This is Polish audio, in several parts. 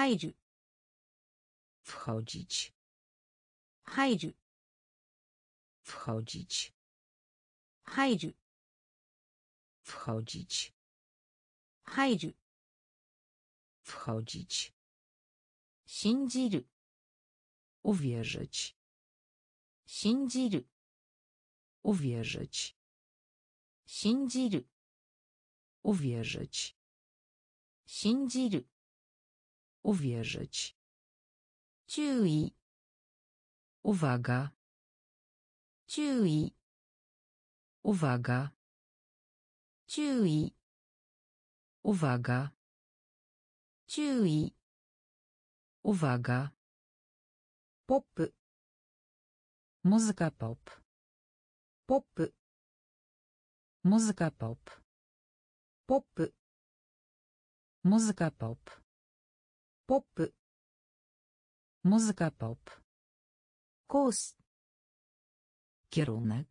入る wchodzić 入る wchodzić 入る wchodzić 入る wchodzić 信じる uwierzyć 信じる uwierzyć 信じる uwierzyć 信じる Uwierzyć. Chui. Uwaga. Chui. Uwaga. Chui. Uwaga. Chui. Uwaga. Pop. Muzyka pop. Pop. Muzyka pop. Pop. Muzyka pop. ポップ muzyka pop. Kurs. Kierunek.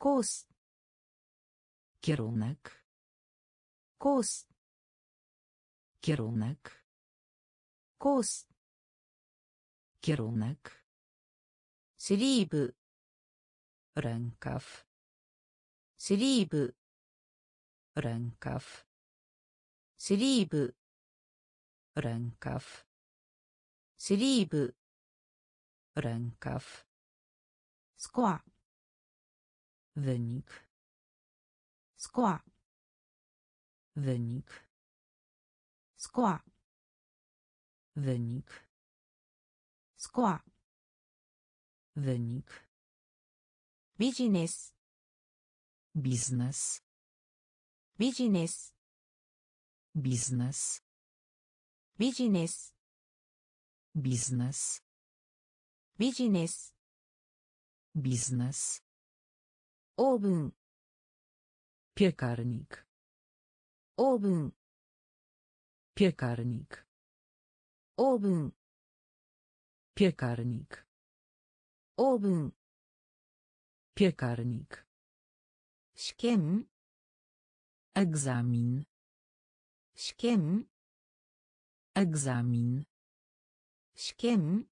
Kurs. Kierunek. Kurs. Kierunek. Kurs. Kierunek. Sleeve rękaw. Sleeve rękaw. Sleeve rękaw スリーブ rękaw スコア wynik スコア wynik スコア wynik スコア wynik ビジネス Biznes. Biznes. Biznes. Biznes. Oven. Piekarnik. Oven. Piekarnik. Oven. Piekarnik. Oven. Piekarnik. Szkiem. Egzamin. Szkiem. Egzamin. Szkiem.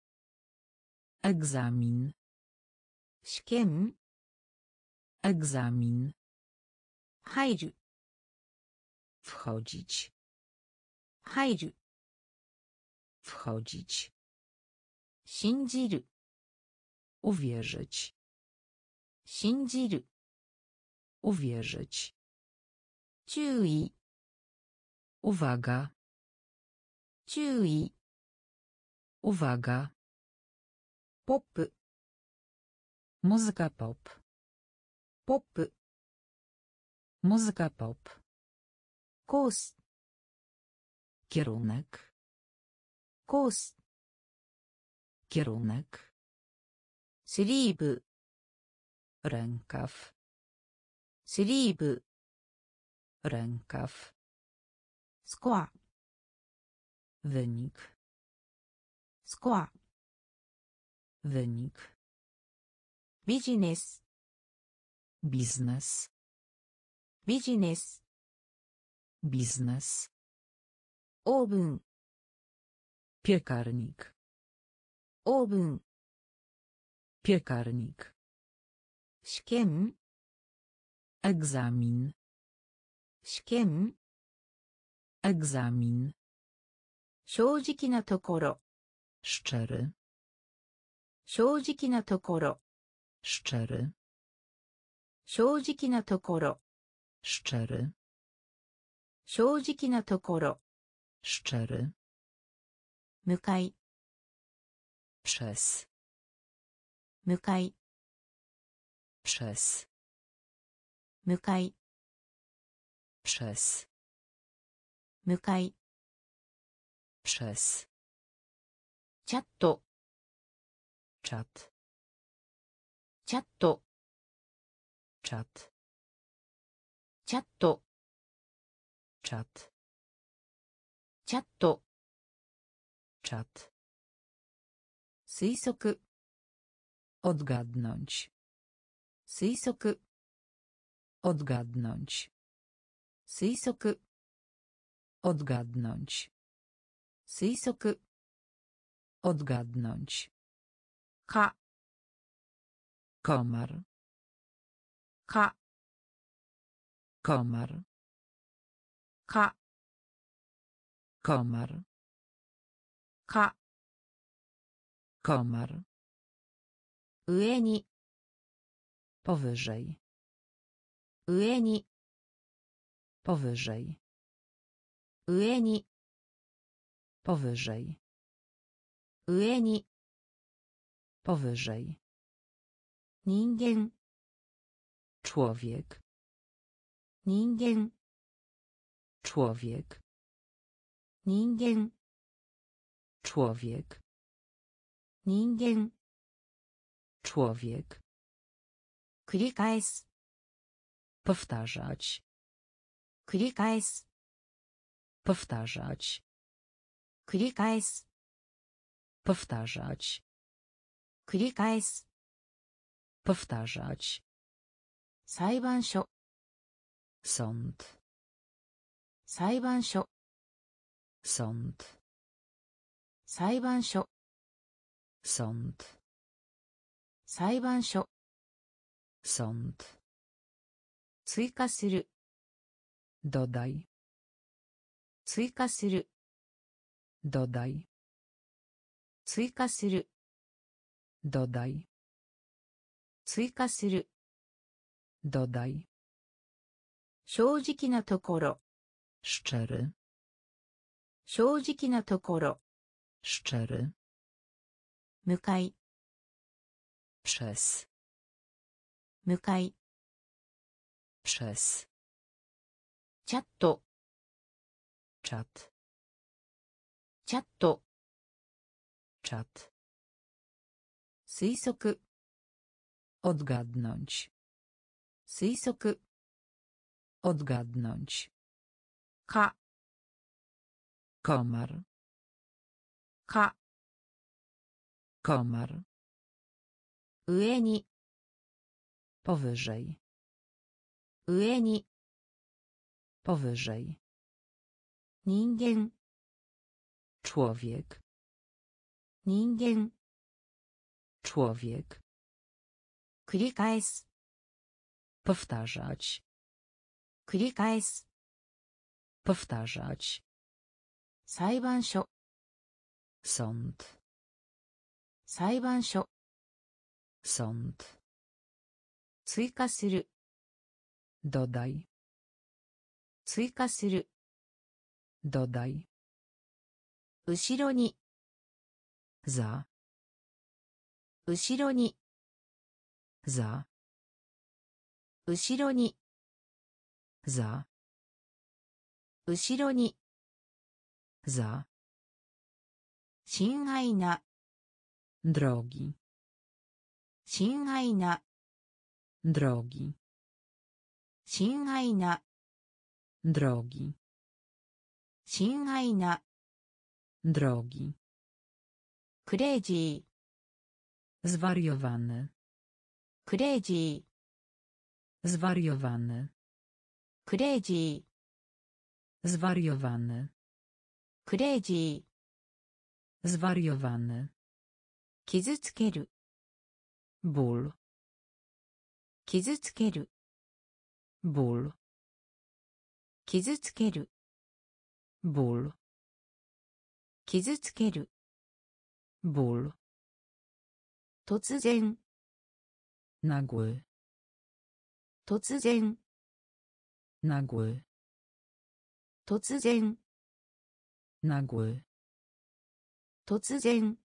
Egzamin. Szkiem. Egzamin. Hajdziu. Wchodzić. Hajdziu. Wchodzić. Shinjiru. Uwierzyć. Shinjiru. Uwierzyć. Chui. Uwaga. 注意。Uwaga. Pop. Muzyka pop. Pop. Muzyka pop. Kurs. Kierunek. Kurs. Kierunek. Sleeve. Rękaw. Sleeve. Rękaw. Skła. Wynik. Skła. Wynik. Biznes. Biznes. Biznes. Biznes. Oven. Piekarnik. Oven. Piekarnik. Szkiem. Egzamin. Szkiem. Egzamin. 正直なところ szczery 正直なところ szczery 正直なところ szczery 正直なところ szczery 向かい przez 向かい przez 向かい przez 向かい przez チャット czat チャット czat チャット czat チャット czat 推測 odgadnąć 推測 odgadnąć 推測 odgadnąć 推測 odgadnąć. Ka. Komar. Ka. Komar. Ka. Komar. Ka. Komar. Ueni powyżej. Ueni powyżej. Ueni Powyżej. Ueni. Powyżej. Ningen. Człowiek. Ningen. Człowiek. Ningen. Człowiek. Ningen. Człowiek. Klikajs. Powtarzać. Klikajs. Powtarzać. 繰り返す Powtarzać. 繰り返す Powtarzać. 裁判所 Sąd. 裁判所 Sąd. 裁判所 Sąd. 裁判所 Sąd. 追加する Dodaj. 追加する Dodaj. 追加する Dodaj. 追加する Dodaj. 正直なところ Szczery. 正直なところ Szczery. 向かい Przez. 向かい Przez. チャット Czat. チャット Czat. 推測 Odgadnąć. 推測 Odgadnąć. か Komar. か Komar. 上に Powyżej. 上に Powyżej. 人間 Człowiek. 人間 Człowiek. 繰り返す Powtarzać. 繰り返す Powtarzać. 裁判所 Sąd. 裁判所 Sąd. 追加する Dodaj. 追加する Dodaj. 後ろに.後ろに Za. 後ろに Za. 後ろに Za. 親愛な Drogi. 親愛な Drogi. 親愛な Drogi. 親愛な drogi. Crazy. Zwariowany. Crazy. Zwariowany. Crazy. Zwariowany. Crazy. Zwariowany. Kizutsukeru ból. Kizutsukeru ból. Kizutsukeru ból. 傷つける Ból. 突然 Nagły. 突然 Nagły. 突然 Nagły. 突然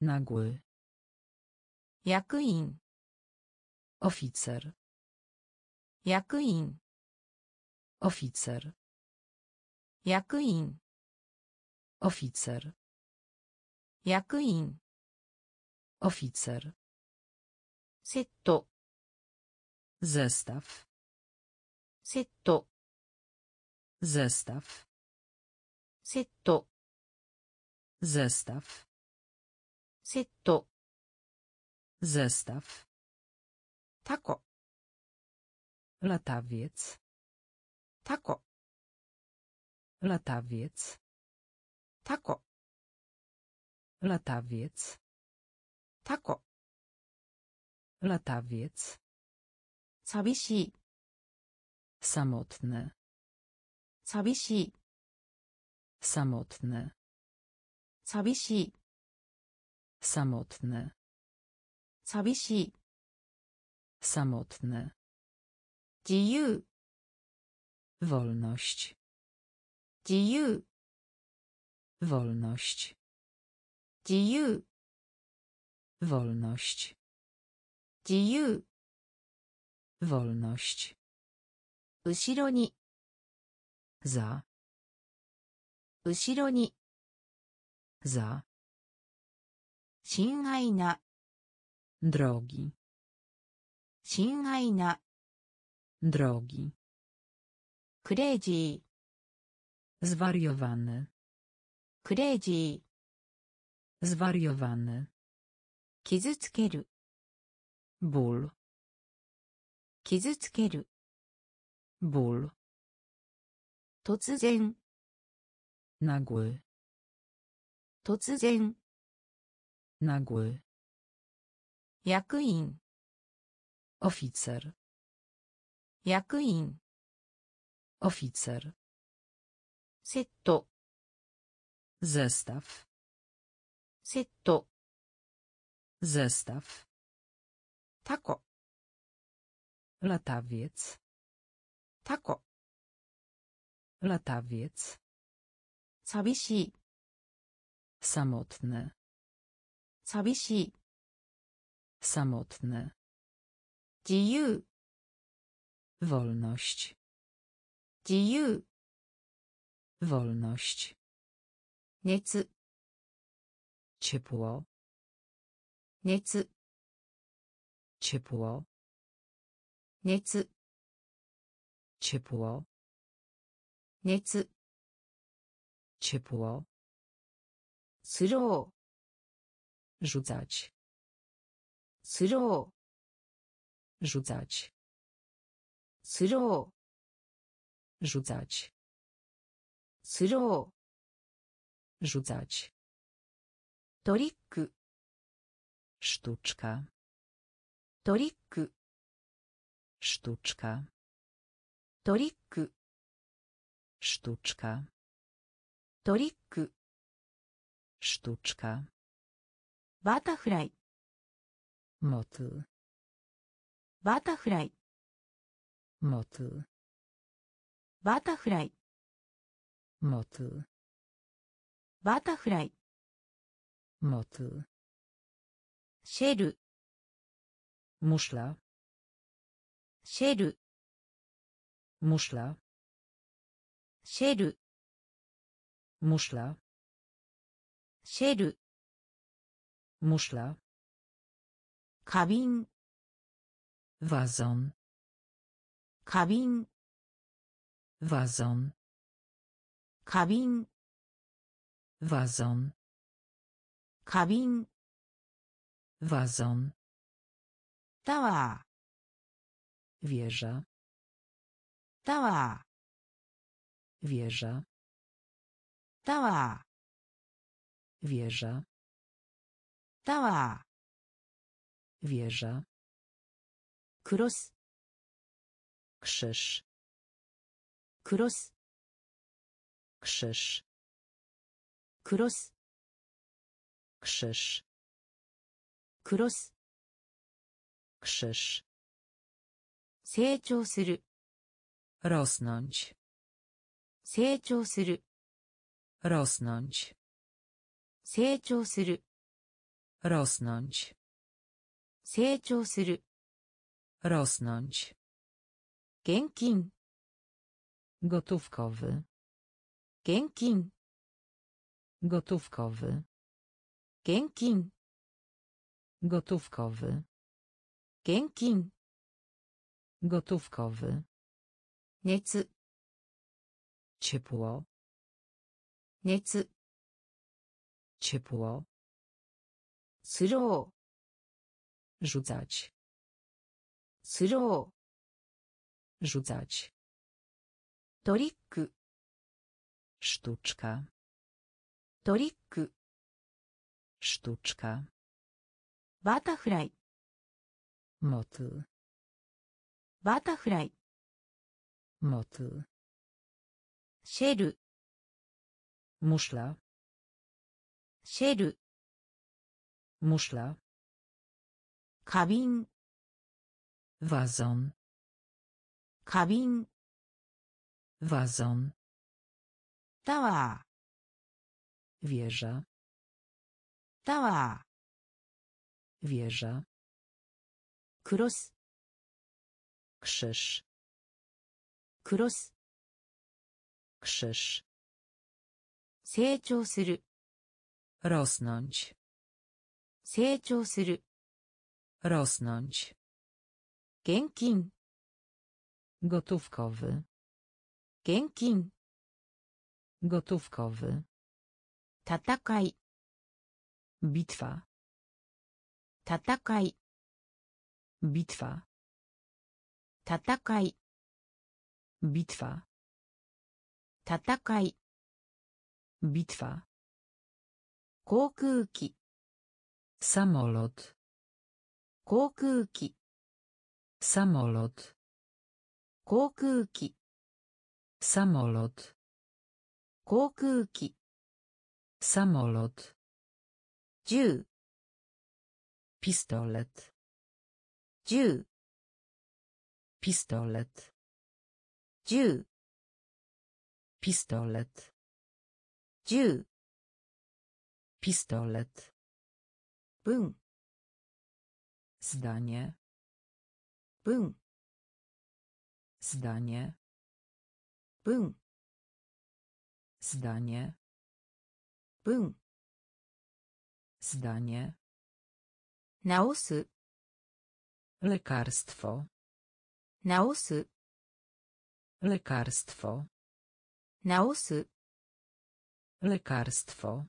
Nagły. 役員 Oficer. 役員 Oficer. 役員 Oficer. Jakuin. Oficer. Setto. Zestaw. Setto. Zestaw. Setto. Zestaw. Setto. Zestaw. Tako. Latawiec. Tako. Latawiec. Tako. Latawiec. Tako. Latawiec. Sabishi. samotne, Sabishi. samotne, Sabishi. samotne, Sabishi. samotne. Dziyu. Wolność. Dziyu. Wolność. 自由 Wolność. 自由 Wolność. 後ろに Za. 後ろに Za. 親愛な Drogi. 親愛な Drogi. クレイジー Zwariowany. クレイジー Zwariowany. 傷つける Ból. 傷つける Ból. 突然 Nagły. 突然 Nagły. 役員 Oficer. 役員 Oficer. セット Zestaw. Setto. Zestaw. Tako. Latawiec. Tako. Latawiec. Sabishi. Samotny. Sabishi. Samotny. Jiu. Wolność. Jiu. Wolność. 熱 Ciepło. 熱 Ciepło. 熱 Ciepło. 熱 Ciepło. スロ Rzucać. ースロ Rzucać. ースロ Rzucać. ースロ Rzucać. ー Rzucać. Torik. Sztuczka. Torik. Sztuczka. Torik. Sztuczka. Torik. Sztuczka. Butterfly. Motyl. Butterfly. Motyl. Butterfly. Motyl. バタフライシェルムシラシェルムシラシェルムシラシェルムシラ花瓶 Wazon. Kabin. Wazon. Wazon. Kabin. Wazon. Tower. Wieża. Tower. Wieża. Tower. Wieża. Tower. Wieża. Cross. Krzyż. Cross. Krzyż クロス Krzyż. クロス Krzyż. 成長する Rosnąć. 成長する Rosnąć. 成長する Rosnąć. 成長する Rosnąć. 現金 Gotówkowy. 現金 Gotówkowy. 現金 Gotówkowy. 現金 Gotówkowy. 熱 Ciepło. 熱 Ciepło. スロ Rzucać. ースロ Rzucać. ートリック Sztuczka. トリック sztuczka, バタフライ motyl, バタフライ motyl, シェル muszla, シェル muszla, 花瓶 wazon, 花瓶 wazon, タワ wieża, ータワ wieża, ークロス krzyż, クロス krzyż, 成長する rosnąć, 成長する rosnąć, 現金 gotówkowy, 現金 gotówkowy, 戦い bitwa, 戦い bitwa, 戦い bitwa, 戦い bitwa, 航空機 samolot, 航空機 samolot, 航空機 samolot, 航空機 Samolot. Dziu. Pistolet. Dziu. Pistolet. Dziu. Pistolet. Dziu. Pistolet. Bum. Zdanie. Bum. Zdanie. Bum. Zdanie. Zdanie. naosy lekarstwo. Naosy lekarstwo. Naosy lekarstwo.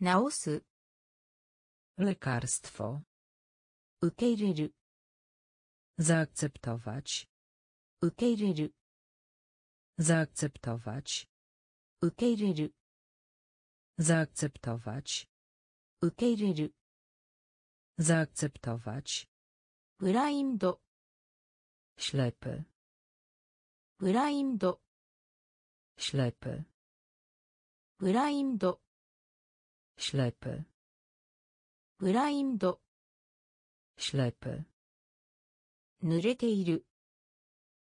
Naosy lekarstwo. Ukeireru zaakceptować. Ukeireru zaakceptować. Ukeireru zaakceptować, 受け入れる zaakceptować, ブラインド ślepy, ブラインド ślepy, ブラインド ślepy, ブラインド ślepy, 濡れている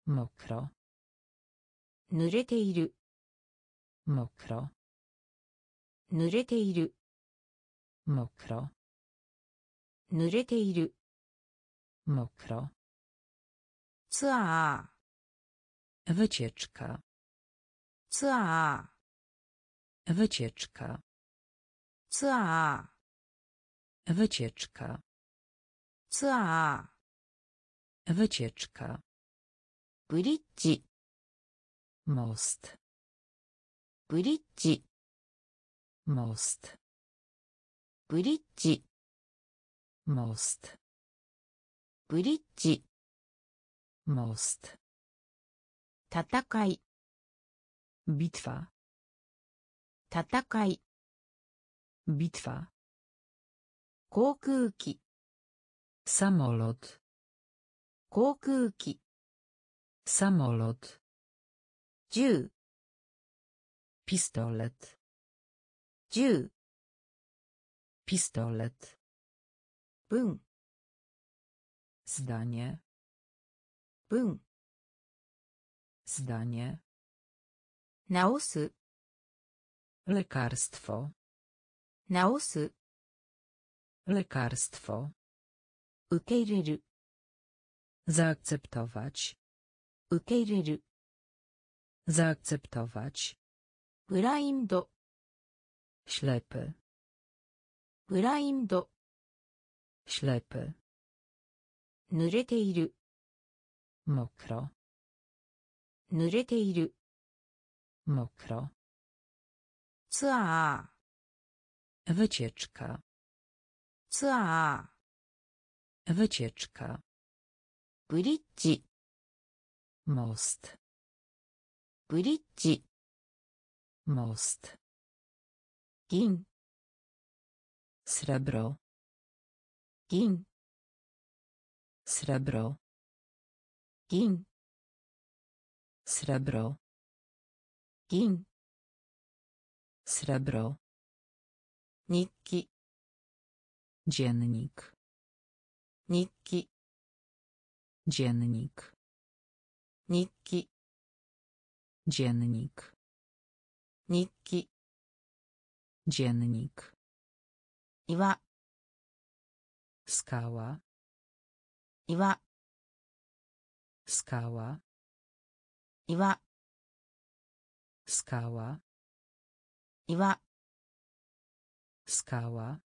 mokro, 濡れている mokro, 濡れている mokro, 濡れている mokro, ツア wycieczka, ーツア wycieczka, ーツア wycieczka, ーツア wycieczka, ーブリッジ most, ブリッジ most, ブリッジ most, ブリッジ most, 戦い bitwa, 戦い bitwa, 航空機 samolot, 航空機 samolot, 銃 pistolet, 銃 pistolet, 文 zdanie, 文 zdanie, 直す lekarstwo, 直す lekarstwo, 受け入れる zaakceptować, 受け入れる zaakceptować, ブラインド ślepy, ブラインド ślepy, 濡れている mokro, 濡れている mokro, ツア wycieczka, ーツア wycieczka, ーブリッジ most, ブリッジ most, Gin. Srebro. Gin. Srebro. Gin. Srebro. Gin. Srebro. Nikki. Dziennik. Nikki. Dziennik. Nikki. Dziennik. Nikki. Dziennik 岩 skała 岩 skała 岩 skała 岩 skała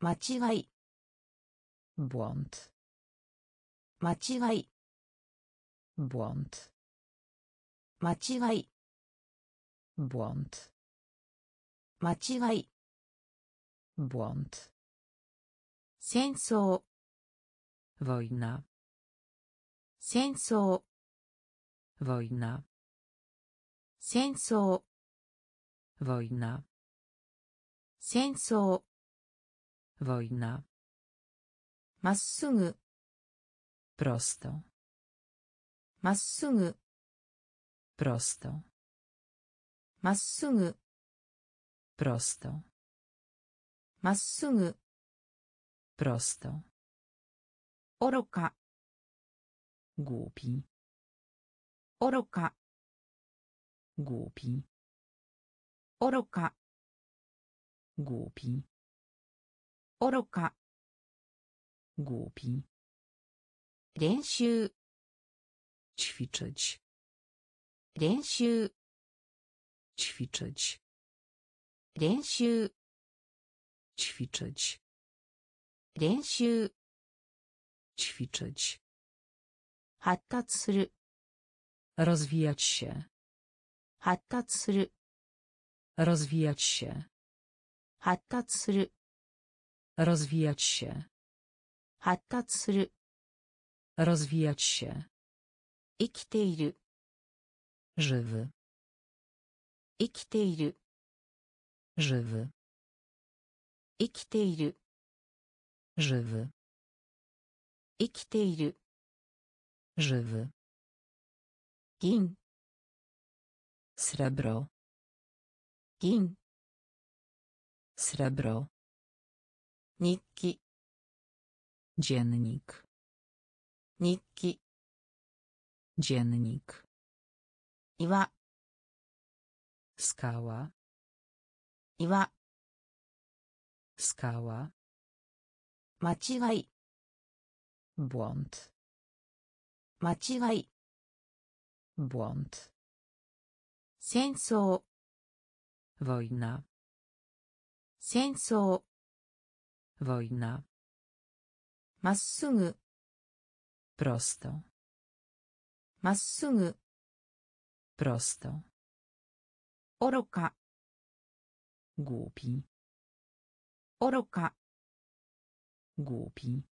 間違い błąd 間違い błąd 間違い błąd 間違い błąd 戦争 wojna 戦争 wojna 戦争 wojna 戦争 wojna まっすぐ prosto まっすぐ prosto まっすぐ prosto まっすぐ prosto 愚か głupi 愚か głupi 愚か głupi 愚か głupi 練習 ćwiczyć 練習 ćwiczyć 練習 ćwiczyć 練習 ćwiczyć 発達する rozwijać się 発達する rozwijać się 発達する rozwijać się 発達する rozwijać się 生きている żywy 生きている żywy 生きている żywy 生きている żywy 銀 srebro 銀 srebro 日記 dziennik 日記 dziennik 岩 skała 岩スカワ間違い。ボン間違い。ボン戦争。ボイナ戦争。ボイナまっすぐ。プロストまっすぐ。プロスト愚か。Głupi. Oroka. Głupi.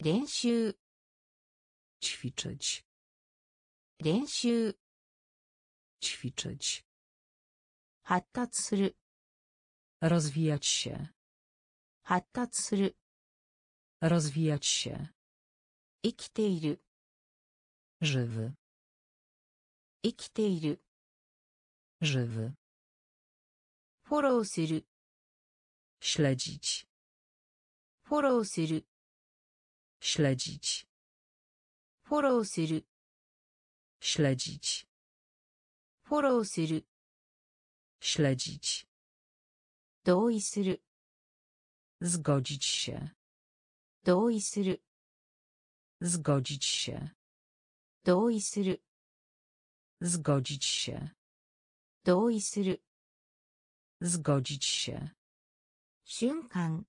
Renshu. Ćwiczyć. Renshu. Ćwiczyć. Hattatsuru. Rozwijać się. Hattatsuru. Rozwijać się. Ikiteiru. Żywy. Ikiteiru. Żywy. フォローする śledzić フォローする śledzić フォローする śledzić フォローする śledzić 同意する zgodzić się 同意する zgodzić się 同意する zgodzić się 同意する zgodzić się 瞬間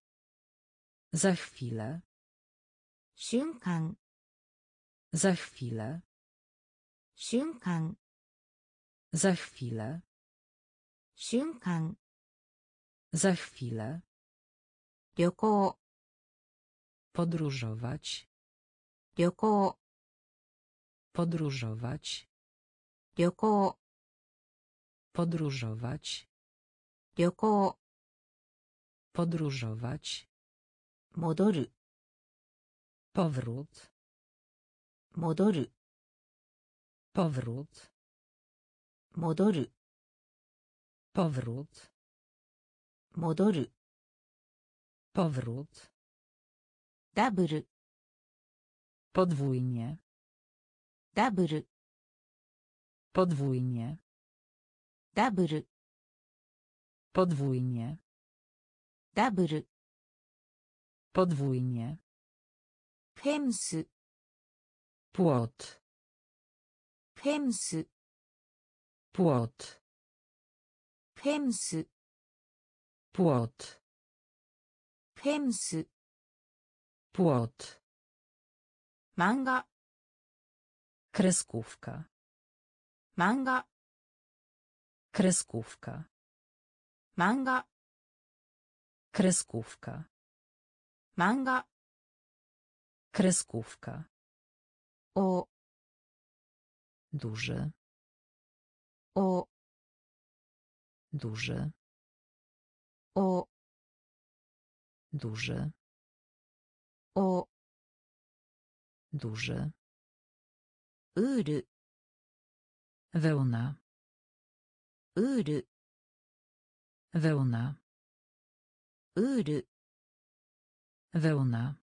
za chwilę 瞬間 za chwilę 瞬間 za chwilę 瞬間 za chwilę 旅行 podróżować 旅行 podróżować 旅行 podróżować 旅行 Podróżować. 戻る Powrót. 戻る Powrót. 戻る Powrót. 戻る Powrót. ダブル Podwójnie. ダブル Podwójnie. ダブル Podwójnie. Double. Podwójnie. Fence. Płot. Fence. Płot. Fence. Płot. Fence. Płot. Manga. Kreskówka. Manga. Kreskówka manga. Kreskówka. Manga. Kreskówka. O. Duży o. Duży o. Duży o. Duży ul wełna. Ul Wełna. Ul. Wełna.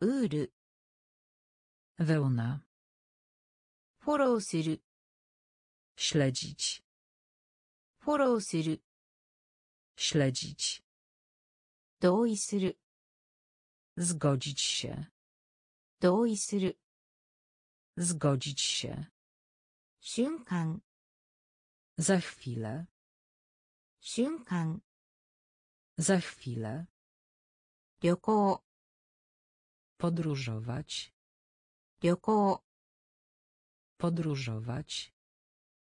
Ul. Wełna. Follow する. Śledzić. Follow する. Śledzić. 同意する. Zgodzić się. 同意する. Zgodzić się. 瞬間. Za chwilę 瞬間 Za chwilę. 旅行 Podróżować. 旅行 Podróżować.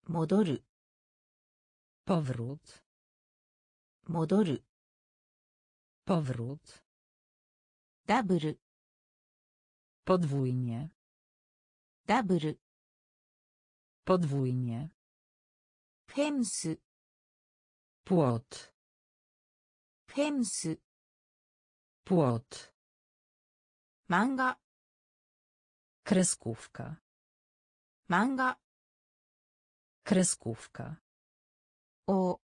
戻る Powrót. 戻る Powrót. ダブル Podwójnie. ダブル Podwójnie. フェンス płot. Fence. Płot. Manga. Kreskówka. Manga. Kreskówka. O.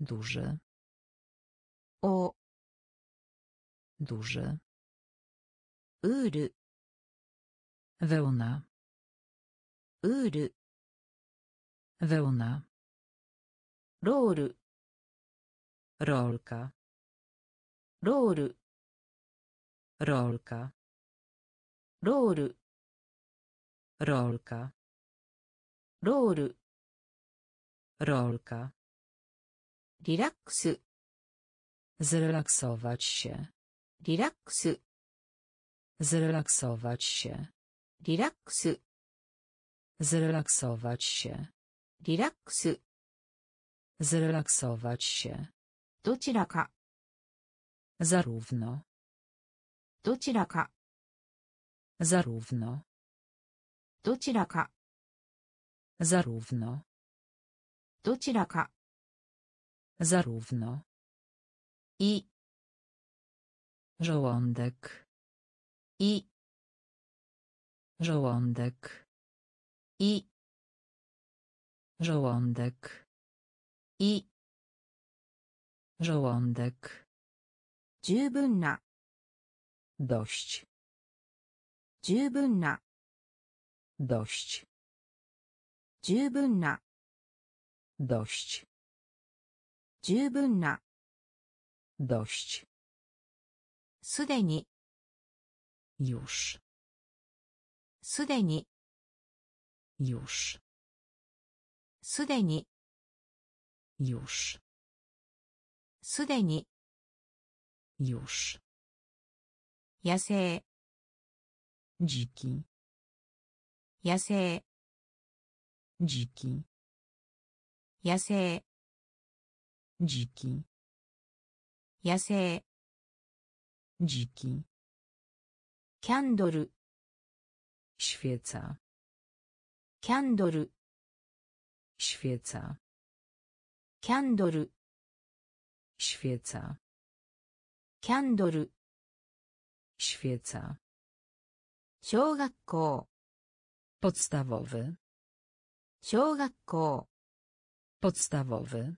Duży o. Duży ul wełna. Ul wełna. ウール Wełna. ロール Rolka. ロール Rolka. ロール Rolka. ロール Rolka. リラックス Zrelaksować się. リラックス Zrelaksować się. リラックス Zrelaksować się. リラックス Zrelaksować się. どちらか Zarówno. どちらか Zarówno. どちらか Zarówno. どちらか Zarówno. い Żołądek. い Żołądek. い Żołądek. い Żołądek. 十分な Dość. 十分な Dość. 十分な Dość. 十分な Dość. すでに Już. すでに Już. すでに よしすでに。Już. 野生。時期野生。時期野生。時期野生。時期キャンドル。キャンドル。キャンドル。キャンドル。キャンドル świeca キャンドル świeca 小学校 podstawowy 小学校 podstawowy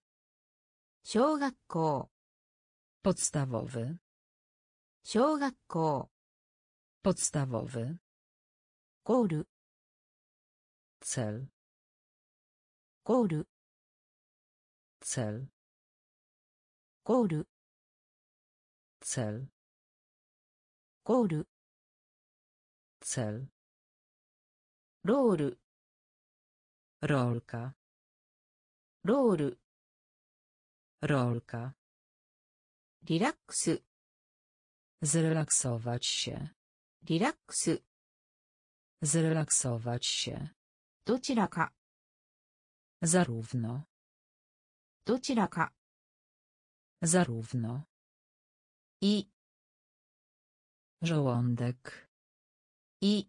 小学校 podstawowy 小学校 podstawowy ゴール cel ゴール cel ゴール cel ゴール cel ロール rolka ロール rolka リラックス zrelaksować się リラックス zrelaksować się どちらか zarówno どちらか zarówno い żołądek い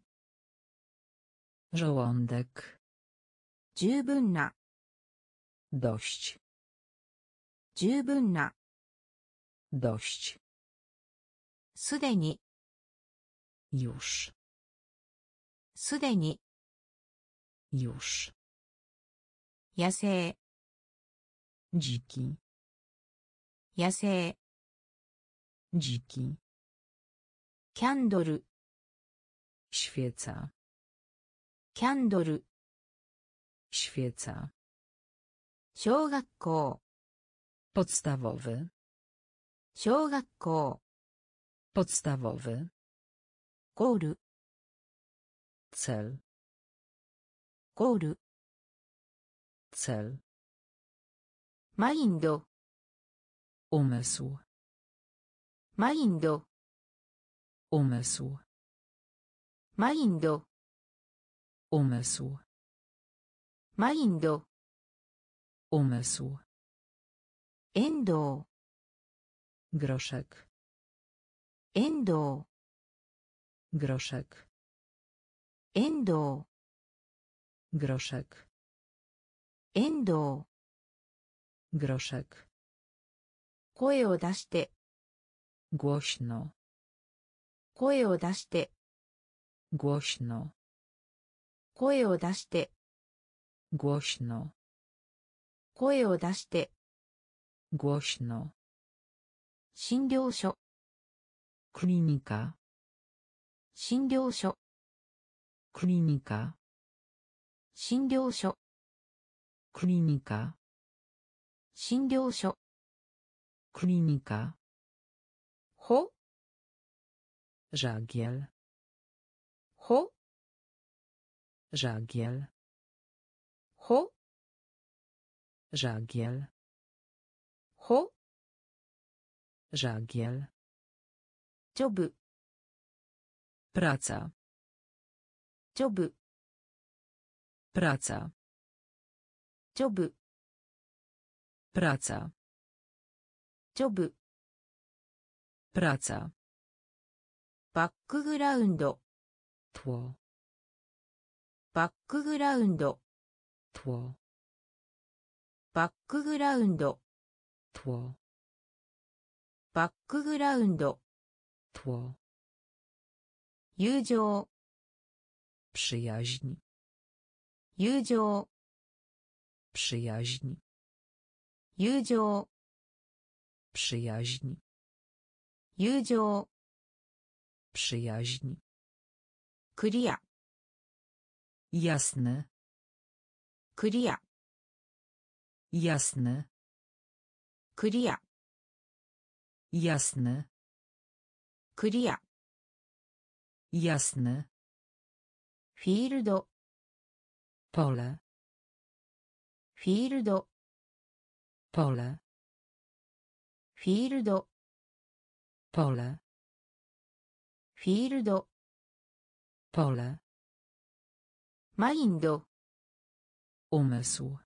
żołądek 十分な dość 十分な dość すでに już すでに już 野生 dziki 野生 dziki キャンドル świeca キャンドル świeca 小学校 podstawowy 小学校 podstawowy ゴール cel ゴール cel Maindo. Umysł. Maindo. Umysł. Maindo. Umysł. Maindo. Umysł. Endo. Groszek. Endo. Groszek. Endo. Groszek. Endo. Groszek 声を出して głośno 声を出して głośno 声を出して głośno 声を出して głośno 診療所 klinika 診療所 klinika 診療所 klinika 診療所 klinika ほ żagiel ほ żagiel ほ żagiel ほ żagiel ジョブ praca ジョブ praca ジョブ praca ジョブ praca バックグラウンド tło バックグラウンド tło バックグラウンド tło バックグラウンド tło 友情 przyjaźń 友情 przyjaźń 友情 przyjaźń 友情 przyjaźń クリア jasny クリア jasny クリア jasny クリア jasny フィールド pole フィールド pole フィールド pole フィールド pole マインド umysł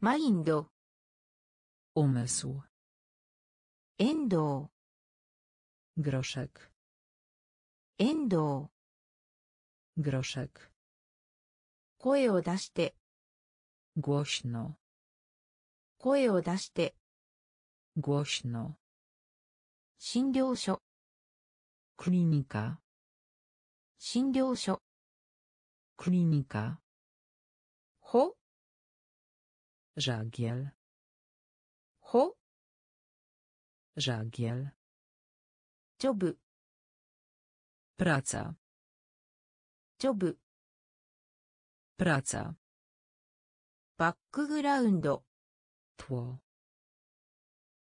マインド umysł エンド groszek エンド groszek 声を出して głośno 声を出して、Głośno. 診療所、Klinika. 診療所、Klinika. ほ、Żagiel. ほ、Żagiel. ジョブ、Praca. ジョブ、Praca. バックグラウンド、Tło.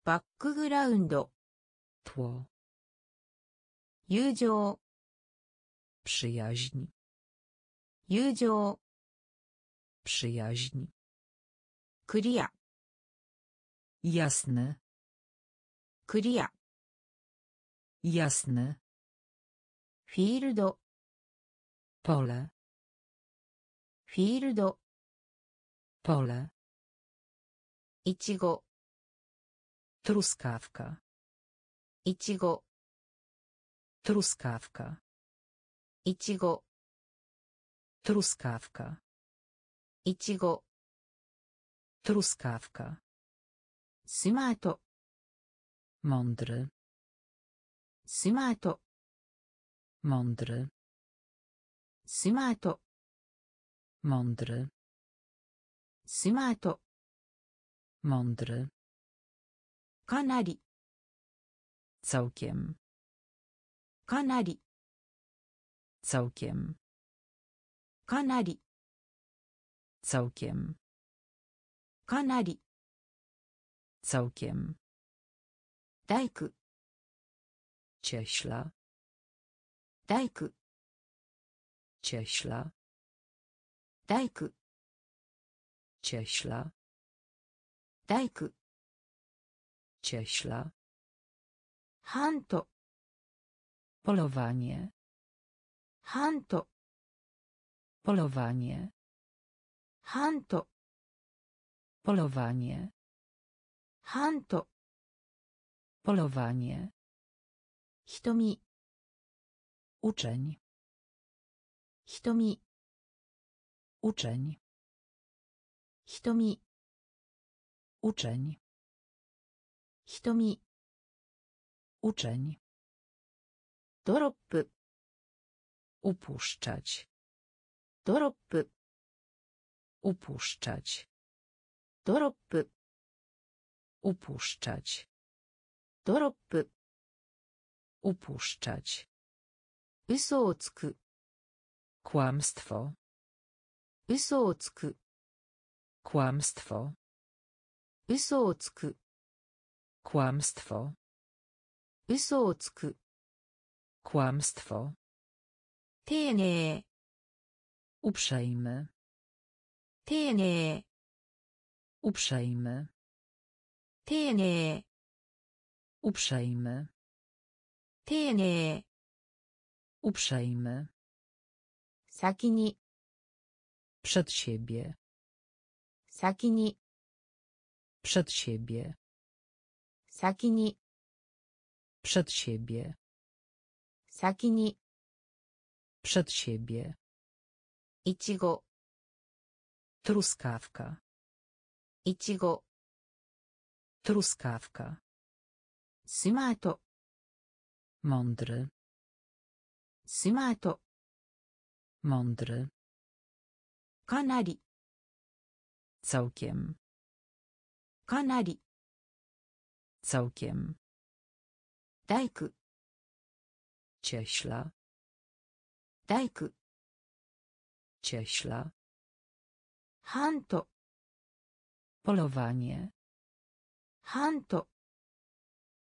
バックグラウンド、 Tło. 友情、 Przyjaźń. 友情、 Przyjaźń. クリア、 Jasny. クリア、 Jasny. フィールド、 Pole. フィールド、 Pole. Ichigo. Truskawka. Ichigo. Truskawka. Ichigo. Truskawka. Ichigo. Truskawka. Smarto. Mądry. Smarto. Mądry. Smarto. Mądry. Smarto. Mądry. Kanari. Całkiem. Kanari. Całkiem. Kanari. Całkiem. Kanari. Całkiem. Dajku. Cieśla. Dajku. Cieśla. Dajku. Cieśla. 大工 cieśla hanto polowanie hanto polowanie hanto polowanie hanto polowanie Hitomi. Uczeń. Hitomi. Uczeń. Hitomi. Uczeń. Hitomi. Uczeń. Dorop. Upuszczać. Dorop. Upuszczać. Dorop. Upuszczać. Dorop. Upuszczać. Usock. Kłamstwo. Usock. Kłamstwo. 嘘をつく、 Kłamstwo. 嘘をつく、 Kłamstwo. 丁寧、 Uprzejmy. 丁寧、 Uprzejmy. 丁寧、 Uprzejmy. 丁寧、 Uprzejmy. 先に、 Przed siebie. 先に、 Przed siebie. Sakini. Przed siebie. Sakini. Przed siebie. Ichigo. Truskawka. Ichigo. Truskawka. Smarto. Mądry. Smarto. Mądry. Kanari. Całkiem. かなり、 Całkiem. 大工、 Cieśla. 大工、 Cieśla. ハント、 Polowanie. ハント、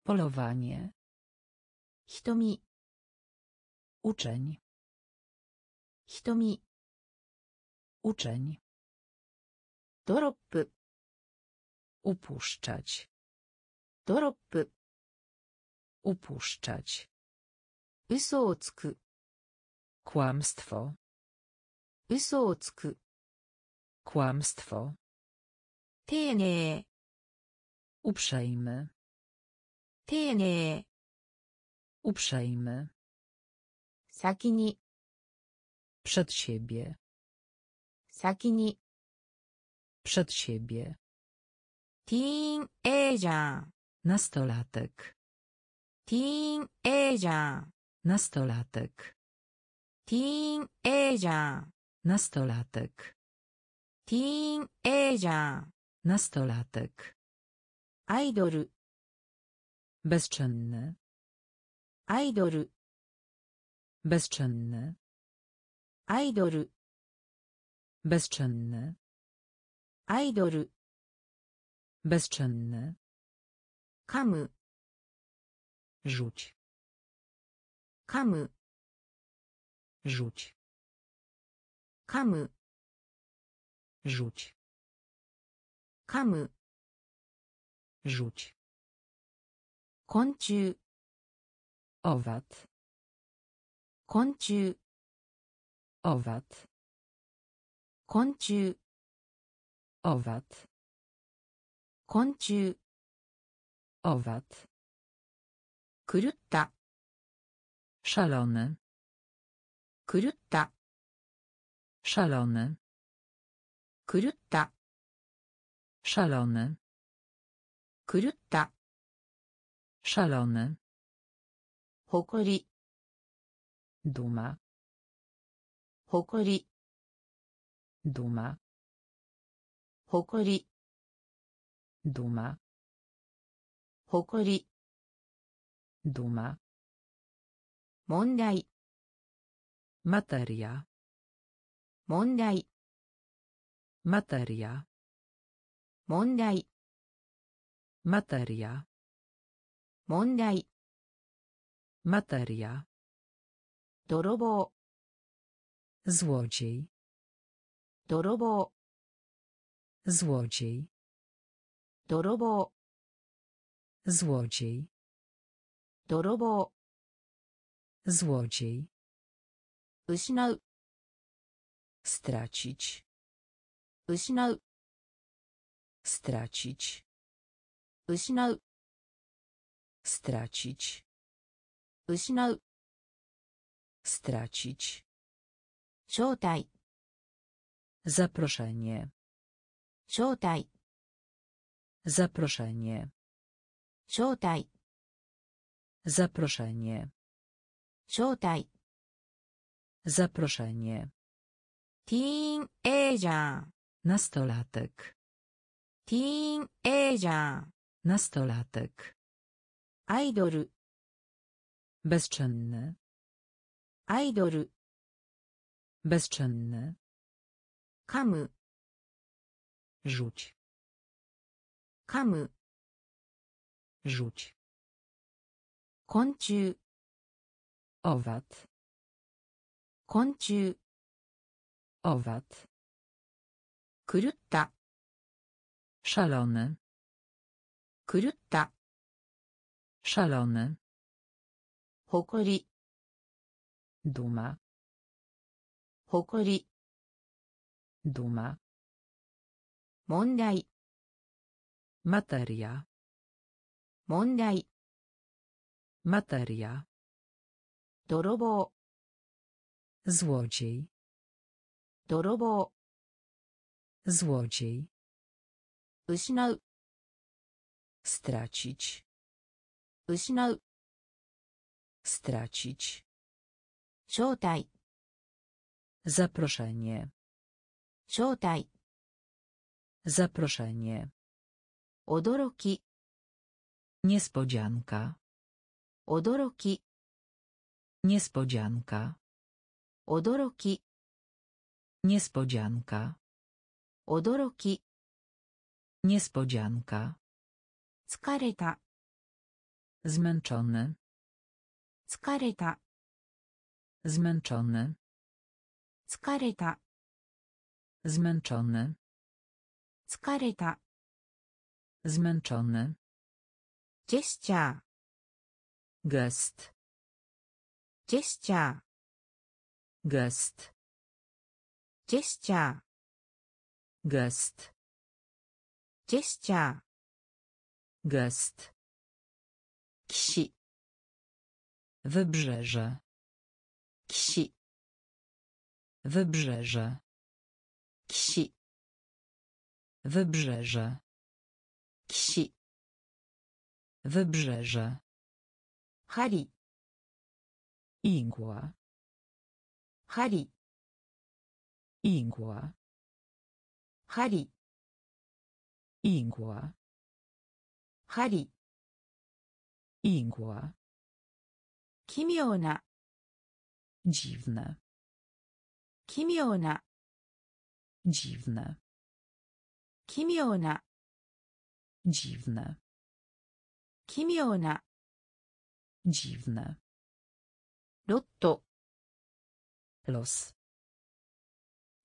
Polowanie. 瞳、 Uczeń. 瞳、 Uczeń. ドロップ、 Upuszczać. Doropy. Upuszczać. Usocku. Kłamstwo. Usocku. Kłamstwo. Tenie. Uprzejmy. Tenie. Uprzejmy. Sakini. Przed siebie. Sakini. Przed siebie teenager, nastolatek, teenager, nastolatek, teenager, nastolatek, teenager, nastolatek, idol, bezczynny, idol, bezczynny, idol, bezczynny, idol. Bezczynny. Kamy. Rzuć. Kamy. Rzuć. Kamy. Rzuć. Kamy. Rzuć. Kończy. Owad. Kończy. Owad. Kończy. Owad. 昆虫。Owad 狂った。シャロネ,くるった。シャロン狂った。シャロン狂った。シャロネほこり。どまほこり。どまほこり。Duma. Hokori. Duma. Mondai. Materia. Mondai. Materia. Mondai. Materia. Mondai. Materia. Dorobo. Złodziej. Dorobo. Złodziej. 泥棒 Złodziej. 泥棒 Złodziej. 失う Stracić. 失う Stracić. 失う Stracić. 失う Stracić. 招待 Zaproszenie. 招待 Zaproszenie. 招待 Zaproszenie. 招待 Zaproszenie. ティーンエイジャー Nastolatek. ティーンエイジャー Nastolatek. アイドル Bezczynny. アイドル Bezczynny. 噛む Rzuć. 噛む Rzuć. 昆虫 Owad. 昆虫 Owad. 狂った Szalony. 狂った Szalony. 誇り Duma. 誇り Duma. 問題 Materia. 問題 Materia. 泥棒 Złodziej. 泥棒 Złodziej. 失う Stracić. 失う Stracić. 招待 Zaproszenie. 招待 Zaproszenie. 驚き Niespodzianka. 驚き Niespodzianka. 驚き Niespodzianka. 驚き Niespodzianka. 疲れた Zmęczony. 疲れた Zmęczony. 疲れた Zmęczony. 疲れた Zmęczony. Gestia. Gest. Gestia. Gest. Gestia. Gest. Gestia. Gest. Ksi. Wybrzeże. Ksi. Wybrzeże. Ksi. Wybrzeże. Ksi. Wybrzeże. Hari. Igła. Hari. Igła. Hari. Igła. Hari. Igła. Kimiona. Dziwne. Kimiona. Dziwne. Kimiona. Dziwne. Kimiona. Dziwne. Lotto. Los.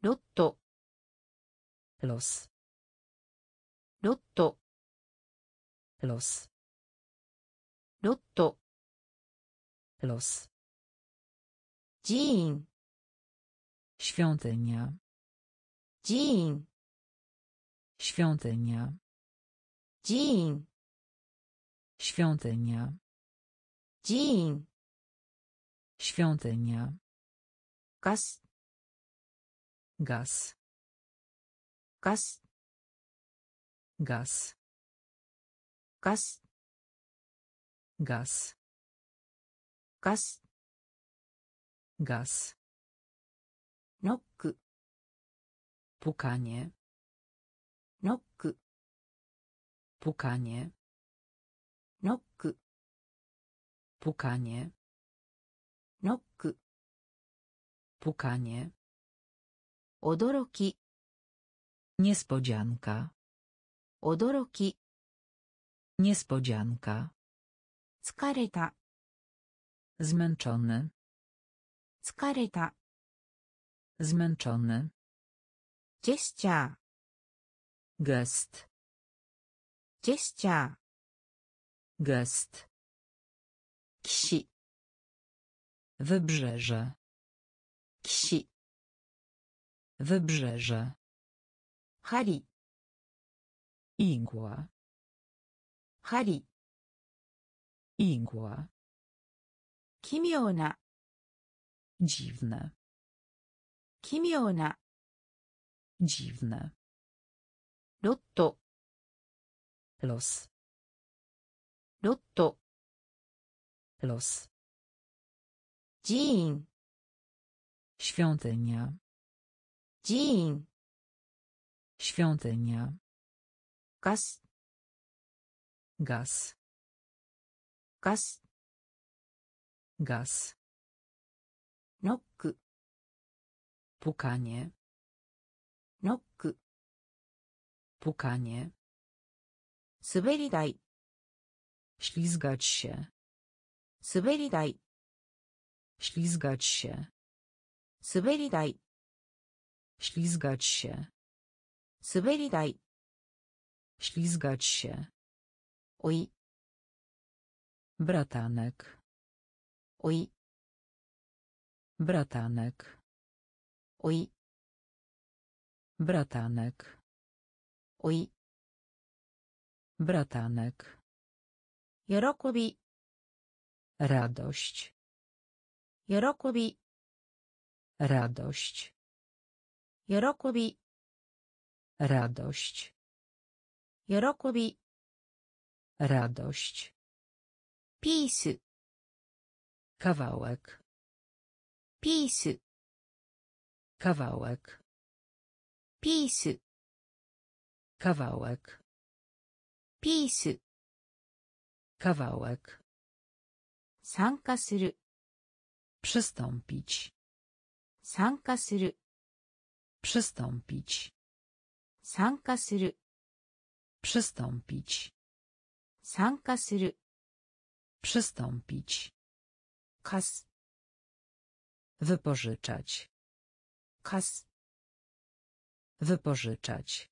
Lotto. Los. Lotto. Los. Lotto. Los. Jean. Świątynia. Jean. Świątynia. Dzień. Świątynia. Dzień. Świątynia. Gaz. Gaz. Gaz. Gaz. Gaz. Gaz. Gaz. Gaz. Nok. Pukanie. Pukanie. Nok. Pukanie. Nok. Pukanie. Odoroki. Niespodzianka. Odoroki. Niespodzianka. Skareta. Zmęczony. Skareta. Zmęczony. Gestia. Gest ジェスチャー Gest. 騎士 Wybrzeże. 騎士 Wybrzeże. 針 Igła. 針 Igła. 奇妙な Dziwne. 奇妙な Dziwne. ロット los. Lotto. Los. Dzień świątynia. Dzień świątynia. Gaz gaz gaz gaz nok pukanie. Nok pukanie. 滑り台 Ślizgać się. 滑り台 Ślizgać się. 滑り台 Ślizgać się. 滑り台 Ślizgać się. おい Bratanek. おい Bratanek. おい Bratanek. おい Bratanek. Jorokubi. Radość. Jorokubi. Radość. Jorokubi. Radość. Jorokubi. Radość. Peace. Kawałek. Peace. Kawałek. Peace. Kawałek. ピース Kawałek. 参加する Przystąpić. 参加する Przystąpić. 参加する Przystąpić. 参加する Przystąpić. 貸す Wypożyczać. 貸す Wypożyczać.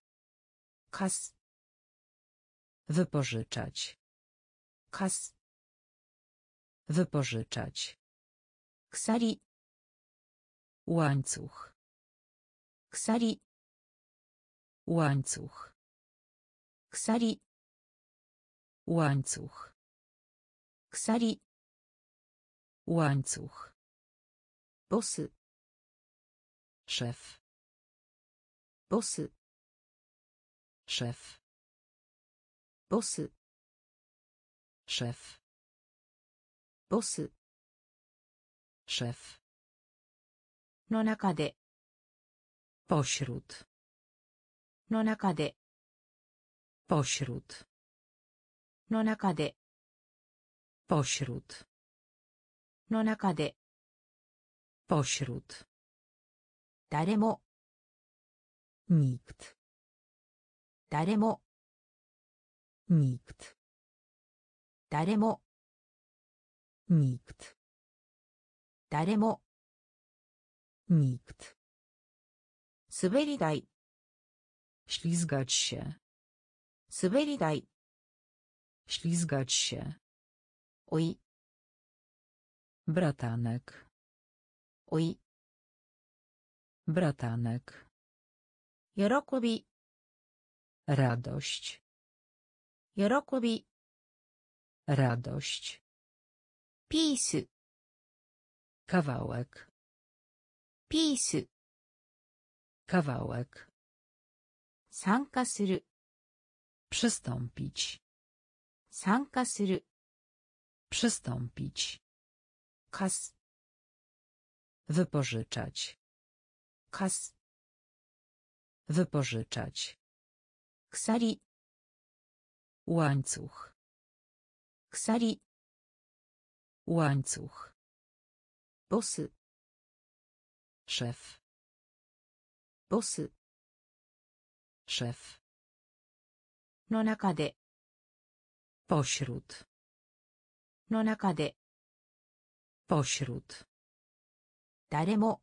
貸す Wypożyczać. Kas. Wypożyczać. Ksari. Łańcuch. Ksari. Łańcuch. Ksari. Łańcuch. Ksari. Łańcuch. Bosy. Szef. Bosy. Szef. ボス。シェフ。ボス。シェフ。の中で。ポシュルト。の中で。ポシュルト。の中で。ポシュルト。の中で。ポシュルト。誰も。ニクト。誰も。nikt 誰も nikt 誰も nikt 滑り台 ślizgać się 滑り台 ślizgać się おい bratanek おい bratanek 喜び radość 喜び radość ピース kawałek ピース kawałek 参加する przystąpić 参加する przystąpić 貸す wypożyczać 貸す wypożyczać 鎖 Łańcuch. Ksari. Łańcuch. Bosy. Szef. Bosy. Szef. No nakade. Pośród. No nakade. Pośród. Daremo.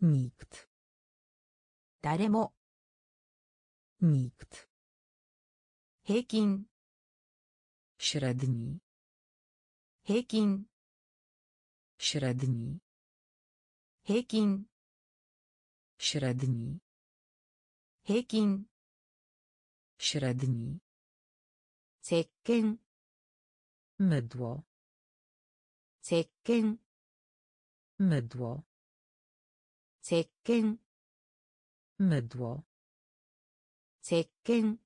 Nikt. Daremo. Nikt. 平均 średni 平均 średni 平均 średni 平均 średni 石鹸 mydło 石鹸 mydło 石鹸 mydło 石鹸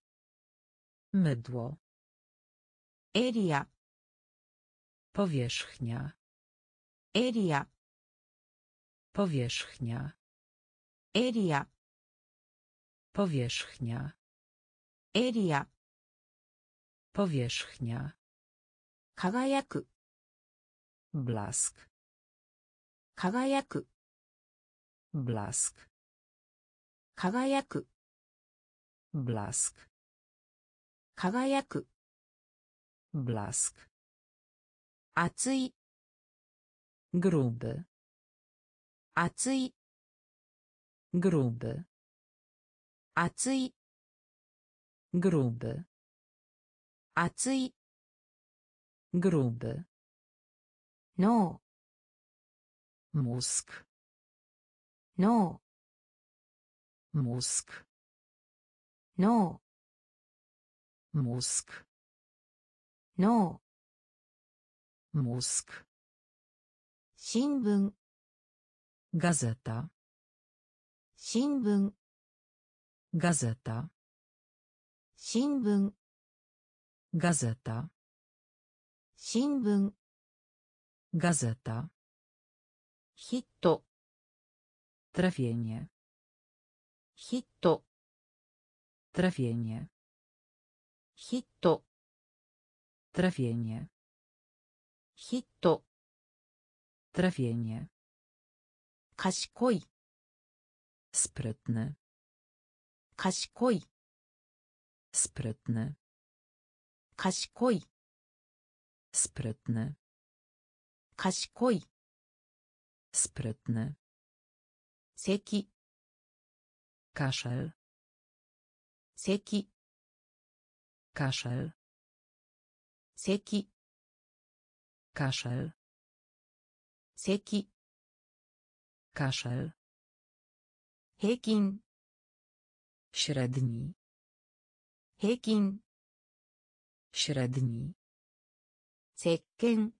Mydło. Area. Powierzchnia. Area. Powierzchnia. Area. Powierzchnia. Area. Powierzchnia. Kagajaku. Blask. Kagajaku. Blask. Kagajaku. Blask. 輝く blask 熱い gruby 熱い gruby 熱い gruby 熱い gruby 脳 mózg 脳 mózg 脳 mózg 脳 mózg 新聞 gazeta 新聞 gazeta 新聞 gazeta 新聞 gazeta ヒット trafienie ヒット trafienie ヒット trafienie ヒット trafienie 賢い sprytny 賢い sprytny 賢い sprytny 賢い sprytny 咳 kaszel 咳 Kaszel. Seki. Kaszel. Seki. Kaszel. Hekin. Średni. Hekin. Średni. Cekken.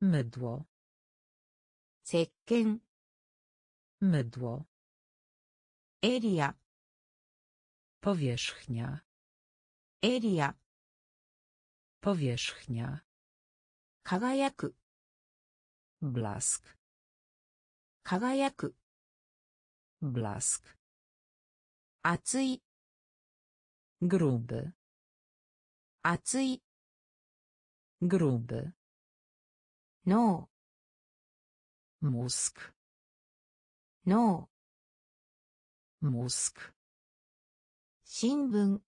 Mydło. Cekken. Mydło. Eria. Powierzchnia. エリア Powierzchnia. 輝く Blask. 輝く Blask. 熱い Gruby. 熱い Gruby. 脳 Mózg. 脳 Mózg. 新聞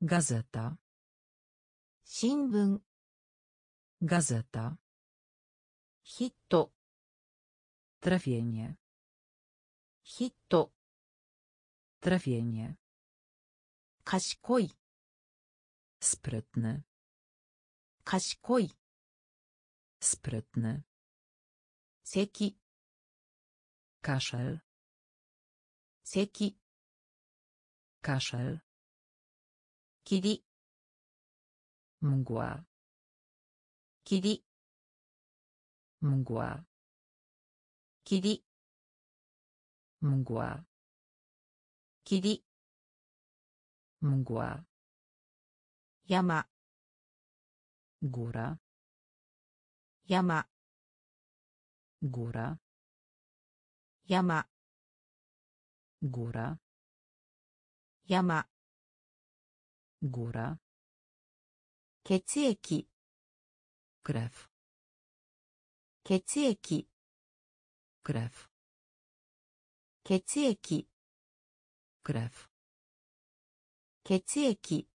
Gazeta. 新聞 Gazeta. Hit. Trafienie. Hit. Trafienie. Kaszkoj. Sprytny. Kaszkoj. Sprytny. Seki. Kaszel. Seki. Kaszel. 霧 mgła kili mgła kili mgła kili mgła yama, góra yama, góra yama, góra yama Góra. 血液 Krew. 血液 Krew. 血液 Krew. 血液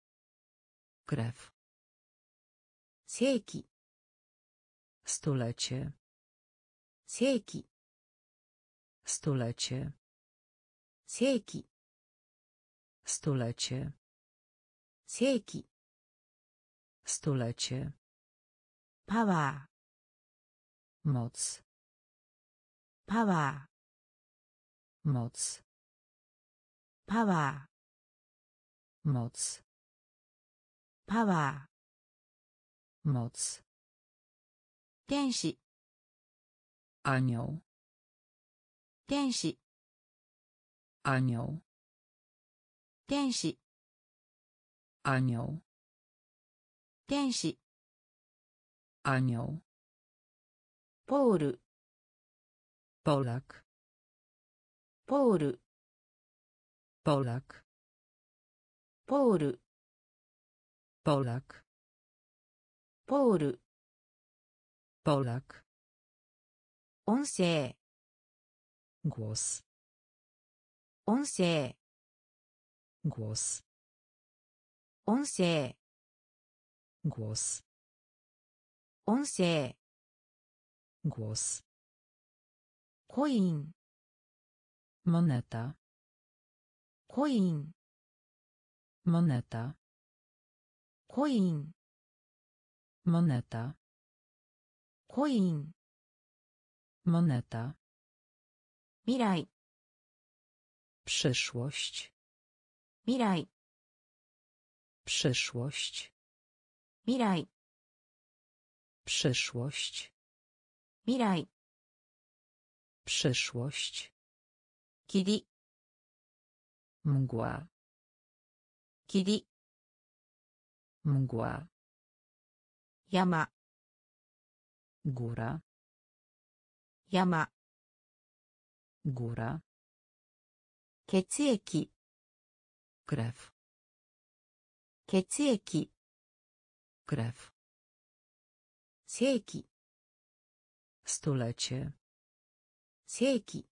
Krew. 世紀 Stulecie. 世紀 Stulecie. 世紀 Stulecie. Seiki. Stulecie. Power. Moc. Power. Moc. Power. Moc. Power. Moc. 天使 Anioł. 天使 Anioł. 天使 Anioł. 天使 Anioł. ポール Polak. ポール Polak. ポール Polak. ポール Polak. 音声 Głos. 音声 Głos. 音声 Głos. 音声 Głos. コイン Moneta. コイン Moneta. コイン Moneta. コイン Moneta. 未来 Przyszłość. 未来 Przyszłość. Miraj. Przyszłość. Miraj. Przyszłość. Kidi. Mgła. Kidi. Mgła. Jama. Góra. Jama. Góra. Kiecieki. Krew. 血液 Krew. 世紀 Stulecie. 世紀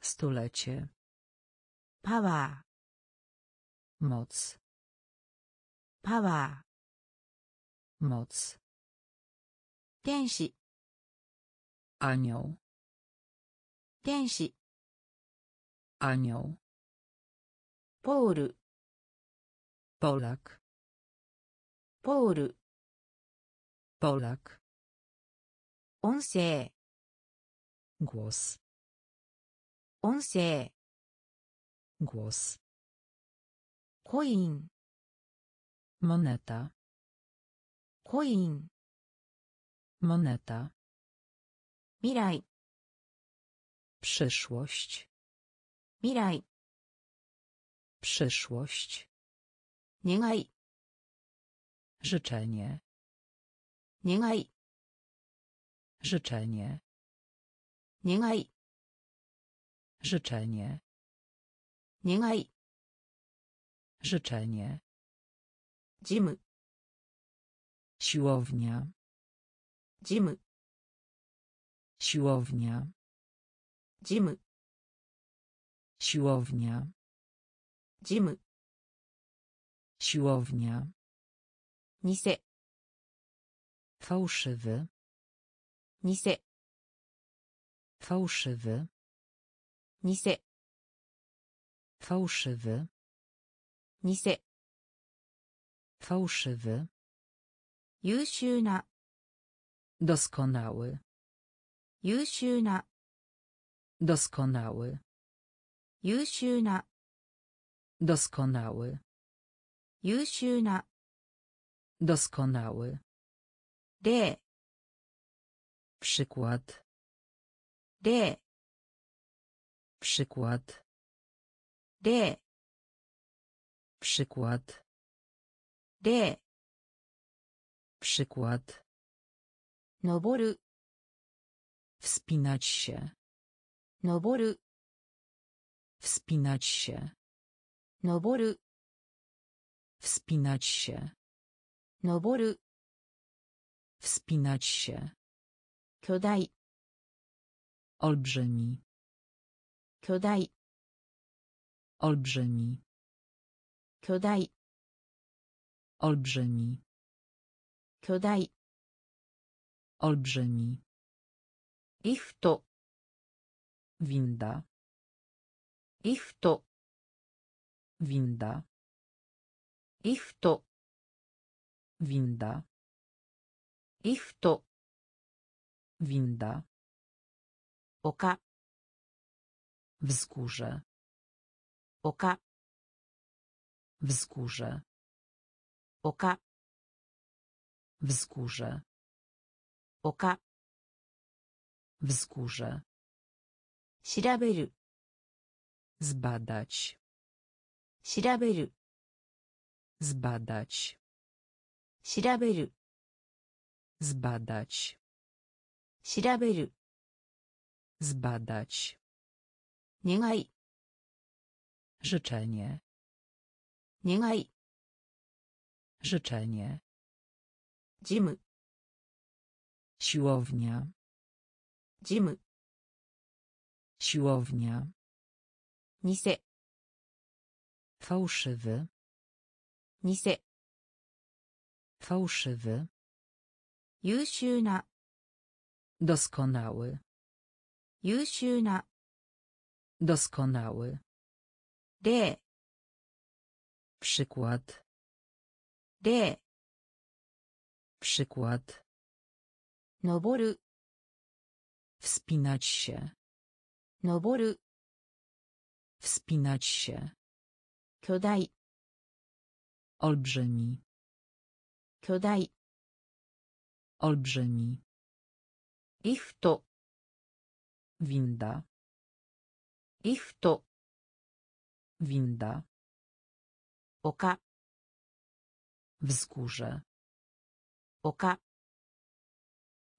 Stulecie. パワ Moc. ーパワ Moc. ー天使 Anioł. 天使 Anioł. ポール Polak. ポール Polak. 音声 Głos. 音声 Głos. コイン Moneta. コイン Moneta. 未来 Przyszłość. 未来 Przyszłość. 願い Życzenie. 願い Życzenie. 願い Życzenie. 願い Życzenie. ジム Siłownia. ジム Siłownia. ジム Siłownia. ジム Siłownia. Nise. Fałszywy. Nise. Fałszywy. Nise. Fałszywy. Nise. Fałszywy. Jusiuna. Doskonały. Jusiuna. Doskonały. Jusiuna. Doskonały. 優秀な Doskonały. 例 Przykład. 例 Przykład. 例 Przykład. 例 Przykład. 登る Wspinać się. 登る Wspinać się. 登る Wspinać się. Noboru. Wspinać się. Kyodai. Olbrzymi. Kyodai. Olbrzymi. Kyodai. Olbrzymi. Kyodai. Olbrzymi. Ich to. Winda. Ich to. Winda. Ich to. Winda. Ich to. Winda. Oka. Wzgórze. Oka. Wzgórze. Oka. Wzgórze. Oka. Wzgórze. Śraberu. Zbadać. Śraberu Zbadać. 調べる Zbadać. 調べる Zbadać. 願い Życzenie. 願い Życzenie. ジム Siłownia. ジム Siłownia. 偽 Fałszywy. 偽 Fałszywy. 優秀な Doskonały. 優秀な Doskonały. 例 Przykład. 例 Przykład. 登る Wspinać się. 登る Wspinać się. 巨大 Olbrzymi. Kyodai. Olbrzymi. Lifto. Winda. Lifto. Winda. Oka. Wzgórze. Oka.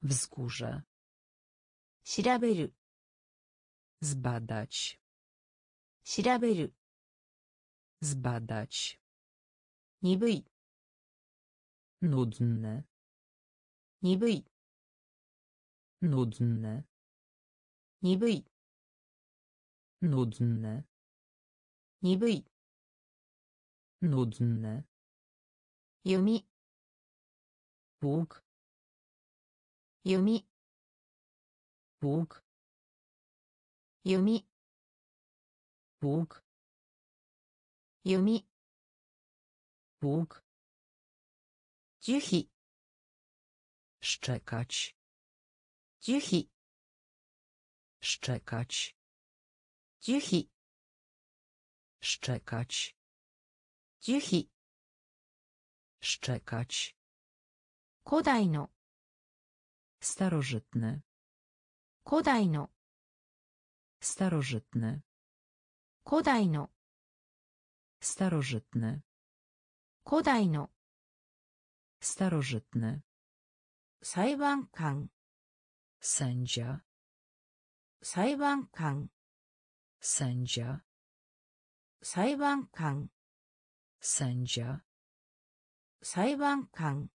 Wzgórze. Shiraberu. Zbadać. Shiraberu. Zbadać. 鈍い Nudny. 鈍い Nudny. 鈍い Nudny. 鈍い Nudny. 読み Pług. 読み Pług. 読み Pług. 読み Pług. Cichy. Szczekać. Cichy. Szczekać. Cichy. Szczekać. Cichy. Szczekać. Kodajno. Starożytny. Kodajno. Starożytny. Kodajno. Starożytny. 古代の Starożytny. 裁判官 Sędzia. 裁判官 Sędzia. 裁判官 Sędzia. 裁判官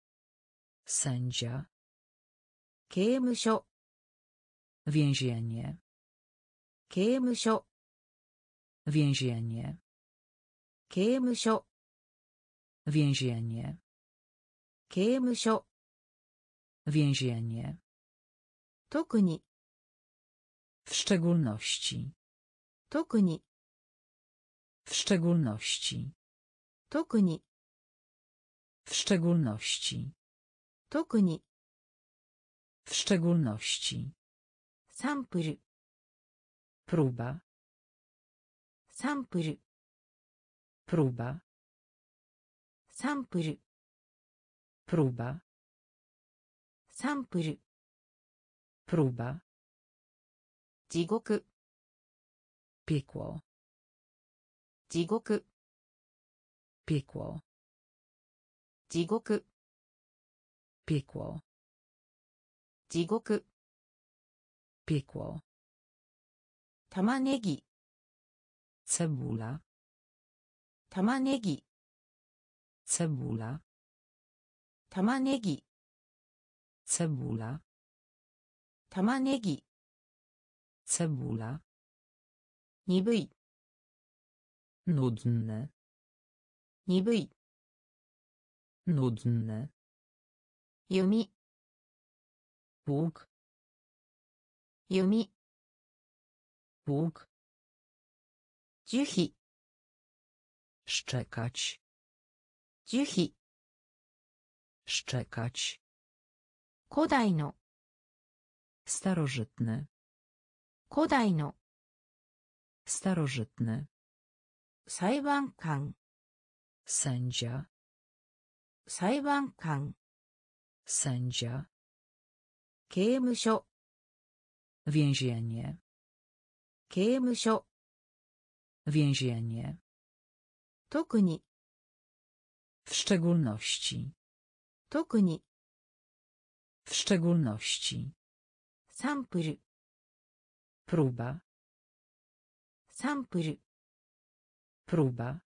Sędzia. 刑務所 Więzienie. 刑務所 Więzienie. 刑務所 Więzienie. 刑務所 Więzienie. 特に W szczególności. 特に W szczególności. 特に W szczególności. 特に W szczególności. サンプル Próba. サンプル Próba. サンプル。プロバサンプル。プロバ地獄。ピーコ地獄。ピーコ地獄。ピーコ地獄。ピーコ玉ねぎ。セブラ玉ねぎ。Cebula. 玉ねぎ Cebula. 玉ねぎ Cebula. 鈍い Nudny. 鈍い Nudny. 弓 Łuk. 弓 Łuk. 樹皮 Szczekać. 樹皮 Szczekać. 古代の Starożytny. 古代の Starożytny. 裁判官 Sędzia. 裁判官 Sędzia. 刑務所 Więzienie. 刑務所 Więzienie. 特に w szczególności. Tokuni. W szczególności. Sampl. Próba. Sampl. Próba.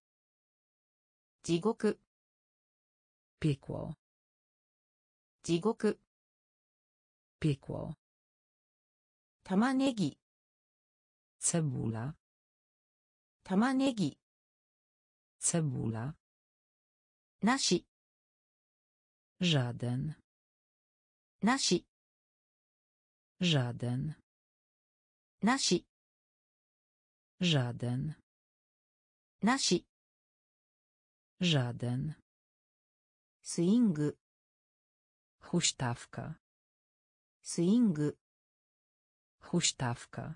Jigoku. Piekło. Jigoku. Piekło. Tamanegi. Cebula. Tamanegi. Cebula. Nasi. Żaden. Nasi. Żaden. Nasi. Żaden. Nasi. Żaden. Swing. Huśtawka. Swing. Huśtawka.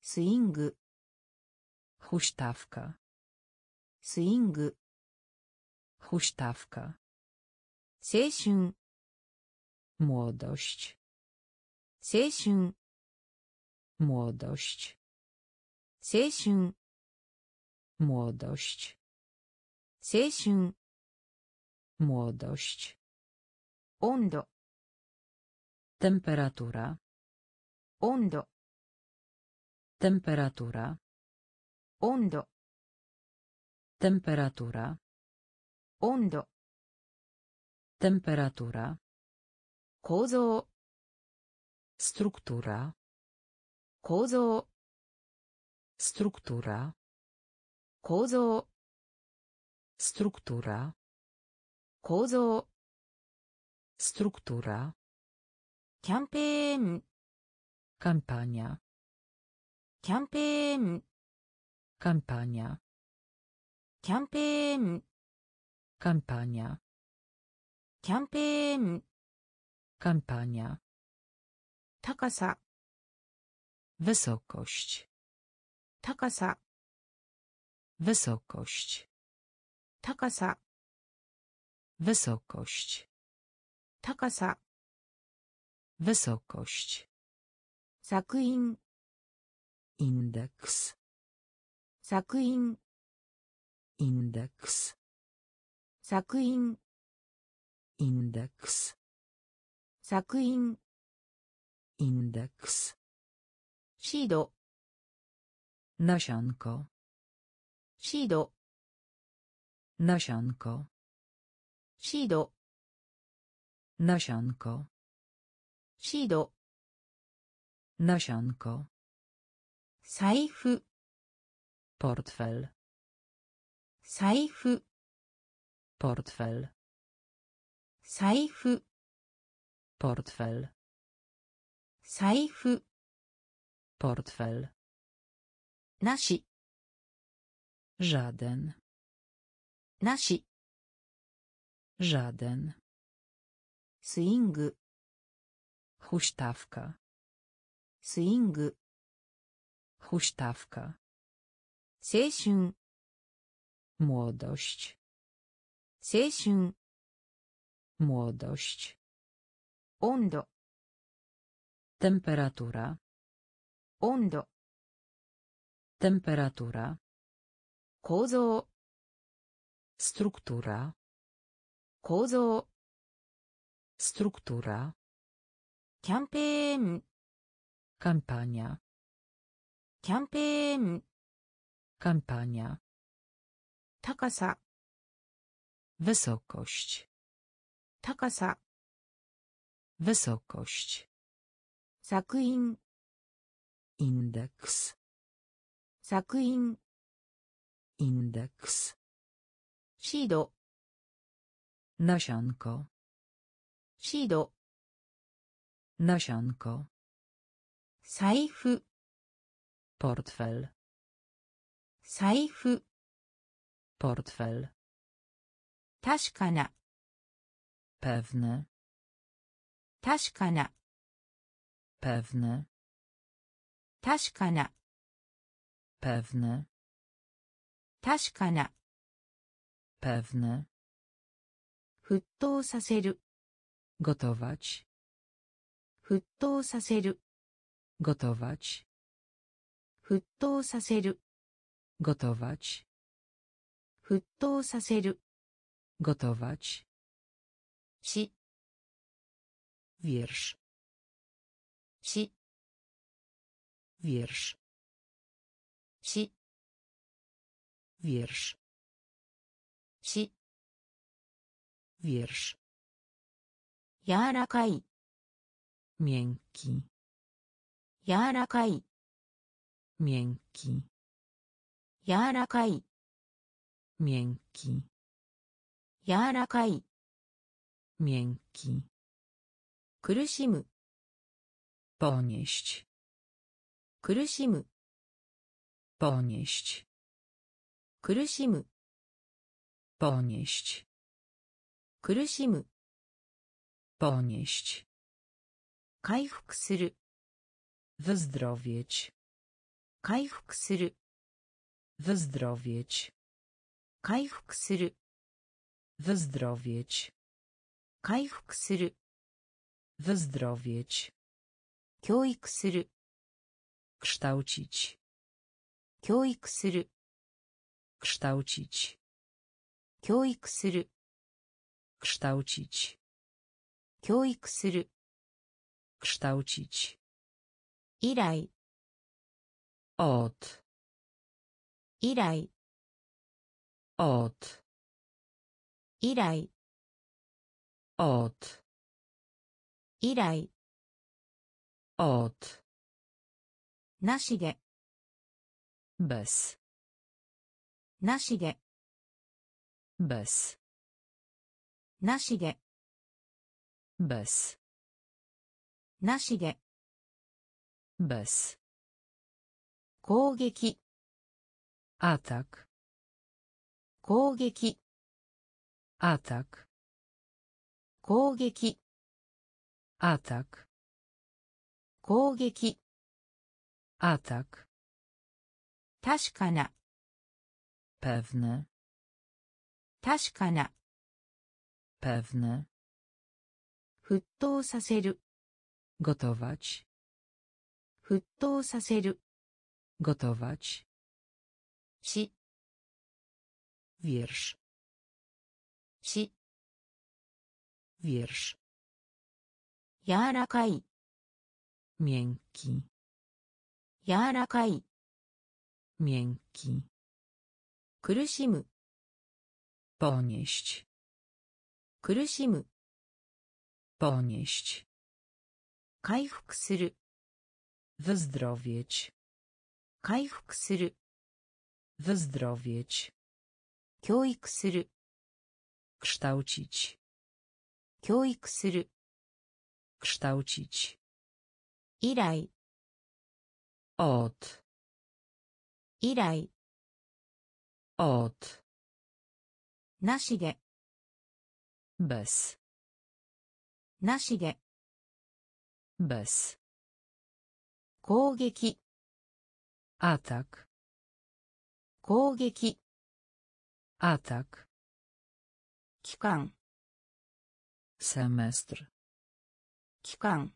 Swing. Huśtawka. Swing. Huśtawka. Seiszun. Młodość. Seiszun. Młodość. Seiszun. Młodość. Seiszun. Młodość. Ondo. Temperatura. Ondo. Temperatura. Ondo. Temperatura 温度 Temperatura. 構造 Struktura. 構造 Struktura. 構造 Struktura. 構造 Struktura. キャンペーン Kampania. キャンペーン Kampania. キャンペーン Kampania. Campaign. Kampania. Takasa. Wysokość. Takasa. Wysokość. Takasa. Wysokość. Takasa. Wysokość. Zakuin. Indeks. Zakuin. Indeks. 作品。インデックス作品。インデックスシード。ナシャンコシード。ナシャンコシード。ナシャンコシード。ナシャンコ財布。ーフ財布。Portfel. 財布 Portfel. 財布 Portfel. なし Żaden. なし Żaden. スイング Huśtawka. スイング Huśtawka. 青春 Młodość. 青春 Młodość. 温度 Temperatura. 温度 Temperatura. 構造 Struktura. 構造 Struktura. キャンペーン Kampania. キャンペーン Kampania. 高さ Wysokość. Takasa. Wysokość. Zakuin. Indeks. Zakuin. Indeks. Shido. Nasionko. Shido. Nasionko. Saifu. Portfel. Saifu. Portfel. 確かな Pewny. 確かな Pewny. 確かな Pewny. 確かな Pewny. 沸騰させる Gotować. 沸騰させる Gotować. 沸騰させる Gotować. 沸騰させる Gotować. し Wiersz. し Wiersz. し Wiersz. し Wiersz. 柔らかい Miękki. 柔らかい Miękki. 柔らかい Miękki. 柔らかい Miękki. 苦しむ Ponieść. 苦しむ Ponieść. 苦しむ Ponieść. 苦しむ Ponieść. 回復する Wyzdrowieć. 回復する Wyzdrowieć. 回復する Wyzdrowieć. 回復する Wyzdrowieć. 教育する Kształcić. 教育する Kształcić. 教育する Kształcić. 教育する Kształcić. 以来 Od. 以来 Od. 以来 Od. 以来 Od. なしで Bez. なしで Bez. なしで Bez. なしで Bez. 攻撃 Atak. 攻撃 Atak. 攻撃 Atak. 攻撃 Atak. 確かな Pewny. 確かな Pewny. 沸騰させる Gotować. 沸騰させる Gotować. し Wiersz. し Wiersz. 柔らかい Miękki. 柔らかい Miękki. 苦しむ Ponieść. 苦しむ Ponieść. 回復する Wyzdrowieć. 回復する Wyzdrowieć. 教育する Kształcić. 教育する Kształcić. 以来 Od. 以来 Od. なしで Bez. なしで Bez. 攻撃 Atak. 攻撃 Atak. 期間 Semestr. 期間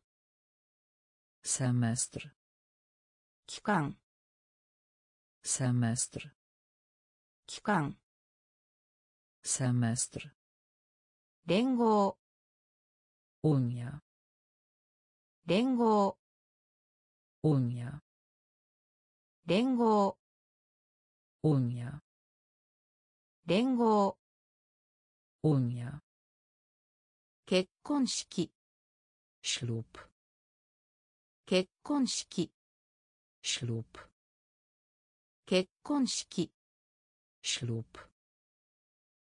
Semestr. 期間 Semestr. 期間 Semestr. 連合 Unia. 連合 Unia. 連合 Unia. 連合 Unia. 結婚式 Ślub. 結婚式 Ślub. 結婚式 Ślub.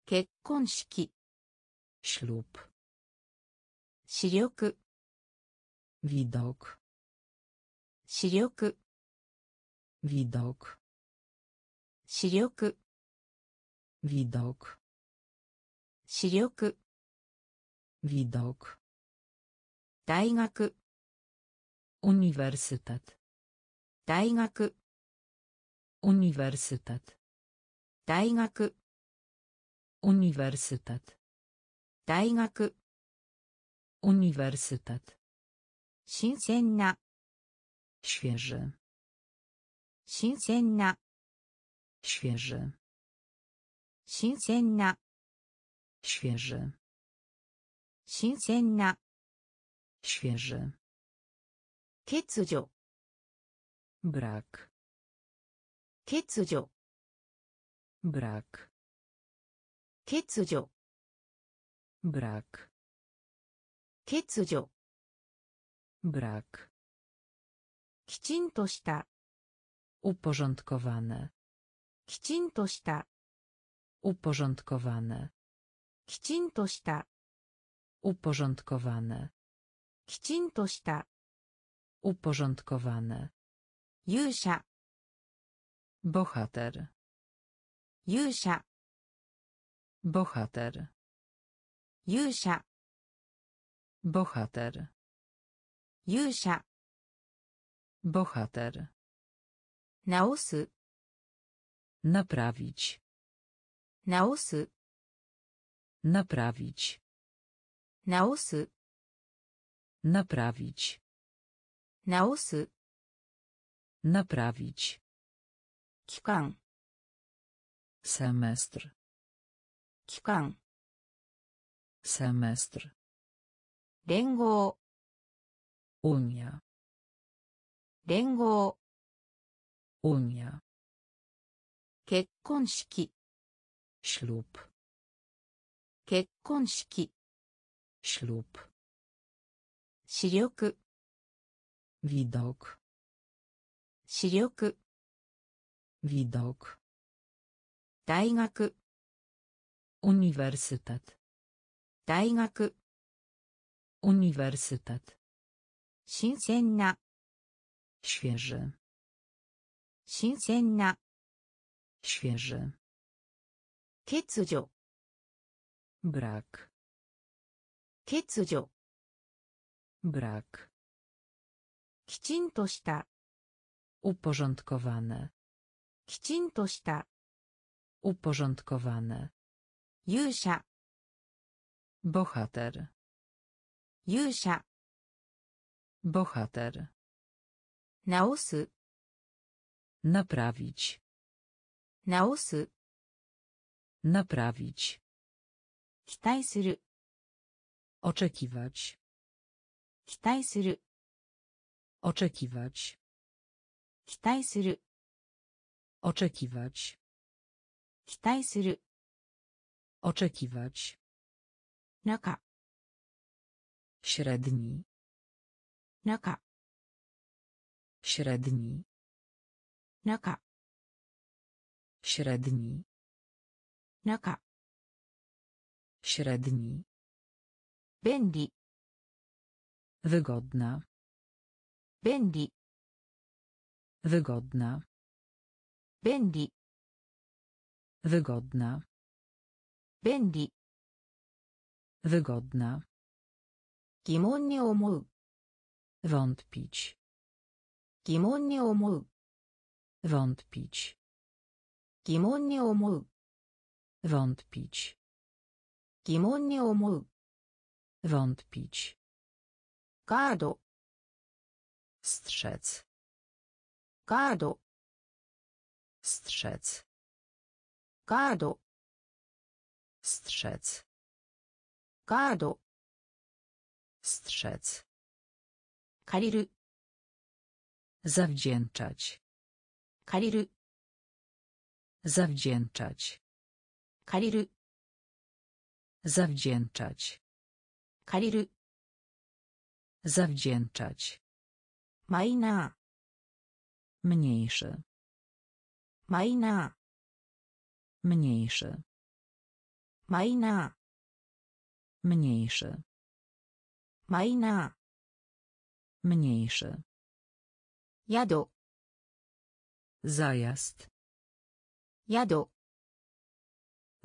結婚式 Ślub. 視力 Widok. 視力 Widok. 視力 Widok. 視力 Widok. 大学 Uniwersytet. 大学 Uniwersytet. 大学 Uniwersytet. 大学 Uniwersytet. 新鮮な Świeży. 新鮮な Świeży. 新鮮な Świeży. 新鮮な Świeży. 欠如 Brak. 欠如 Brak. 欠如 Brak. 欠如 Brak. きちんとした Uporządkowane. きちんとした Uporządkowane. きちんとした Uporządkowane. きちんとした Uporządkowane. 勇者 Bohater. 勇者 Bohater. 勇者 Bohater. 勇者 Bohater. 直す Naprawić. 直す Naprawić. 直す Naprawić. 直す Naprawić. 期間 Semestr. 期間 Semestr. 連合 Unia. 連合 Unia. 結婚式 Ślub. 結婚式 Ślub. 視力 Widok. 視力 Widok. 大学 Uniwersytet. 大学 Uniwersytet. 新鮮な Świeży. 新鮮な Świeży. 欠如 Brak. 欠如 Brak. きちんとした Uporządkowane. きちんとした Uporządkowane. 勇者 Bohater. 勇者 Bohater. 直す Naprawić. 直す Naprawić. 期待する Oczekiwać. 期待する Oczekiwać. 期待する Oczekiwać. 期待する Oczekiwać. 中 Średni. 中 Średni. 中 Średni. 中 Średni. Bendy. Wygodna. Bendy. Wygodna. Bendy. Wygodna. Bendy. Wygodna. Kimon nie omuł. Wątpić. Kimon nie omuł. Wątpić. Kimon nie omuł. Wątpić. 疑問に思う Wątpić. ガード Strzec. ガード Strzec. ガード Strzec. ガード Strzec. 借りる Zawdzięczać. 借りる Zawdzięczać. 借りる Zawdzięczać. Kariru. Zawdzięczać. Majna. Mniejszy. Majna. Mniejszy. Majna. Mniejszy. Majna. Mniejszy. Jado. Zajazd. Jado.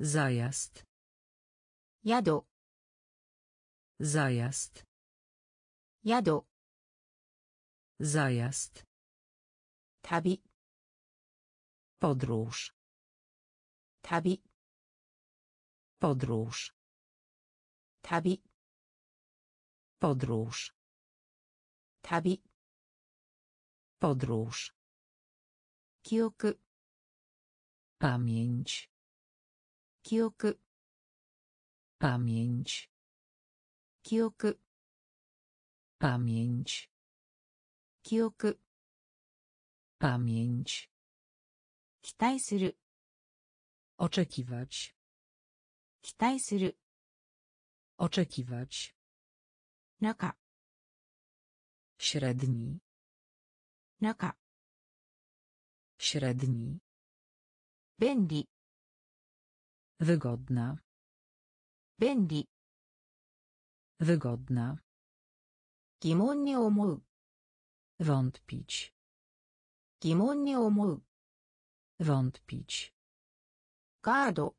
Zajazd. Jadu. Zajazd. Jadu. Zajazd. Tabi. Podróż. Tabi. Podróż. Tabi. Podróż. Tabi. Podróż. Kiok. Pamięć. Kiok. Pamięć. 記憶 Pamięć. 記憶 Pamięć. 期待する Oczekiwać. 期待する Oczekiwać. 中 Średni. 中 Średni. 便利 Wygodna. 便利 Wygodna. 疑問に思う Wątpić. 疑問に思う Wątpić. ガード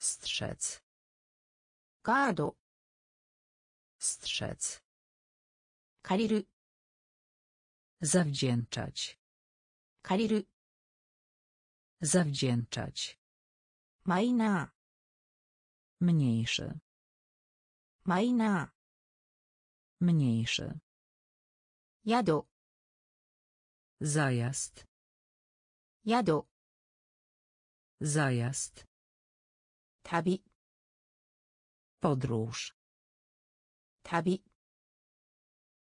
Strzec. ガード Strzec. 借りる Zawdzięczać. 借りる Zawdzięczać. マイナ Mniejszy. ー Mniejszy. Majna. Mniejszy. Jado. Zajazd. Jado. Zajazd. Tabi. Podróż. Tabi.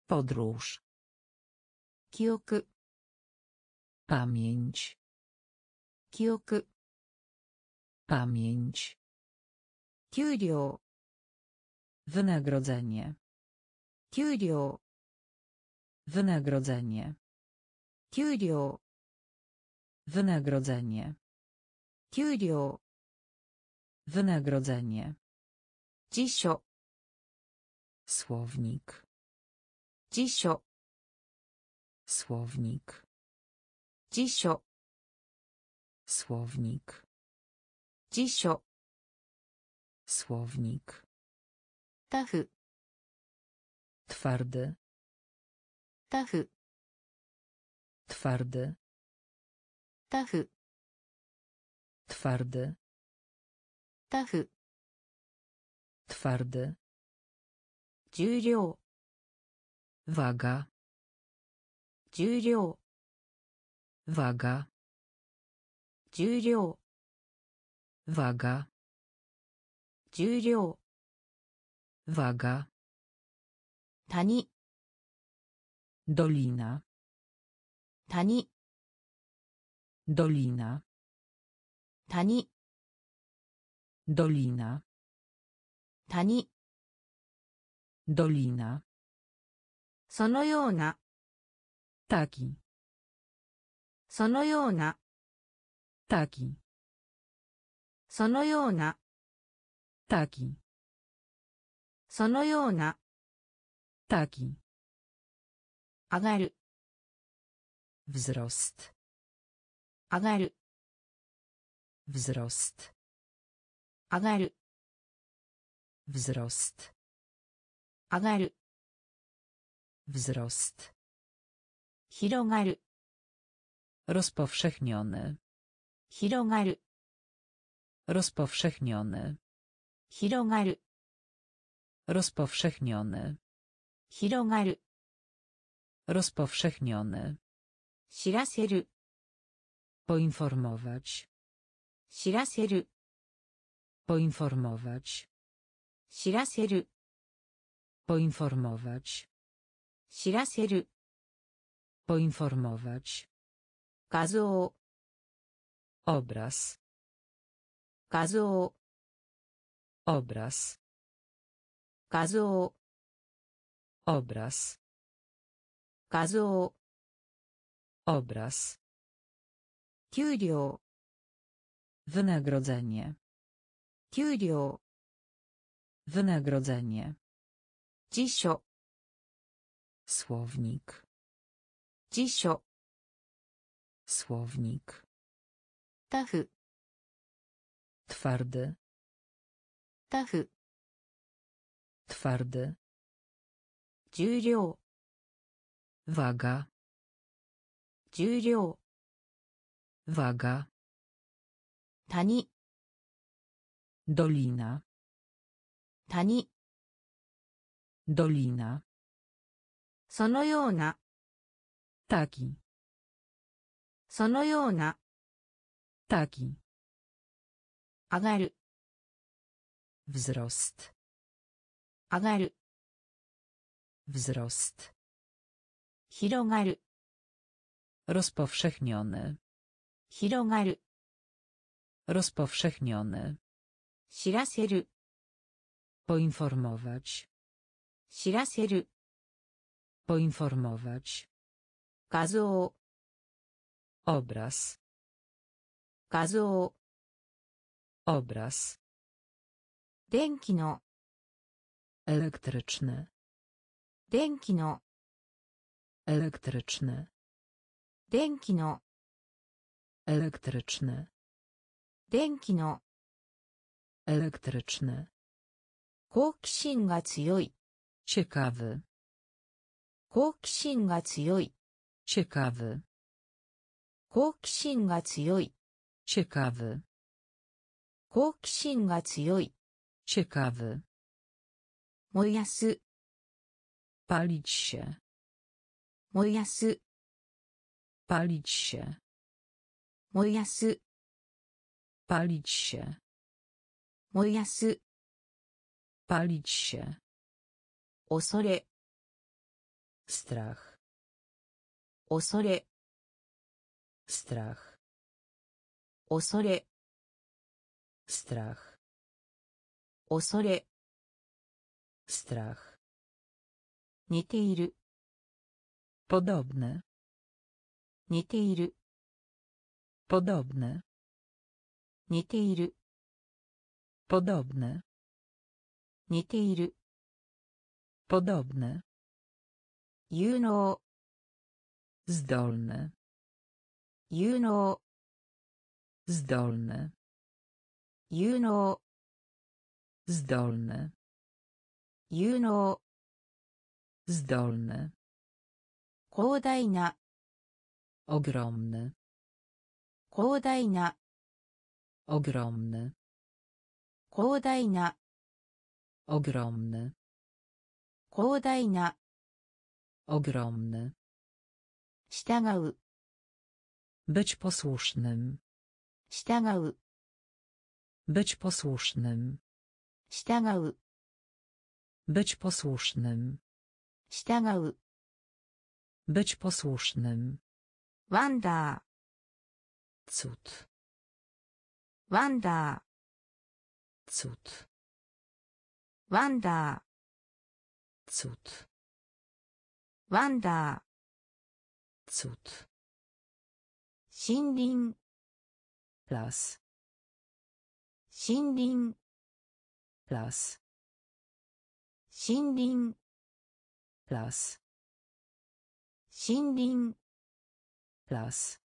Podróż. Kiok. Pamięć. Kiok. Pamięć. 給料 Wynagrodzenie. 給料 Wynagrodzenie. 給料 Wynagrodzenie. 給料 Wynagrodzenie. 辞書 Słownik. 辞書 Słownik. 辞書 Słownik. 辞書 Słownik. タフ Twardy. タフ Twardy. タフ Twardy. タフ Twardy. 重量 Waga. 重量 Waga. 重量 Waga. 重量。わが。谷。ドリーナ。谷。ドリーナ。谷。ドリーナ。谷。ドリーナ。そのような。滝。そのような。滝。そのような。taki, そのような taki, 上がる wzrost, 上がる wzrost, 上がる wzrost, 上がる wzrost, 広がる rozpowszechniony, 広がる rozpowszechniony, 広がる rozpowszechniony, 広がる rozpowszechniony, 知らせる poinformować, 知らせる poinformować, 知らせる poinformować, 知らせる poinformować, 画像 obraz, 画像 obraz, 画像 obraz, 画像 obraz, 給料 wynagrodzenie, 給料 wynagrodzenie, 辞書 słownik, 辞書 słownik, タフ twardy, タフ twardy, 重量 waga, 重量 waga, 谷 dolina, 谷 dolina, そのような taki, そのような taki, 上がる wzrost, 上がる wzrost, 広がる rozpowszechniony, 広がる rozpowszechniony, 知らせる poinformować, 知らせる poinformować, 画像 obraz, 画像 obraz, 電気の elektryczny, 電気の elektryczny, 電気の elektryczny, 電気の elektryczny, 好奇心が強い ciekawy, 好奇心が強い ciekawy, 好奇心が強い ciekawy, 好奇心が強い Ciekawy. Mojasu. Palić się. Mojasu. Palić się. Mojasu. Palić się. Mojasu. Palić się. Osore. Strach. Osore. Strach. Osore. Strach. 恐れ strach, 似ている podobny, 似ている podobny, 似ている podobny, 似ている podobny, 有能 zdolny, 有能 zdolny, 有能 zdolny, 有能 zdolny, 広大な ogromny, 広大な ogromny, 広大な ogromny, 広大な ogromny, 従う być posłusznym, 従う być posłusznym, 従う być posłusznym. 従う być posłusznym. Wonder cud. Wonder cud. Wonder cud. Wonder cud. 森林 las. 森林 Las. 森林 Las. 森林 Las.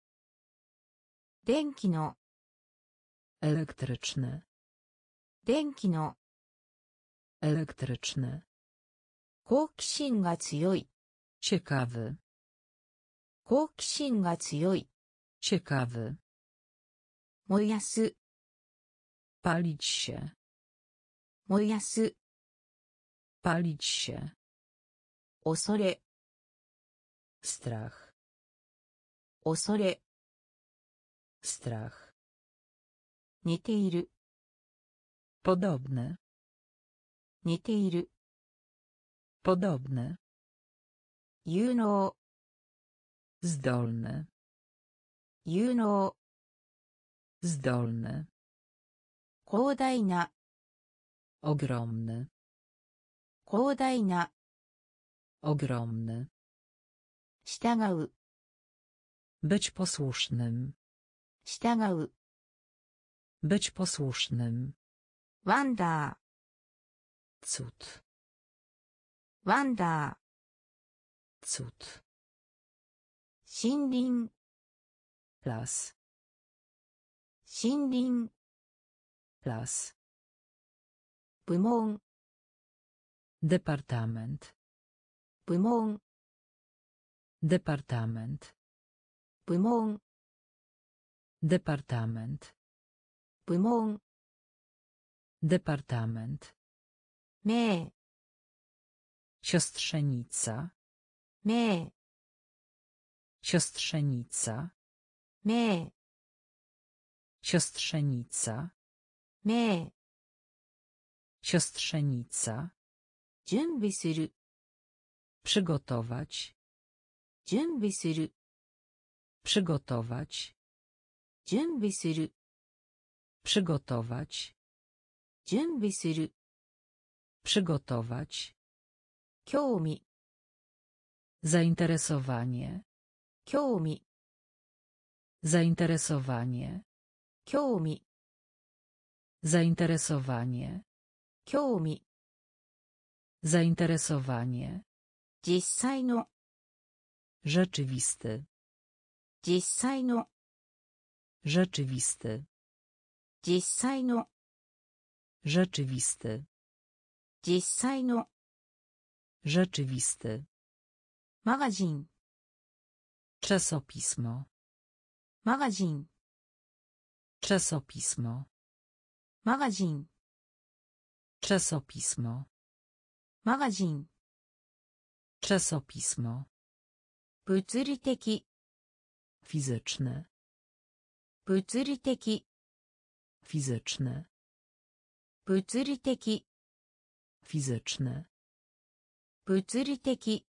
電気の Elektryczny. 電気の Elektryczny. 好奇心が強い Ciekawy. 好奇心が強い Ciekawy. 燃やす Palić się. 燃やす Palić się. 恐れ Strach. 恐れ Strach. 似ている Podobny. 似ている Podobny. 有能 Zdolny. 有能 Zdolny. 広大な Ogromny. 広大な Ogromny. 従う Być posłusznym. 従う Być posłusznym. ワンダ Cud. ーワンダ Cud. ー森林 Las. 森林 Las. 部門 Departament. 部門 Departament. 部門 Departament. 部門 Departament. 名 Siostrzenica. 名 Siostrzenica. 名 Siostrzenica. 名 Siostrzenica. 準備する Przygotować. 準備する Przygotować. 準備する Przygotować. 準備する Przygotować. 興味 Zainteresowanie. 興味 Zainteresowanie. 興味 Zainteresowanie. 興味 Zainteresowanie. 実際の Rzeczywisty. 実際の Rzeczywisty. 実際の Rzeczywisty. 実際の Rzeczywisty. マガジン Czasopismo. マガジン Czasopismo. マガジン Czasopismo. マガジン Czasopismo. 物理的 Fizyczny. 物理的 Fizyczny. 物理的 Fizyczny. 物理的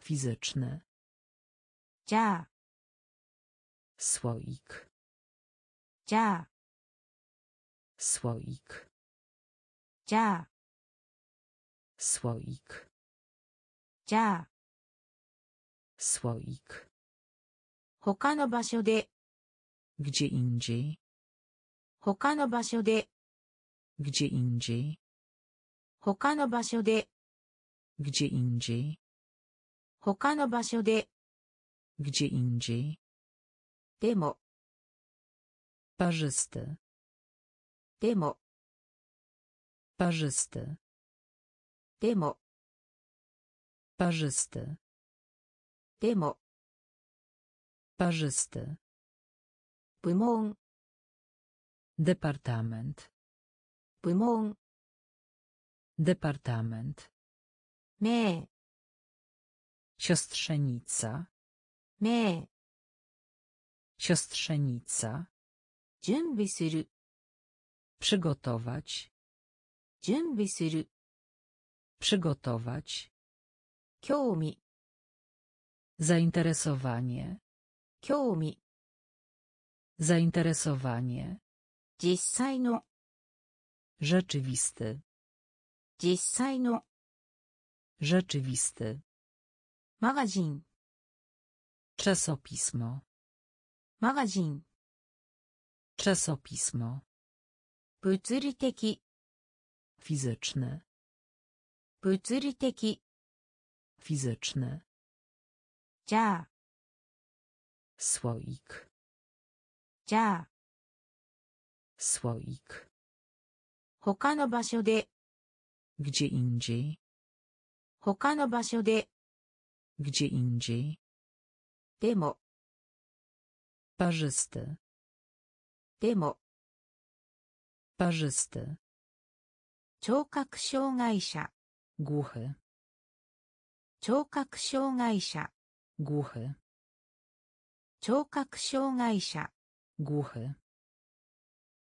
Fizyczny. じゃあ Słoik. じゃあ Słoik. じゃあ Słoik. じゃあ Słoik. 他の場所で Gdzie indziej. 他の場所で Gdzie indziej. 他の場所で Gdzie indziej. 他の場所で Gdzie indziej. でも Parzysty. でも Parzysty. Demo. Parzysty. Demo. Parzysty. Bumon. Departament. Bumon. Departament. Me. Siostrzenica. Me. Siostrzenica. Przygotować. 準備する Przygotować. 興味 Zainteresowanie. 興味 Zainteresowanie. 実際の Rzeczywisty. 実際の Rzeczywisty. マガジン Czasopismo. マガジン Czasopismo. 物理的 Fizyczny. 物理的 Fizyczny. じゃあ Słoik. じゃあ Słoik. 他の場所で Gdzie indziej. 他の場所で Gdzie indziej. でも Parzysty. でも Parzysty. 聴覚障害者ゴヘ聴覚障害者ゴヘ聴覚障害者ゴヘ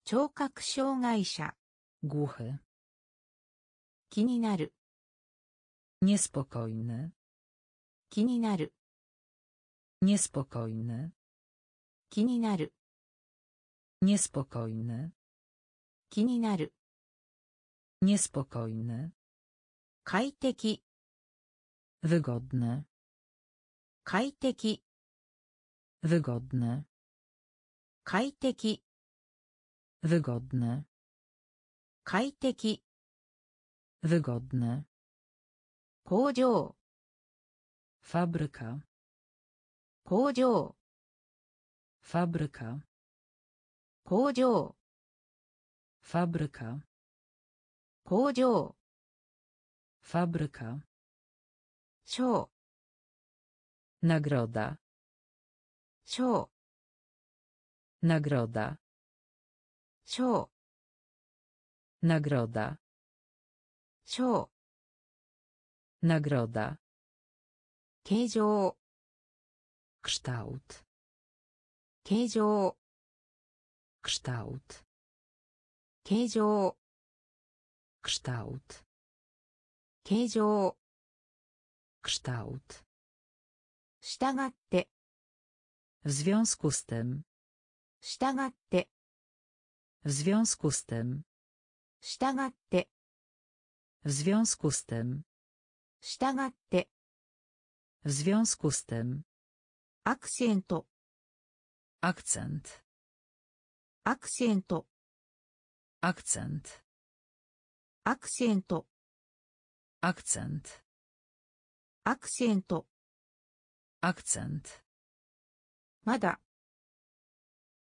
聴覚障害者ゴヘ気になる Niespokojny. 気になる Niespokojny. 気になる Niespokojny. 気になる Niespokojny. 快適 Wygodny. 快適 Wygodny. 快適 Wygodny. 快適 Wygodny. 工場 Fabryka. 工場 Fabryka. 工場 Fabryka. 工場 Fabryka. 賞 Nagroda. 賞 Nagroda. 賞 Nagroda. 賞 Nagroda. 形状 Kształt. 形状 Kształt. 形状 Kształt. 形状 Kształt. 従って W związku z tym. 従って W związku z tym. 従って W związku z tym. 従って W związku z tym. アクセント Akcent. アクセント Akcent. アクセント Akcent. アクセント Akcent. まだ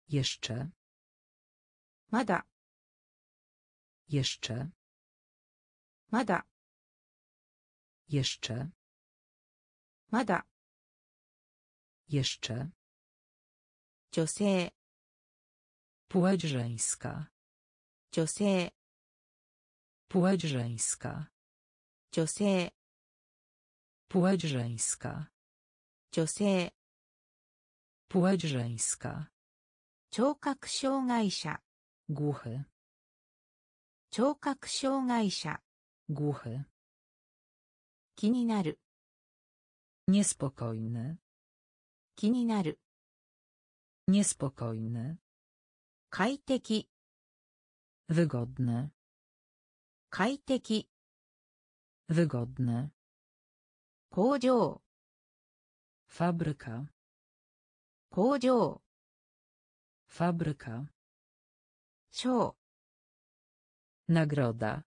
Jeszcze. まだ Jeszcze. まだ Jeszcze. まだ Jeszcze. 女性 Płeć żeńska. 女性 Płeć żeńska. 女性 Płeć żeńska. 女性 Płeć żeńska. 聴覚障害者 Głuchy. 聴覚障害者 Głuchy. 気になる Niespokojny. 気になる Niespokojny. 快適 Wygodny. 快適 Wygodny. 工場 Fabryka. 工場 Fabryka. 賞 Nagroda.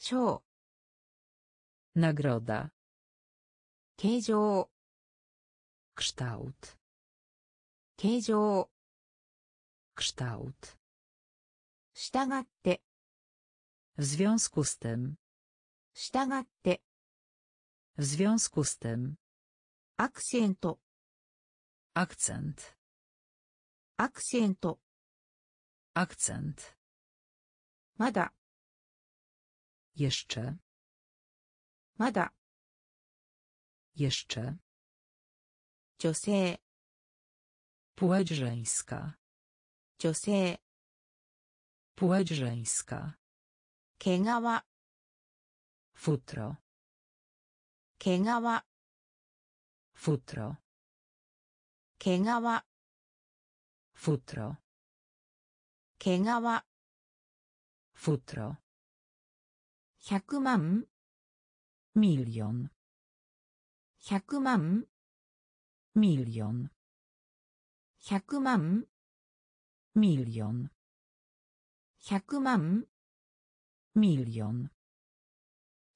賞 Nagroda. 形状 Kształt. 形状 Kształt. 従って W związku z tym. 従って W związku z tym. アクセント Akcent. アクセント Akcent. まだ Jeszcze. まだ Jeszcze. 女性 Płeć żeńska. 女性 Płeć żeńska. 毛皮フュトロ毛皮フュトロ毛皮フトロ毛皮フトロ百万？ミリオン百万？ミリオン百万？ミリオン百万？Milion.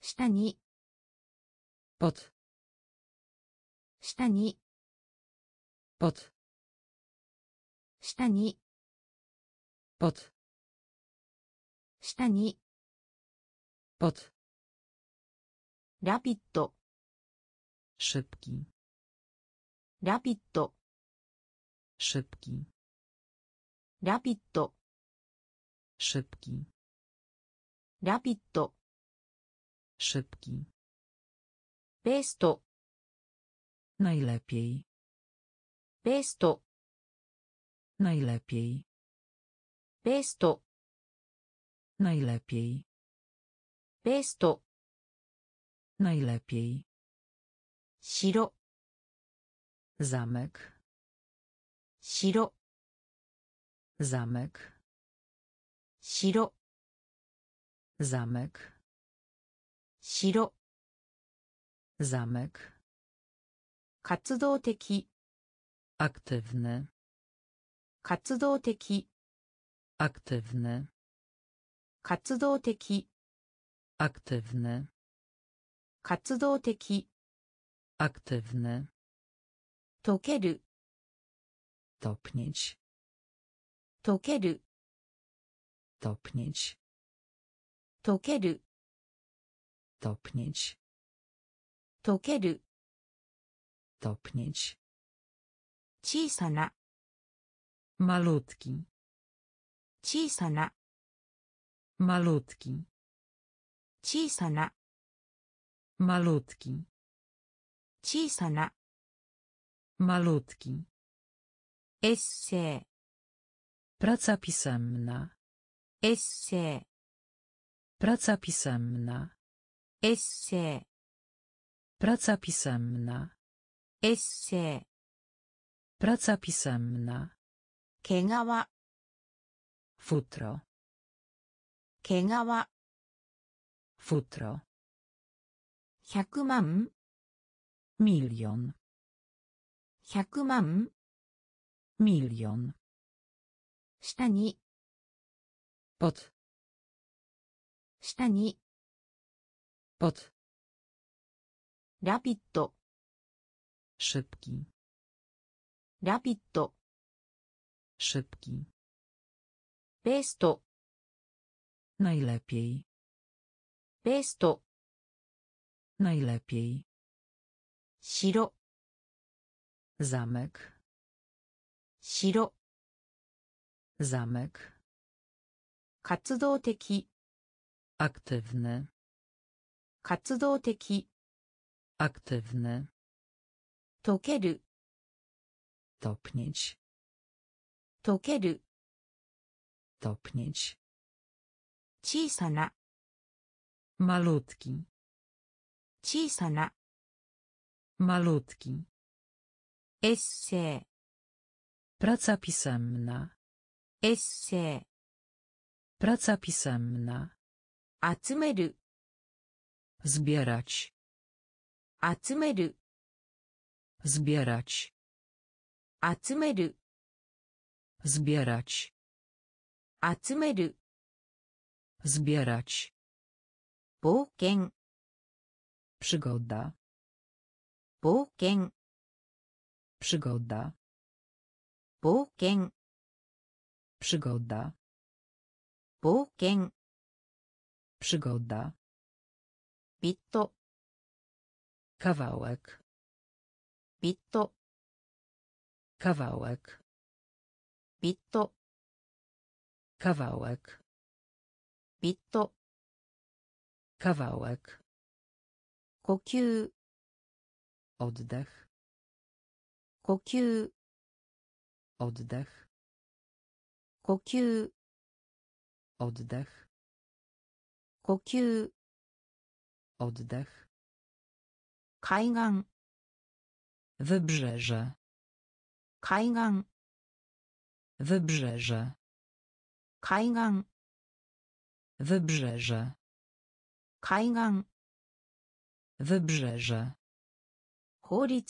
下に Pod. 下に Pod. 下に Pod. 下に Pod. ラピッド Szybki. ラピッド Szybki. ラピッド Szybki. Rapido. Szybki. Besto. Najlepiej. Besto. Najlepiej. Besto. Najlepiej. Besto. Najlepiej. Siro. Zamek. Siro. Zamek. Siro. Zamek. 城 Zamek. 活動的 Aktywny. 活動的 Aktywny. 活動的 Aktywny. 活動的 Aktywny. 溶ける Topnieć. 溶ける Topnieć. 溶ける Topnieć. 溶ける Topnieć. 小さな Malutki. 小さな Malutki. 小さな Malutki. 小さな Malutki. エッセイ Praca pisemna. エッセイ Praca pisemna. エッセイ Praca pisemna. エッセイ Praca pisemna. 毛皮 Futro. 毛皮 Futro. 100万 Milion. 100万 Milion. 下に Pod. 下に Pod. ラピッド Szybki. ラピッド Szybki. ベースト Najlepiej. ベースト Najlepiej. 城 Zamek. 城 Zamek. 活動的 Aktywny. 活動的 Aktywny. 溶ける Topnieć. 溶ける Topnieć. 小さな Malutki. 小さな Malutki. エッセイ Praca pisemna. エッセイ Praca pisemna. 集める Zbierać. 集める Zbierać. 集める Zbierać. 集める Zbierać. 冒険 Przygoda. 冒険 Przygoda. 冒険 Przygoda. 冒険 Przygoda. Bitto. Kawałek. Bitto. Kawałek. Bitto. Kawałek. Bitto. Kawałek. Kokiu. Oddech. Kokiu. Oddech. Kokiu. Oddech. 呼吸 oddech, 海岸 wybrzeże, 海岸 wybrzeże, 海岸 wybrzeże, 海岸 wybrzeże, 法律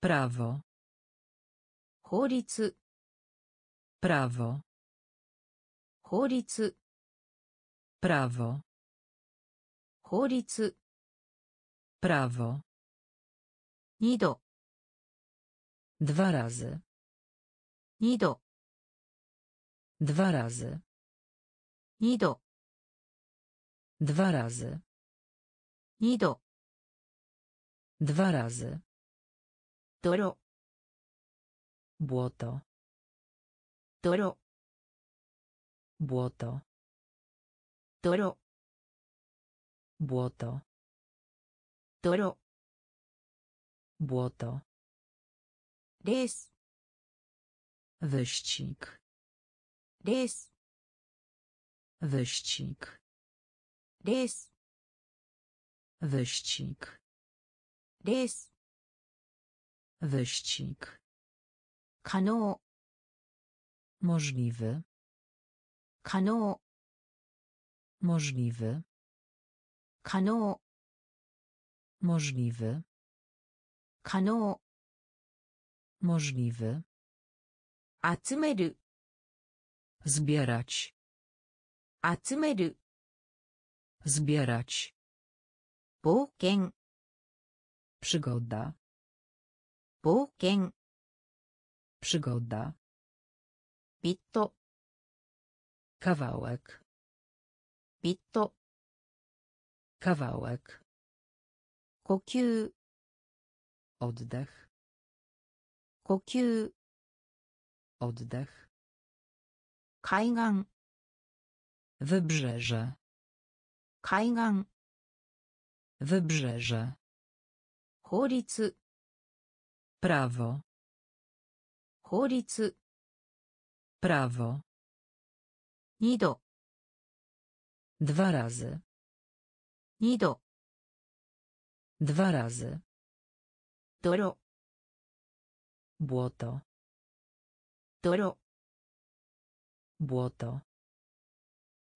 prawo, 法律 prawo, 法律 prawo, 法律 prawo, 二度 dwa razy, 二度 dwa razy, 二度 dwa razy, 二度 dwa razy, 泥 błoto, 泥 błoto, Toro. Błoto. Toro. Błoto. Rys. Wyścig. Rys. Wyścig. Rys. Wyścig. Rys. Wyścig. Kano. Możliwy. Kano. Możliwy. Kano. Możliwy. Kano. Możliwy. Atsumeru. Zbierać. Atsumeru. Zbierać. Boken. Przygoda. Boken. Przygoda. Bitto. Kawałek ビット kawałek, 呼吸 oddech, 呼吸 oddech, 海岸 wybrzeże, 海岸 wybrzeże, 法律 prawo, 法律 prawo, 二度 Dwa razy. Nido. Dwa razy. Doro. Błoto. Doro. Błoto.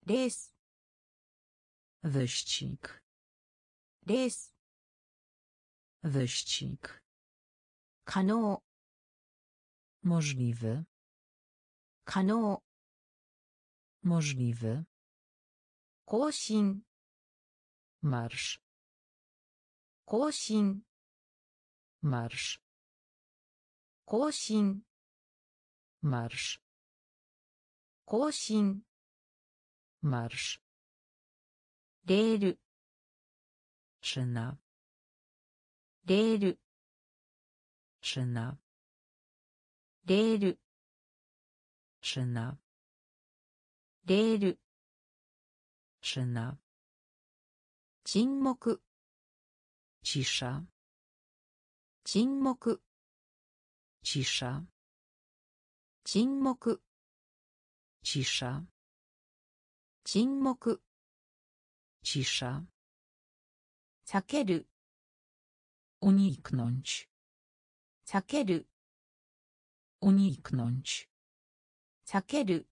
Rys. Wyścig. Rys. Wyścig. Kano. Możliwy. Kano. Możliwy. 更新。マルシ更新。マルシ更新。マルシ更新。マルシレール。シュナレール。シュナレール。シュナ,レール。Szyna, 沈黙 cisza, 沈黙 cisza, 沈黙 cisza, 沈黙 cisza, 避ける uniknąć, 避ける uniknąć, 避ける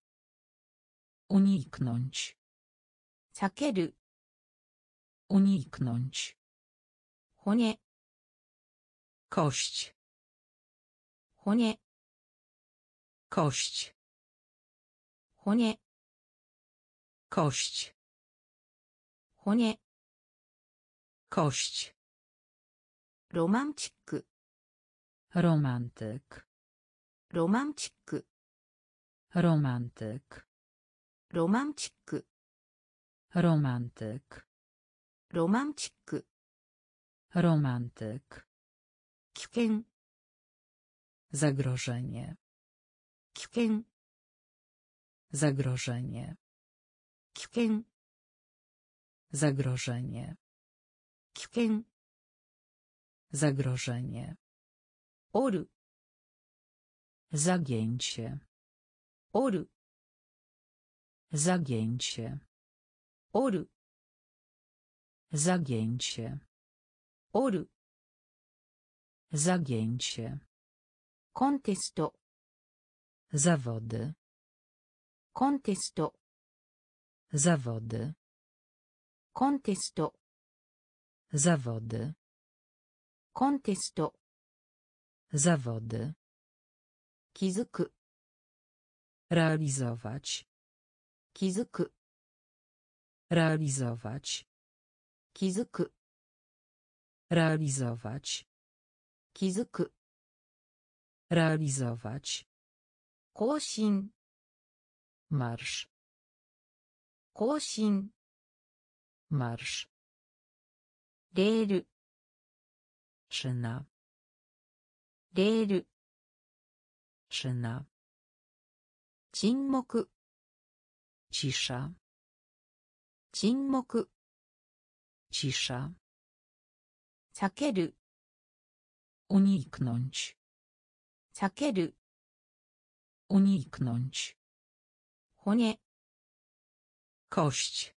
uniknąć, 避ける uniknąć, 骨 kość, 骨 kość, 骨 kość, 骨 kość, ロマンチック romantyk, ロマンチック romantyk romantyk romantyk Kiken. zagrożenie Kiken. zagrożenie Kiken. zagrożenie Kiken. zagrożenie oru zagięcie oru Zagięcie. Oru. Zagięcie. Oru. Zagięcie. Kontesto. Zawody. Kontesto. Zawody. Kontesto. Zawody. Kontesto. Zawody. Kizuku. Realizować. Kizuku. Realizować. Kizuk. Realizować. Kizuk. Realizować. Kosin. Marsz. Kosin. Marsz. Rail. Szyna. Rail. Szyna. 沈黙。cisza. 沈黙 Cisza. 避ける Uniknąć. 避ける Uniknąć. 骨 Kość.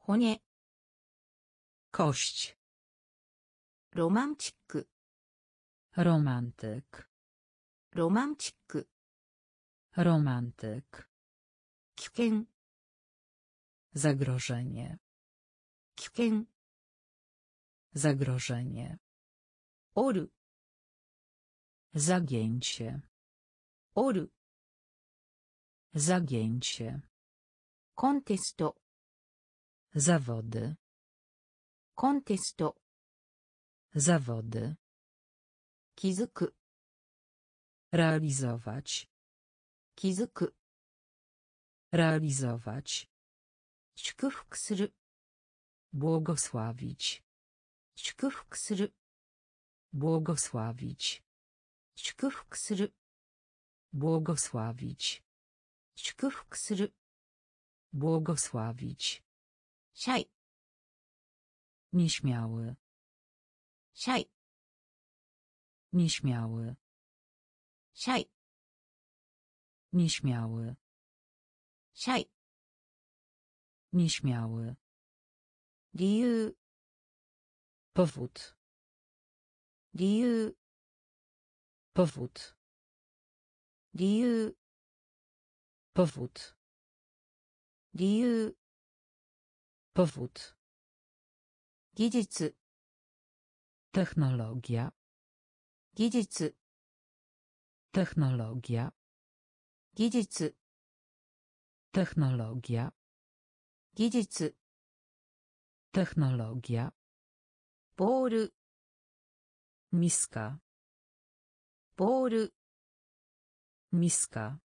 骨 Kość. ロマンチック Romantyk. ロマンチック Romantyk. 危険 Zagrożenie. Kien. Zagrożenie. Oru. Zagięcie. Oru. Zagięcie. Kontesto. Zawody. Kontesto. Zawody. Kizuku. Realizować. Kizuku. Realizować. 祝福する Błogosławić. 祝福する Błogosławić. 祝福する Błogosławić. 祝福する Błogosławić. シャイ Nieśmiały. シャイ Nieśmiały. シャイ Nieśmiały. シャイ Nieśmiały. 理由 Powód. 理由 Powód. 理由 Powód. 理由 Powód. 技術 Technologia. 技術 Technologia. 技術 Technologia. 技術。Technologia. ボール。ミスカボール。ミスカ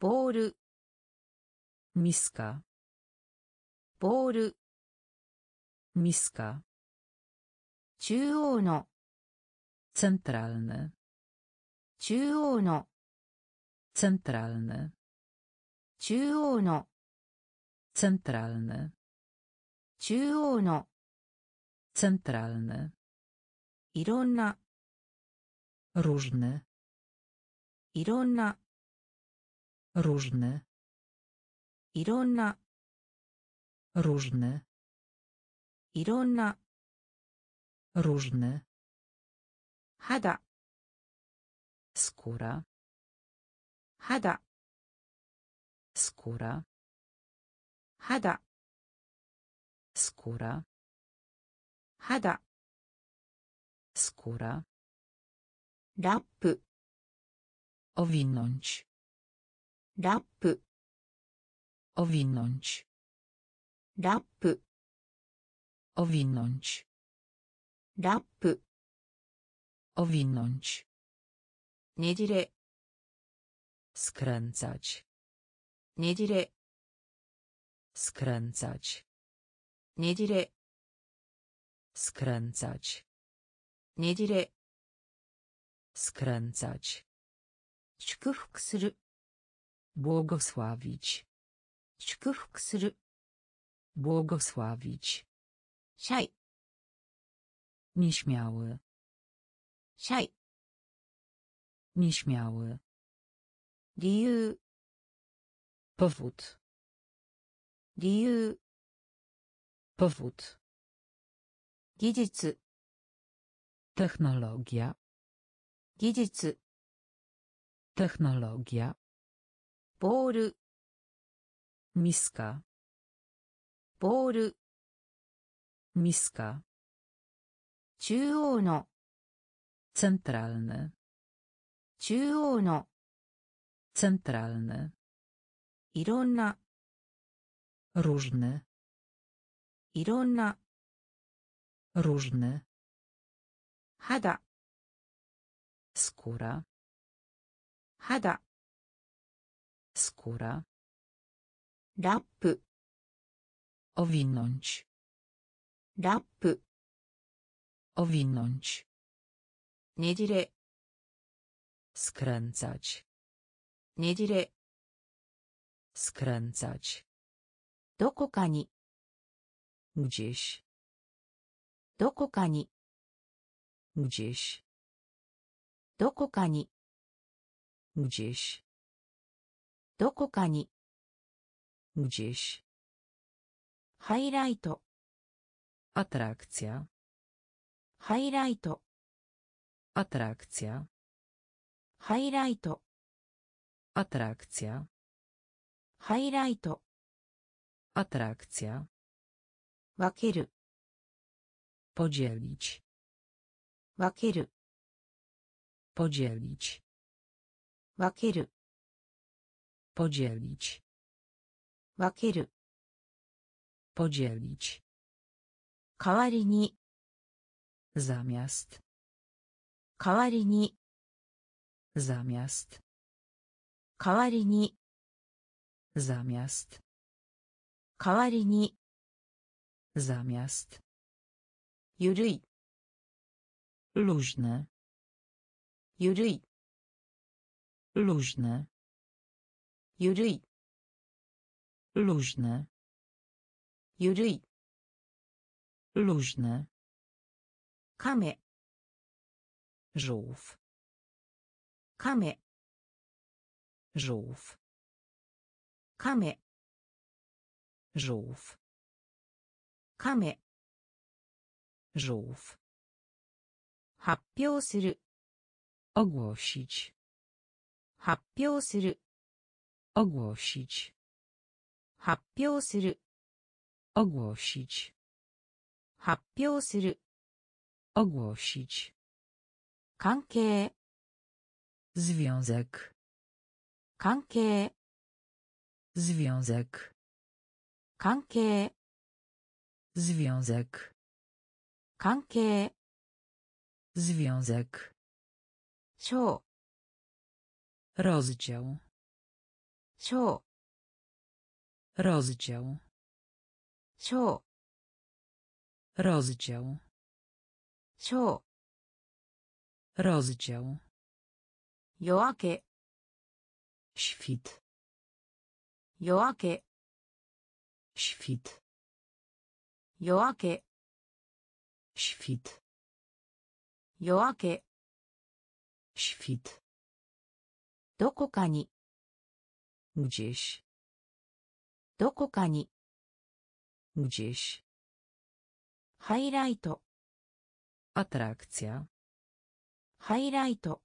ボール。ミスカボール。ミスカ中央の。セントラルネ中央の。セントラルネ中央の。Centralny. 中央の Centralny. いろんな Różny. いろんな Różny. いろんな Różny. いろんな Różny. 肌 Skóra. 肌 Skóra. 肌 skóra. Hada. Skóra. Rap owinąć. Rap owinąć. Rap owinąć. Rap owinąć. Niedzielę. Skręcać. Niedzielę. Skręcać. ねじれ Skręcać. ねじれ Skręcać. 祝福する Błogosławić. 祝福する Błogosławić. シャイ Nieśmiały. シャイ Nieśmiały. 理由 Powód. 理由 powód 技術 technologia 技術 technologia ボール miska ボール miska 中央の centralny 中央の centralny いろんな Różny. Ironna. Różny. Hada. Skóra. Hada. Skóra. Rap. Owinąć. Rap. Owinąć. Niedzielę. Skręcać. Niedzielę. Skręcać. どこかに。Gdzieś どこかに。Gdzieś どこかに。Gdzieś どこかに。Gdzieś ハイライトアトラクチャハイライトアトラクチャハイライトアトラクチャハイライト atrakcja 分ける podzielić 分ける podzielić 分ける podzielić 分ける podzielić 代わりに zamiast 代わりに zamiast 代わりに zamiast 代わりに zamiast ゆるい luźne ゆるい luźne ゆるい luźne ゆるい luźne 亀 żółw 亀 żółw 亀 żółw 亀 żółw 発表する ogłosić 発表する ogłosić 発表する ogłosić 発表する ogłosić 関係 związek 関係 związek 関係 związek 関係 związek 章 rozdział 章 rozdział 章 rozdział 章 rozdział 夜明け świt 夜明け Świt 夜明け świt 夜明け świt どこかに gdzieś どこかに gdzieś ハイライト atrakcja ハイライト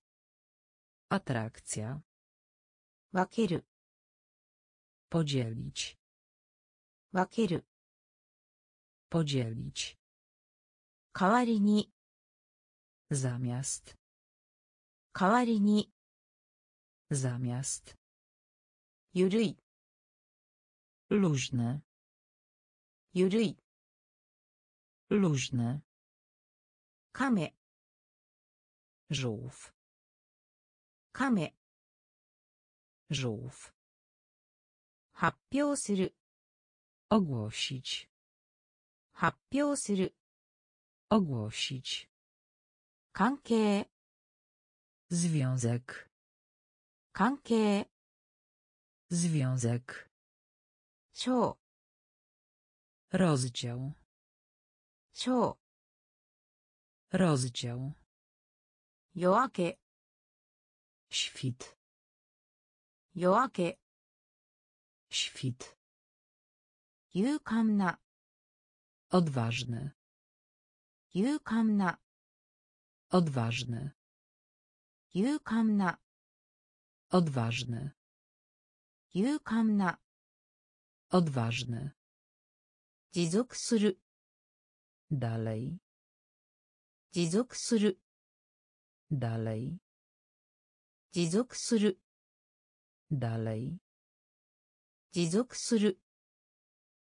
atrakcja 分ける podzielić 分ける podzielić 代わりに zamiast 代わりに zamiast ゆるい luźne ゆるい luźne 亀 żółw 亀 żółw 発表する ogłosić 発表する ogłosić 関係 związek 関係 związek 章 rozdział 章 rozdział 夜明け świt 夜明け świt 勇敢な Odważny. 勇敢な Odważny. 勇敢な Odważny. 勇敢な Odważny. 持続する Dalej. 持続する Dalej. 持続する Dalej. 持続する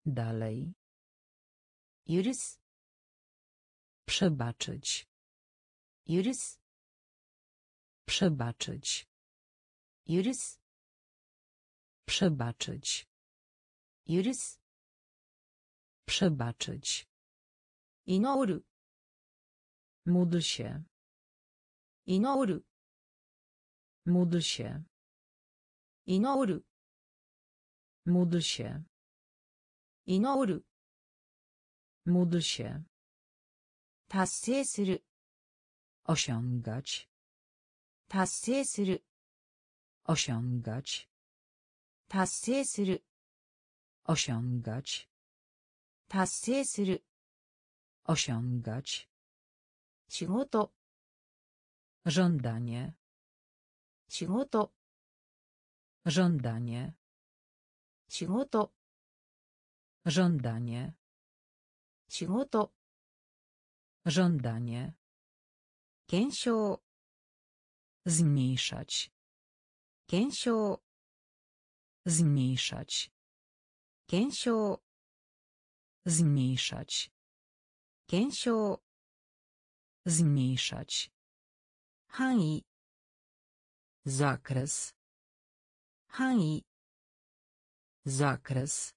Dalej. Jurys. Przebaczyć. Jurys. Przebaczyć. Jurys. Przebaczyć. Jurys. Przebaczyć. Inoru. Módl się. Inoru. Módl się. Inoru. Módl się. 祈る Módl się. 達成する Osiągać. 達成する Osiągać. 達成する Osiągać. 達成する Osiągać. 仕事 Żądanie. 仕事 Żądanie. 仕事 Żądanie. 仕事 Żądanie. 減少 Zmniejszać. 減少 Zmniejszać. 減少 Zmniejszać. 減少 Zmniejszać. 範囲 Zakres. 範囲 Zakres.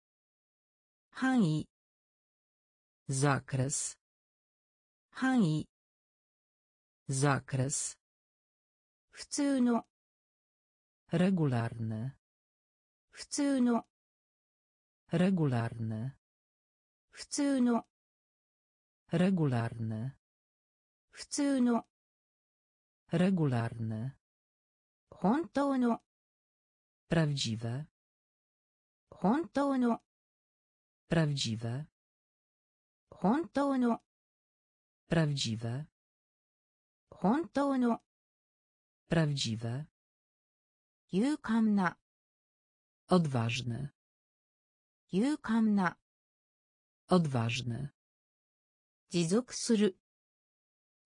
範囲 Zakres. 範囲 Zakres. 普通の Regularny. 普通の Regularny. 普通の Regularny. 普通の Regularny. 本当の Prawdziwe. 本当の Prawdziwe. 本当の Prawdziwe. 本当の Prawdziwe. 勇敢な Odważny. 勇敢な Odważny. 持続する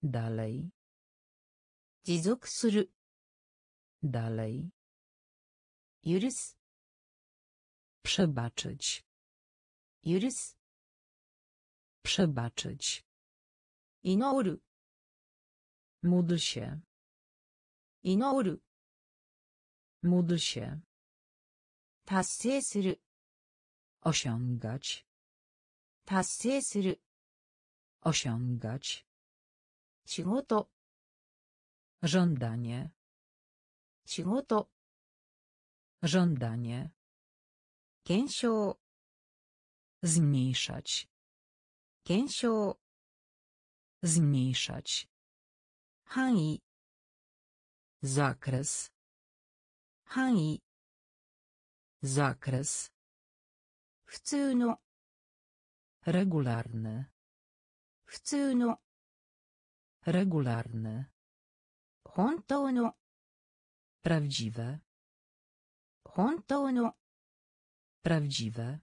Dalej. 持続する Dalej. 許す Przebaczyć. Jurys. Przebaczyć. Inoru. Módl się. Inoru. Módl się. Tasseesuru. Osiągać. Tasseesuru. Osiągać. Shigoto. Żądanie. Shigoto. Żądanie. Gęsią. Zmniejszać. 減少 Zmniejszać. 範囲 Zakres. 範囲 Zakres. 普通の Regularny. 普通の Regularny. 本当の Prawdziwe. 本当の Prawdziwe.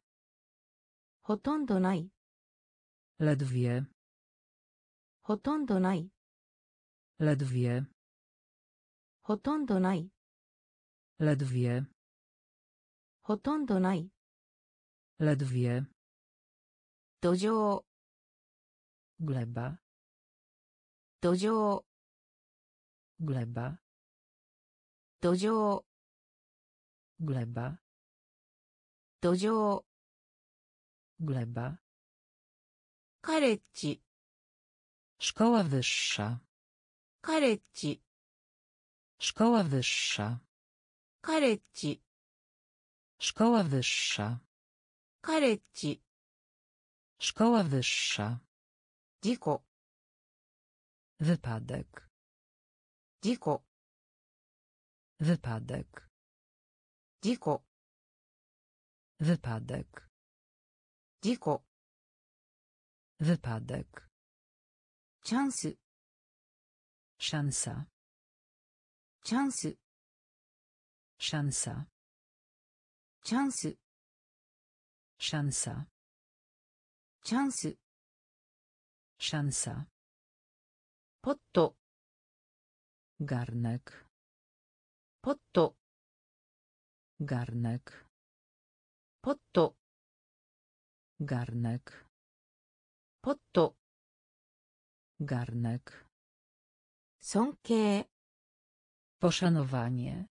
ほとんどない Ledwie. ほとんどない Ledwie. ほとんどない Ledwie. ほとんどない Ledwie. 土壌 Gleba. 土壌 Gleba. 土壌 Gleba. 土壌 gleba Karecci. Szkoła wyższa. Karecci. Szkoła wyższa. Karecci. Szkoła wyższa. Karecci. Szkoła wyższa. Diko. Wypadek. Diko. Wypadek. Diko. Wypadek. 事故 wypadek チャンス szansa チャンス szansa チャンス szansa チャンス szansa ポット garnek ポット garnek ポット Garnek. Potto. Garnek. Sonkie. Poszanowanie.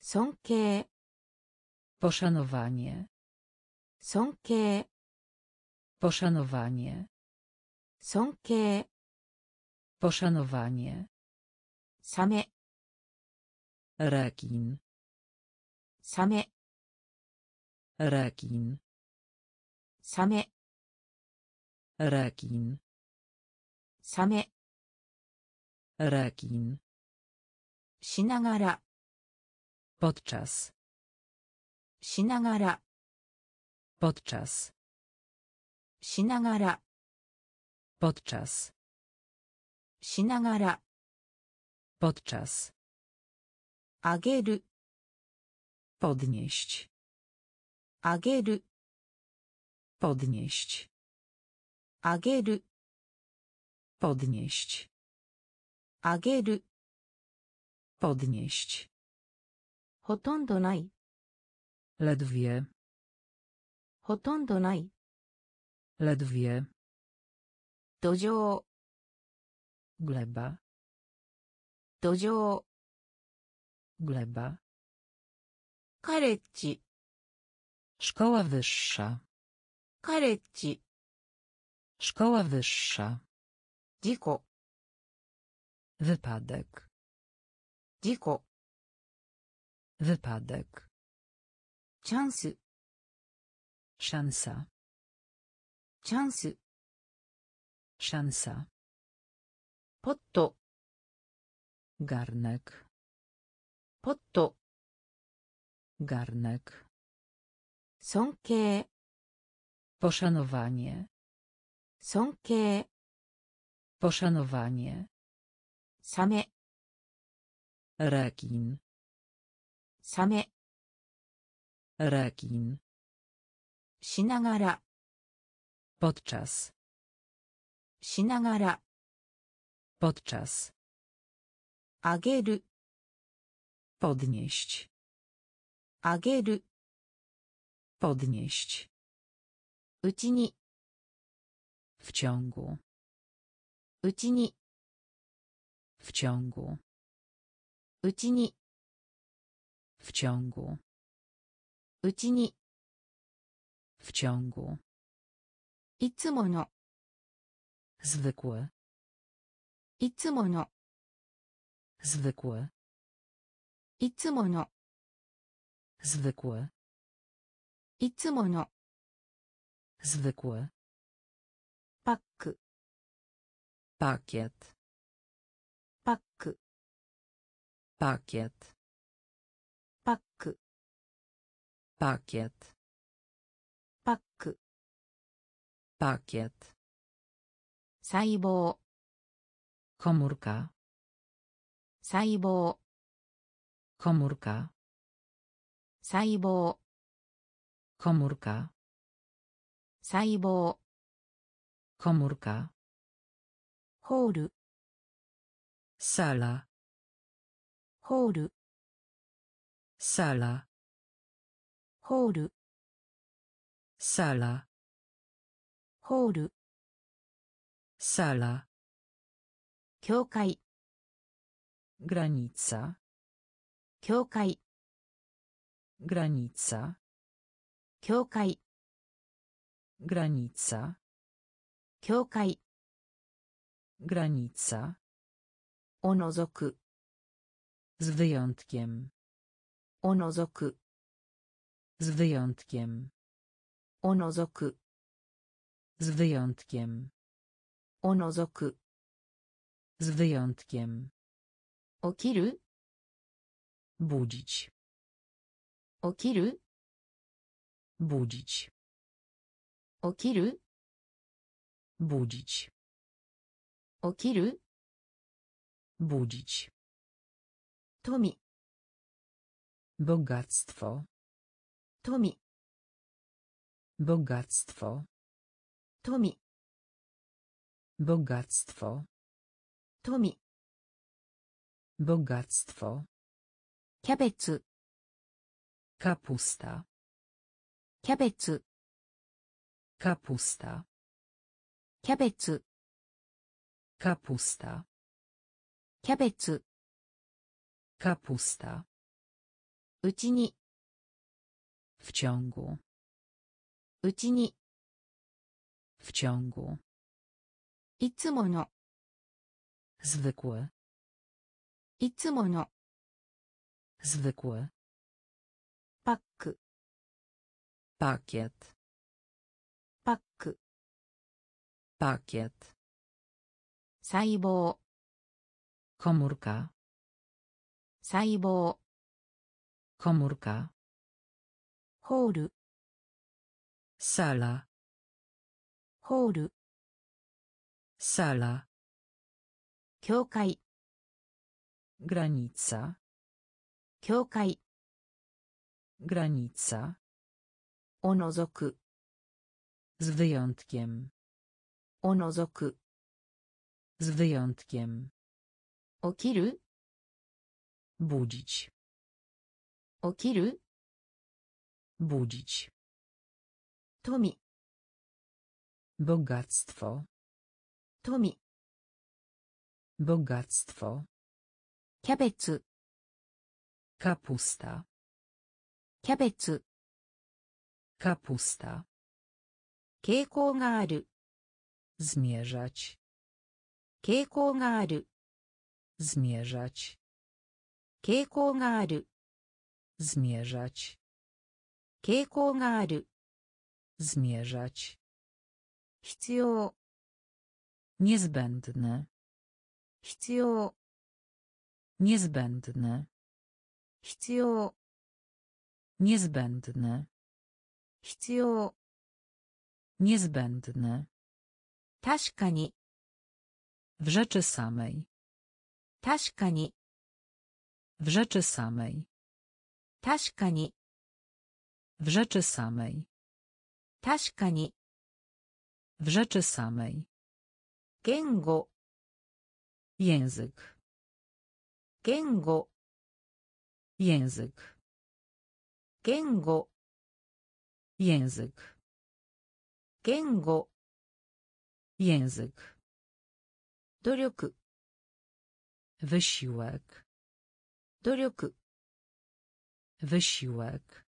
Sonkie. Poszanowanie. Sonkie. Poszanowanie. Sonkie. Poszanowanie. Same. Rekin. Same. Rekin. サメ rekin サメ rekin サメ rekin しながら podczas しながら podczas しながら podczas しながら podczas あげる podnieść あげる Podnieść. Ageru. Podnieść. Ageru. Podnieść. Hotondo nai. Ledwie. Hotondo nai. Ledwie. Dojo. Gleba. Dojo. Gleba. Karecci. Szkoła wyższa. カレッジ szkoła wyższa 事故 wypadek 事故 wypadek チャンス szansa チャンス szansa ポット garnek ポット garnek 尊敬 poszanowanie 尊敬 poszanowanie サメ rekin サメ rekin しながら podczas しながら podczas あげる podnieść あげる podnieść うちに w ciągu うちに w ciągu うちに w ciągu うちに w ciągu いつもの zwykłe いつもの zwykłe いつもの zwykłe いつもの zwykłe パック pakiet パック pakiet パック pakiet パック pakiet 細胞 komórka 細胞 komórka 細胞 komórka 細胞。コモルカホールサラホールサラホールサラホールサラ境界グラニッツァ境界グラニッツァ境界 granica 境界 granica を除く z wyjątkiem を除く z wyjątkiem を除く z wyjątkiem を除く z wyjątkiem 起きる budzić 起きる budzić Okiru. Budzić. Okiru. Budzić. Tomi. Bogactwo. Tomi. Bogactwo. Tomi. Bogactwo. Tomi. Bogactwo. Kiabec. Kapusta. Kiabec. kapusta キャベツ kapusta キャベツ kapusta うちに w ciągu うちに w ciągu いつもの zwykłe いつもの zwykłe パック pakiet pakiet 細胞 komórka 細胞 komórka ホール sala ホール sala 境界 granica 境界 granica を除く z wyjątkiem を除く z wyjątkiem 起きる budzić 起きる budzić 富 bogactwo 富 bogactwo キャベツ kapusta キャベツ kapusta 傾向がある zmierzać 傾向がある zmierzać 傾向がある zmierzać 傾向がある zmierzać 必要 niezbędne 必要 niezbędne 必要 niezbędne 必要 niezbędne 確かに w rzeczy samej 確かに w rzeczy samej 確かに w rzeczy samej 確かに w rzeczy samej 言語 język 言語 język 言語 język 言語 Język. Dorok. Wysiłek. Dorok. Wysiłek.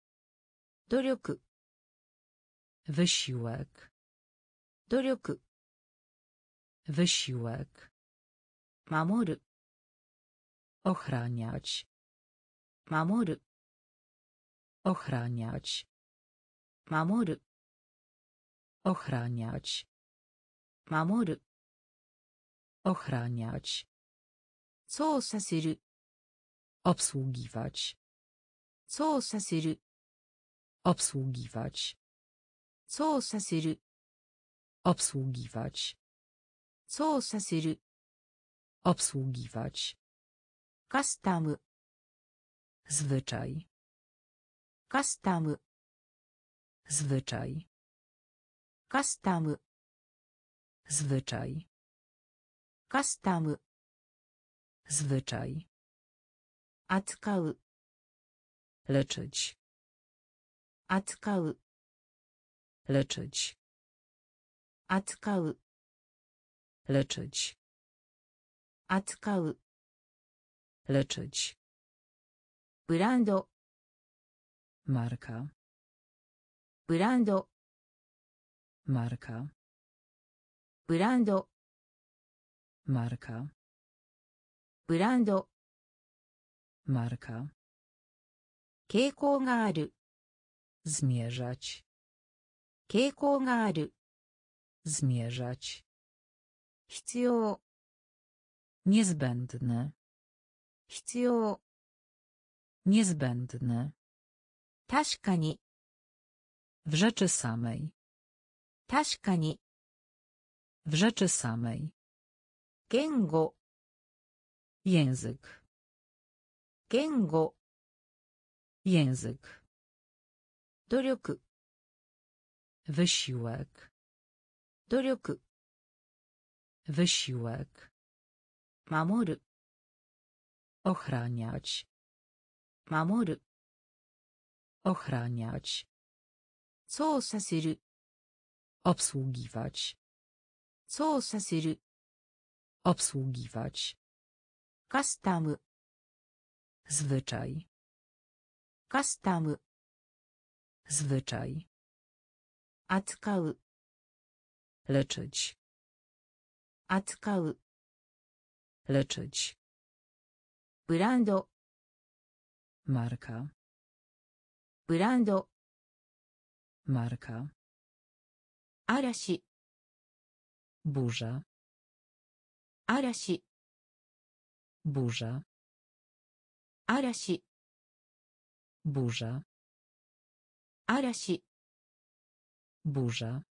Dorok. Wysiłek. Dorok. Wysiłek. Mamoru. Ochraniać. Mamoru. Ochraniać. Mamoru. Ochraniać. 守る ochraniać 操作する obsługiwać 操作する obsługiwać 操作する obsługiwać 操作する obsługiwać カスタム zwyczaj カスタム zwyczaj カスタム Zwyczaj. Kastamu. Zwyczaj. Atkał. Leczyć. Atkał. Leczyć. Atkał. Leczyć. Atkał. Leczyć. Brando. Marka. Brando. Marka. ブランド marka ブランド marka 傾向がある zmierzać 傾向がある zmierzać 必要 niezbędne 必要 niezbędne 確かに w rzeczy samej 確かに W rzeczy samej. 言語 Język. 言語 Język. 努力 Wysiłek. 努力 Wysiłek. 守る Ochraniać. 守る Ochraniać. 操作する Obsługiwać. 操作する Obsługiwać. カスタム Zwyczaj. カスタム Zwyczaj. 扱う Leczyć. 扱う Leczyć. ブランド Marka. ブランド Marka. 嵐 Burza. 嵐 Burza. 嵐 Burza. 嵐 Burza.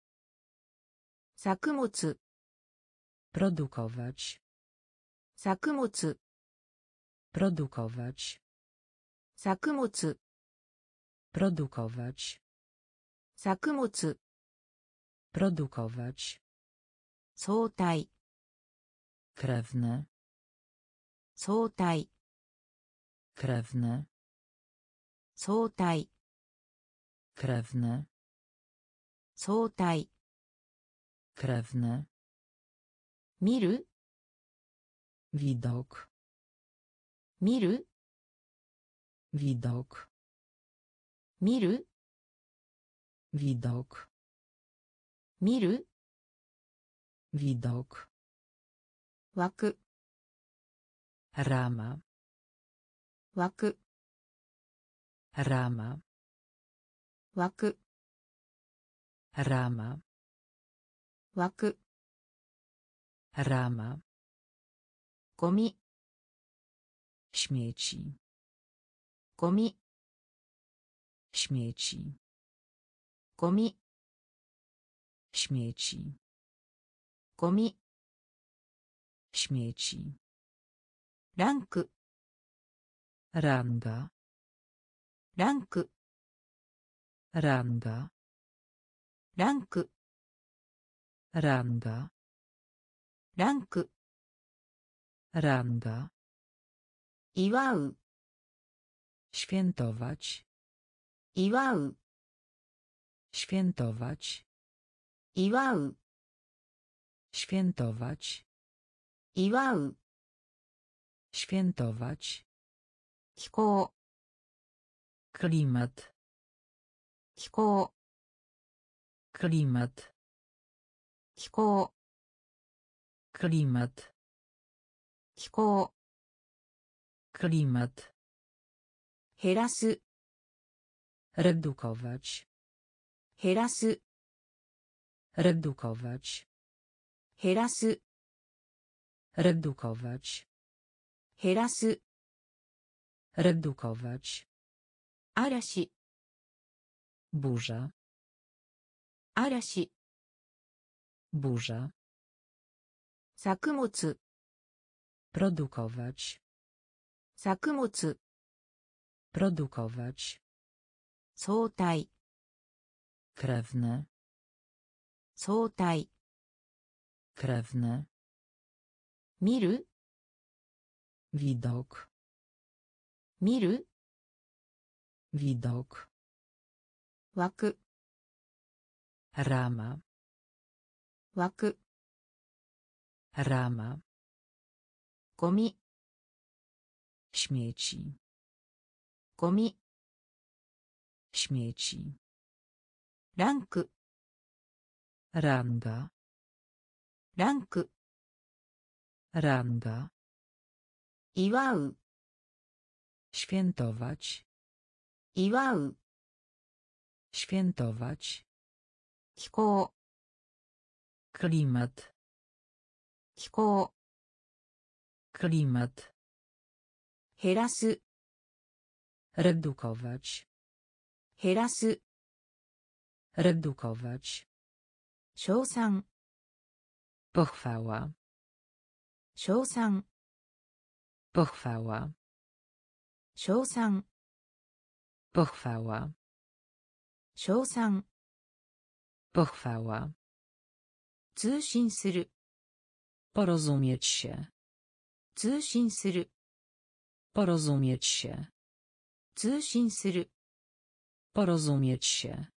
作物 Produkować. 作物 Produkować. 作物 Produkować. 作物 Produkować. 相対 Krewny. 相対 Krewny. 相対 Krewny. 相対 Krewny. 見る Widok. 見る Widok. 見る Widok. 見る Widok. 枠 Rama. 枠 Rama. 枠 Rama. 枠 Rama. ゴミ Śmieci. ゴミ Śmieci. ゴミ Śmieci. ゴミ Śmieci. ランク Ranga. ランク Ranga. ランク Ranga. ランク Ranga. 祝う Świętować. 祝う Świętować. 祝う Świętować. Iwau. Świętować. Kiko. Klimat. Kiko. Klimat. Kiko. Klimat. Kiko. Klimat. Herasu. Redukować. Herasu. Redukować. Herasy. Redukować. Herasy. Redukować. Arashi. Burza. Arashi. Burza. Sakumuc. Produkować. Sakumuc. Produkować. Sotaj. Krewny. Sotaj. Krewny. Miru. Widok. Miru. Widok. Waku. Rama. Waku. Rama. Komi. Śmieci. Komi. Śmieci. Rank. Ranga. ランク Ranga. ランク Ranga. 祝う Świętować. 祝う Świętować. 気候 Klimat. 気候 Klimat. 減らす Redukować. 減らす Redukować. 称賛 Pochwała. 称賛 Pochwała. 称賛 Pochwała. 称賛 Pochwała. 通信する Porozumieć się. 通信する Porozumieć się. 通信する Porozumieć się.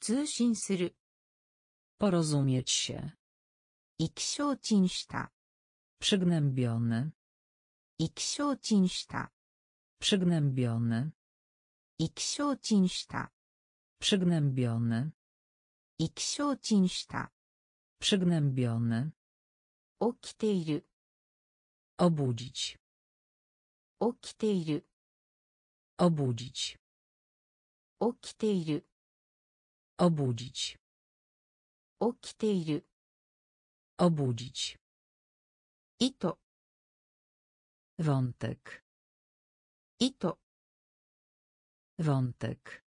通信する Porozumieć się. Iksiocińśta. Przygnębiony. Iksiocińśta. Przygnębiony. Iksiocińśta. Przygnębiony. Iksiocińśta. Przygnębiony. Okiteiru. Obudzić. Okiteiru. Obudzić. Okiteiru. Obudzić. Okiteiru. Obudzić. I to. Wątek. I to. Wątek.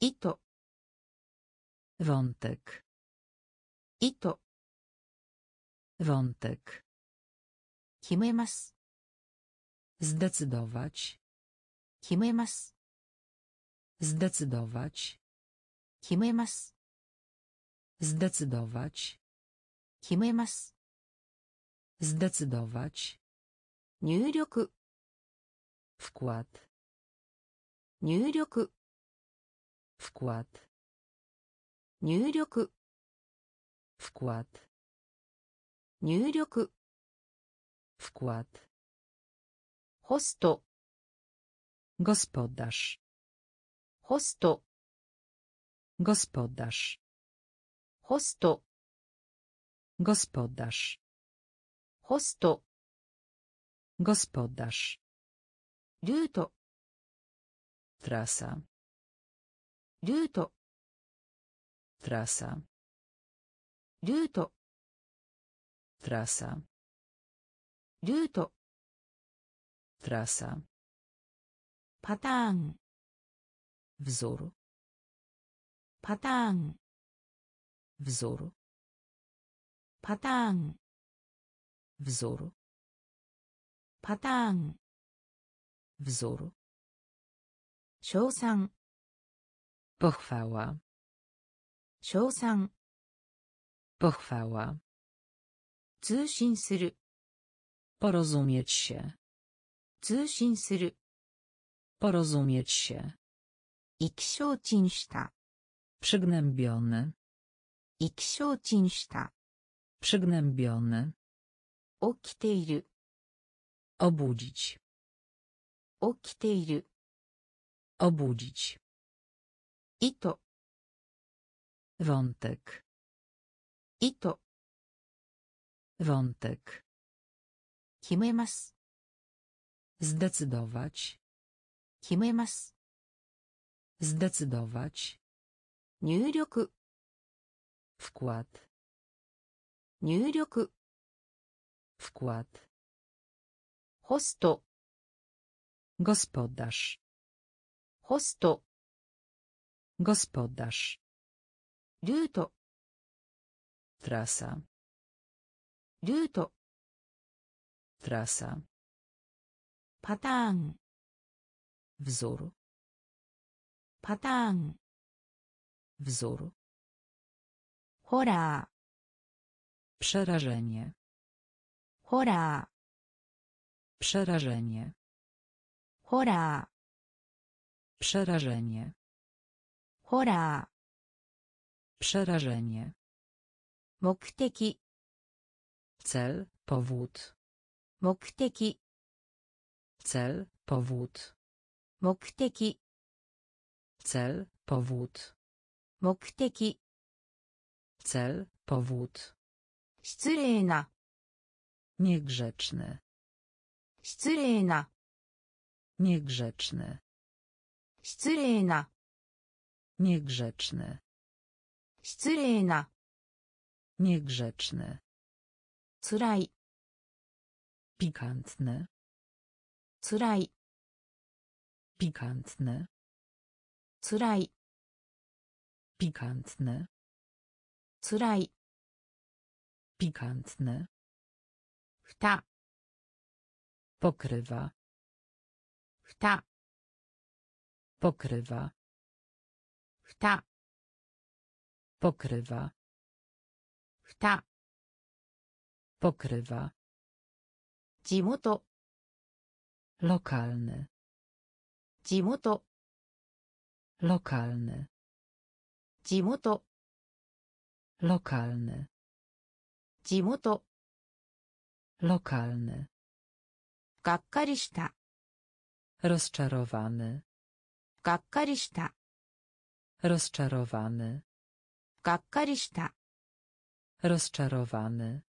I to. Wątek. I to. Wątek. Kimemas. Zdecydować. Kimemas. Zdecydować. Kimemas. Zdecydować. 決めます Zdecydować. 入力 Wkład. 入力 Wkład. 入力 Wkład. 入力 Wkład. ホスト Gospodarz. ホスト Gospodarz. ホスト Gospodarz. Hosto. Gospodarz. Luto. Trasa. Luto. Trasa. Luto. Trasa. Luto. Trasa. Patang. Wzór. Patang. Wzór. パターン Wzór. パターン Wzór. 称賛 Pochwała. 称賛 Pochwała. 通信する Porozumieć się. 通信する Porozumieć się. 意気消沈した Przygnębiony. 意気消沈した Przygnębiony. Okiteiru. Obudzić. Okiteiru. Obudzić. Ito. Wątek. Ito. Wątek. Kimemasu. Zdecydować. Kimemasu. Zdecydować. Wkład. 入力 wkład hosto gospodarz hosto gospodarz Luto. Trasa. Luto. Trasa. Patang. Wzór. Patang. Wzór. Hora. Przerażenie. Horror. Przerażenie. Horror. Przerażenie. Horror. Przerażenie. Mokteki. Cel, powód. Mokteki. Cel, powód. Mokteki. Cel, powód. Mokteki. Cel, powód. Szczyrena. Niegrzeczny. Szczyrena. Niegrzeczny. Szczyrena. Niegrzeczny. Szczyrena. Niegrzeczny. Curaj. Pikantny. Curaj. Pikantny. Curaj. Pikantny. Curaj. Pikantny. Chta. Pokrywa. Chta. Pokrywa. Chta. Pokrywa. Chta. Pokrywa. Jimoto. Lokalny. Jimoto. Lokalny. Jimoto. Lokalny. 地元 lokalny, がっかりした rozczarowany, がっかりした rozczarowany, がっかりした rozczarowany,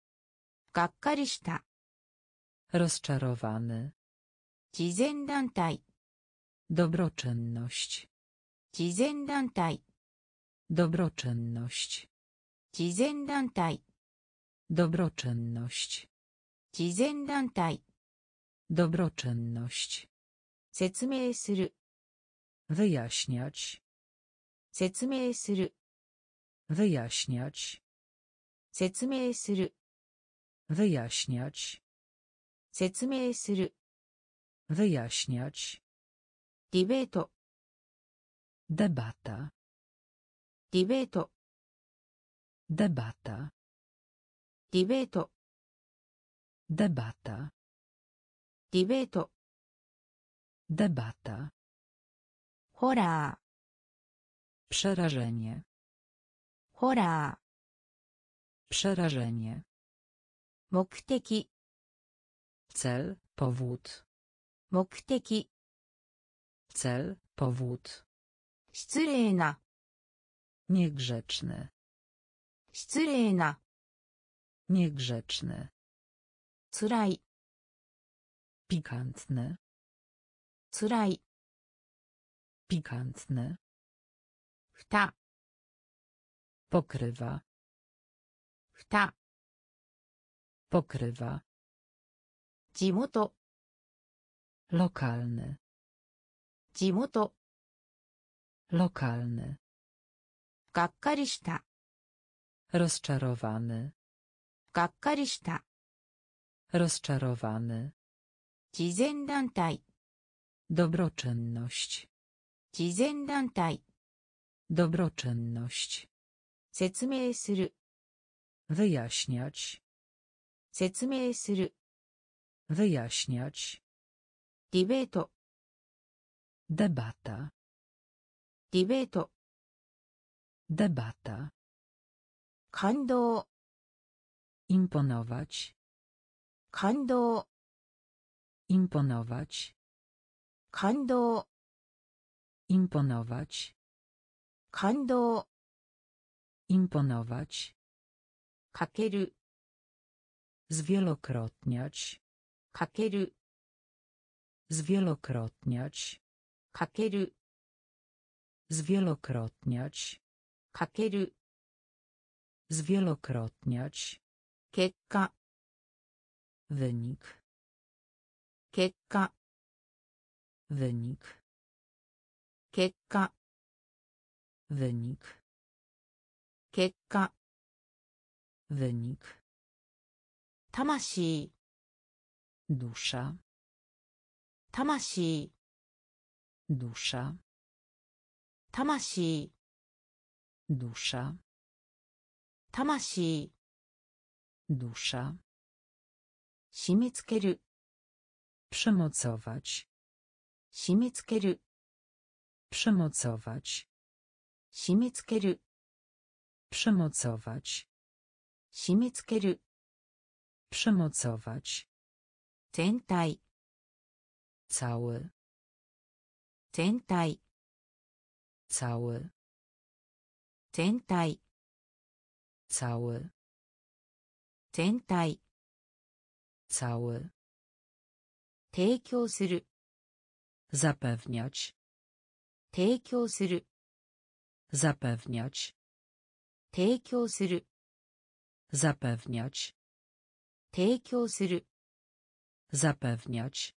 がっかりした rozczarowany, 慈善団体 dobroczynność, 慈善団体 dobroczynność, 慈善団体 dobroczynność, 慈善団体 dobroczynność, 説明する wyjaśniać, 説明する wyjaśniać, 説明する wyjaśniać, 説明する wyjaśniać, ディベート debata, ディベート debata, ディベート debata, ディベート debata, ホラ przerażenie, ーホラ przerażenie, ー目的 cel, powód, 目的 cel, powód, 失礼な niegrzeczny, 失礼な Niegrzeczny. Curaj. Pikantny. Curaj. Pikantny. fta, Pokrywa. fta, Pokrywa. Jimoto. Lokalny. Jimoto. Lokalny. Gakkarishita. Rozczarowany. がっかりした rozczarowany, 慈善団体 dobroczynność, 慈善団体 dobroczynność, 説明する wyjaśniać, 説明する wyjaśniać, ディベート debata, ディベート debata, 感動 Imponować. Kando. Imponować. Kando. Imponować. Kando. Imponować. Kakeru. Zwielokrotniać. Kakeru. Zwielokrotniać. Kakeru. Zwielokrotniać. Kakeru. Zwielokrotniać. 結果。ウニク結果。ウニク結果。ウニクク魂。ドシャ魂。ドシャ魂。ドシャ魂。dusza, 締め付ける przymocować, 締め付ける przymocować, 締め付ける przymocować, 締め付ける przymocować, 全体 cały, 全体 cały, 全体 cały, 全体 cały, 提供する zapewniać, 提供する zapewniać, 提供する zapewniać, 提供する zapewniać,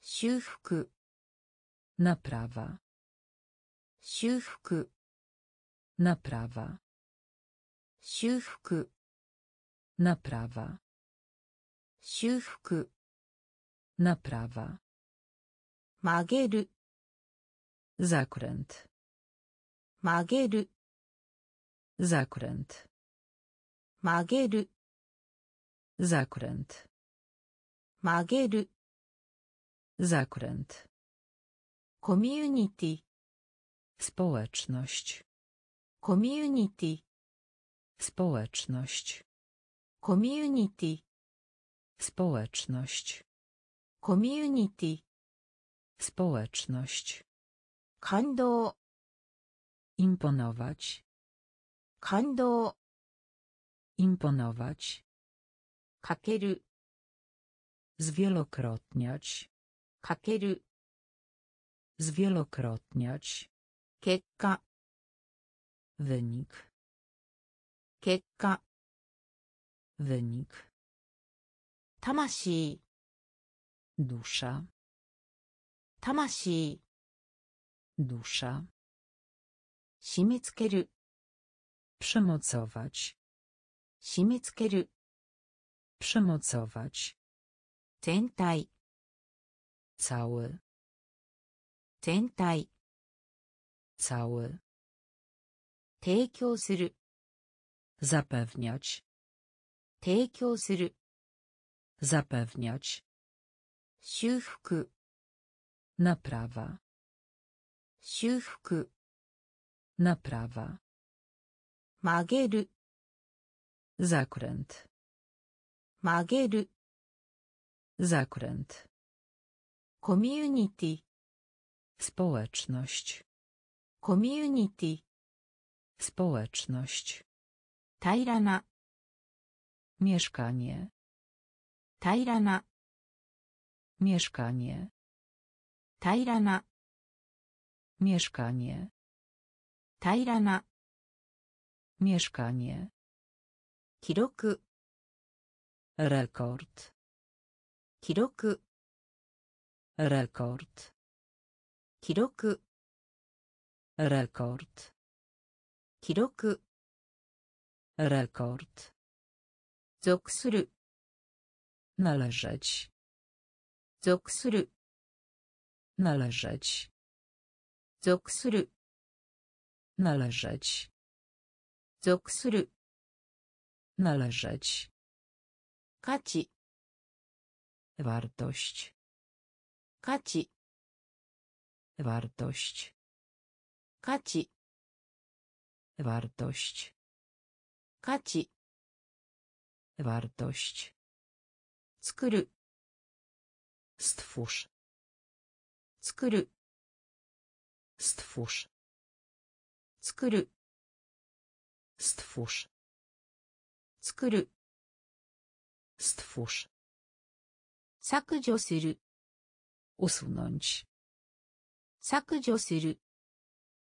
修復 naprawa, 修復 naprawa, 修復 Naprawa. 修復 Naprawa. 曲げる Zakręt. 曲げる Zakręt. 曲げる Zakręt. 曲げる Zakręt. コミュニティ Społeczność. コミュニティ Społeczność. Community. Społeczność. Community. Społeczność. Kando. Imponować. Kando. Imponować. Kakeru. Zwielokrotniać. Kakeru. Zwielokrotniać. Kekka. Wynik. Kekka. Wynik. 魂 Dusza. 魂 Dusza. 締め付ける Przymocować. 締め付ける Przymocować. 全体 Cały. 全体 Cały. 提供する Zapewniać. 提供する Zapewniać. 修復 Naprawa. 修復 Naprawa. 曲げる Zakręt. 曲げる Zakręt. コミュニティ Społeczność. コミュニティ Społeczność. 平らな Mieszkanie. Tajrana. Mieszkanie. Tajrana. Mieszkanie. Tajrana. Mieszkanie. Kirok. Rekord. Kirok. Rekord. Kirok. Rekord. Kirok. Rekord. 属する Należeć. 属する Należeć. 属する Należeć. 属する Należeć. 価値 Wartość. 価値 Wartość. 価値 Wartość. 価値 Wartość. 作る Stwórz. 作る Stwórz. 作る Stwórz. 作る Stwórz. 削除する Usunąć. 削除する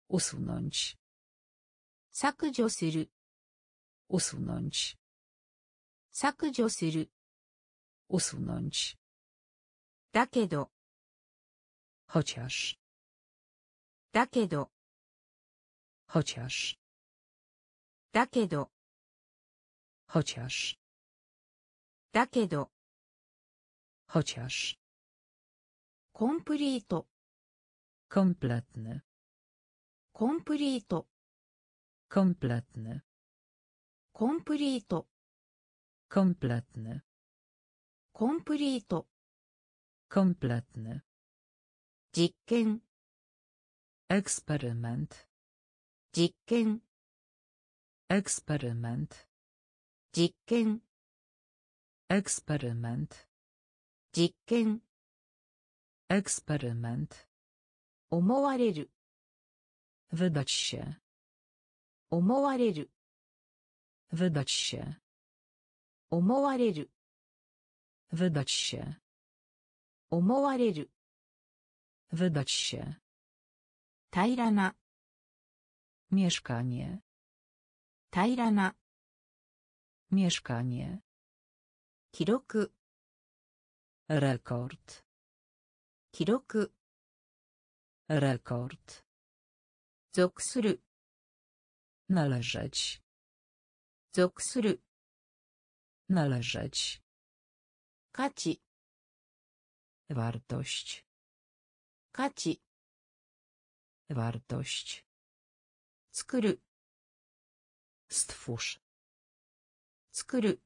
Usunąć. 削除する Usunąć. 削除する Usunąć. だけど Chociaż. だけど Chociaż. だけど Chociaż. だけど Chociaż. コンプリート Kompletny. コンプリート Kompletny. コンプリート Kompletny. コンプリート Kompletny. 実験 Eksperyment. 実験 Eksperyment. 実験 Eksperyment. 実験 Eksperyment. 思われる Wydać się. 思われる Wydać się. 思われる Wydać się. 思われる Wydać się. 平らな Mieszkanie. 平らな Mieszkanie. 記録 Rekord. 記録 Rekord. 属する Należeć. 属する Należeć. 価値 Wartość. 価値 Wartość. 作る Stwórz. 作る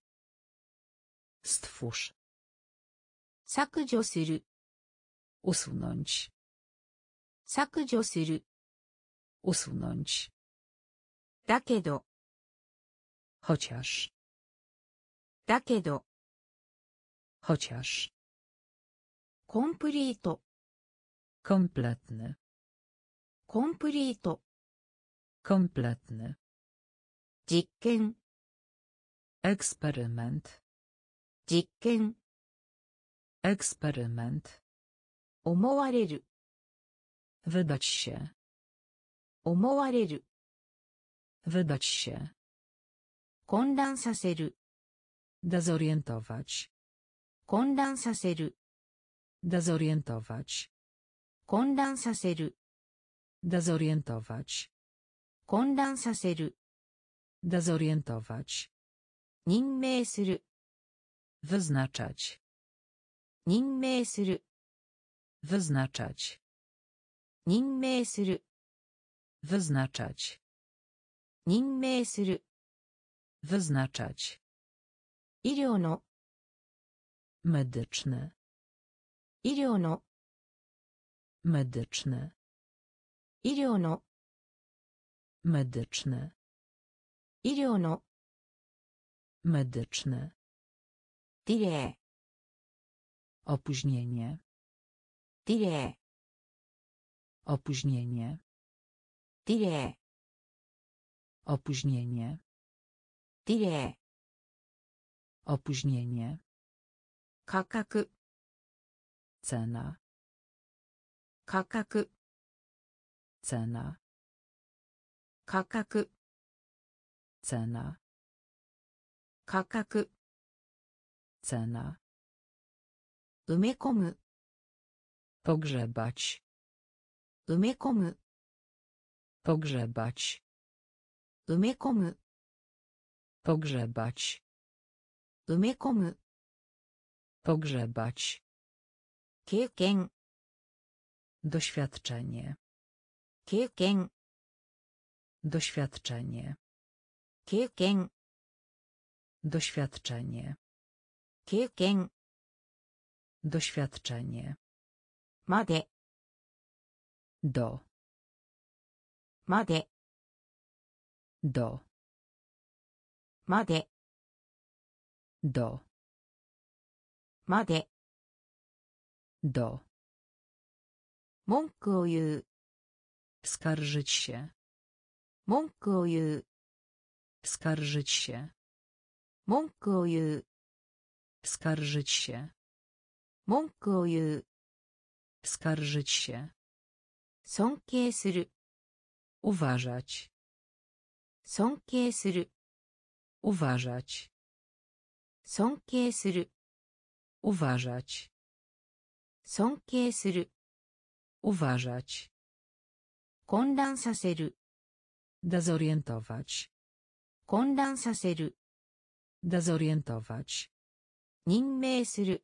Stwórz. 削除する Usunąć. 削除する Usunąć. だけど Chociaż. だけど Chociaż. コンプリート Kompletny. コンプリート Kompletny. 実験 Eksperyment. 実験 Eksperyment. 思われる Wydać się. 思われる Wydać się. 混乱させる Dezorientować. 混乱させる Dezorientować. 混乱させる Dezorientować. 混乱させる Dezorientować. 任命する Wyznaczać. 任命する Wyznaczać. 任命する Wyznaczać. 任命する Wyznaczać. 医療の Medyczny. 医療の Medyczny. 医療の Medyczny. 医療の Medyczny. ディレイ Opóźnienie. ディレイ Opóźnienie. ディレイ Opóźnienie. ディレイ Opóźnienie. Kakak. Cena. Kakak. Cena. Kakak. Cena. Kakak. Cena. Umekomu. Pogrzebać. Umekomu. Pogrzebać. Umekomu. Pogrzebać. 埋め込む Pogrzebać. 経験 Doświadczenie. 経験 Doświadczenie. 経験 Doświadczenie. 経験 Doświadczenie. まで Do. まで Do. まで Do. まで Do. 文句を言う Skarżyć się. 文句を言う Skarżyć się. 文句を言う Skarżyć się. 文句を言う Skarżyć się. 尊敬する Uważać. 尊敬する Uważać. 尊敬する Uważać. 尊敬する Uważać. 混乱させる Dezorientować. 混乱させる Dezorientować. 任命する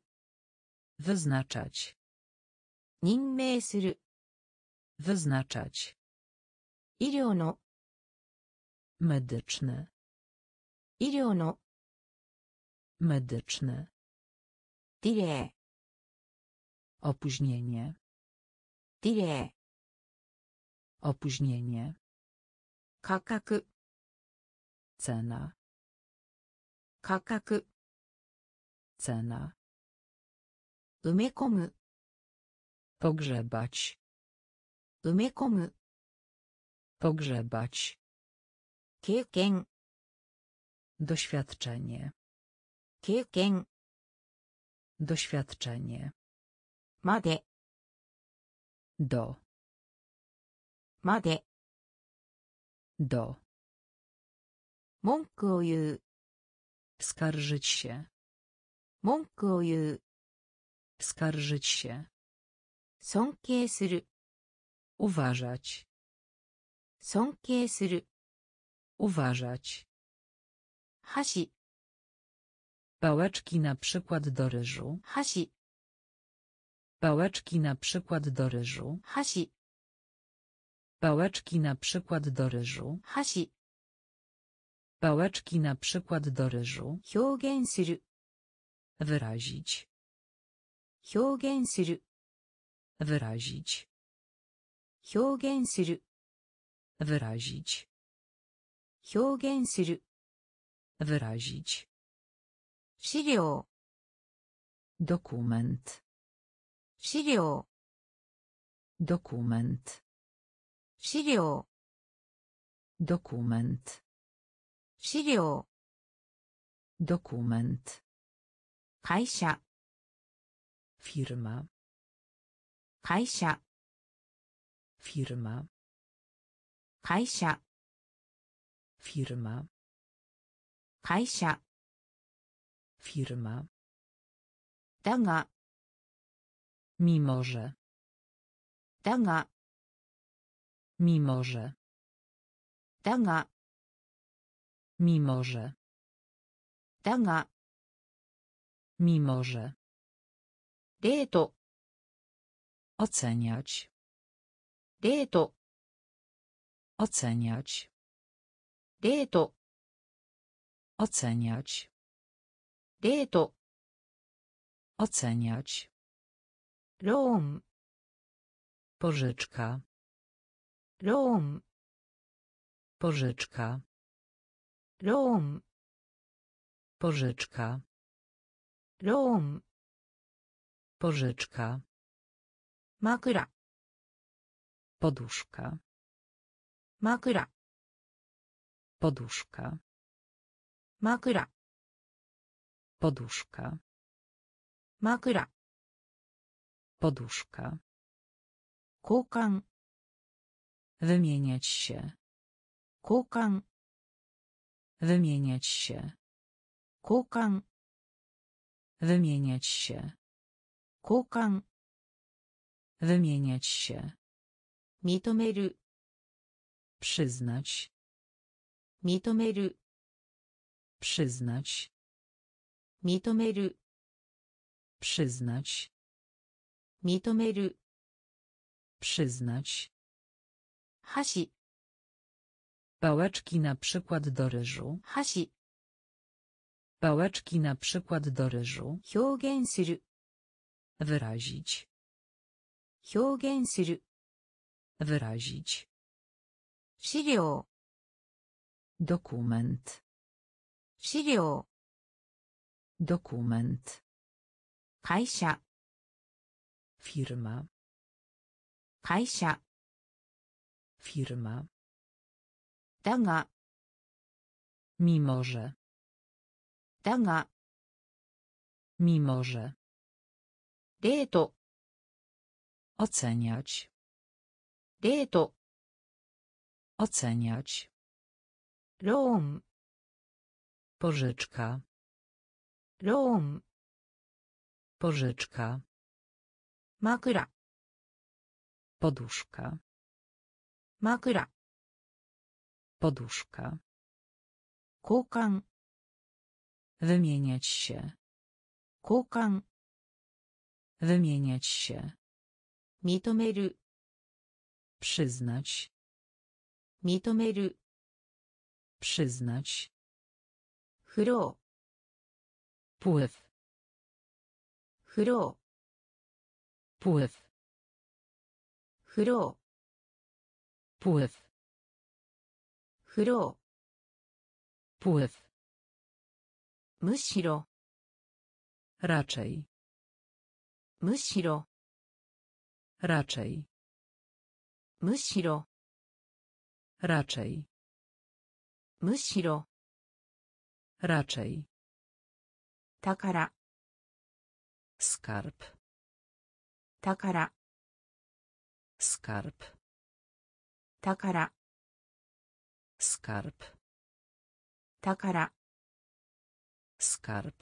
Wyznaczać. 任命する Wyznaczać. 医療の Medyczny. 医療の Medyczny. Delay. Opóźnienie. Delay. Opóźnienie. Kakak. Cena. Kakak. Cena. Umekomu. Pogrzebać. Umekomu. Pogrzebać. Kieken. Doświadczenie 経験 Doświadczenie. まで Do. まで Do. 文句を言う Skarżyć się. 文句を言う Skarżyć się. 尊敬する Uważać. 尊敬する Uważać. 箸 Pałeczki na przykład do ryżu. 箸 Pałeczki na przykład do ryżu. 箸 Pałeczki na przykład do ryżu. 箸 Pałeczki na przykład do ryżu. 表現する Wyrazić. 表現する Wyrazić. 表現する Wyrazić. 表現する Wyrazić. 資料 Dokument. 資料 Dokument. 資料 Dokument. 資料 Dokument. 会社 Firma. 会社 Firma. 会社 Firma. 会社 Firma. だが Mimo że. だが Mimo że. だが Mimo że. だが Mimo że. レート Oceniać. レート Oceniać. レート Oceniać. デート oceniać. Loan pożyczka. Pożyczka. Loan pożyczka. Loan pożyczka. Makura poduszka. Makura poduszka. Makura Poduszka. Makura. Poduszka. Kukan. Wymieniać się. Kukan. Wymieniać się. Kukan. Wymieniać się. Kukan. Wymieniać się. Mitomeru. Przyznać. Mitomeru. Przyznać. 認める Przyznać. 認める Przyznać. 箸 Pałeczki na przykład do ryżu. 箸 Pałeczki na przykład do ryżu. 表現する Wyrazić. 表現する Wyrazić. 資料 Dokument. 資料 Dokument. 会社 Firma. 会社 Firma. だが Mimo że. だが Mimo że. レート Oceniać. レート Oceniać. ローン Pożyczka. Loan. Pożyczka. Makura. Poduszka. Makura. Poduszka. Kukan. Wymieniać się. Kukan. Wymieniać się. Mitomeru. Przyznać. Mitomeru. Przyznać. Fro. Pływ. Chro. Pływ. Chro. Pływ. Chro. Pływ. Mushiro. Raczej. Mushiro. Raczej. Mushiro. Raczej. Mushiro. Raczej. 宝 Skarb. 宝 Skarb. 宝 Skarb. 宝 Skarb.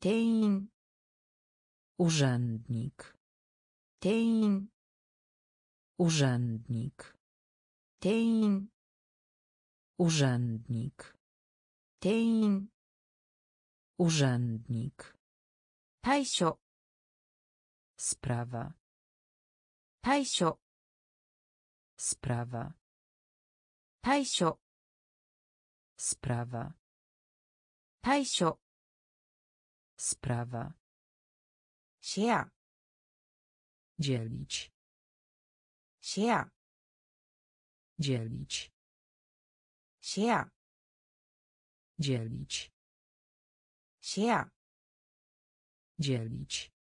店員 Urzędnik. 店員 Urzędnik. 店員 Urzędnik. 店員 Urzędnik. Taisio. Sprawa. Taisio. Sprawa. Taisio. Sprawa. Taisio. Sprawa. Share. Dzielić. Share. Dzielić. Share. Dzielić. シェア Dzielić.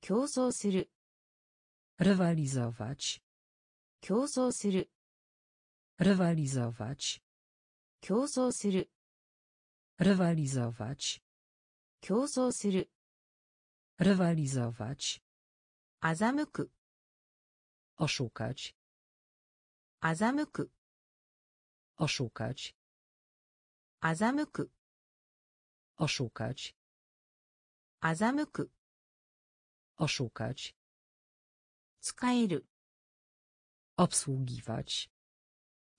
競争する Rywalizować. 競争する Rywalizować. 競争する Rywalizować. 競争する Rywalizować. 欺く Oszukać. 欺く Oszukać. 欺く Oszukać. 欺く Oszukać. 使える Obsługiwać.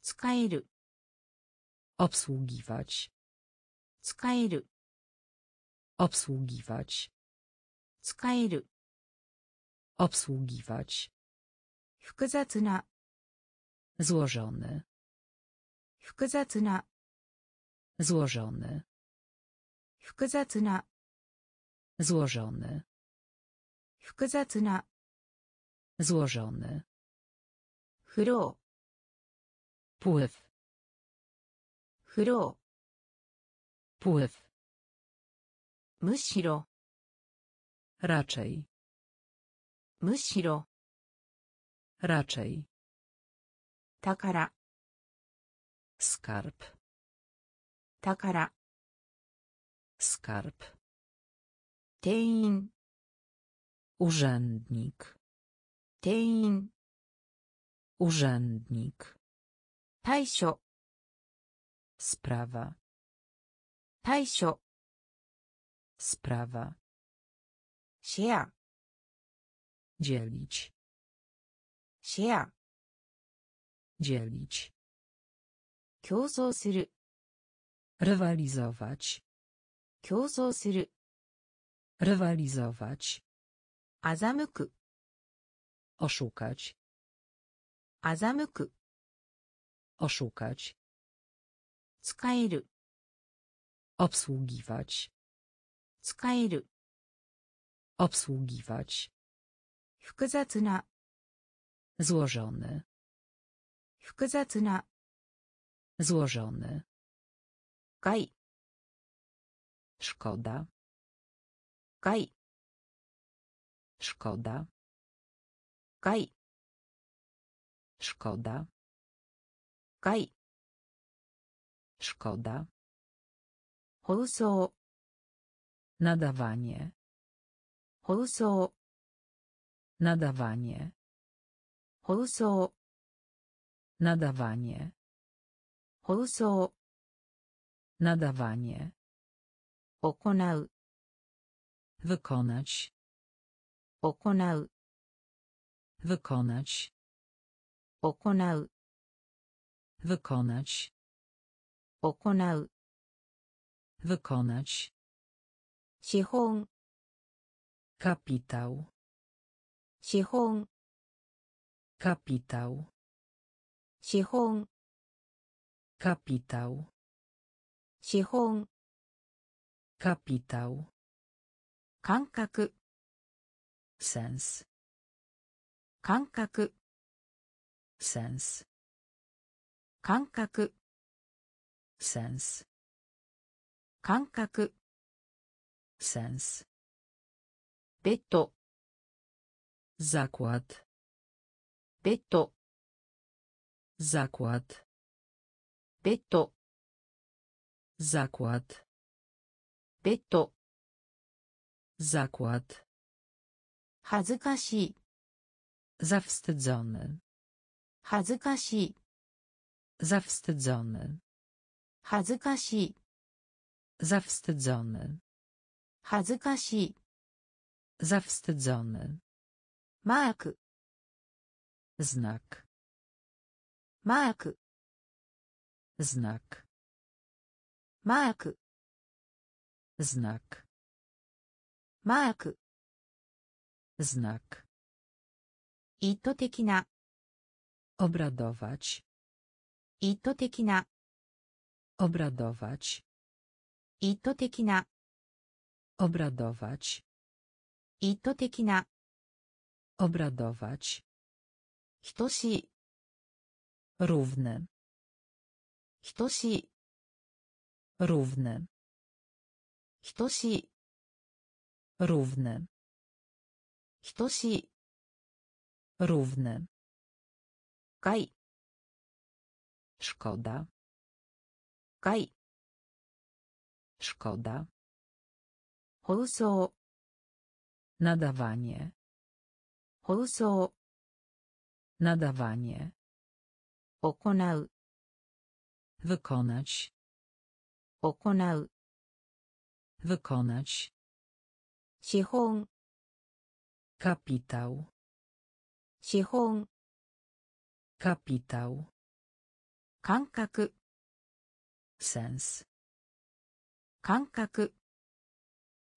使える Obsługiwać. 使える Obsługiwać. 使える Obsługiwać. 複雑な Złożony. 複雑な Złożony. Fukuzatsuna. Złożony. Fukuzatsuna. Złożony. Flow. Pływ. Flow. Pływ. Mushiro. Raczej. Mushiro. Raczej. Takara. Skarb. Takara. Skarb. Tein. Urzędnik. Tein. Urzędnik. Taisio. Sprawa. Taisio. Sprawa. Share. Dzielić. Share. Dzielić. Rywalizować. 競争する Rywalizować. 欺く Oszukać. 欺く Oszukać. 使える Obsługiwać. 使える Obsługiwać. 複雑な Złożony. 複雑な Złożony. 害 Szkoda. Kaj. Szkoda. Kaj. Szkoda. Kaj. Szkoda. Housou. Nadawanie. Housou. Nadawanie. Housou. Nadawanie. Housou. Nadawanie. 行う Wykonać. 行う Wykonać. 行う Wykonać. 行う Wykonać. 資本 Kapitał. 資本 Kapitał. 資本 Kapitał. 資本 Kapitał. 感覚 sense 感覚 sense 感覚 sense 感覚 sense ベッド Zakład. ベッド Zakład. ベッド Zakład. ベッド Zakład. 恥ずかしい Zawstydzony. 恥ずかしい Zawstydzony. 恥ずかしい Zawstydzony. 恥ずかしい Zawstydzony. マーク Znak. マーク Znak. マーク znak マーク znak 意図的な obradować 意図的な obradować 意図的な obradować 意図的な obradować 等しい równy 等しい równy 等しい równy 等しい równy 害 szkoda 害 szkoda 放送 nadawanie 放送 nadawanie 行う wykonać 行う Wykonać. Sihong. Kapitał. Sihong. Kapitał. Kankak. Sens. Kankak.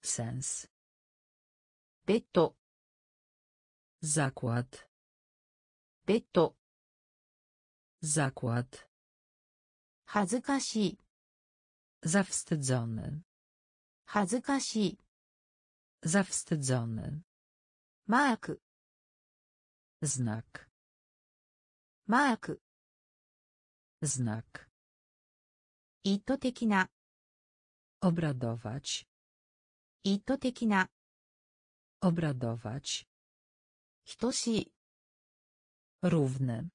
Sens. Betto. Zakład. Betto. Zakład. Hazukashi. Zawstydzony. 恥ずかしい zawstydzony マーク znak マーク znak 意図的な obradować 意図的な obradować 等しい równy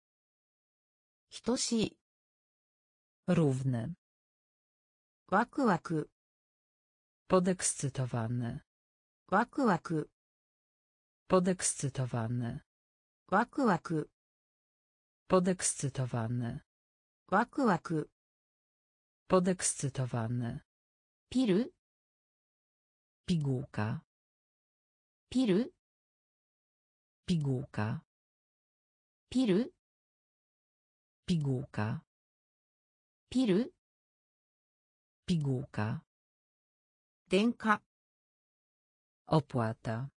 等しい równy ワクワク Podekscytowany. Wakwak. Podekscytowany. Wakwak. Podekscytowany. Wakwak. Podekscytowany. Pil. Pigułka. Pil. Pigułka. Pil. Pigułka. Pil. Pigułka. 電化 opłata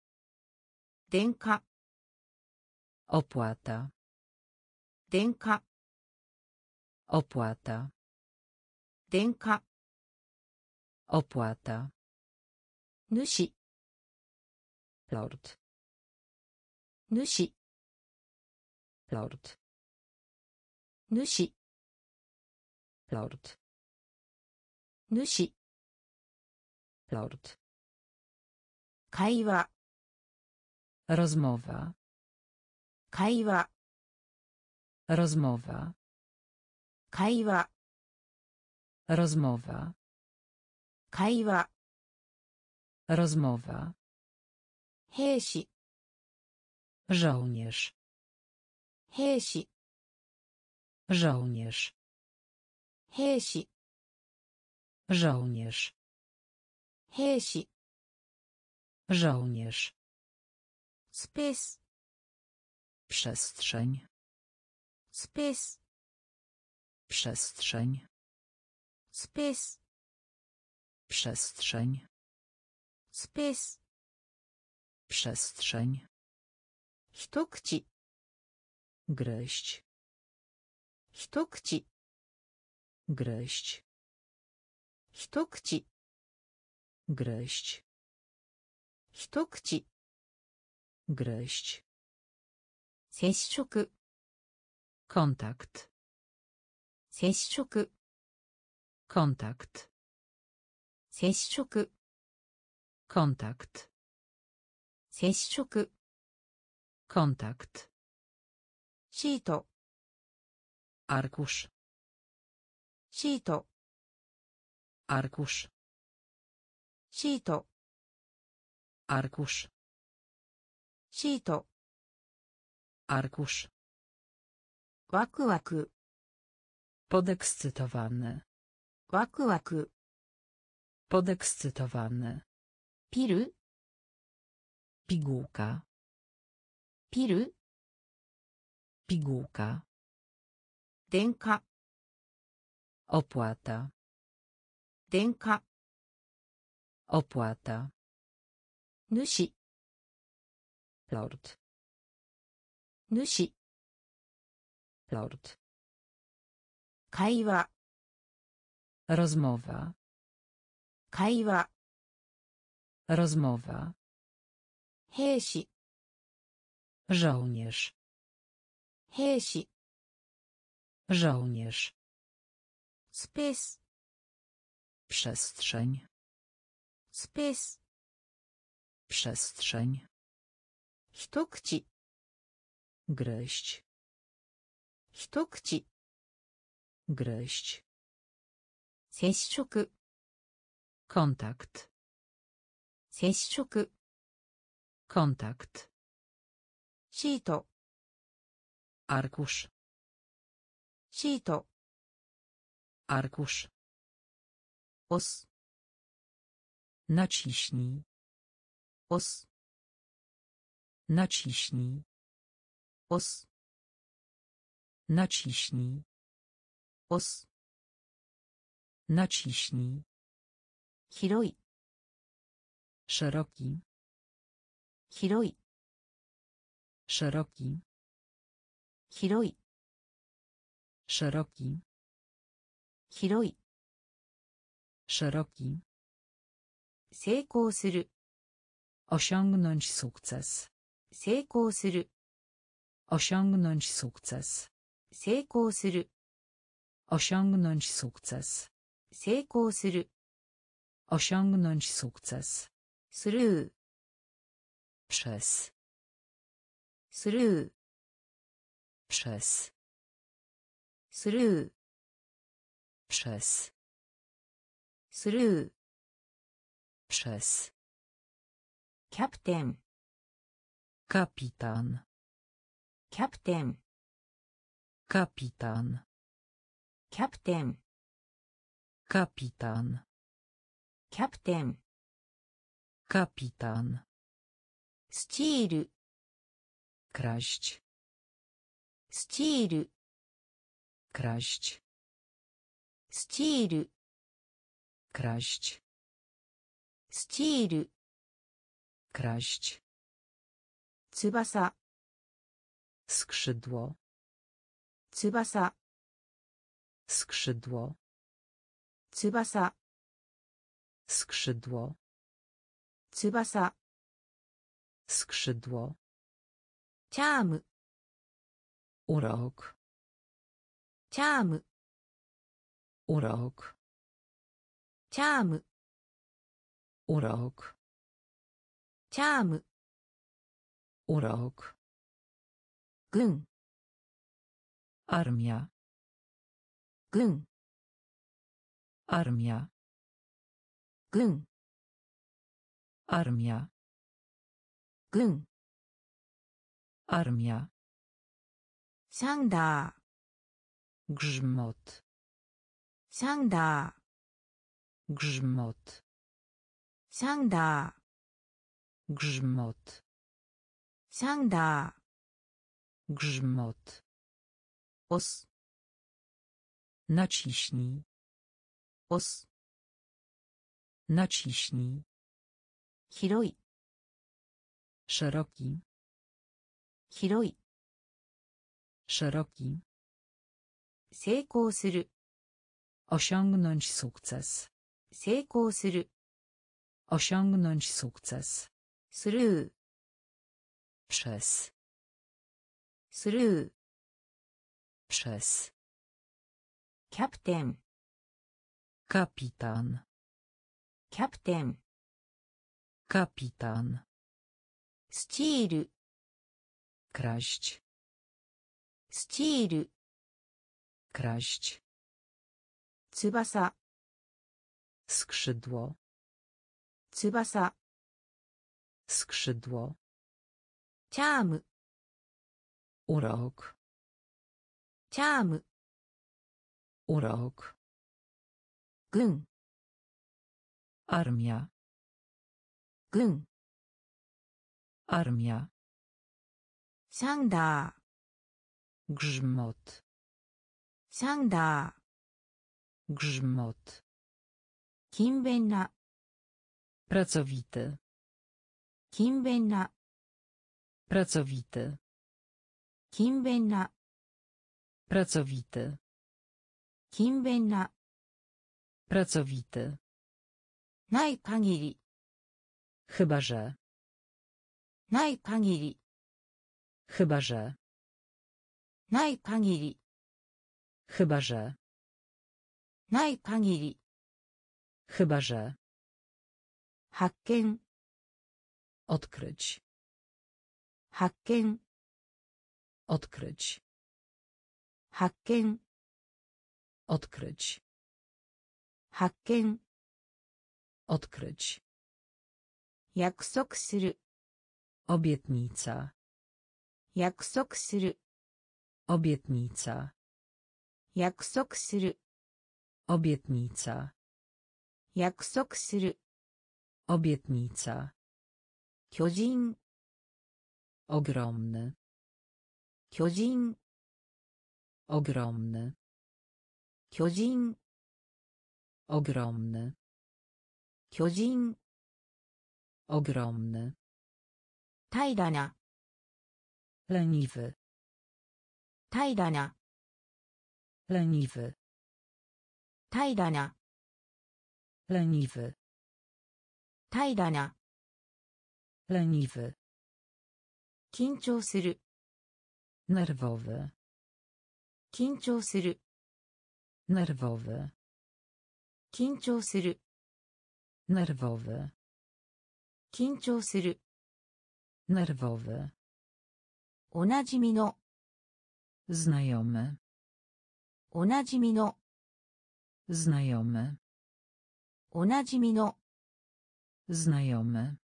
電化 opłata 電化 opłata 電化 opłata 主 lord 主 lord 主 lord 主 Lord. Kaiwa. Rozmowa. Kaiwa. Rozmowa. Kaiwa. Rozmowa. Kaiwa. Rozmowa. Heishi. Żołnierz. Heishi. Żołnierz. Heishi. Żołnierz. 兵士 żołnierz. Space przestrzeń. Space przestrzeń. Space przestrzeń. Space przestrzeń. Sztukci. Gryźć sztukci. Gryźć sztukci. Gryźć. Hitokci. Gryźć. Sesshoku. Kontakt. Sesshoku. Kontakt. Sesshoku. Kontakt. Sesshoku. Kontakt. Shito. Arkusz. Shito. Arkusz. シート arkusz シート arkusz ワクワク podekscytowany ワクワク podekscytowany ピル pigułka ピル pigułka 電化 opłata 電化 Opłata. Nusi. Lord. Nusi. Lord. Kajwa. Rozmowa. Kajwa. Rozmowa. Heishi. Żołnierz. Heishi. Żołnierz. Spis. Przestrzeń. Space. Przestrzeń. Hitokci. Gryźć. Hitokci. Gryźć. 接触 kontakt 接触 kontakt シート arkusz シート arkusz os Naciśnij. Os. Naciśnij. Os. Naciśnij. Os. Naciśnij. Hiroi. Szeroki. Hiroi. Szeroki. Hiroi. Szeroki. Hiroi. Szeroki. 成功する Osiągnąć sukces. 成功する Osiągnąć sukces. 成功する Osiągnąć sukces. 成功する Osiągnąć sukces. スルー Przez. スルー Przez. スルー Przez. スルー przez Kapitan. Kapitan. Kapitan. Kapitan. Captain. Kapitan. Kapitan. Steal. Kraść. Steal. Kraść. Steal. Kraść. スチール Kraść. 翼 Skrzydło. 翼 Skrzydło. 翼 Skrzydło. 翼 Skrzydło. チャーム Urok. チャーム Urok. チャーム Urok. Charm. Urok. Gun. Armia. Gun. Armia. Gun. Armia. Gun. Armia. Sanda. Grzmot. Sanda. Grzmot. サンダー Grzmot. サンダー Grzmot. 押す Naciśnij. 押す Naciśnij. 広い Szeroki. 広い Szeroki. 成功する Osiągnąć sukces. 成功する Osiągnąć sukces. Through. Przez. Through. Przez. Captain. Kapitan. Captain. Kapitan. Steal. Kraść. Steal. Kraść. Tsubasa. Skrzydło. Skrzydło. Charm urok. Charm urok. Gun armia. Gun armia. 상다 grzmot. 상다 grzmot. 勤勉な Pracowity. 勤勉な Pracowity. 勤勉な Pracowity. 勤勉な Pracowity. ない限り Chyba że. ない限り Chyba że. ない限り Chyba że. ない限り Chyba że. 発見 Odkryć. 発見 Odkryć. 発見 Odkryć. 発見 Odkryć. 約束する Obietnica. 約束する Obietnica. 約束する Obietnica. 約束する Obietnica. Kyojin. Ogromny. Kyojin. Ogromny. Kyojin. Ogromny. Kyojin. Ogromny. Tajdania. Leniwy. Tajdania. Leniwy. Tajdania. Leniwy. 平らな Leniwy. 緊張する Nerwowy. 緊張する Nerwowy. 緊張する Nerwowy. 緊張する Nerwowy. おなじみの Znajomy. おなじみの Znajomy. おなじみの Znajomy.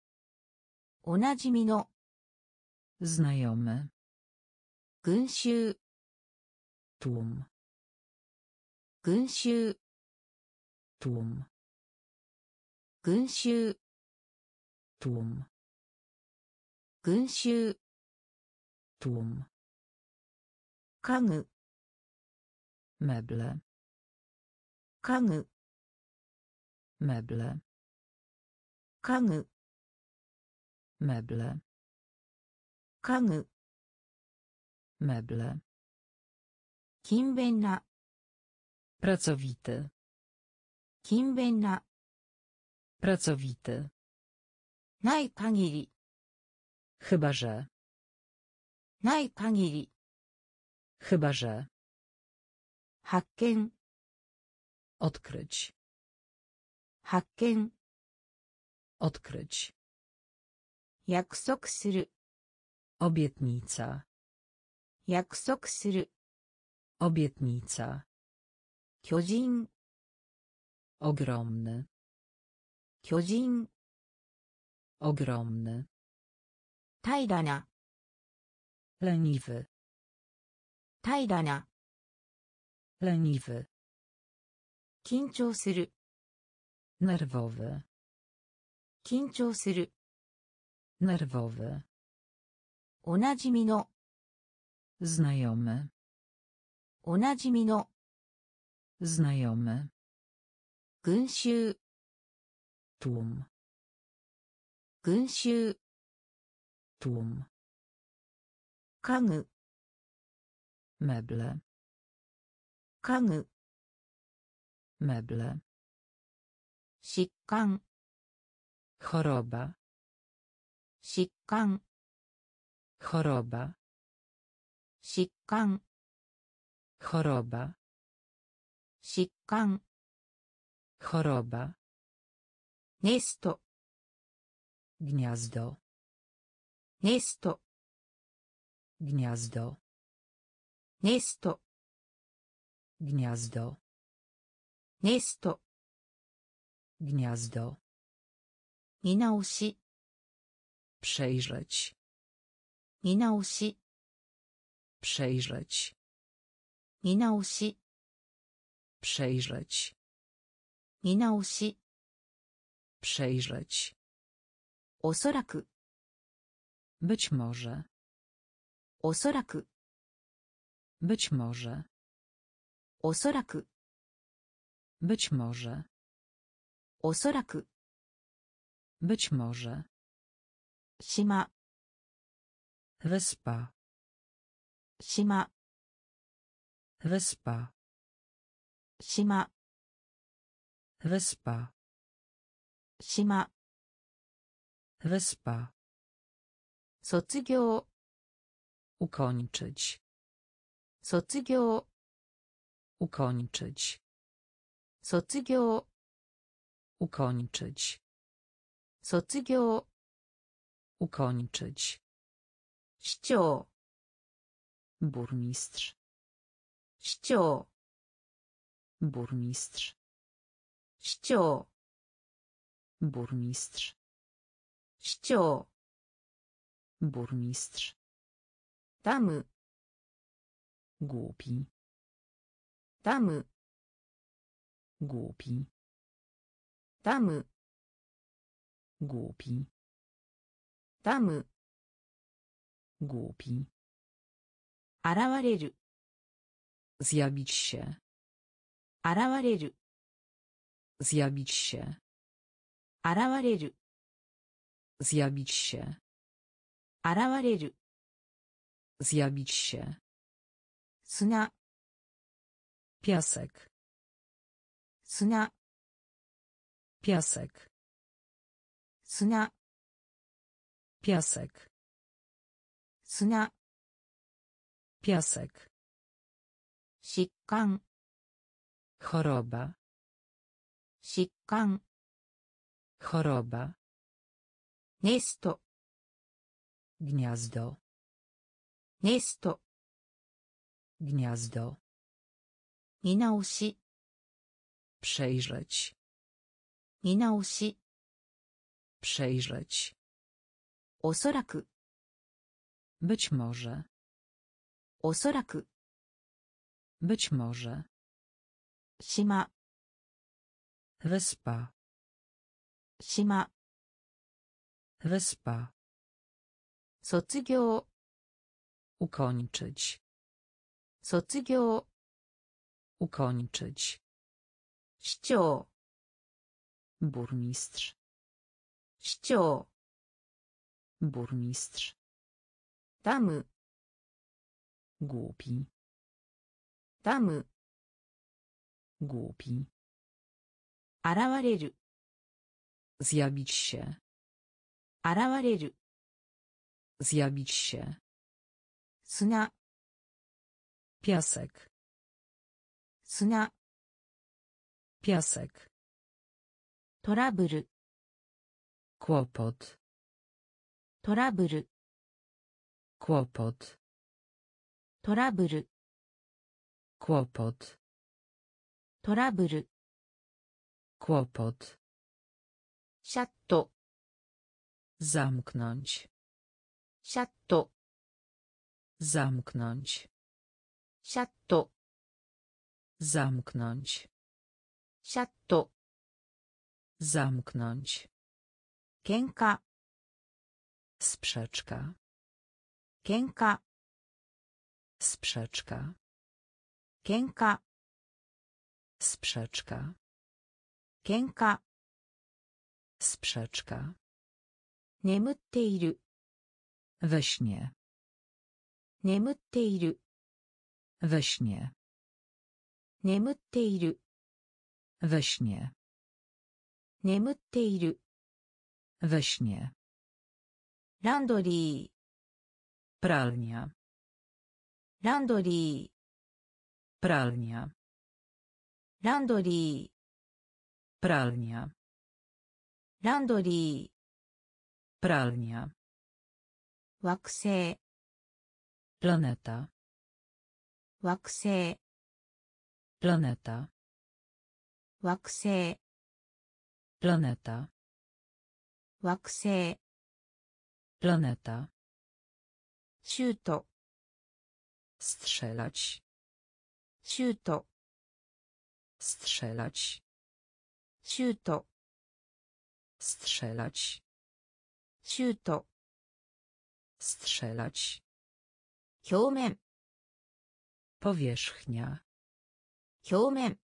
おなじみの Znajomy. 群衆 Tłum. 群衆 Tłum. 群衆 Tłum. 群衆 Tłum. 家具 Meble. 家具 Meble. 家具 Meble. 家具 Meble. 勤勉な Pracowity. 勤勉な Pracowity. ない限り Chyba że. ない限り Chyba że. 発見 Odkryć. 発見 Odkryć. 約束する Obietnica. 約束する Obietnica. 巨人 Ogromny. 巨人 Ogromny. 平らな Leniwy. 平らな Leniwy. 緊張する Nerwowy. 緊張する Nerwowy. おなじみの Znajomy. おなじみの Znajomy. 群衆 Tłum. 群衆 Tłum. 家具 Meble. 家具 Meble. 疾患 Choroba. 疾患 Choroba. 疾患 Choroba. 疾患 Choroba. ネスト Gniazdo. ネスト Gniazdo. ネスト Gniazdo. ネスト Gniazdo. 見直し Przejrzeć. 見直し Przejrzeć. 見直し Przejrzeć. 見直し Przejrzeć. おそらく Być może. おそらく Być może. おそらく Być może. おそらく Być może. Shima. Wyspa. Shima. Wyspa. Shima. Wyspa. Shima. Wyspa. Socygio. Ukończyć. Socygio. Ukończyć. Socygio. Ukończyć. 卒業 Ukończyć. 市長 Burmistrz. 市長 Burmistrz. 市長 Burmistrz. 市長 Burmistrz. ダム Głupi. ダム Głupi. ダム głupi. Damy głupi. Arawareru zjawić się. Arawareru zjawić się. Arawareru zjawić się. Arawareru zjawić się. Sna piasek. Sna piasek. 砂 Piasek. 砂 Piasek. 疾患 Choroba. 疾患 Choroba. ネスト Gniazdo. ネスト Gniazdo. 見直し Przejrzeć. 見直し Przejrzeć. Osoraku. Być może. Osoraku. Być może. Shima. Wyspa. Shima. Wyspa. Socygio. Ukończyć. Socygio. Ukończyć. Ścio. Burmistrz. 市長 Burmistrz. ダム Głupi. ダム Głupi. 現れる Zjawić się. 現れる Zjawić się. 砂 Piasek. 砂 Piasek. トラブル Kłopot. トラブル Kłopot. トラブル Kłopot. トラブル Kłopot. シャット Zamknąć. シャット Zamknąć. シャット Zamknąć. シャット Zamknąć. 喧嘩 Sprzeczka. 喧嘩 Sprzeczka. 喧嘩 Sprzeczka. 喧嘩 Sprzeczka. 眠っている We śnie. 眠っている We śnie. 眠っている We śnie. 眠っている we śnie. Laundry. Pralnia. Laundry. Pralnia. Laundry. Pralnia. Laundry. Pralnia. Wakse. Planeta. Wakse. Planeta. Wakse. Planeta. 惑星 planeta Siuto. Strzelać. Strzelać. Strzelać. Strzelać. Hyomen. Powierzchnia. Hyomen.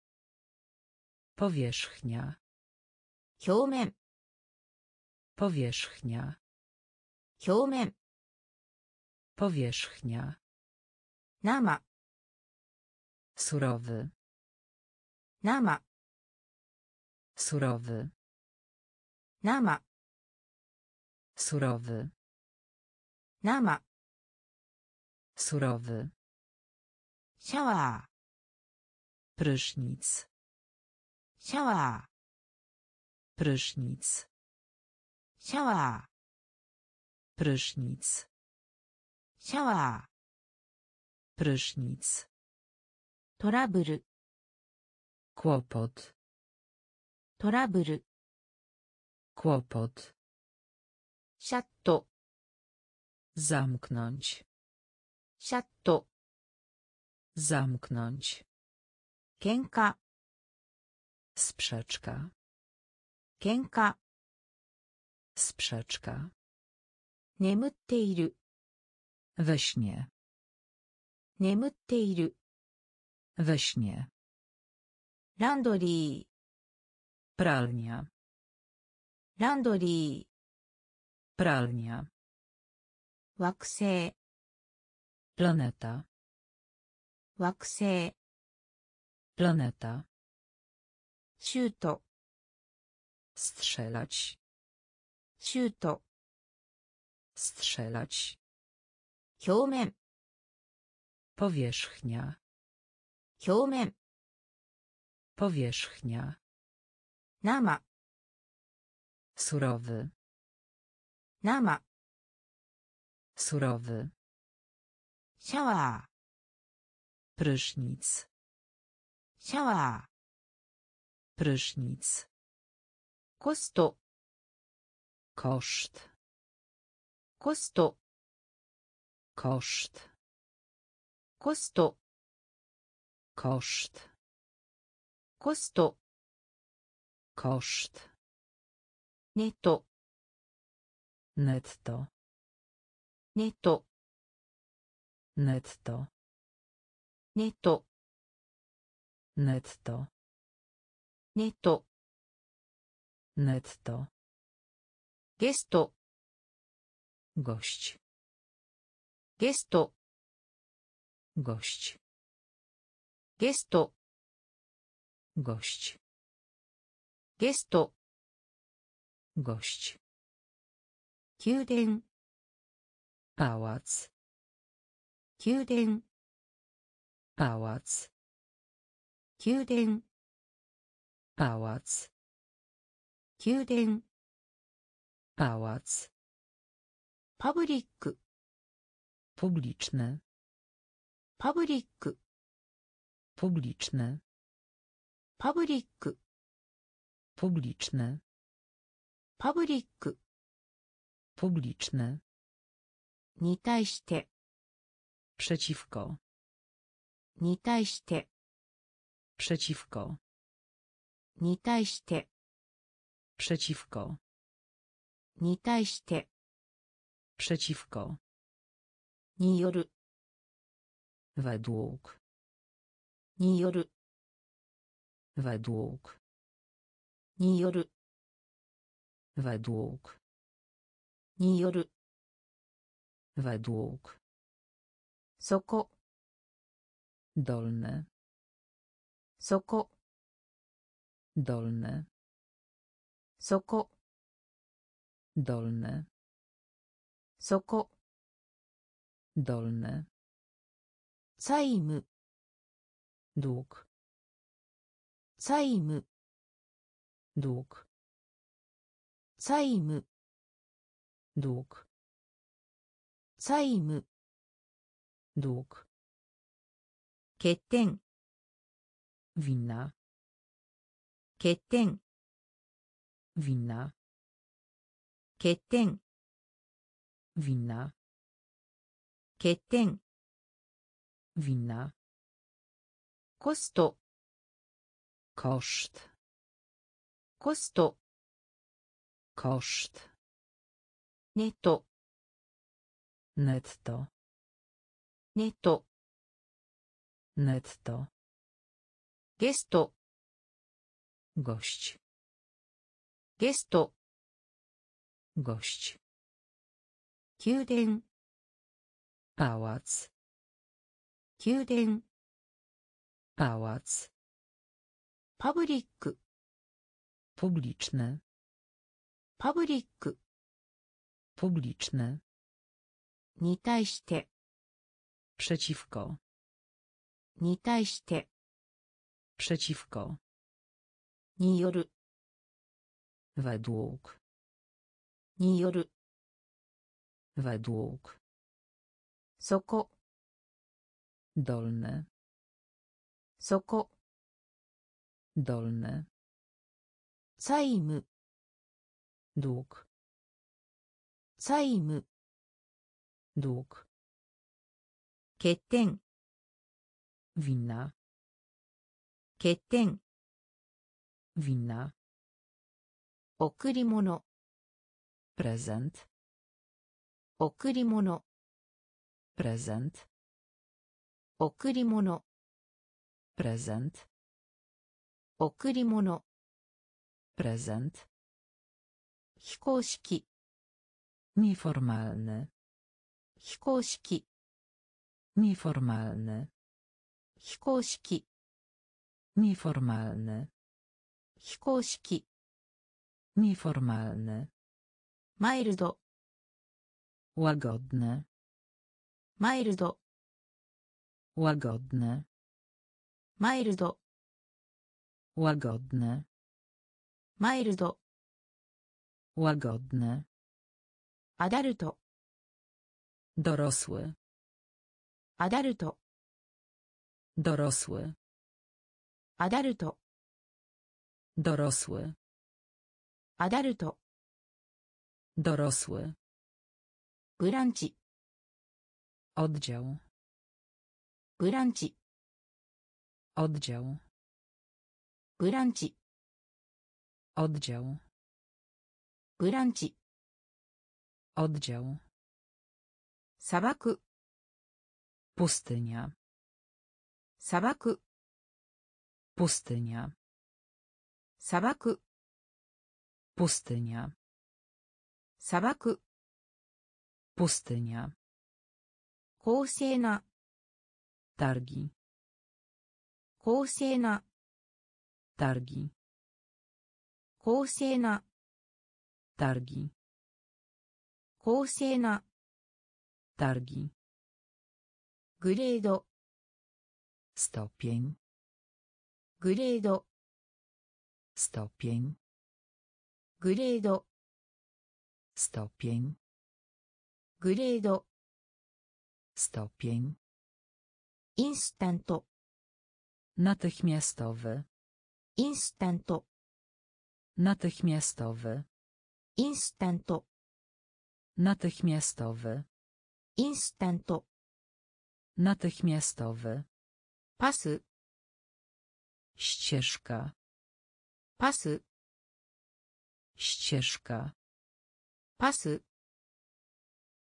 Powierzchnia. Hyomen. Powierzchnia. 表面 Powierzchnia. 生 Surowy. 生 Surowy. 生 Surowy. 生 Surowy. シャワ Prysznic. ーシャワ Prysznic. ーシ siała. Prysznic. Siała. Prysznic. Torabyl kłopot. Torabyl kłopot. Siatto. Zamknąć. Siatto. Zamknąć. Kienka. Sprzeczka. Kienka. Sprzeczka. Niemutteiru. We śnie. Niemutteiru. We śnie. Landori. Pralnia. Landori. Pralnia. Waksy. Planeta. Waksy. Planeta. Siuto. Strzelać シュート Strzelać. 表面 Powierzchnia. 表面 Powierzchnia. 生 Surowy. 生 Surowy. シャワ Prysznic. ーシャワ Prysznic. ーコスト koszt. Kosto koszt. Kosto koszt. Kosto koszt. Netto. Netto. Netto. Netto. Netto. Netto. Netto. Netto. ゲスト Gość. ゲスト Gość. ゲスト Gość. ゲスト Gość. 宮殿 Pałac. 宮殿 Pałac. 宮殿 Pałac. 宮殿 Pałac. パブリック Publiczny. パブリック Publiczny. パブリック Publiczny. パブリック Publiczny. に対して Przeciwko. に対して Przeciwko. に対して Przeciwko. に対して Przeciwko. による Według. による Według. による Według. による Według. そこ Dolny. そこ Dolny. そこ Dolny. そこ Dolny. 債務 Dług. 債務 Dług. 債務 Dług. 債務 Dług. 欠点 Winna. 欠点 Winna. 欠点 Winna. 欠点 Winna. コスト Koszt. コスト Koszt. ネット Netto. ネット Netto. ゲスト Gość. ゲスト gość 宮殿 pałac 宮殿 pałac パブリック publiczny パブリック publiczny に対して przeciwko に対して przeciwko による według による według そこ dolny そこ dolny 債務 dług 債務 dług 欠点 winna 欠点 winna 贈り物 prezent 贈り物 prezent 贈り物 prezent 贈り物 prezent 非公式 nieformalny 非公式 nieformalny 非公式 nieformalny 非公式 nieformalny マイルド łagodny マイルド łagodny マイルド łagodny マイルド łagodny アダルト dorosły アダルト dorosły アダルト dorosły アダルト Dorosły. Branci. Oddział. Branci. Oddział. Branci. Oddział. Branci. Oddział. Sabaku. Pustynia. Sabaku. Pustynia. Sabaku. Pustynia. 砂漠。ポステニャ公正な。タルギ公正な。タルギ公正な。タルギ公正な。タルギグレード。ストピングレード。ストピングレード。stopień グレード stopień インスタント natychmiastowy インスタント natychmiastowy インスタント natychmiastowy インスタント natychmiastowy パス ścieżka パス ścieżka Pasy.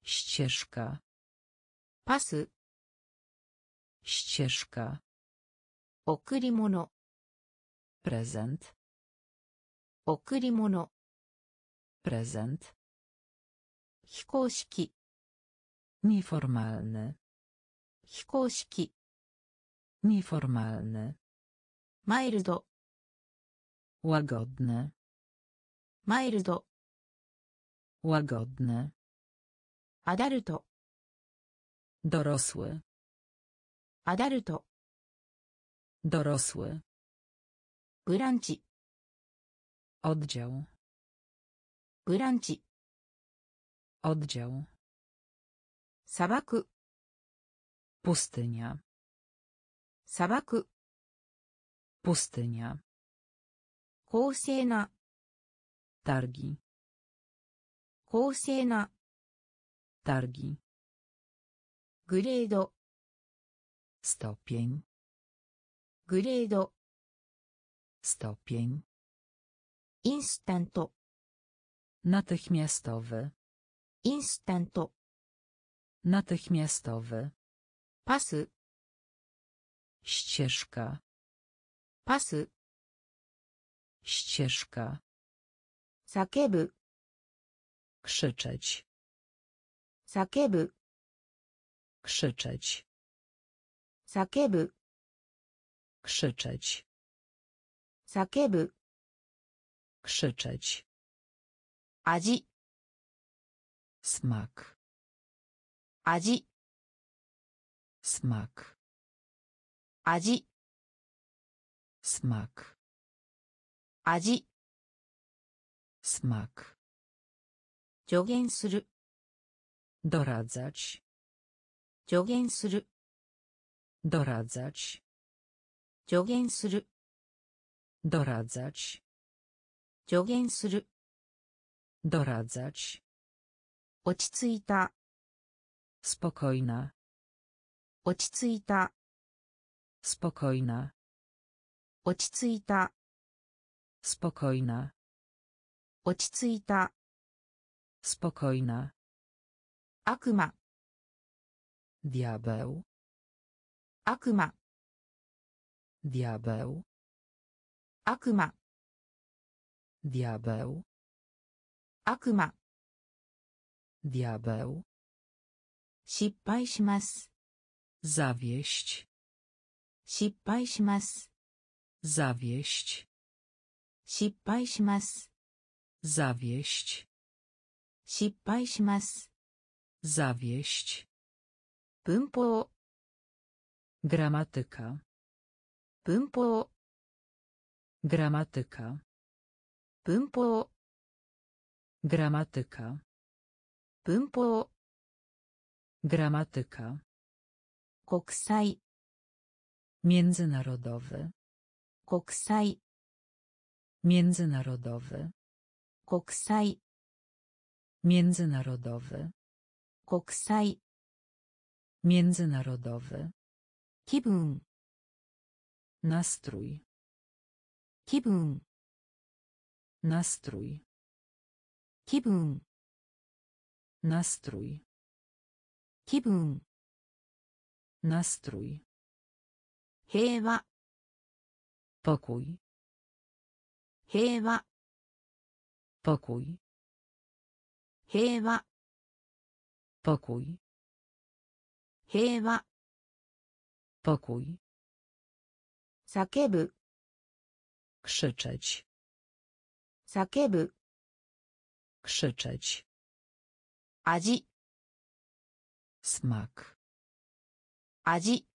Ścieżka. Pasy. Ścieżka. Okurimono. Prezent. Okurimono. Prezent. Hikoshiki. Nieformalny. Hikoshiki. Nieformalny. Mild. Łagodny. Mild. Łagodne. Adulto. Dorosły. Adulto. Dorosły. Branci. Oddział. Branci. Oddział. Sabaku. Pustynia. Sabaku. Pustynia. Kousena. Targi. 公正な targi グレード stopień グレード stopień インスタント natychmiastowy インスタント natychmiastowy パス ścieżka パス ścieżka 叫ぶ Krzyczeć. Sakebu. Krzyczeć. Sakebu. Krzyczeć. Sakebu. Krzyczeć. Aji. Smak. Aji. Smak. Aji. Smak. Aji. Smak. 助言する doradzać 助言する doradzać 助言する doradzać 助言する doradzać 落ち着いた spokojna 落ち着いた spokojna 落ち着いた spokojna 落ち着いた spokojna 悪魔 diabeł 悪魔 diabeł 悪魔 diabeł 悪魔 diabeł 失敗します zawieść 失敗します zawieść 失敗します zawieść 失敗します zawieść 文法 gramatyka 文法 gramatyka 文法 gramatyka 文法 gramatyka 国際 międzynarodowy 国際 międzynarodowy 国際 międzynarodowy 国際 międzynarodowy 気分 nastrój 気分 nastrój 気分 nastrój 気分 nastrój 平和 pokój 平和 pokój 平和 pokój 平和 pokój 叫ぶ krzyczeć 叫ぶ krzyczeć 味 smak 味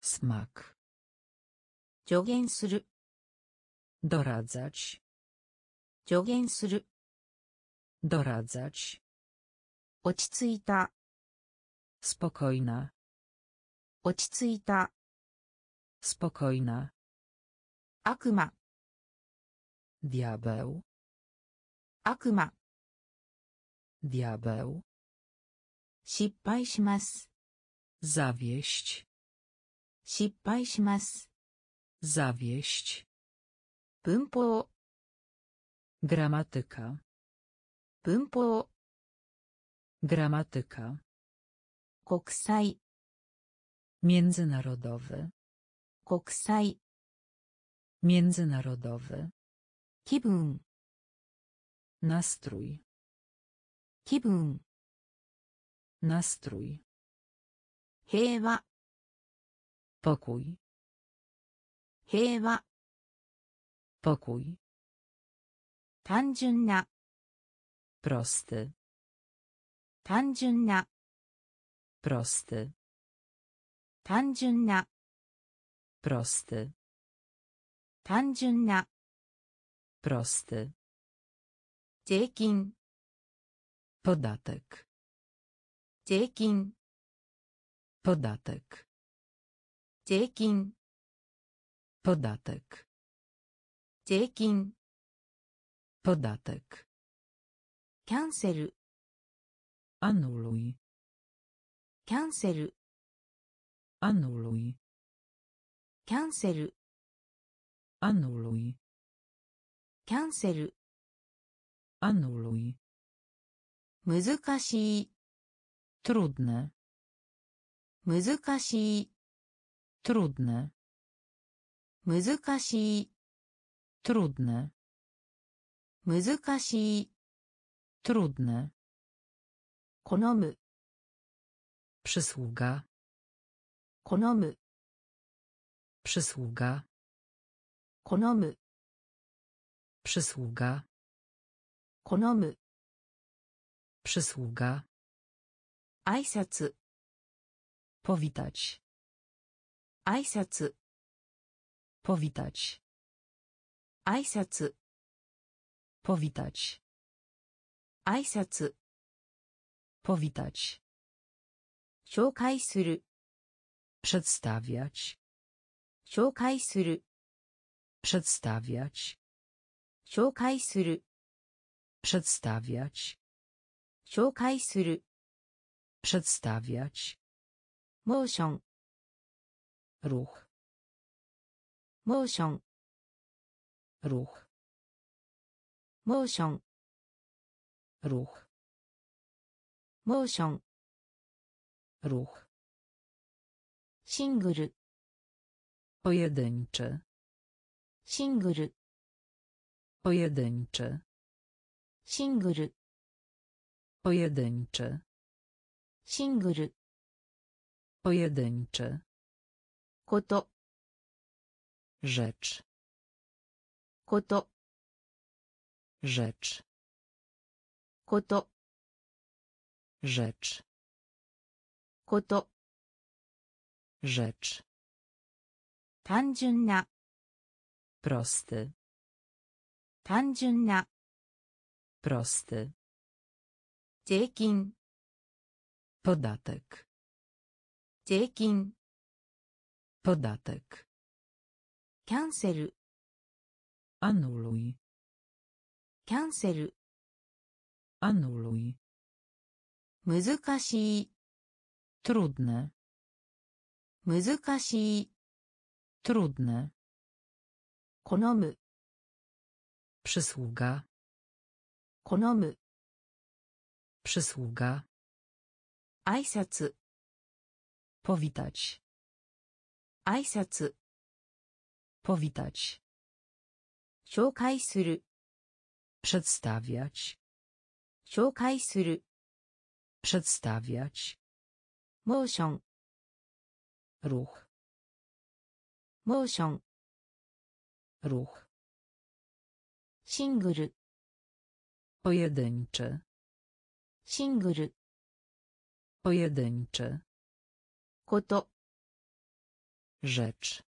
smak 助言する doradzać 助言する doradzać 落ち着いた spokojna 落ち着いた spokojna 悪魔 diabeł 悪魔 diabeł 失敗します zawieść 失敗します zawieść 文法 gramatyka 文法 gramatyka 国際 międzynarodowy 国際 międzynarodowy 気分 nastrój 気分 nastrój 平和 pokój 平和 pokój 単純な prosty 単純な prosty 単純な prosty 単純な prosty 税金 podatek 税金 podatek 税金 podatek 税金 podatek キャンセル。アノロイ。キャンセル。アノロイ。キャンセル。アノロ。キャンセル。アノロイ。難しい。トロッド難しい。トロッド難しい。トロッド難しい。Trudne. Konomy. Przysługa. Konomy. Przysługa. Konomy. Przysługa. Konomy. Przysługa. Aisac. Powitać. Aisac. Powitać. Aisac. Powitać. 挨拶 Powitać. 紹介する Przedstawiać. 紹介する Przedstawiać. 紹介する Przedstawiać. 紹介する Przedstawiać. モーション Ruch. モーション Ruch. モーション Ruch. モーション Ruch. シングル Pojedynczy. シングル Pojedynczy. シングル Pojedynczy. シングル Pojedynczy. こと Rzecz. こと Rzecz. こと Rzecz. こと Rzecz. 単純な Prosty. 単純な Prosty. 税金 Podatek. 税金 Podatek. キャンセル Anuluj. キャンセル Anuluj. 難しい Trudne. 難しい Trudne. 好む Przysługa. 好む Przysługa. 挨拶 Powitać. 挨拶 Powitać. 紹介する Przedstawiać. 紹介する Przedstawiać. モーション Ruch. モーション Ruch. シングル Pojedynczy. シングル Pojedynczy. こと Rzecz.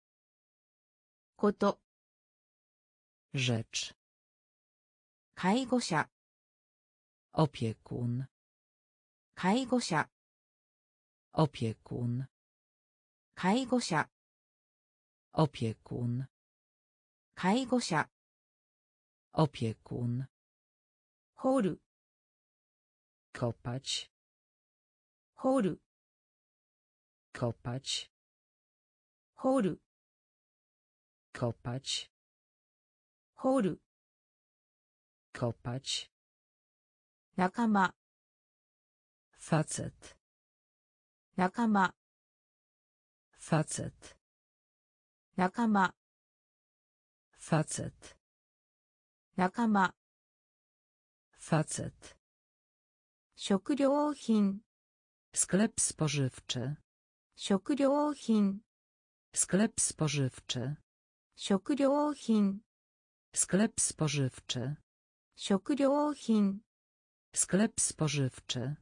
こと Rzecz. 介護者 Opiekun. 介護者 Opiekun. 介護者 Opiekun. 介護者 Opiekun. 掘る Kopać. 掘る Kopać. 掘る Kopać. 掘る Kopać. 仲間 Facet. 仲間 Facet. 仲間 Facet. 仲間 Facet. 食料品 Sklep spożywczy. 食料品 Sklep spożywczy. 食料品 Sklep spożywczy. 食料品 Sklep spożywczy.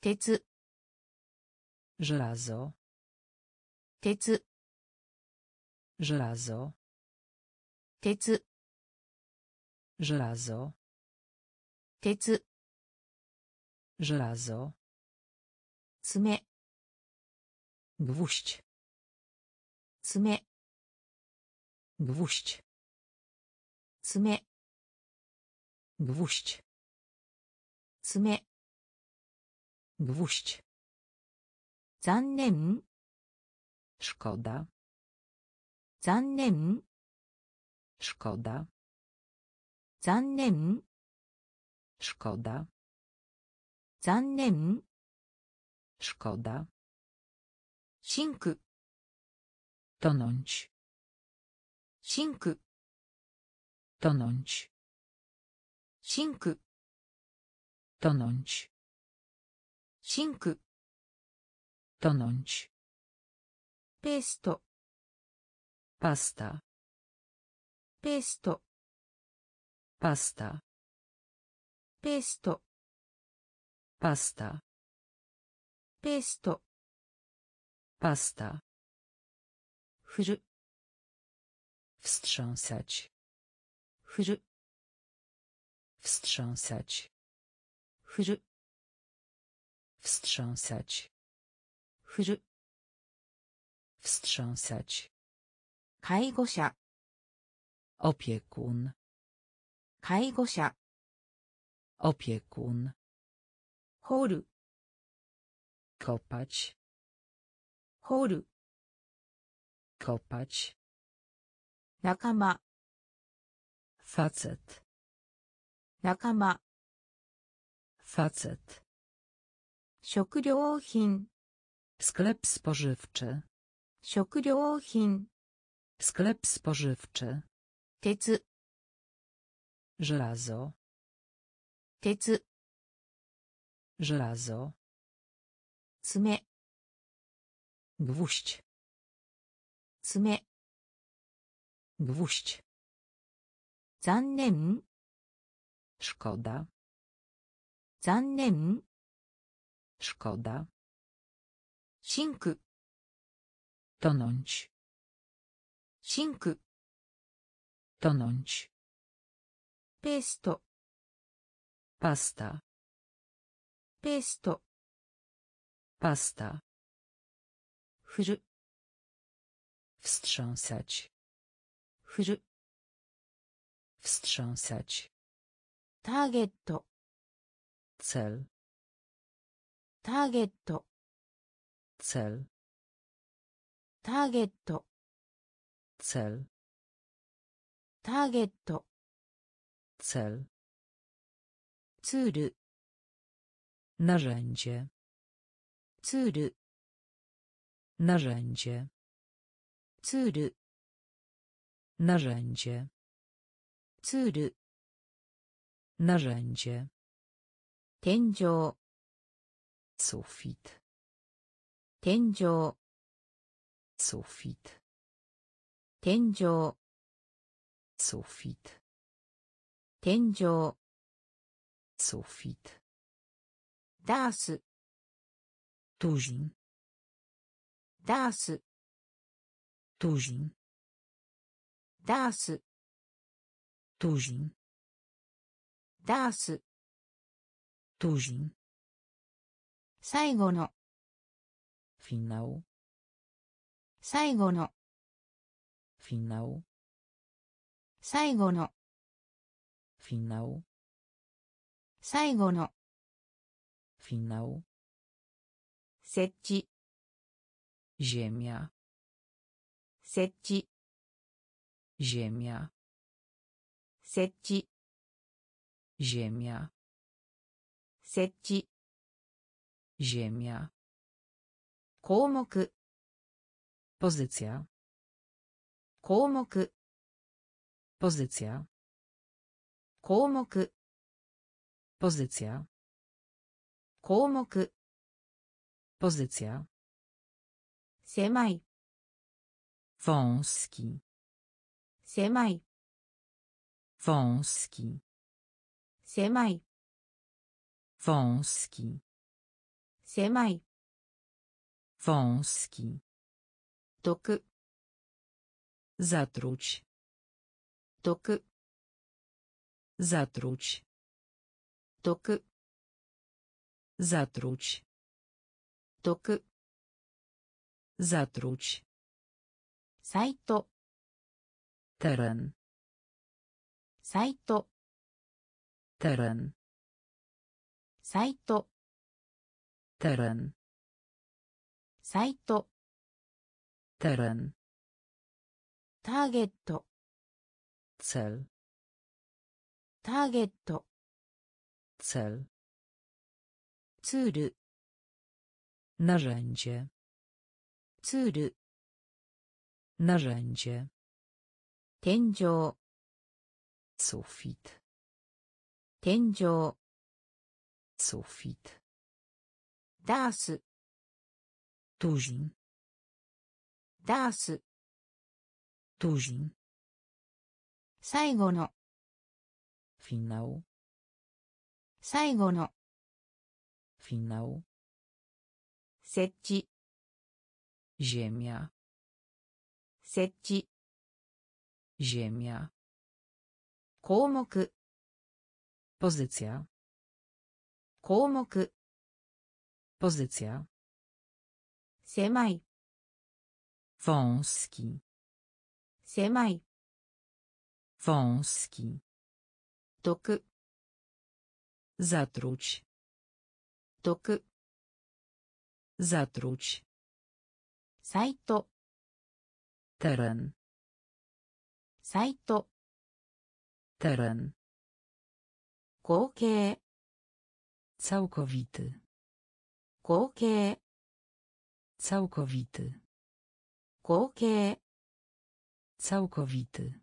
Tetsu. Żelazo. Tetsu. Żelazo. Tetsu. Żelazo. Tetsu. Żelazo. Cme. Gwóźdź. Cme. Gwóźdź. Cme. Gwóźdź. 爪 gwóźdź. zannem szkoda. zannem szkoda. zannem szkoda. zannem szkoda. sink tonąć. sink tonąć. sink Tonąć. Sink. Tonąć. Pesto. Pasta. Pesto. Pasta. Pesto. Pasta. Pesto. Pasta. Fru. Wstrząsać. Fru. Wstrząsać 振る wstrząsać 振る wstrząsać 介護者 opiekun 介護者 opiekun 掘る kopać 掘る kopać 仲間 facet 仲間 Facet. Shokuryouhin. Sklep spożywczy. Shokuryouhin. Sklep spożywczy. Tetsu. Żelazo. Tetsu. Żelazo. Cme. Gwóźdź. Cme. Gwóźdź. Zannen. Szkoda. 残念 szkoda シンク tonąć シンク tonąć ペースト pasta ペースト pasta 振る wstrząsać 振る wstrząsać ターゲット cel ターゲット cel ターゲット cel ターゲット cel ツール narzędzie ツール narzędzie ツール narzędzie ツール narzędzie 天井 sufit 天井 sufit 天井 sufit 天井 sufit ダース tuzin ダース tuzin ダース tuzin ダース tuzin 最後の finał 最後の finał 最後の finał 最後の finał 設置 ziemia 設置 ziemia 設置 ziemia 設置 ziemia 項目 pozycja 項目 pozycja 項目 pozycja 項目 pozycja 狭い wąski 狭い wąski 狭い wąski 狭い wąski 毒 zatruć 毒 zatruć 毒 zatruć 毒 zatruć サイト teren サイト teren サイト。テレン。サイト。テレン。ターゲット。セル。ターゲット。セル。ツール。ナレンジェ。ツール。ナレンジェ。天井。ソフィット。天井。sufit das. Tuzin daas 最後のフィナオ最後のフィナオ設置ジェミア設置ジェミア項目ポジツィア項目 pozycja 狭い wąski 狭い wąski 毒 zatruć 毒 zatruć サイト teren サイト teren 合計 całkowity 合計 całkowity 合計 całkowity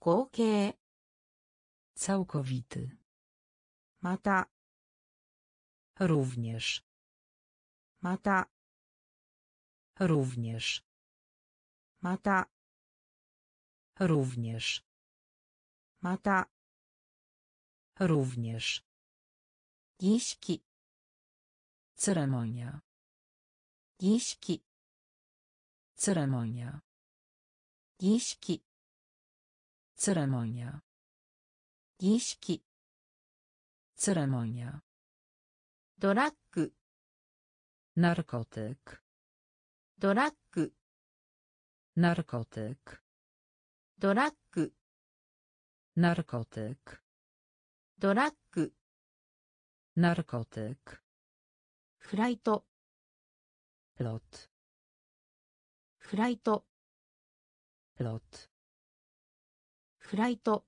合計 całkowity また również また również また również また również 儀式。セレ Narkotyk. Frajto. Lot. Frajto. Lot. Frajto.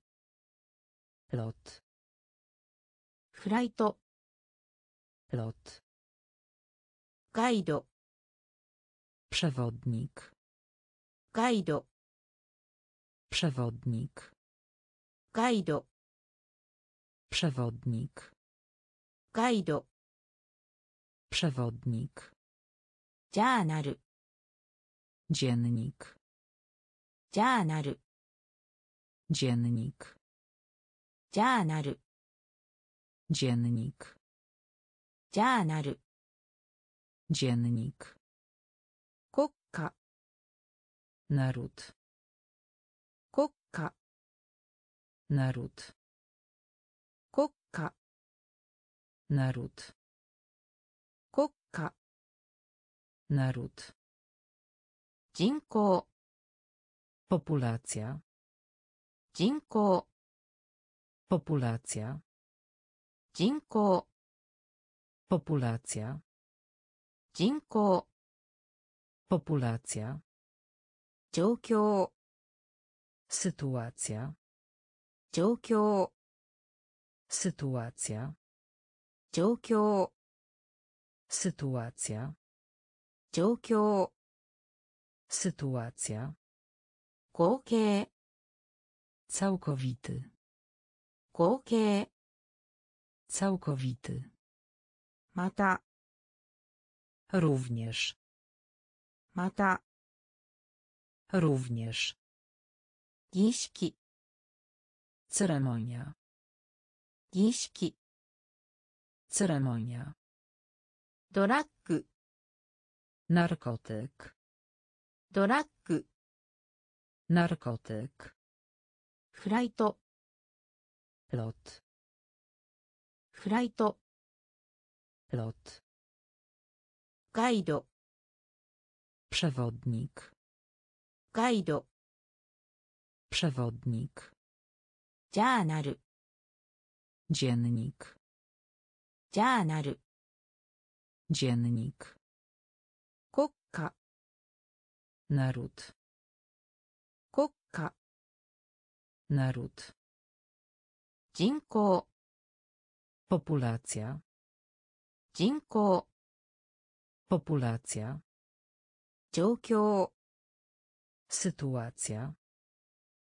Lot. Frajto. Lot. Gajdo. Przewodnik. Gajdo. Przewodnik. Gajdo. Przewodnik. Guide. Przewodnik. Journal. Dziennik. Journal. Dziennik. Journal. Dziennik. Journal. Dziennik. Kokka. Naród. Kokka. Naród. naród kokka naród Jinko. Populacja. Jinko. Populacja. Jinko. Populacja. Jinko. Populacja. Jokio. Sytuacja. Jokio. Sytuacja. 状況 sytuacja 状況 sytuacja 合計 całkowity 合計 całkowity また również また również 儀式 ceremonia 儀式 Ceremonia. Drak. Narkotyk. Drak. Narkotyk. Flight. Lot. Flight. Lot. Guide. Przewodnik. Guide. Przewodnik. Dziennik. ジャーナル dziennik 国家 naród 国家 naród 人口 populacja 人口 populacja 状況 sytuacja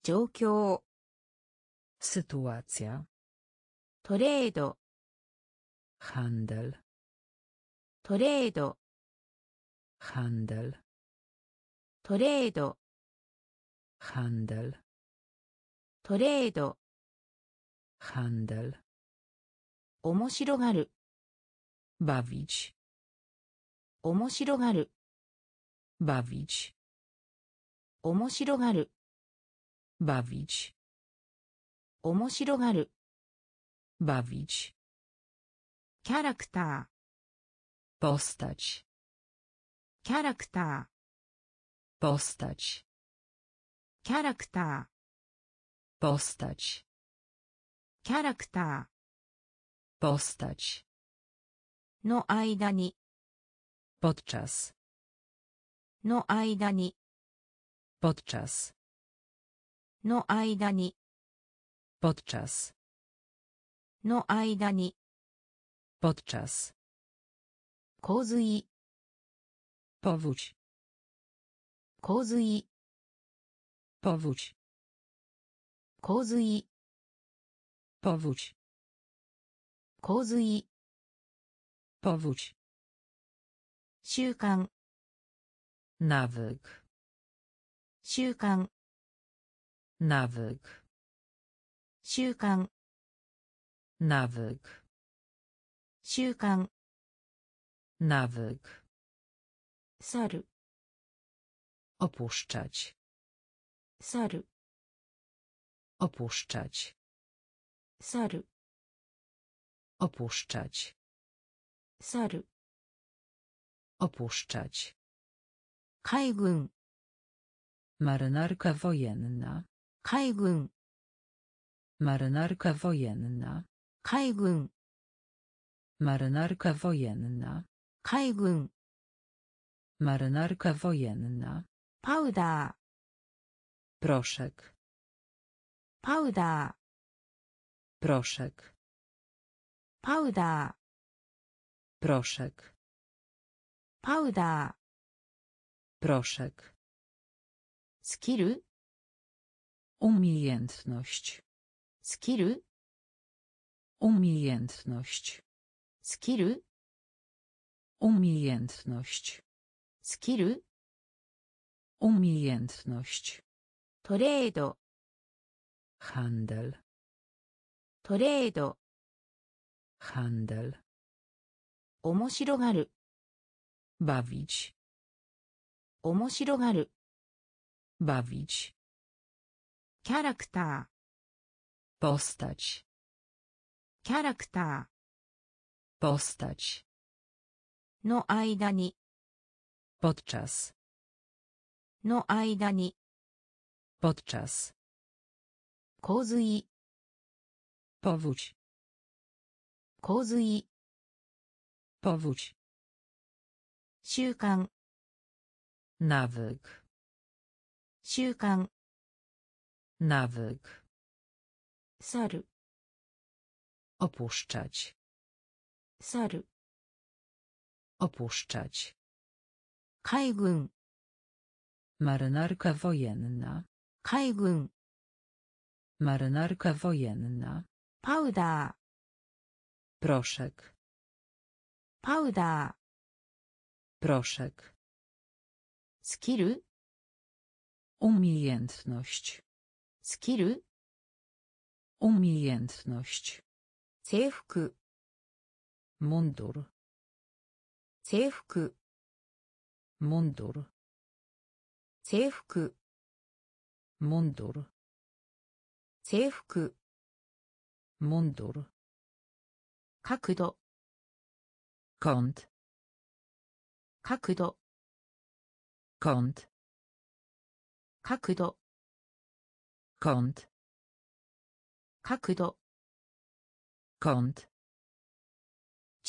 状況 sytuacja トレード handel トレード handel トレード handel トレード handel 面白がる bawić 面白がる bawić 面白がる bawić 面白がる bawić キャラクター。スタチ。キャラクター。ボスタチ。キャラクター。ボスタチ。キャラクター。ボスタチ。の間に。ボッチャス。の間に。ボッチャス。の間に。ボッチャス。の間に。podczas 洪水 powódź 洪水 powódź 洪水 powódź 洪水 powódź 習慣 nawyk 習慣 nawyk 習慣 nawyk 習慣 nawyk 去る opuszczać 去る opuszczać 去る opuszczać 去る opuszczać 海軍 marynarka wojenna 海軍 marynarka wojenna 海軍 Marynarka wojenna. Kajgun. Marynarka wojenna. Powder. Proszek. Powder. Proszek. Powder. Proszek. Powder. Proszek. Skill. Umiejętność. Skill. Umiejętność. Skill. Umiejętność. Skill. Umiejętność. Trade. Handel. Trade. Handel. Omosirogaru. Bawić. Omosirogaru. Bawić. Charakter. Postać. Charakter. postać ーの間に podczas の間に podczas 洪水 powódź 洪水 powódź 習慣 nawyk 習慣 nawyk 去る opuszczać 去る opuszczać 海軍 marynarka wojenna 海軍 marynarka wojenna パウダー proszek パウダー proszek スキル umiejętność スキル umiejętność 制服 モンドル制服。モンドル制服。モンドル制服。モンドル角度。コント角度。コント角度。コント角度。コント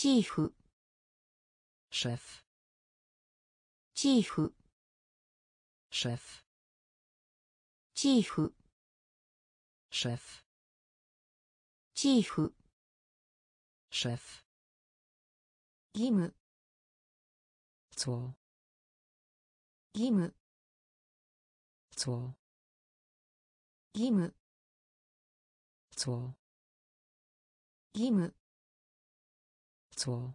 チーフ。シェフチーフ。シェフチーフ。シェフチーフ。シェフ義務。そう義務。そう義務。そう義務。Cło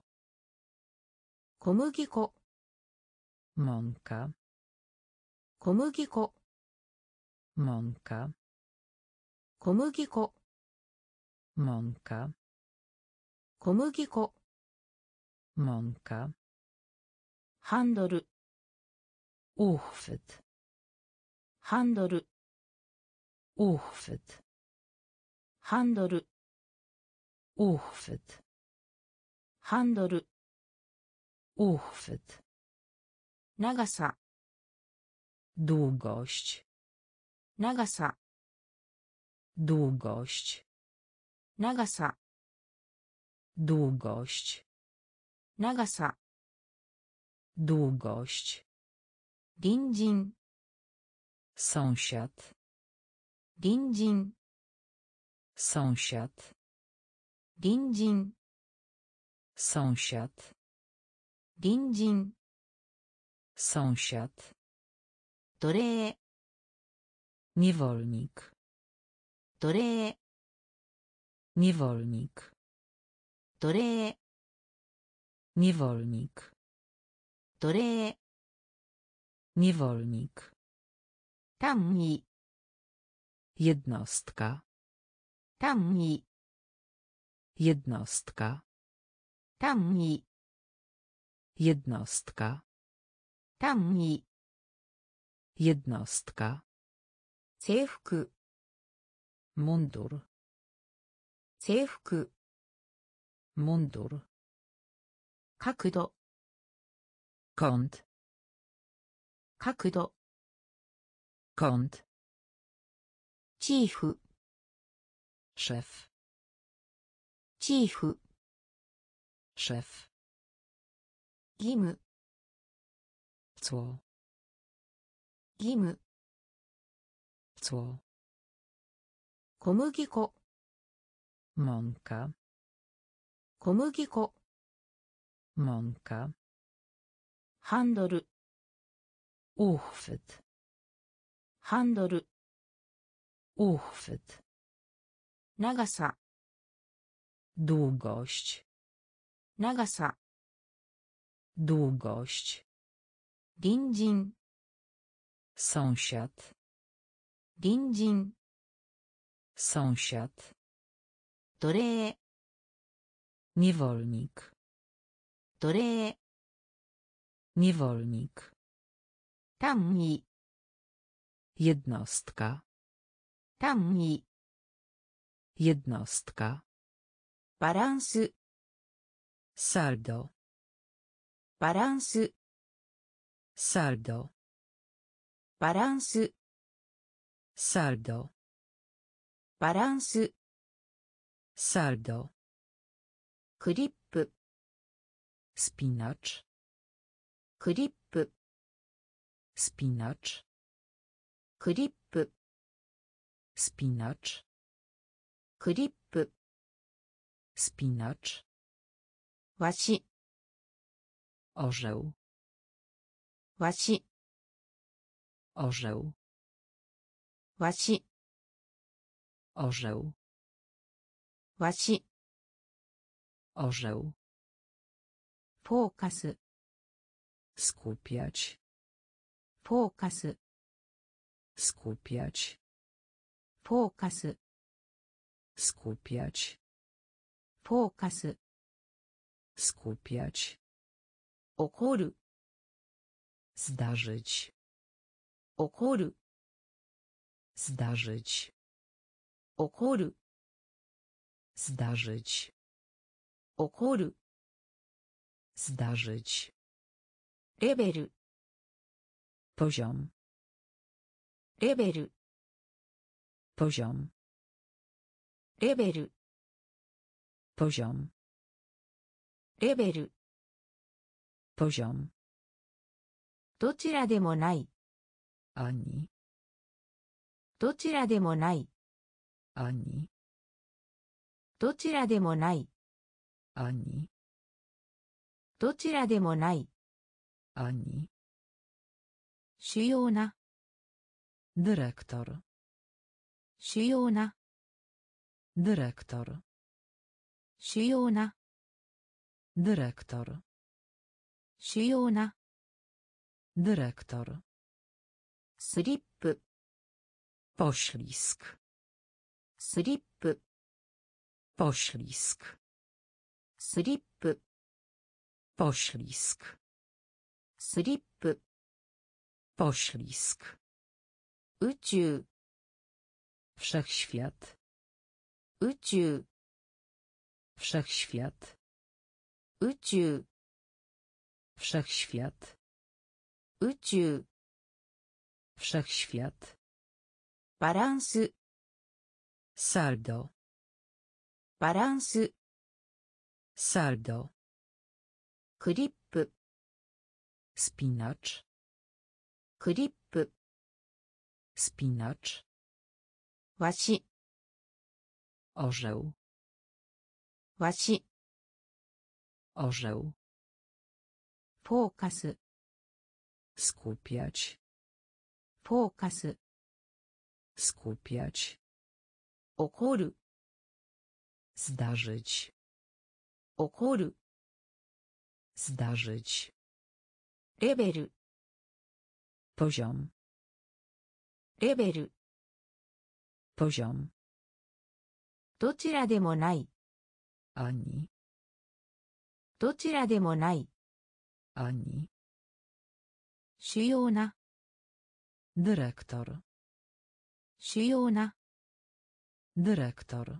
小麦粉 mąka 小麦粉 mąka 小麦粉 mąka 小麦粉 mąka ハンドル uchwyt ハンドル uchwyt ハンドル uchwyt ハンドル uchwyt 長さ długość 長さ długość 長さ długość 長さ długość 隣人 sąsiad 隣人 sąsiad 隣人 sąsiad 隣人 sąsiad 奴隷 niewolnik 奴隷 niewolnik 奴隷 niewolnik 奴隷 niewolnik 単位 jednostka 単位 jednostka Tani. Jednostka. Tani. Jednostka. Cewku. Mundur. Cewku. Mundur. Kakudo. Kąt. Kakudo. Kąt. Chief. Szef. Chief. Szef. Gim. Cło. Gim. Cło. Komugiko. Mąka. Komugiko. Mąka. Handel. Uchwyt. Handel. Uchwyt. Nagasa. Długość. 長さ długość 隣人 sąsiad 隣人 sąsiad 奴隷 niewolnik 奴隷 niewolnik 単位 jednostka 単位 jednostka バランス saldo バランス saldo バランス saldo バランス saldo クリップ spinacz クリッ Łasi. Orzeł. Łasi. Orzeł. Łasi. Orzeł. Łasi. Orzeł. Fokus. Skupiać. Fokus. Skupiać. Fokus. Skupiać. Fokus. Skupiać. Okoru. Zdarzyć. Okoru. Zdarzyć. Okoru. Zdarzyć. Okoru. Zdarzyć. Level. Poziom. Level. Poziom. Level. Poziom. レベル。Poziom どちらでもない。Ani どちらでもない。Ani どちらでもない。Ani どちらでもない。Ani 主要な。Dyrektor 主要な。Dyrektor 主要な dyrektor 主要な dyrektor スリップ poślizg スリップ poślizg スリップ poślizg スリップ poślizg 宇宙 wszechświat 宇宙 wszechświat 宇宙 wszechświat 宇宙 wszechświat バランス saldo バランス saldo クリップ spinacz クリップ spinacz わし orzeł わし orzeł フォーカス skupiać フォーカス skupiać 起こる zdarzyć 起こる zdarzyć レベル poziom レベル poziom どちらでもない ani どちらでもない ani 主要な dyrektor 主要な dyrektor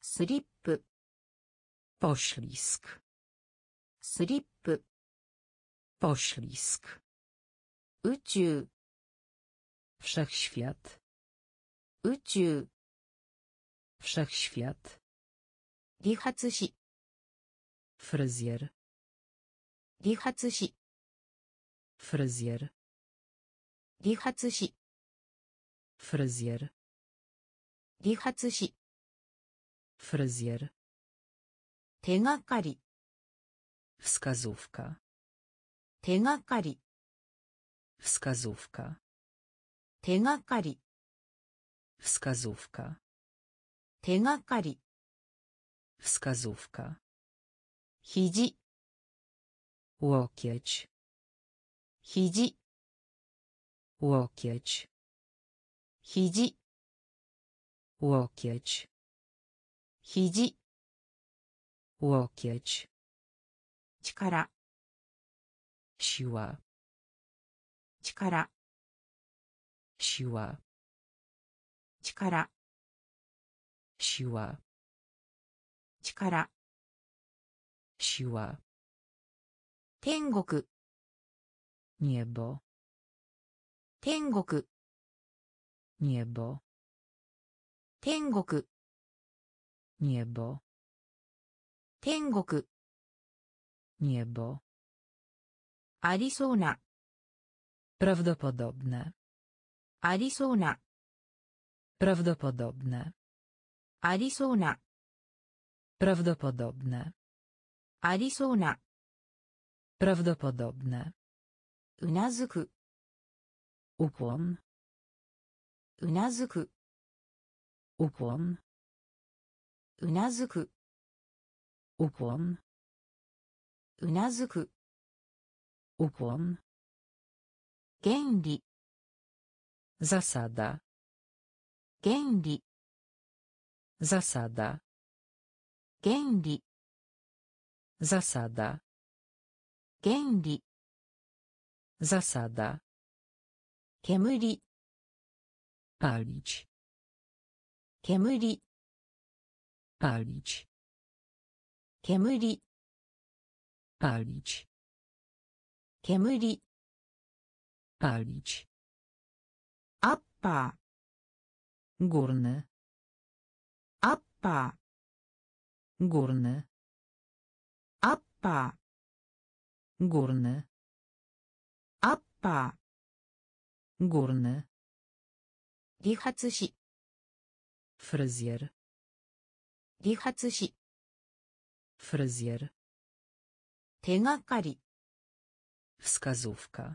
スリップ poślizg スリップ poślizg 宇宙 wszechświat 宇宙 wszechświat 理髪師 fryzjer 理髪師 fryzjer 理髪師 fryzjer 理髪師 fryzjer 手がかり wskazówka 手がかり wskazówka 手がかり wskazówka 手がかり wskazówka 肘 łokieć 肘 łokieć 肘 łokieć 肘 łokieć 力 siła 力 siła 力 siła 力 siła 天国 niebo 天国 niebo 天国 niebo 天国 niebo ありそうな prawdopodobne ありそうな prawdopodobne ありそうな prawdopodobne ありそうな prawdopodobne うなずく ukłon うなずく ukłon うなずく ukłon うなずく ukłon 原理 zasada 原理 zasada 原理 zasada 原理 zasada 煙 palić 煙 palić 煙 palić 煙 palić アッパ górny ーアッパ górny Appa. Górny. Appa. Górny. Rihatsushi. Fryzjer. Rihatsushi. Fryzjer. Tegakari. Wskazówka.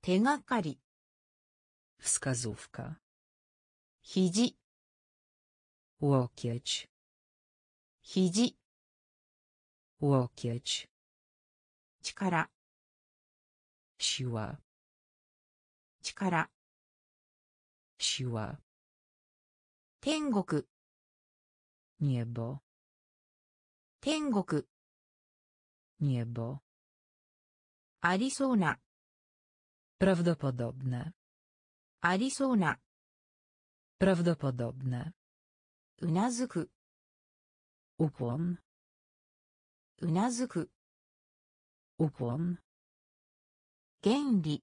Tegakari. Wskazówka. Hiji. Łokieć. Hiji. łokieć, 力、 siła, 力、 siła, 天国、 niebo, 天国、 niebo, ありそうな、 prawdopodobne, ありそうな、 prawdopodobne, うなずく、 ukłon, うなずく、ukłon, 原理、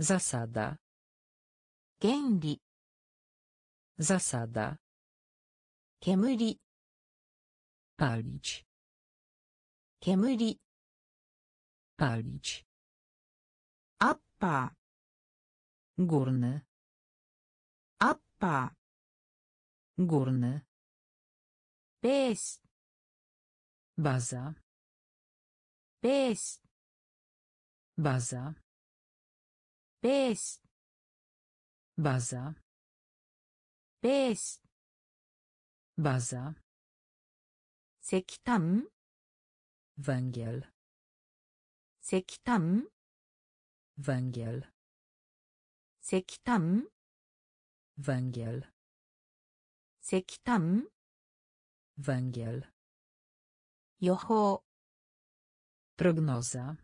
zasada, 原理、zasada, 煙、palić, 煙、palić, アッパ górny, ー、アッパ górny, ー、ベース、baza. Base baza. Base baza. Base baza. 石炭 węgiel. 石炭 węgiel. 石炭 węgiel. 石炭 węgiel. 予報、 prognoza,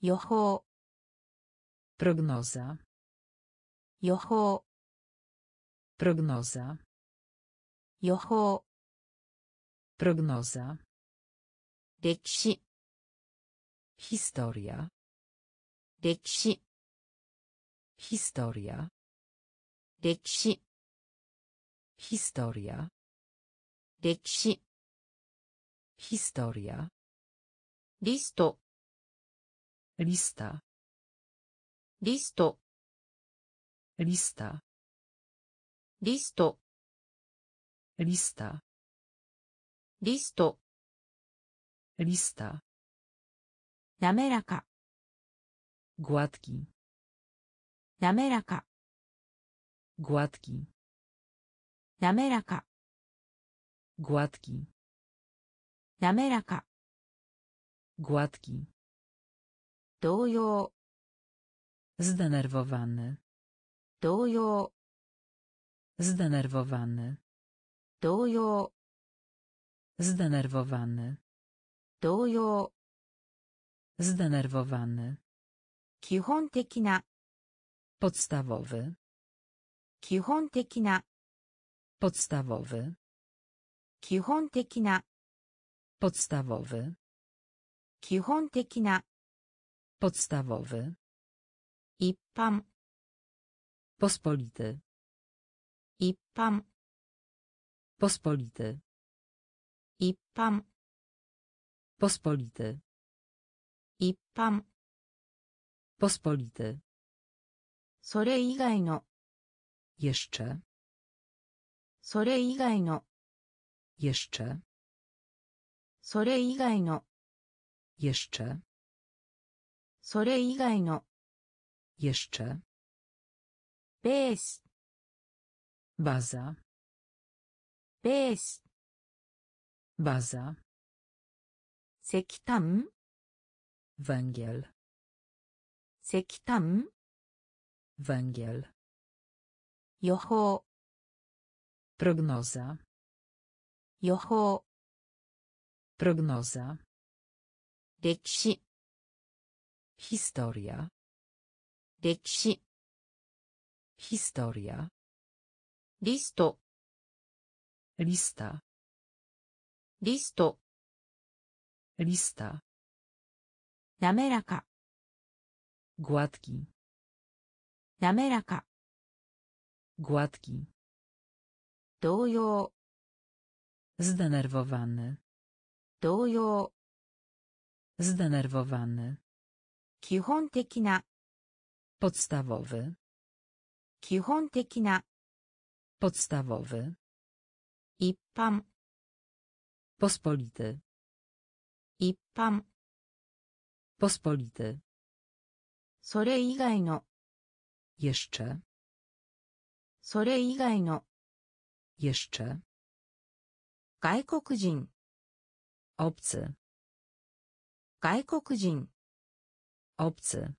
予報、 prognoza, 予報、 prognoza, 予報、 prognoza, 歴史、 historia, 歴史、 historia, 歴史、 historia, 歴史、 Historia. Listo. Lista. Listo. Lista. Listo. Lista. Listo. Lista. 滑らか gładki 滑らか gładki 滑らか gładki 滑らか、 gładki, 動揺、 zdenerwowany, 動揺、 zdenerwowany, 動揺、 zdenerwowany, 動揺、 zdenerwowany, 基本的な、 podstawowy, 基本的な、 podstawowy, 基本的な、 podstawowy, 基本的な、 podstawowy, 一般、 pospolity, 一般、 pospolity, 一般、 pospolity, 一般、 pospolity, それ以外の、 jeszcze, それ以外の、 jeszcze, それ以外の、 jeszcze, それ以外の、 jeszcze, ベース、 baza, ベース、 baza, 石炭、 węgiel, 石炭、 węgiel, 予報、 prognoza, 予報、 prognoza, 歴史、 historia, 歴史、 historia, リスト、 lista, リスト、 lista, 滑らか、 gładki, 滑らか、 gładki, 動揺、 zdenerwowany, 動揺、 zdenerwowany, 基本的な、 podstawowy, 基本的な、 podstawowy, 一般、 pospolity, 一般、 pospolity, それ以外の、 jeszcze, それ以外の、 jeszcze, 外国人 obcy 外国人 obcy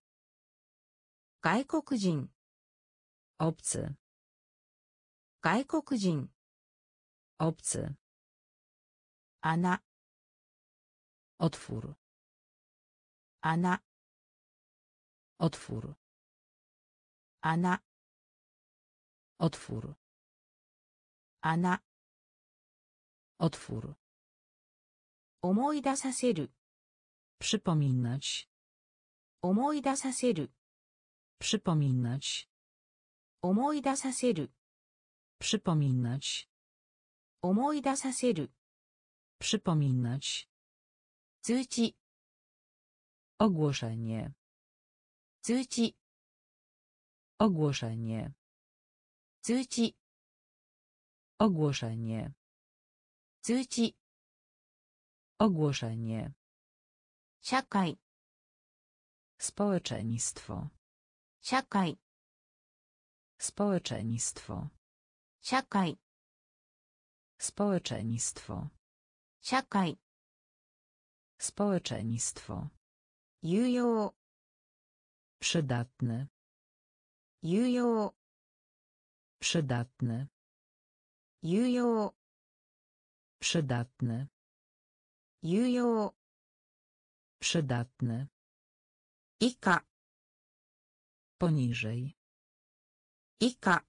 外国人 obcy 外国人 obcy 穴 otwór 穴 otwór 穴 otwór 穴 otwór 思い出させる przypominać 思い出させる przypominać 思い出させる przypominać 思い出させる przypominać 通知 ogłoszenie 通知 ogłoszenie 通知 ogłoszenie 通知 Ogłoszenie. Siakaj. Społeczeństwo. Siakaj. Społeczeństwo. Siakaj. Społeczeństwo. Siakaj. Społeczeństwo. Jujo. Przydatny. Jujo. Przydatny. Jujo. Przydatny. 有用 przydatny Ika. Poniżej. Ika.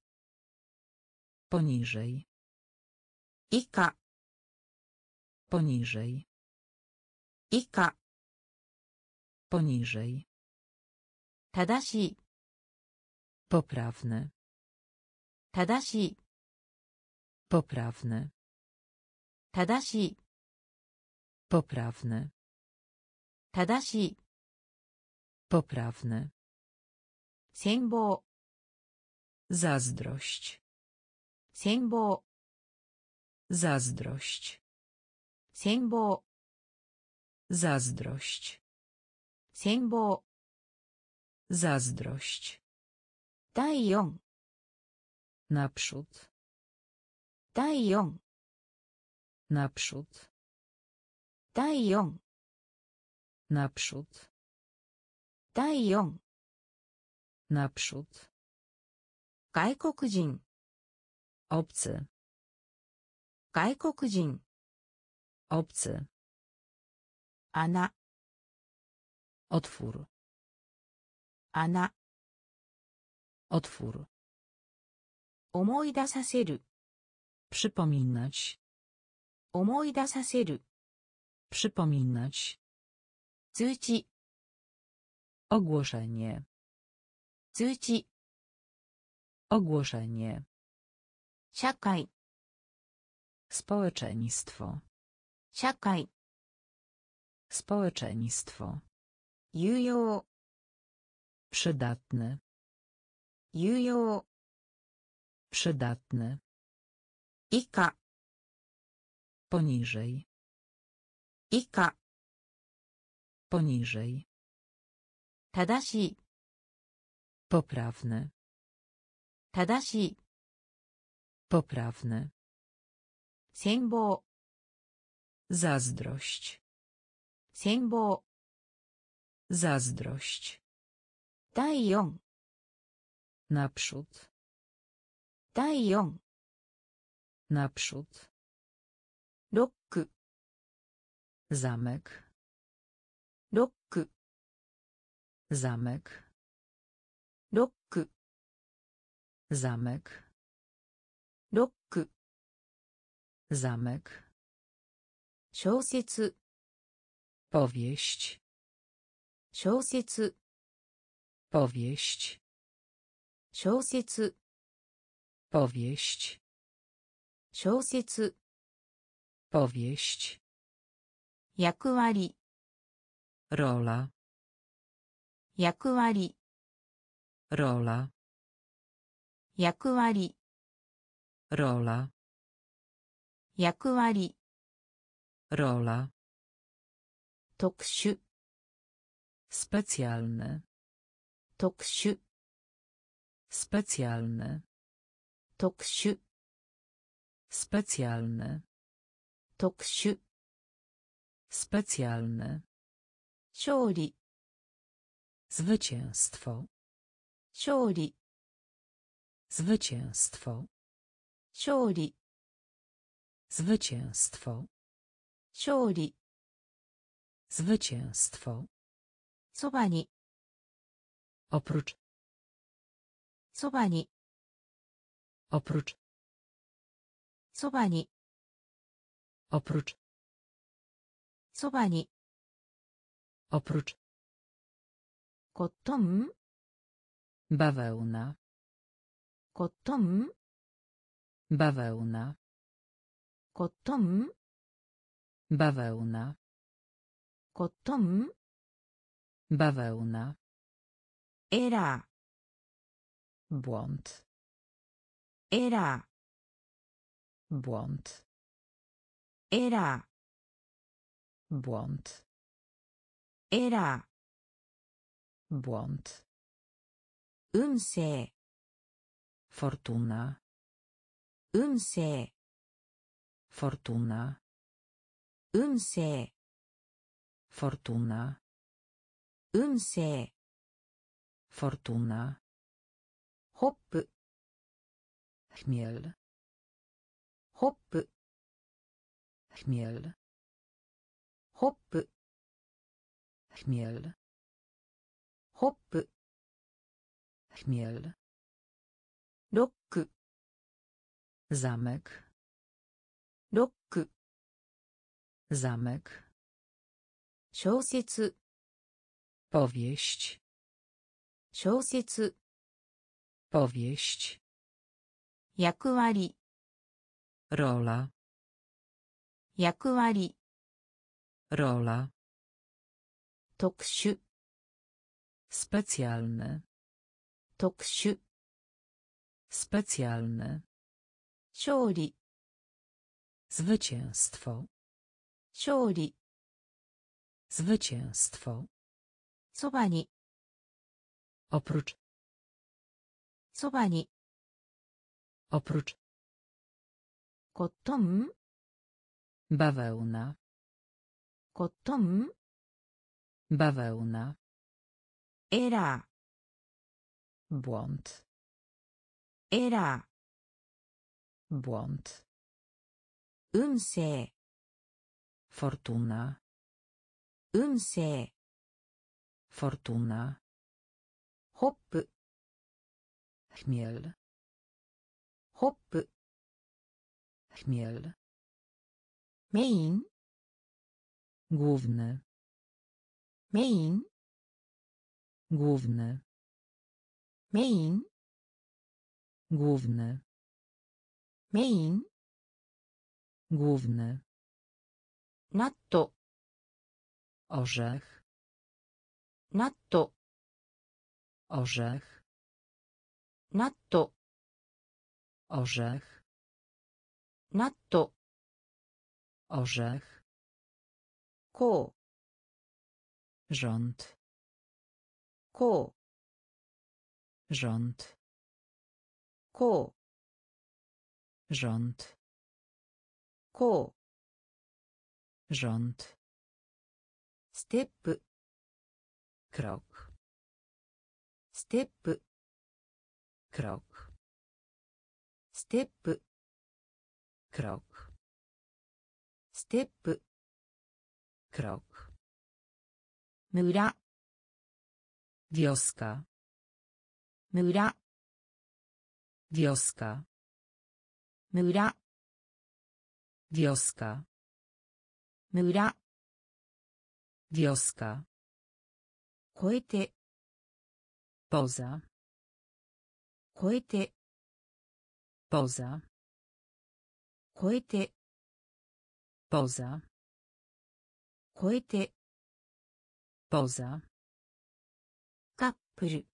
Poniżej. Ika. Poniżej. Ika. Poniżej. Tadashi. poprawne Tadashi. poprawne Tadashi. Poprawny. Tadashi. Poprawny. Sienbo. Zazdrość. Sienbo. Zazdrość. Sienbo. Zazdrość. Sienbo. Zazdrość. Dajon. Naprzód. Dajon. Naprzód. 第4 naprzód 第4 naprzód 外国人 obcy 外国人 obcy 穴 otwór 穴 otwór 思い出させる przypominać 思い出させる Przypominać. Cuci. Ogłoszenie. Cuci. Ogłoszenie. Siakaj. Społeczeństwo. Siakaj. Społeczeństwo. Jujo. Przydatny. Jujo. Przydatny. Ika. Poniżej. Ika. Poniżej. Tadashi. Poprawny. Tadashi. Poprawny. Senbo. Zazdrość. Senbo. Zazdrość. Dajon. Naprzód. Dajon. Naprzód. zamek ロック zamek ロック zamek ロック zamek 小説 powieść 小説 powieść 小説 powieść 小説 powieść 役割。ローラ役割。ローラ役割。ローラ役割。ROLA. 特殊。スペシャルね特殊。スペシャルね特殊。Specjalny. 勝利 Zwycięstwo. 勝利 Zwycięstwo. 勝利 Zwycięstwo. 勝利 Zwycięstwo. そばに Oprócz. そばに Oprócz. そばに Oprócz. そばに Oprócz. コットン Bawełna. コットン Bawełna. コットン Bawełna. コットン Bawełna. エラ Błąd. ーエラ Błąd. ーエラ Błąd. Era. Błąd. Unse. Fortuna. Unse. Fortuna. Unse. Fortuna. Unse. Fortuna. hop, Chmiel. hop, Chmiel. ホップ Chmiel. ホップ Chmiel. ロック Zamek. ロック Zamek. 小説 Powieść. 小説 Powieść. 役割 Rola. 役割 Rola. Tokshu. Specjalny. Tokshu. Specjalny. Shori. Zwycięstwo. Shori. Zwycięstwo. Sobani. Oprócz. Sobani. Oprócz. Kotom. Bawełna. Kotom. Bawełna. Era. Błąd. Era. Błąd. Unse. Fortuna. Unse. Fortuna. hop, Chmiel. hop, Chmiel. Main. Główny. Main. Główny. Main. Główny. Main. Główny. Natto. Orzech. Natto. Orzech. Natto. Orzech. Natto. Orzech. こう Rząd. こう Rząd. こう Rząd. こう Rząd. ステップ Krok. ステップ Krok. ステップ Krok. ステップ Krok. Mura. Wioska. Mura. Wioska. Mura. Wioska. Mura. Wioska. Koete. Poza. Koete. Poza. Koete. Poza. 超えて Poza. カップル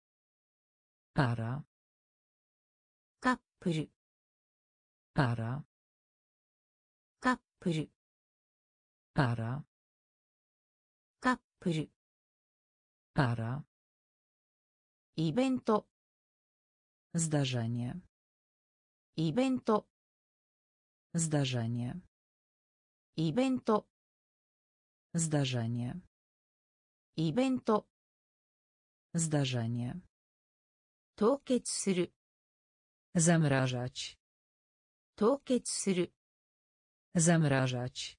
Para. カップル Para. カップル Para. カップル Para. イベント Zdarzenie. イベント Zdarzenie. イベント Zdarzenie. イベント Zdarzenie. 凍結する Zamrażać. 凍結する Zamrażać.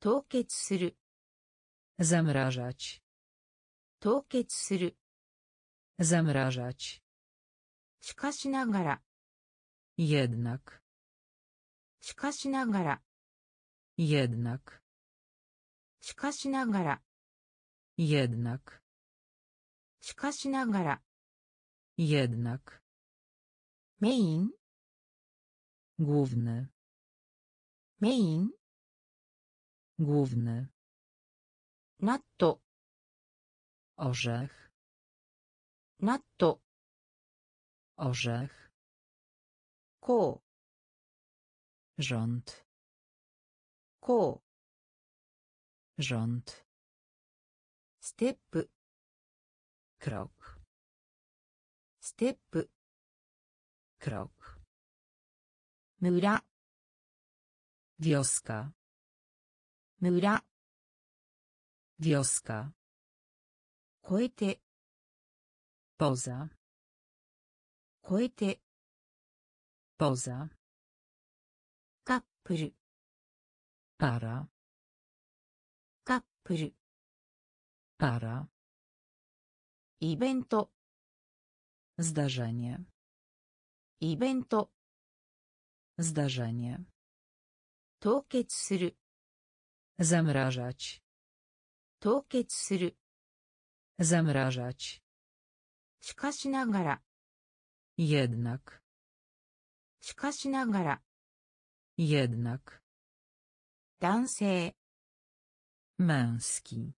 凍結する Zamrażać. 凍結する Zamrażać. しかしながら Jednak. しかしながら Jednak. しかしながら Jednak. しかしながら Jednak. メイン Główny. メイン Główny. ナット Orzech. ナット Orzech. こう Rząd. こう Rząd. ステップ Krok. ステップ Krok. 村 Wioska. 村 Wioska. 超えて Poza. 超えて Poza. カップル Para. カップル Para. イベント Zdarzenie. イベント Zdarzenie. 凍結する Zamrażać. 凍結する Zamrażać. しかしながら Jednak. しかしながら Jednak. 男性 Męski.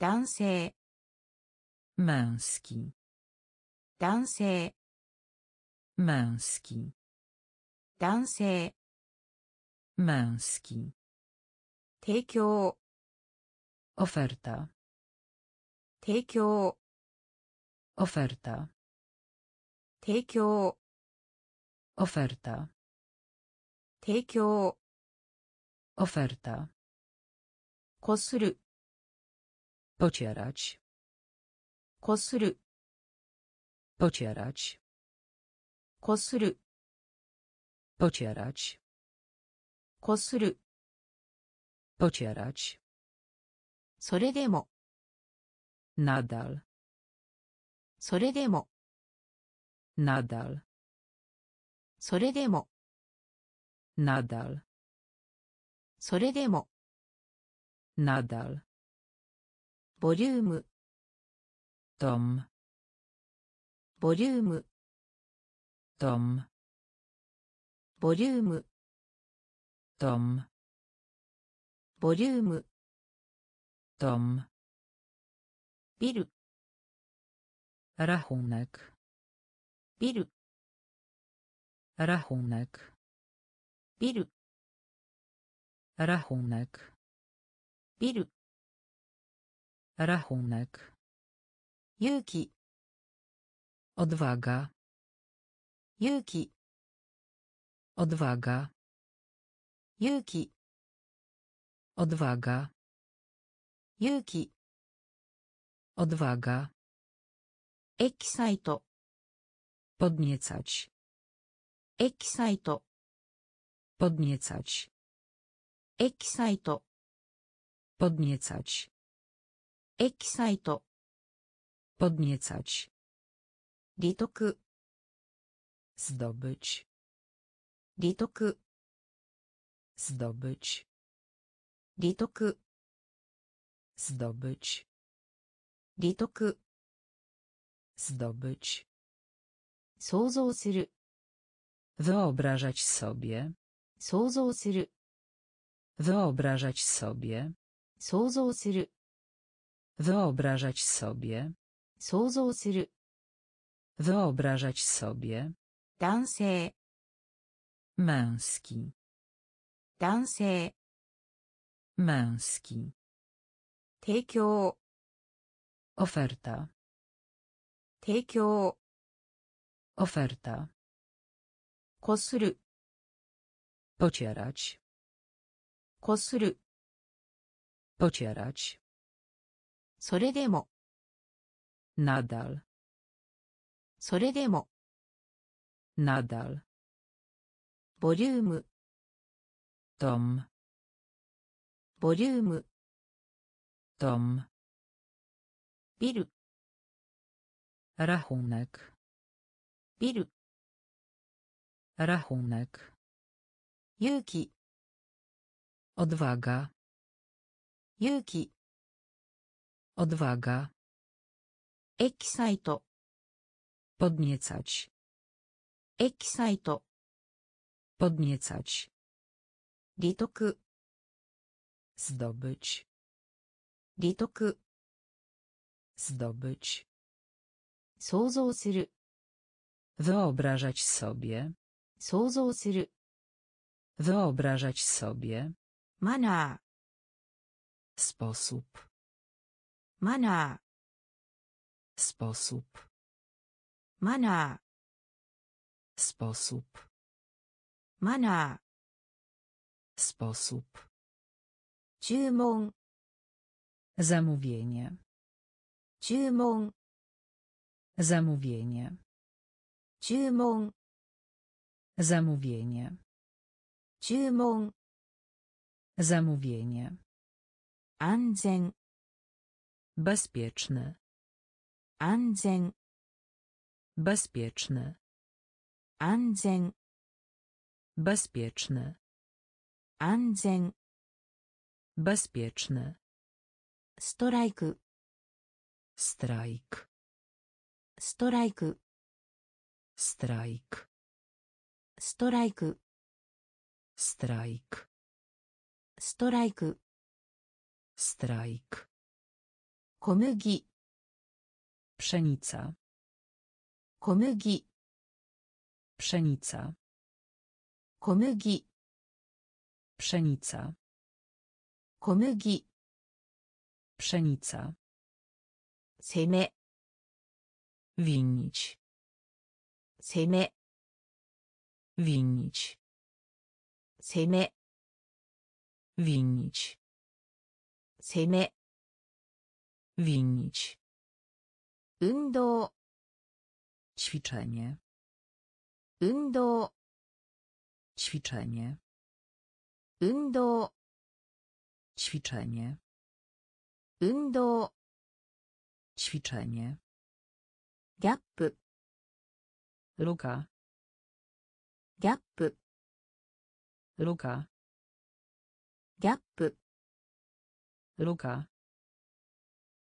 男性 Męski. 男性 Męski. 男性 Męski. 提供 Oferta. 提供 Oferta. 提供 Oferta. 提供 Oferta. こする Pocierać. こする Pocierać. こする Pocierać. こする Pocierać. それでも Nadal. それでも Nadal. それでも Nadal. それでも Nadal. ボリューム Tom. ボリューム Tom. ボリューム Tom. ボリューム Tom. ビル Rachunek. ビル Rachunek. ビル Rachunek. ビル Rachunek. 勇気 Odwaga. 勇気 Odwaga. 勇気 Odwaga. 勇気 Odwaga. エキサイト Podniecać. エキサイト Podniecać. エキサイト Podniecać. エキサイト Podniecać. 利得 Zdobyć. 利得 Zdobyć. 利得 Zdobyć. 利得 Zdobyć. 想像する Wyobrażać sobie. 想像する Wyobrażać sobie. 想像する Wyobrażać sobie. 想像する Wyobrażać sobie. 男性 Męski. 男性 Męski. 提供 Oferta. 提供 Oferta. こする Pocierać. こする、 pocierać, それでも、 nadal, それでも、 nadal, ボリューム、 tom, ボリューム、 tom, ビル、 rachunek, ビル、 rachunek, 勇気、 odwaga, 勇気、 odwaga, エキサイト、 podniecać, エキサイト、 podniecać, 利得、 zdobyć, 利得、 zdobyć, 想像する、 wyobrażać sobie, 想像する、 wyobrażać sobie, マナ sposób, ー、 Sposób. Mana. Sposób. Mana. Sposób. Mana. Sposób. Jumon. Zamówienie. Jumon. Zamówienie. Jumon. Zamówienie. Jumon. Zamówienie. Anzen. Bezpieczny. Anzen. Bezpieczny. Anzen. Bezpieczny. Anzen. Bezpieczny. Strajk. Strajk. Strajk. Strajk. Strajk. Strajk. Strajk. Strajk. Pszenica. Komegi. Pszenica. Komegi. Pszenica. Komegi. Pszenica. Seme. Winnić. Seme. Winnić. Seme. Winnić. 攻め winnić. Undo. Ćwiczenie. Undo. Ćwiczenie. Undo. Ćwiczenie. Undo. Ćwiczenie. Gap. Luka. Gap. Luka. Gap luka,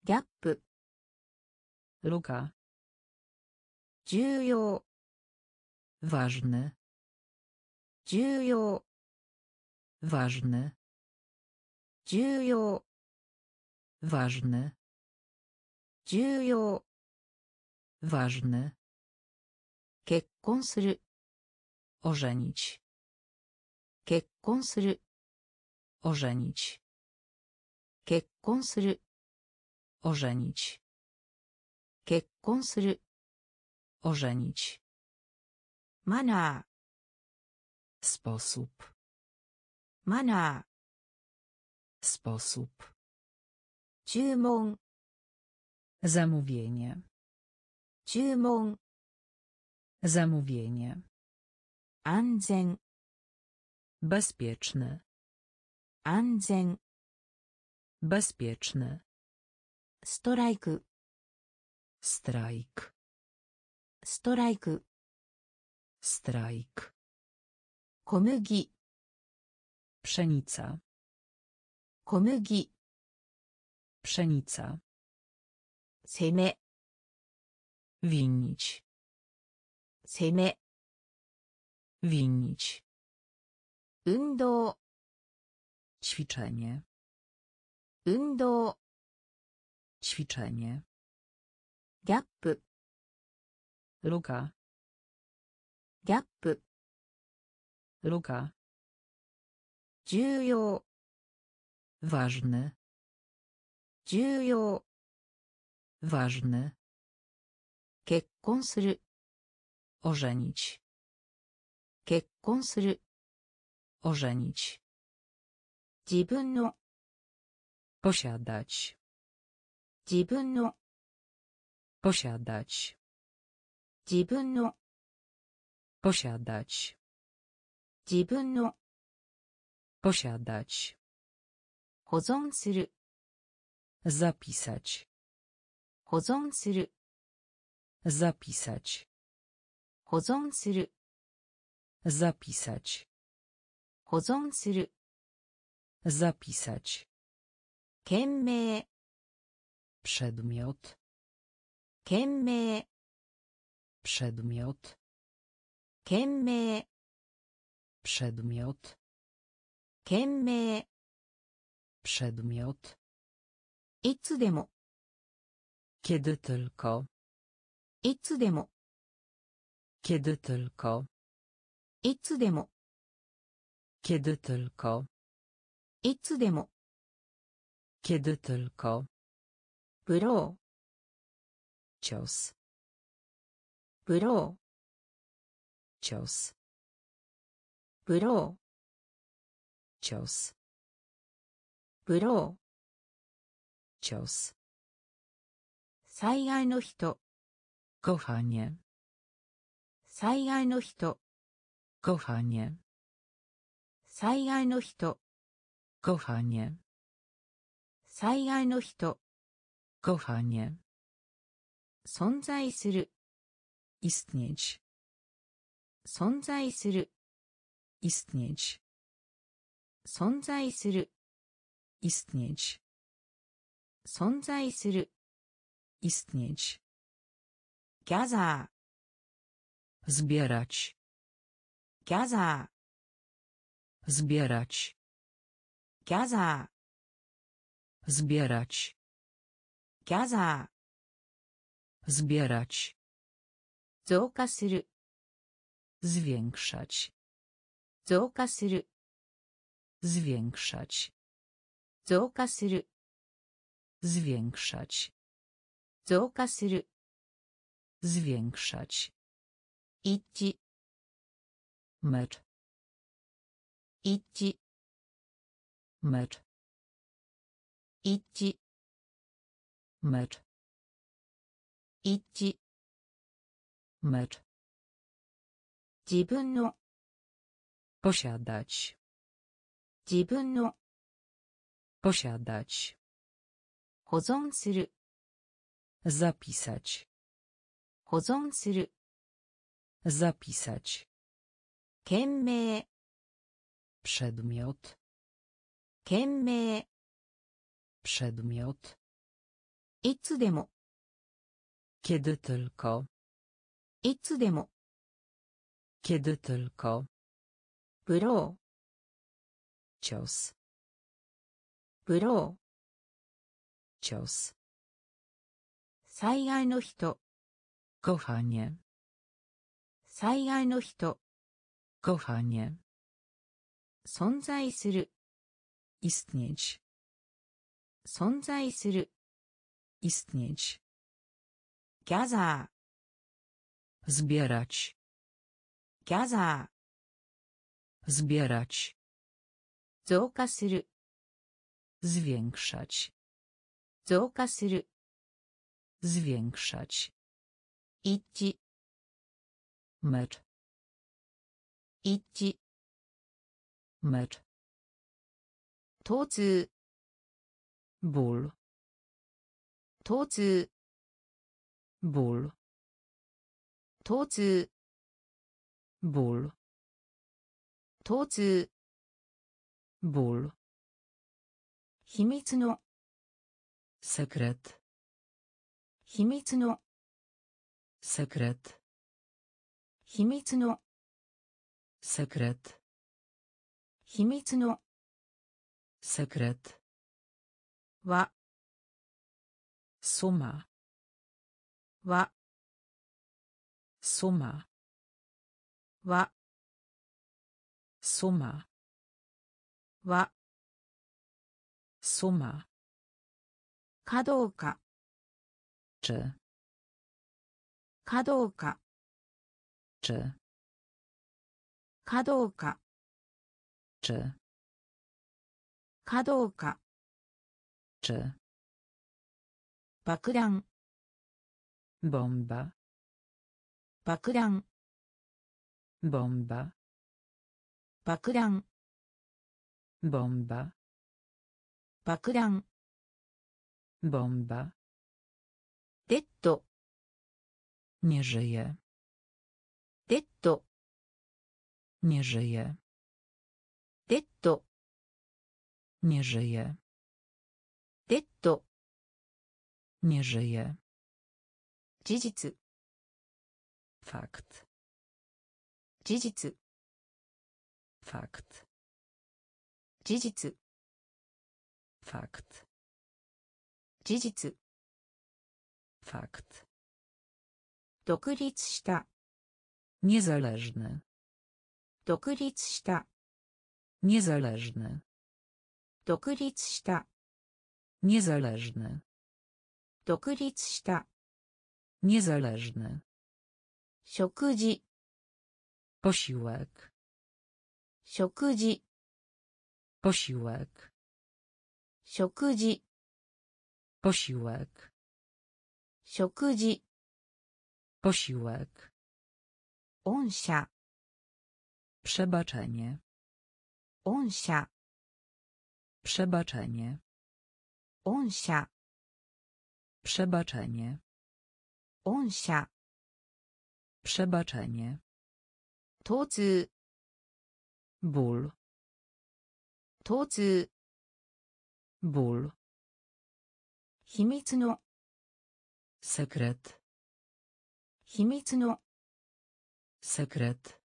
ギャップ、 luka, ギャップ、 luka, 重要、 ważny, 重要、 ważny, 重要、 ważny, 重要、 ważny, 結婚する、 ożenić, 結婚する、 ożenić, 結婚する、 ożenić, 結婚する、 ożenić, マナ sposób, ー、マナ sposób, ー、注文、 zamówienie, 注文、 zamówienie, 安全、 bezpieczny, 安全、 Bezpieczny. Strajk. Strajk. Strajk. Strajk. Komygi. Pszenica. Komygi. Pszenica. Seme. Winić. Seme. Winić. Undo. Ćwiczenie 運動、 ćwiczenie, ギャップ、 luka, ギャップ、 luka, 重要、 ważny, 重要、 ważny, 結婚する、 ożenić, 結婚する、 ożenić, 自分の posiadać 自分の posiadać 自分の posiadać 自分の posiadać 保存する zapisać 保存する zapisać 保存する zapisać 保存する zapisać 件名 przedmiot 件名 przedmiot 件名 przedmiot 件名 przedmiot いつでも kiedy tylko いつでも kiedy tylko いつでも kiedy tylko いつでも kiedy tylko. Bro. Cios. Bro. Cios. Bro. Cios. Bro. Cios. 最愛の人。Kochanie. No 最愛の人。Kochanie. No 最愛の人。Kochanie. 災害の人 kochanie 存在する istnieć 存在する istnieć 存在する istnieć 存在する istnieć ギャザ zbierać ーギャザ zbierać ーギャザ zbierać ーギャザ zbierać ー増加する zwiększać 増加する zwiększać 増加する zwiększać 増加する zwiększać 一致 mecz 一致 mecz 一致 mecz 一致 mecz 自分の posiadać 自分の posiadać 保存する zapisać 保存する zapisać 件名 przedmiot 件名 przedmiot いつでも kiedy tylko いつでも kiedy tylko ブロ cios ーブロー cios 災害の人 kochanie 災害の人 kochanie 存在する istnieć 存在する istnieć ギャザ zbierać ーギャザ zbierać ー増加する zwiększać 増加する zwiększać 一致 mecz 一致 mecz 疼痛 ból 疼痛 ból 疼痛 ból 疼痛 ból 秘密の sekret 秘密の sekret 秘密の sekret 秘密の sekret わそまわそまわそまわそまかどうか。ち。かどうか。ち。かどうか。ち。かどうか,か。czy, 爆弾 bomba, 爆弾 bomba, 爆弾 bomba, 爆弾 bomba, デッド nie żyje, デッド nie żyje, デッド nie żyje, nie żyje, 事実 fakt, 事実 fakt, 事実 fakt, 事実 fakt, 独立した niezależny, 独立した niezależny, 独立した niezależny, 独立した niezależny, 食事 posiłek, 食事 posiłek, 食事 posiłek, 食事 posiłek, 御社 przebaczenie, 御社 przebaczenie, 御社 Przebaczenie. Onsia. Przebaczenie. Tozy. Ból. Tozy. Ból. Himicno. Sekret. Himicno. Sekret.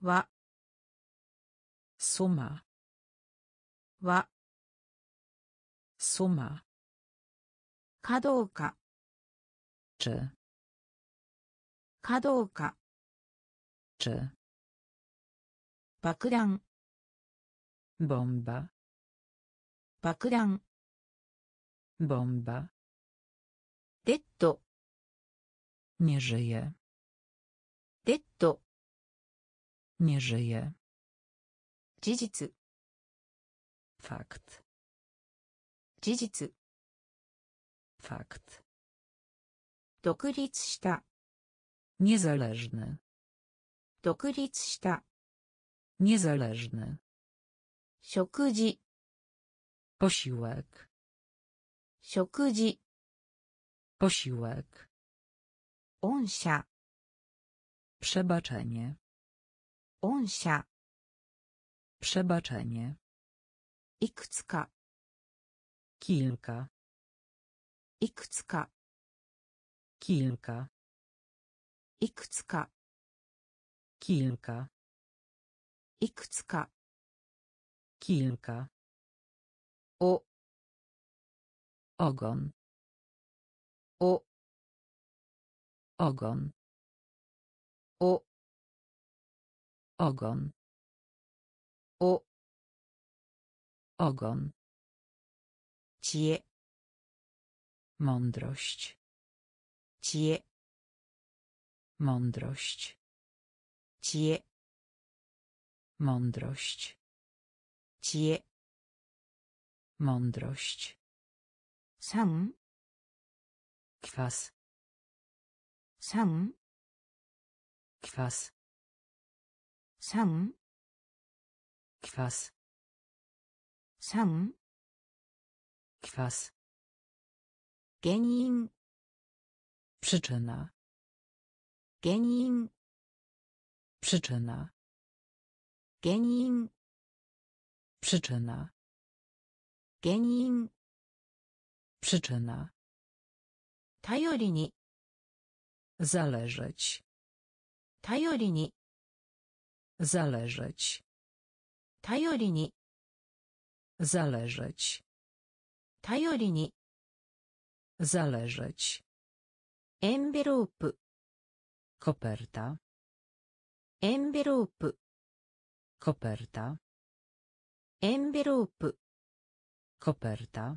Wa. Suma. Wa. Suma. かどうかちか Czy. Kadoka. Czy. Bakuran. Bomba. Bakuran. Bomba. Detto. Nie żyje. Detto. Nie żyje. 事実。ファクト。事実。fakt, 独立した niezależny, 独立した niezależny, 食事 posiłek, 食事 posiłek, 御社 przebaczenie, 御社 przebaczenie, いくつか kilka, いくつか kilka, いくつか kilka, いくつか kilka, お ogon, お ogon, お ogon, お ogon, 知恵 Mądrość. Cie. Mądrość. Cie. Mądrość. Cie. Mądrość. Sam. Kwas. Sam. Kwas. Sam. Kwas. Sam. Kwas. Genin. Przyczyna. Genin. Przyczyna. Genin. Przyczyna. Genin. Przyczyna. Tajorini. Zależeć. Tajorini. Zależeć. Tajorini. Zależeć. Tajorini. Zależeć. Envelope. Koperta. Envelope. Koperta. Envelope. Koperta.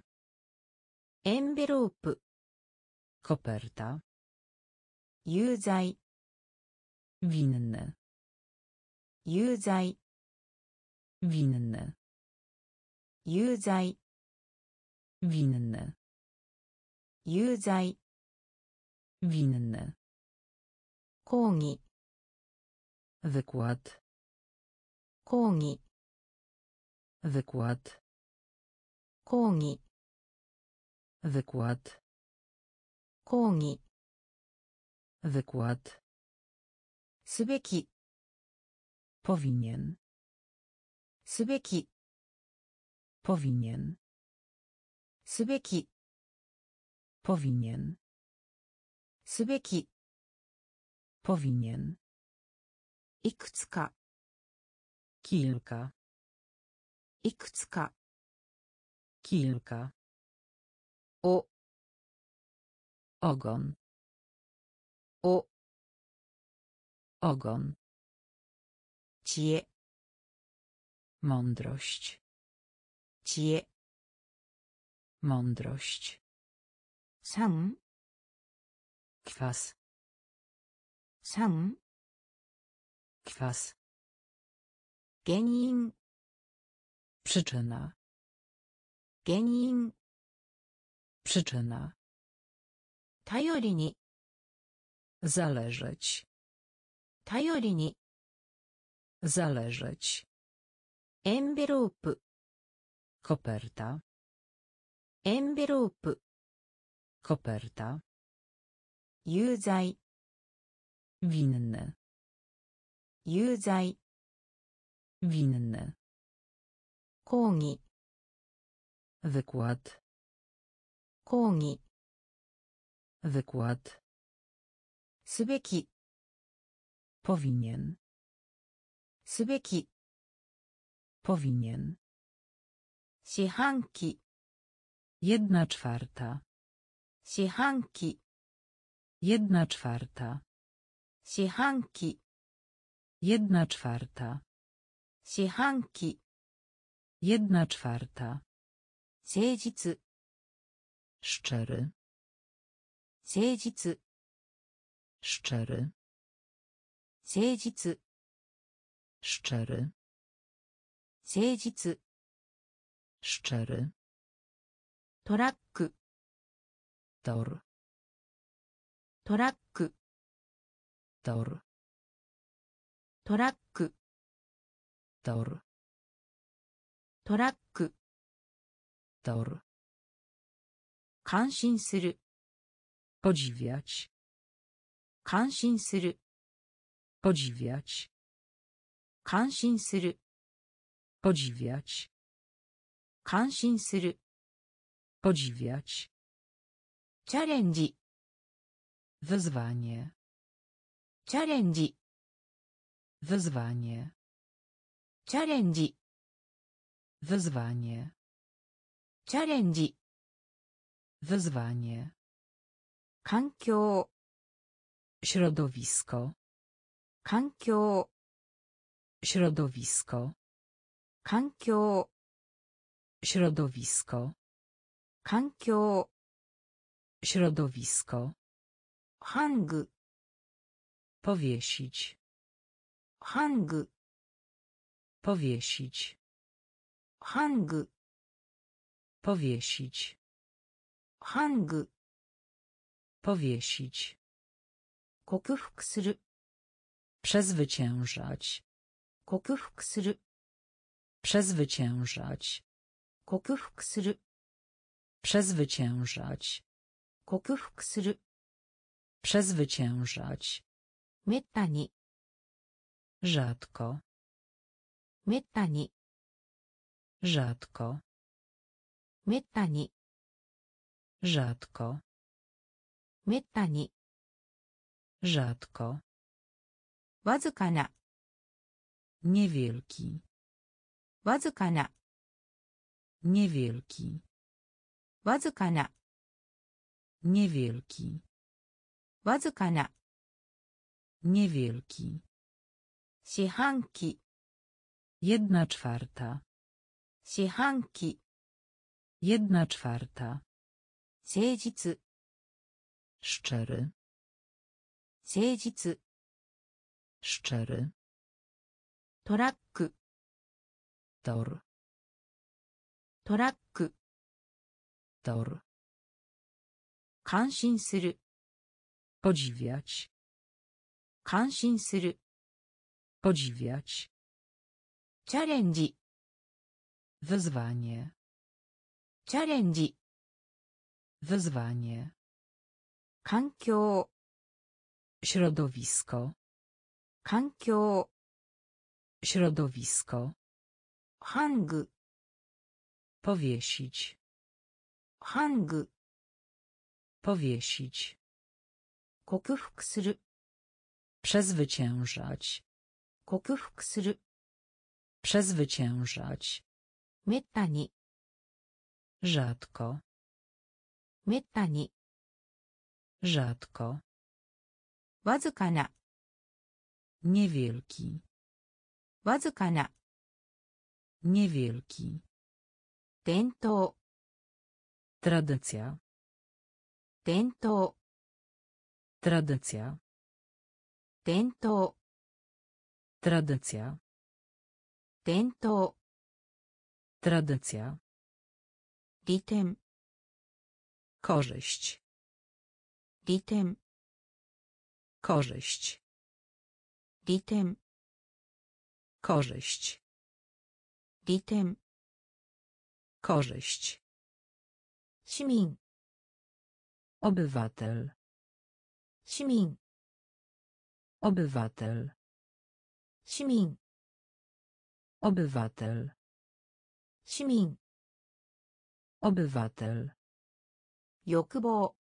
Envelope. Koperta. Juzaj. Winny. Juzaj. Winny. Juzaj. Winny. 有罪 winny 講義 wykład 講義 wykład 講義 wykład 講義 wykład すべき powinien すべき powinien すべき powinien すべき powinien いくつか kilka いくつか kilka お ogon お ogon 知恵 mądrość 知恵 mądrość sam kwas sam kwas genin przyczyna genin przyczyna Tajori ni. Zależeć. Tajori ni. Zależeć. Envelope. Koperta. Envelope koperta 有罪 winny 有罪 winny 講義 wykład 講義 wykład すべき powinien すべき powinien 四半期 jedna czwarta Sihanki. Jedna czwarta. Sihanki. Jedna czwarta. Sihanki. Jedna czwarta. Seijicu. Szczery. Seijicu. Szczery. Seijicu. Szczery. Seijicu. Szczery. Torak. 倒る。トラック。倒る。トラック。倒る。トラック。倒る。感心する。ポジヴィアチ感心する。ポジヴィアチ感心する。ポジヴィアチ感心する。ポジヴィアチ チャレンジ wyzwanie チャレンジ wyzwanie チャレンジ wyzwanie チャレンジ wyzwanie 環境 środowisko 環境 środowisko 環境 środowisko 環境 środowisko ハング powiesić ハング powiesić ハング powiesić ハング powiesić 克服する przezwyciężać 克服する przezwyciężać 克服する przezwyciężać 克服する przezwyciężać めったに rzadko めったに rzadko めったに rzadko めったに rzadko わずかな niewielki わずかな niewielki わずかな niewielki わずかな niewielki 四半期 jedna czwarta 四半期 jedna czwarta 誠実 szczery 誠実 szczery トラック tor トラック tor 感心する podziwiać 感心する podziwiać チャレンジ wyzwanie チャレンジ wyzwanie 環境 środowisko 環境 środowisko ハング powiesić ハング powiesić 克服する przezwyciężać 克服する przezwyciężać めったに rzadko めったに rzadko わずかな niewielki わずかな niewielki 伝統 tradycja 伝統 tradycja 伝統 tradycja 伝統 tradycja 利点 korzyść 利点 korzyść 利点 korzyść 利点 korzyść 市民 Obywatel. 시민. Obywatel. 시민. Obywatel. 시민. Obywatel. 욕보.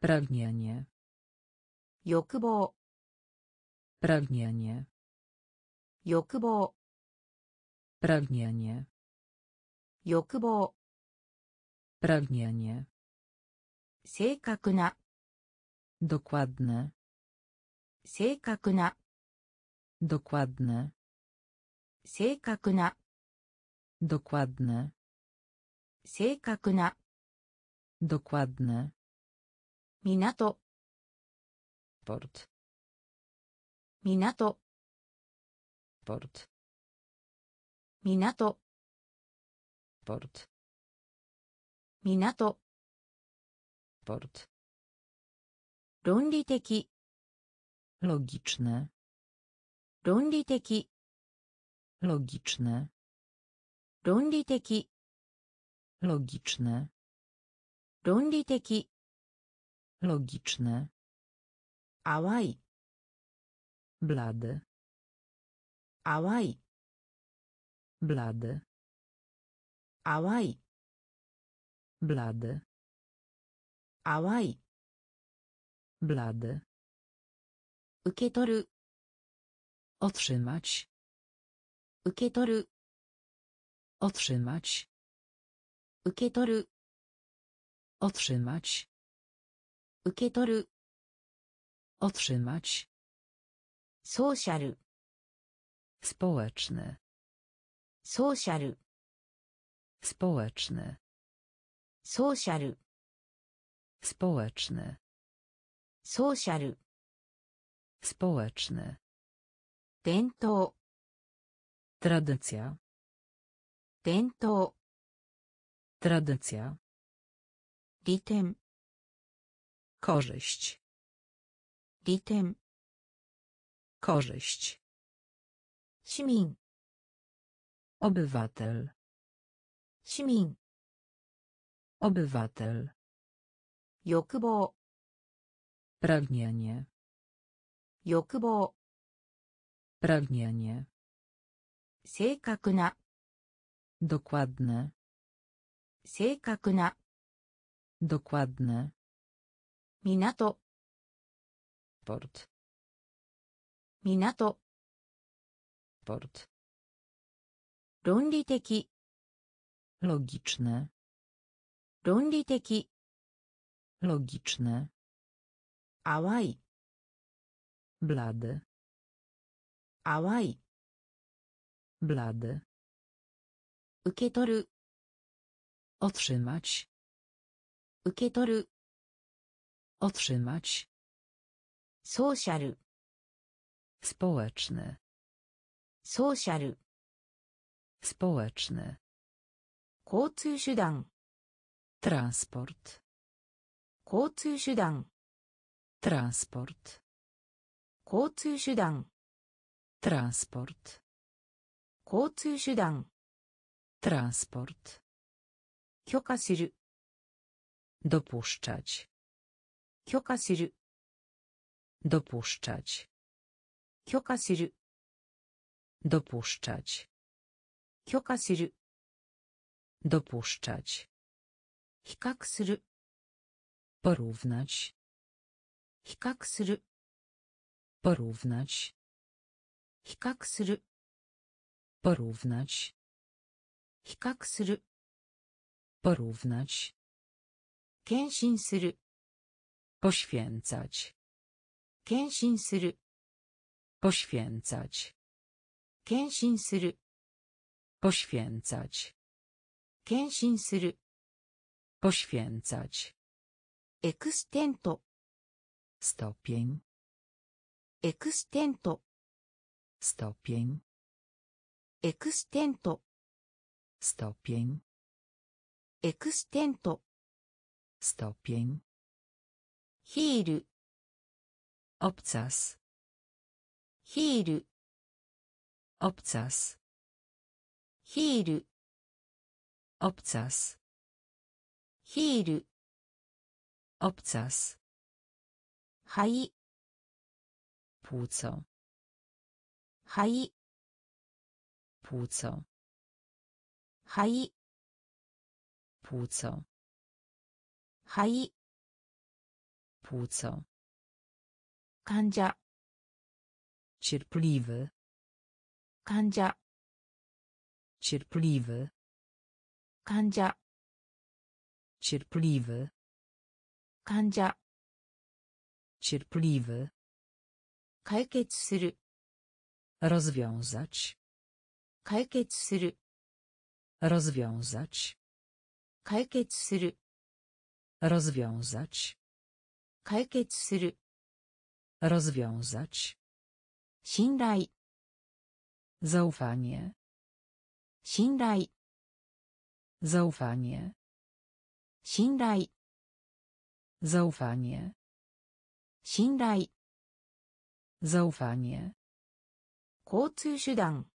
Pragnienie. 욕보. Pragnienie. 욕보. Pragnienie. 욕보. Pragnienie. 正確な dokładne 正確な dokładne 正確な dokładne 正確な dokładne 港 port 港 port 港 port 港 port 論理的 logiczne 論理的 logiczne 論理的 logiczne 論理的 logiczne 淡い blady 淡い blady 淡い blady 淡い。Blady. 受け取る。Otrzymać. 受け取る。Otrzymać. 受け取る。Otrzymać. 受け取る。Otrzymać. social społeczny. social społeczny. social Społeczny. Social. Społeczny. Dento. Tradycja. Dento. Tradycja. Ritem. Korzyść. Ritem. Korzyść. Simin. Obywatel. Simin. Obywatel. 欲望 pragnienie 欲望 pragnienie 正確な dokładne 正確な dokładne 港 port 港 port 論理的 logiczne 論理的 logiczne 淡い blady 淡い blady 受け取る otrzymać 受け取る otrzymać ソーシャル społeczny ソーシャル społeczny 交通手段 transport 交通手段 transport 交通手段 transport 交通手段 transport 許可する dopuszczać 許可する dopuszczać 許可する dopuszczać 許可する dopuszczać 比較する porównać 比較する porównać 比較する porównać 比較する porównać 献身する poświęcać 献身する poświęcać 献身する poświęcać 献身する poświęcać エクステント stopień エクステント stopień エクステント stopień エクステント stopień ヒール obcas ヒール obcas ヒール obcas ヒール Obcas. Hai. Płuco. Hai. Płuco. Hai. Płuco. Hai. Płuco. Kandzia. Cierpliwy. Kandzia. Cierpliwy. Kandzia. Cierpliwy. 患者 cierpliwy 解決する rozwiązać 解決する rozwiązać 解決する rozwiązać 解決する rozwiązać 信頼 zaufanie 信頼 zaufanie 信頼 zaufanie 信頼 zaufanie 交通手段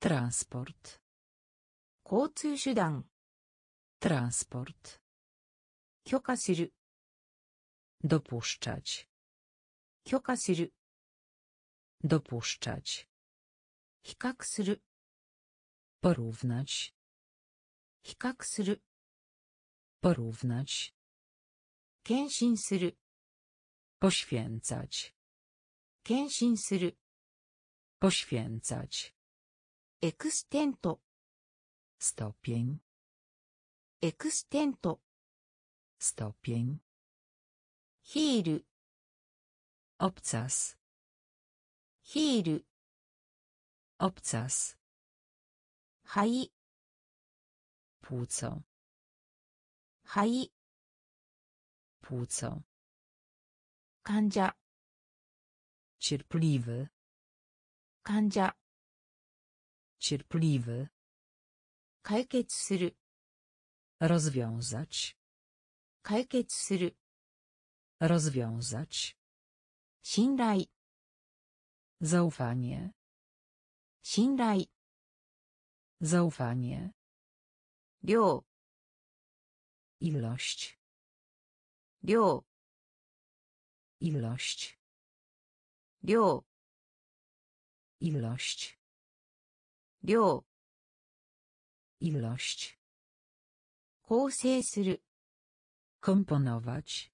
transport 交通手段 transport 許可する dopuszczać 許可する dopuszczać 比較する porównać 比較する porównać 献身する poświęcać 献身する poświęcać エクステント stopień エクステント stopień ヒール obcas ヒール obcas 肺 płuco 肺 płuco 患者 cierpliwy 患者 cierpliwy 解決する rozwiązać 解決する rozwiązać 信頼 zaufanie 信頼 zaufanie 量 ilość 量 ilość 量 ilość 量 ilość 構成する komponować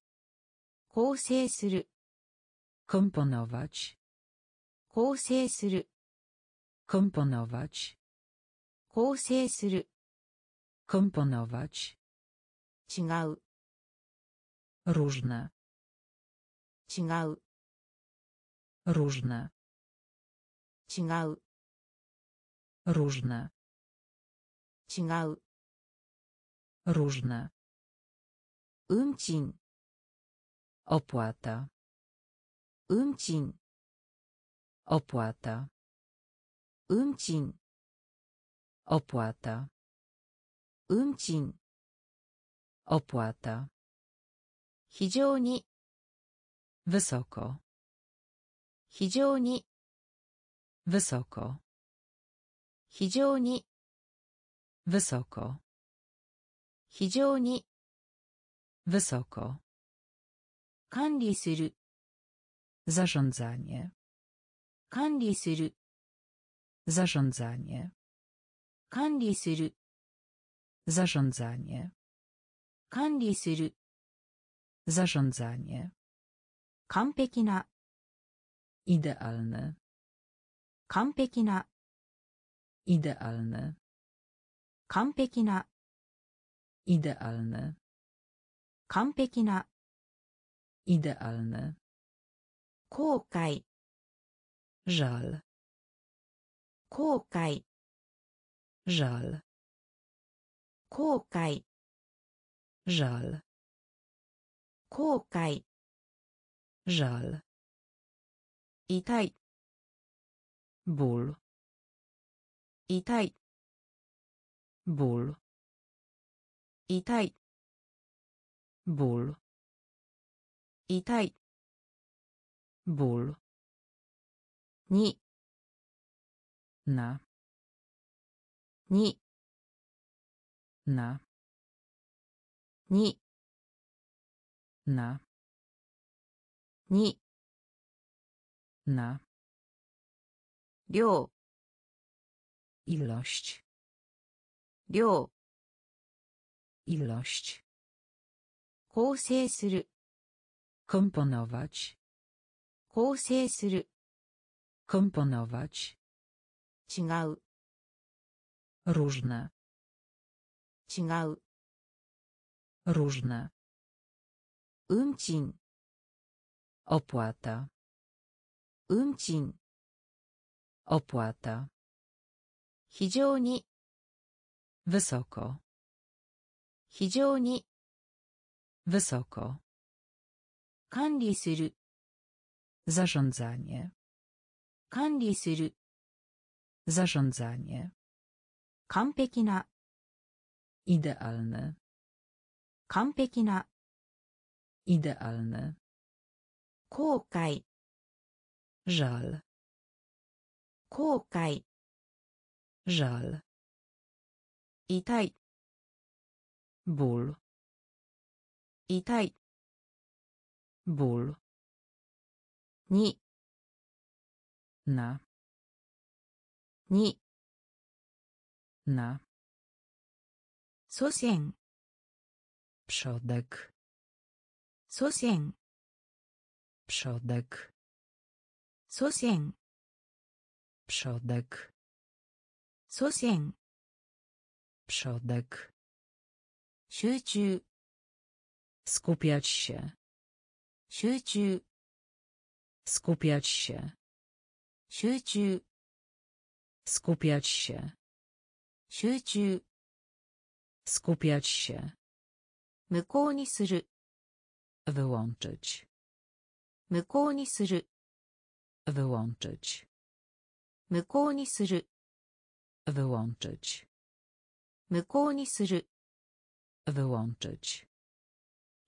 構成する komponować 構成する komponować 構成する komponować 違う różne 違う różne 違う różne 違う różne 運賃 opłata 運賃 opłata 運賃 opłata 運賃 Opłata. 非常に Wysoko. 非常に Wysoko. 非常に Wysoko. 非常に Wysoko. 管理する Zarządzanie. 管理する Zarządzanie. 管理する Zarządzanie. 管理する Zarządzanie. 完璧な Idealny. 完璧な Idealny. 完璧な Idealny. 完璧な Idealny. 後悔 Żal. 後悔 Żal. 後悔 Żal. 後悔。Żal。痛い。ボール。痛い。ボール。痛い。ボール。痛い。Ból。に。な。に。な。に。にNa. に Na. 量 Ilość. 量 Ilość. 構成する Komponować. 構成する Komponować. 違う Różne. 違う Różne. 運賃 Opłata. 運賃 Opłata. 非常に Wysoko. 非常に Wysoko. 管理する Zarządzanie. 管理する Zarządzanie. 完璧な Idealny. 完璧な Idealny. 後悔 Żal. 後悔 Żal. 痛い Ból. 痛い Ból. に Na. に Na. 祖先 Przodek. 祖先 Przodek. 祖先 Przodek. 祖先 Przodek. 集中 Skupiać się. 集中 Skupiać się. 集中 Skupiać się. 集中 Skupiać się. 無効にする Wyłączyć. 無効にする Wyłączyć. 無効にする Wyłączyć. 無効にする Wyłączyć.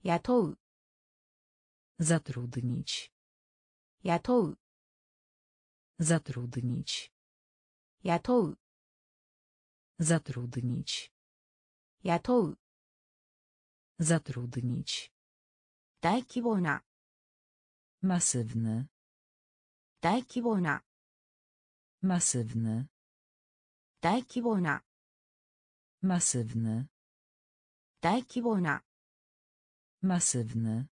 雇う Zatrudnić. 雇う Zatrudnić. 雇う Zatrudnić. 雇う Zatrudnić. 大規模な Masywny. 大規模な Masywny. 大規模な Masywny. 大規模な Masywny.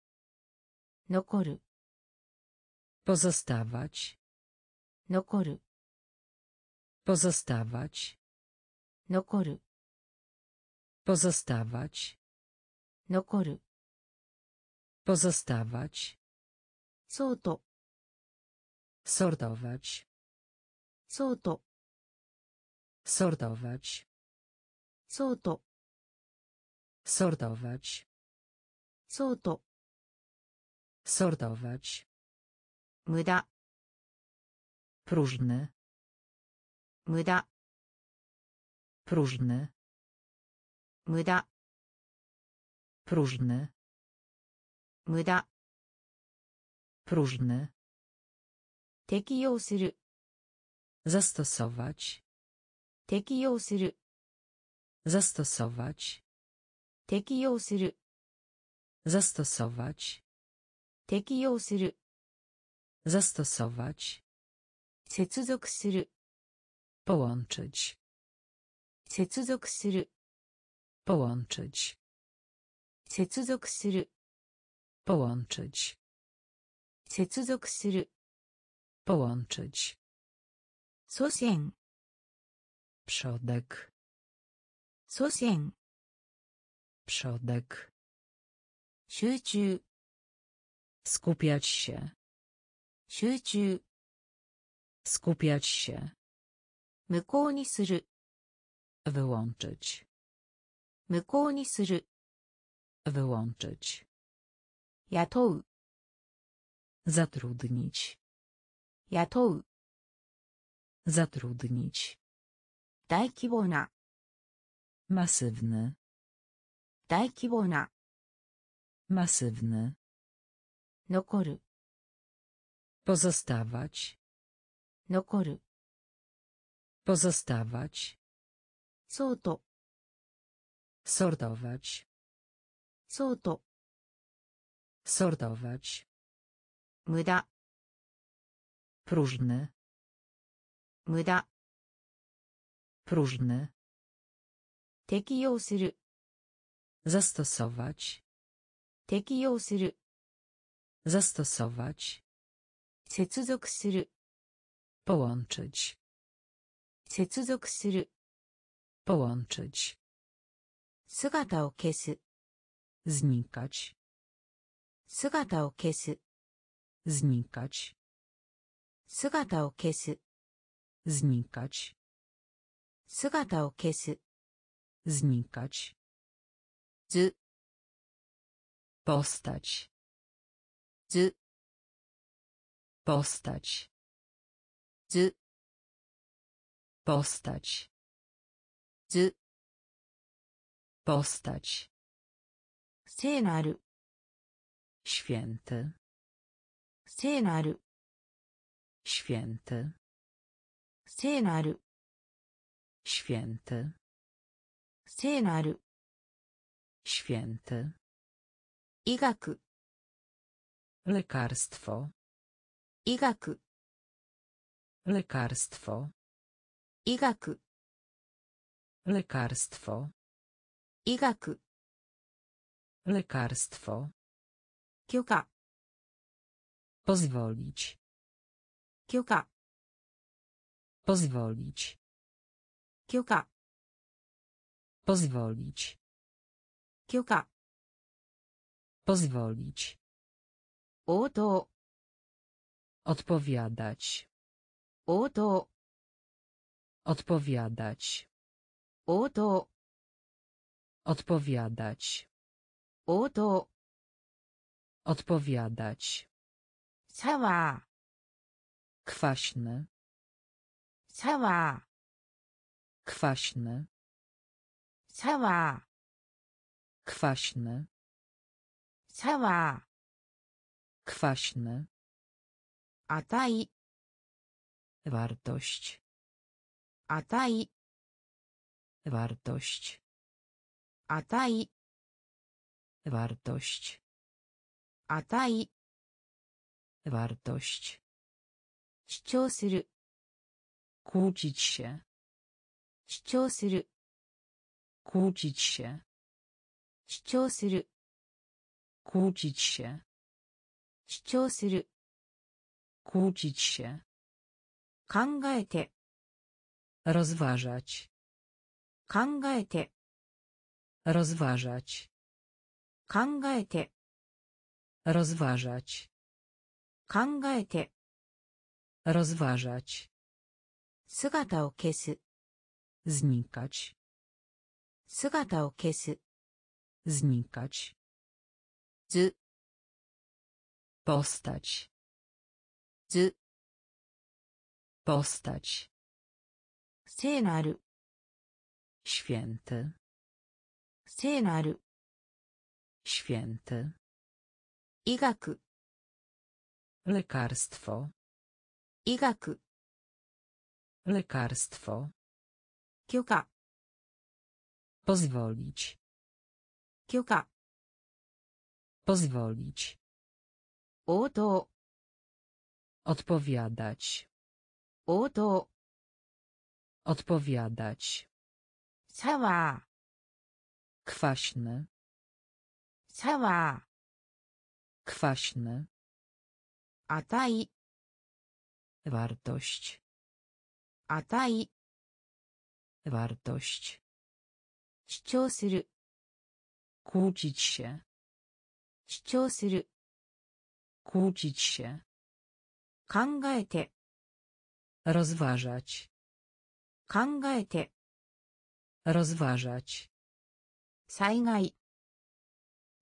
残る Pozostawać. 残る Pozostawać. 残る Pozostawać. 残る Pozostawać. Soto. Sortować. Soto. Sortować. Soto. Sortować. Soto. Sortować. Muda. Próżny. Muda. Próżny. Muda. Próżny. 無駄 próżny 適用する zastosować 適用する zastosować 適用する zastosować 適用する zastosować 接続する połączyć 接続する połączyć 接続する połączyć 接続する połączyć 祖先 przodek 祖先 przodek 集中 skupiać się 集中 skupiać się 無効にする wyłączyć 無効にする wyłączyć 雇う zatrudnić 雇う zatrudnić 大規模な masywny 大規模な masywny 残る pozostawać 残る pozostawać そうと sortować そうと sortować 無駄 próżny 無駄 próżny 適用する zastosować 適用する zastosować 接続する połączyć 接続する połączyć 姿を消す znikać 姿を消す znikać 姿を消す znikać 姿を消す znikać 図 postać 図 postać 図 postać 図 postać 聖なる Święty. Scenaru. Święty. Scenaru. Święty. Scenaru. Święty. Igaku. Lekarstwo. Igaku. Lekarstwo. Igaku. Lekarstwo. Igaku. Lekarstwo. Kioka. Pozwolić. Kioka. Pozwolić. Kioka. Pozwolić. Kioka. Pozwolić. Oto. Odpowiadać. Oto. Odpowiadać. Oto. Odpowiadać. Oto. Odpowiadać. Cała. Kwaśny. Cała. Kwaśny. Cała. Kwaśny. Cała. Kwaśny. Ataj. Wartość. Ataj. Wartość. Ataj. Wartość. 値 wartość 主張する kłócić się 主張する kłócić się 主張する kłócić się 主張する kłócić się 考えて rozważać 考えて rozważać 考えて rozważać 考えて rozważać 姿を消す znikać 姿を消す znikać 図 postać 図 postać 聖なる święty 聖なる Święty. 医学 Lekarstwo. 医学 Lekarstwo. 許可 Pozwolić. 許可 Pozwolić. 応答 Odpowiadać. 応答 Odpowiadać. シャワ Kwaśny. ーシャワ Kwaśny. ー値 Wartość. 値 Wartość. 主張する Kłócić się. 主張する Kłócić się. 考えて Rozważać. 考えて Rozważać. 災害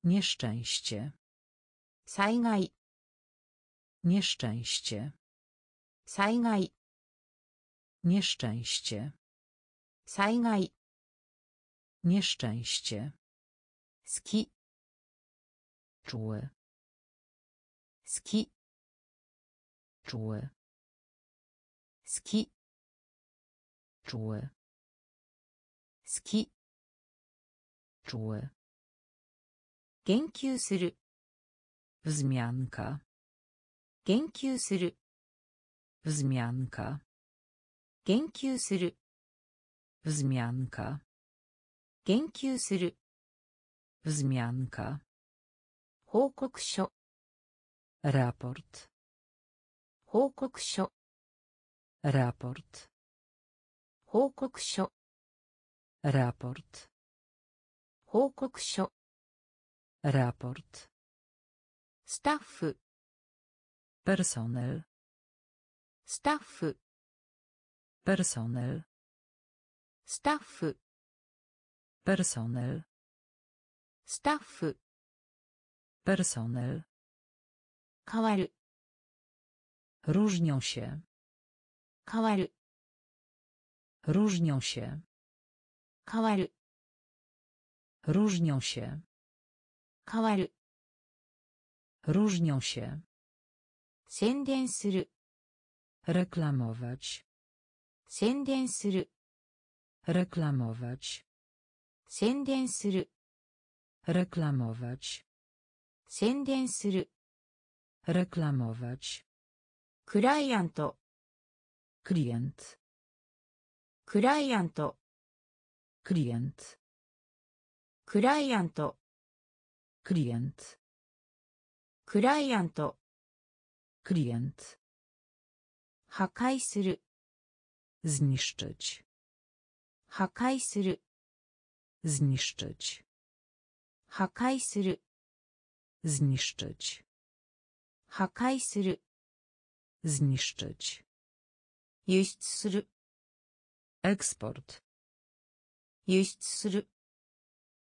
Nieszczęście. 災害 Nieszczęście. 災害 Nieszczęście. 災害 Nieszczęście. 好き Czuły. 好き Czuły. 好き Czuły. 好き Czuły. 言及する Wzmianka. 言及する Wzmianka. 言及する Wzmianka. 言及する Wzmianka. 報告書 Raport. 報告書 Raport. 報告書 Raport. 報告書 Raport. スタッフ Personel. スタッフ Personel. スタッフ Personel. スタッフ Personel. 変わる Różnią się. 変わる Różnią się. 変わる Różnią się. 変わる Różnią się. 宣伝する Reklamować. 宣伝する Reklamować. 宣伝する Reklamować. 宣伝する Reklamować. クライアント Klient. クライアント Klient. クライアント Klient. クライアント Klient. 破壊する Zniszczyć. 破壊する Zniszczyć. 破壊する Zniszczyć. 破壊する Zniszczyć. 輸出する Eksport. 輸出する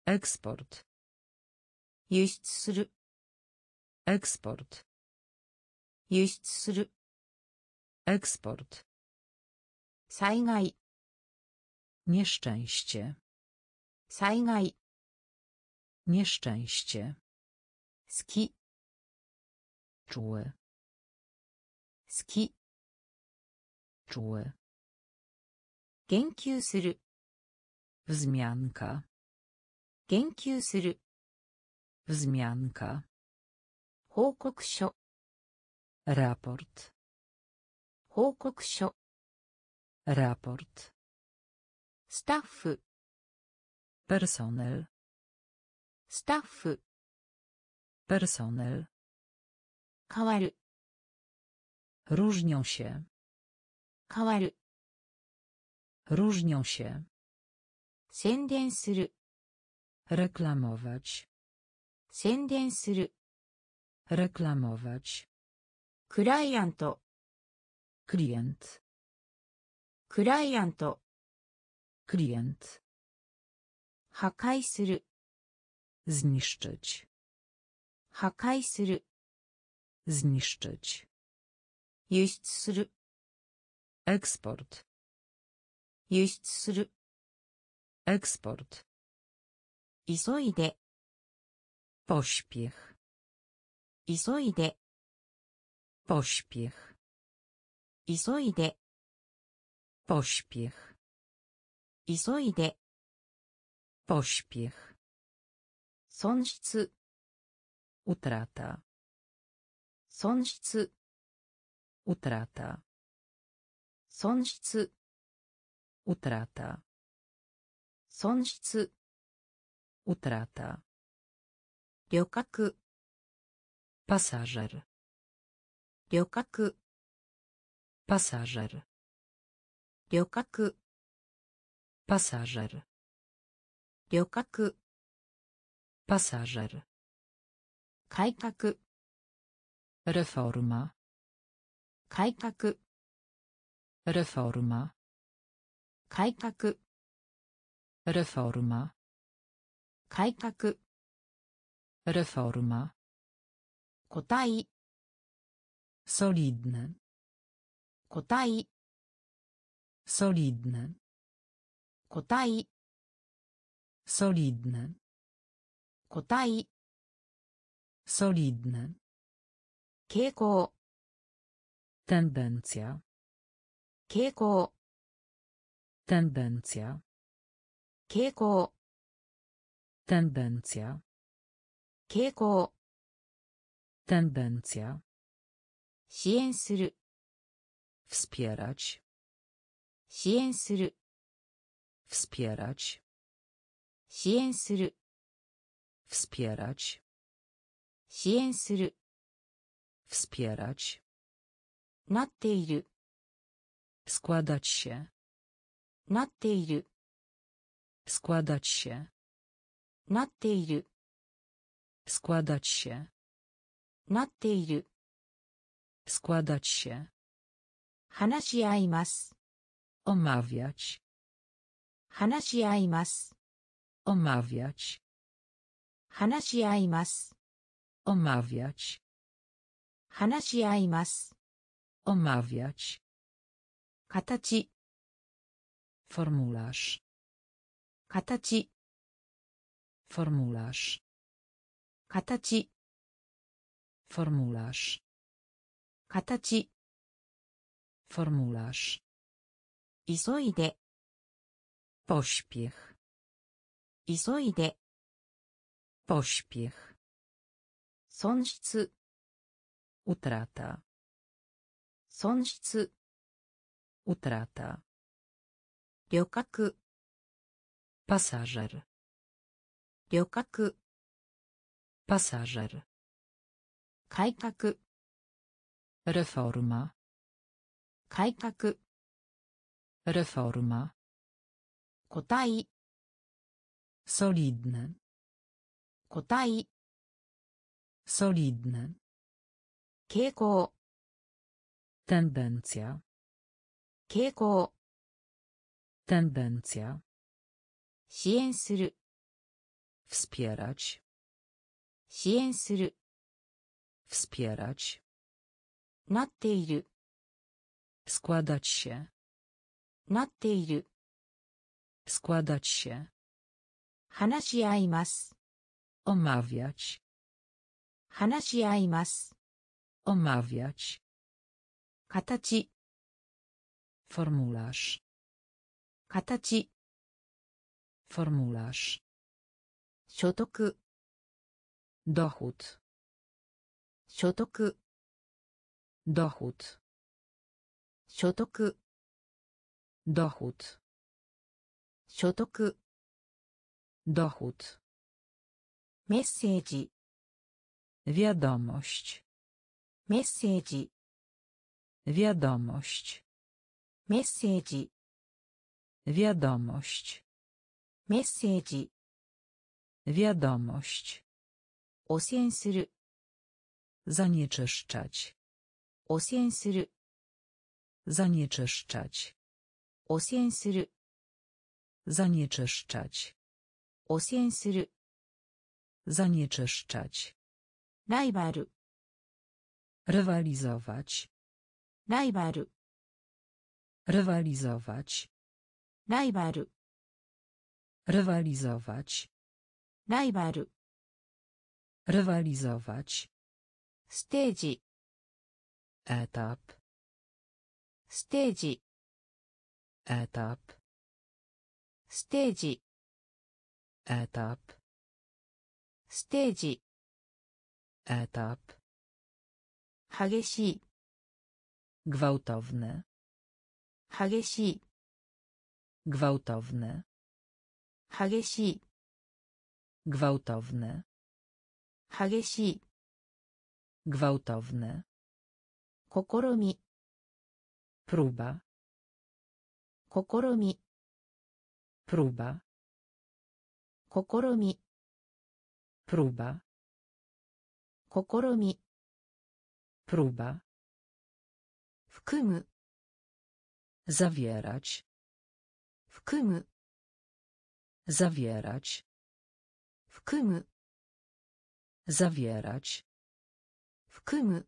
Eksport. 輸出する Eksport. 輸出する Eksport. 災害 Nieszczęście. 災害 Nieszczęście. 好き Czuły. 好き Czuły. 言及する Wzmianka. 言及する Wzmianka. 報告書 Raport. 報告書 Raport. スタッフ Personel. スタッフ Personel. 変わる Różnią się. 変わる Różnią się. 宣伝する Reklamować. 宣伝する Reklamować. クライアント Klient. クライアント Klient. 破壊する Zniszczyć. 破壊する Zniszczyć. 輸出する Eksport. 輸出する Eksport. 急いで Pośpiech. 急いで Pośpiech. 急いで Pośpiech. 急いで Pośpiech. 損失 Utrata. 損失 Utrata. 損失 Utrata. 損失 Utrata. 旅客 Pasażer. 旅客 Pasażer. 旅客 Pasażer. 旅客 Pasażer. 改革 Reforma. 改革 Reforma. 改革 Reforma. 改革 Reforma. 個体 Solidne. 個体 Solidne. 個体 Solidne. 個体 Solidne. 傾向 Tendencja. 傾向 Tendencja. 傾向 Tendencja. 傾向 Tendencja. 支援する Wspierać. 支援する Wspierać. 支援する Wspierać. 支援する Wspierać. なっている Składać się. なっている Składać się. なっている Składać się. なっている Składać się. 話し合います Omawiać. 話し合います Omawiać. 話し合います Omawiać. 話し合います Omawiać. 形 Formularz. 形 Formularz. 形 Formularz. 形 Formularz. 急いで Pośpiech. 急いで Pośpiech. 損失 Utrata. 損失 Utrata. 旅客 Pasażer. 旅客 Pasażer. 改革 Reforma. 改革 Reforma. 個体 Solidne. 個体 Solidne. 傾向 Tendencja. 傾向 Tendencja. 支援する Wspierać. 支援する Wspierać. なっている Składać się. なっている Składać się. 話し合います Omawiać. 話し合います Omawiać. 形 Formularz. 形 Formularz. 所得 Dochód. 所得 Dochód. 所得 Dochód. 所得 Dochód. メッセージ Wiadomość. メッセージ Wiadomość. メッセージ Wiadomość. メッセージ Wiadomość. 汚染する Zanieczyszczać. 汚染する Zanieczyszczać. 汚染する Zanieczyszczać. 汚染する Zanieczyszczać. ライバル Rywalizować. ライバル Rywalizować. ライバル Rywalizować. ライバル Rywalizować. ステージ Etap. ステージ Etap. ステージ Etap. ステージ Etap. 激しい Gwałtowny. 激しい Gwałtowny. 激しい Gwałtowny. 激しい Gwałtowny. Kokoromi. Próba. Kokoromi. Próba. Kokoromi. Próba. Kokoromi. Próba. Wkumu. Zawierać. Wkumu. Zawierać. Wkumu. Zawierać. 含む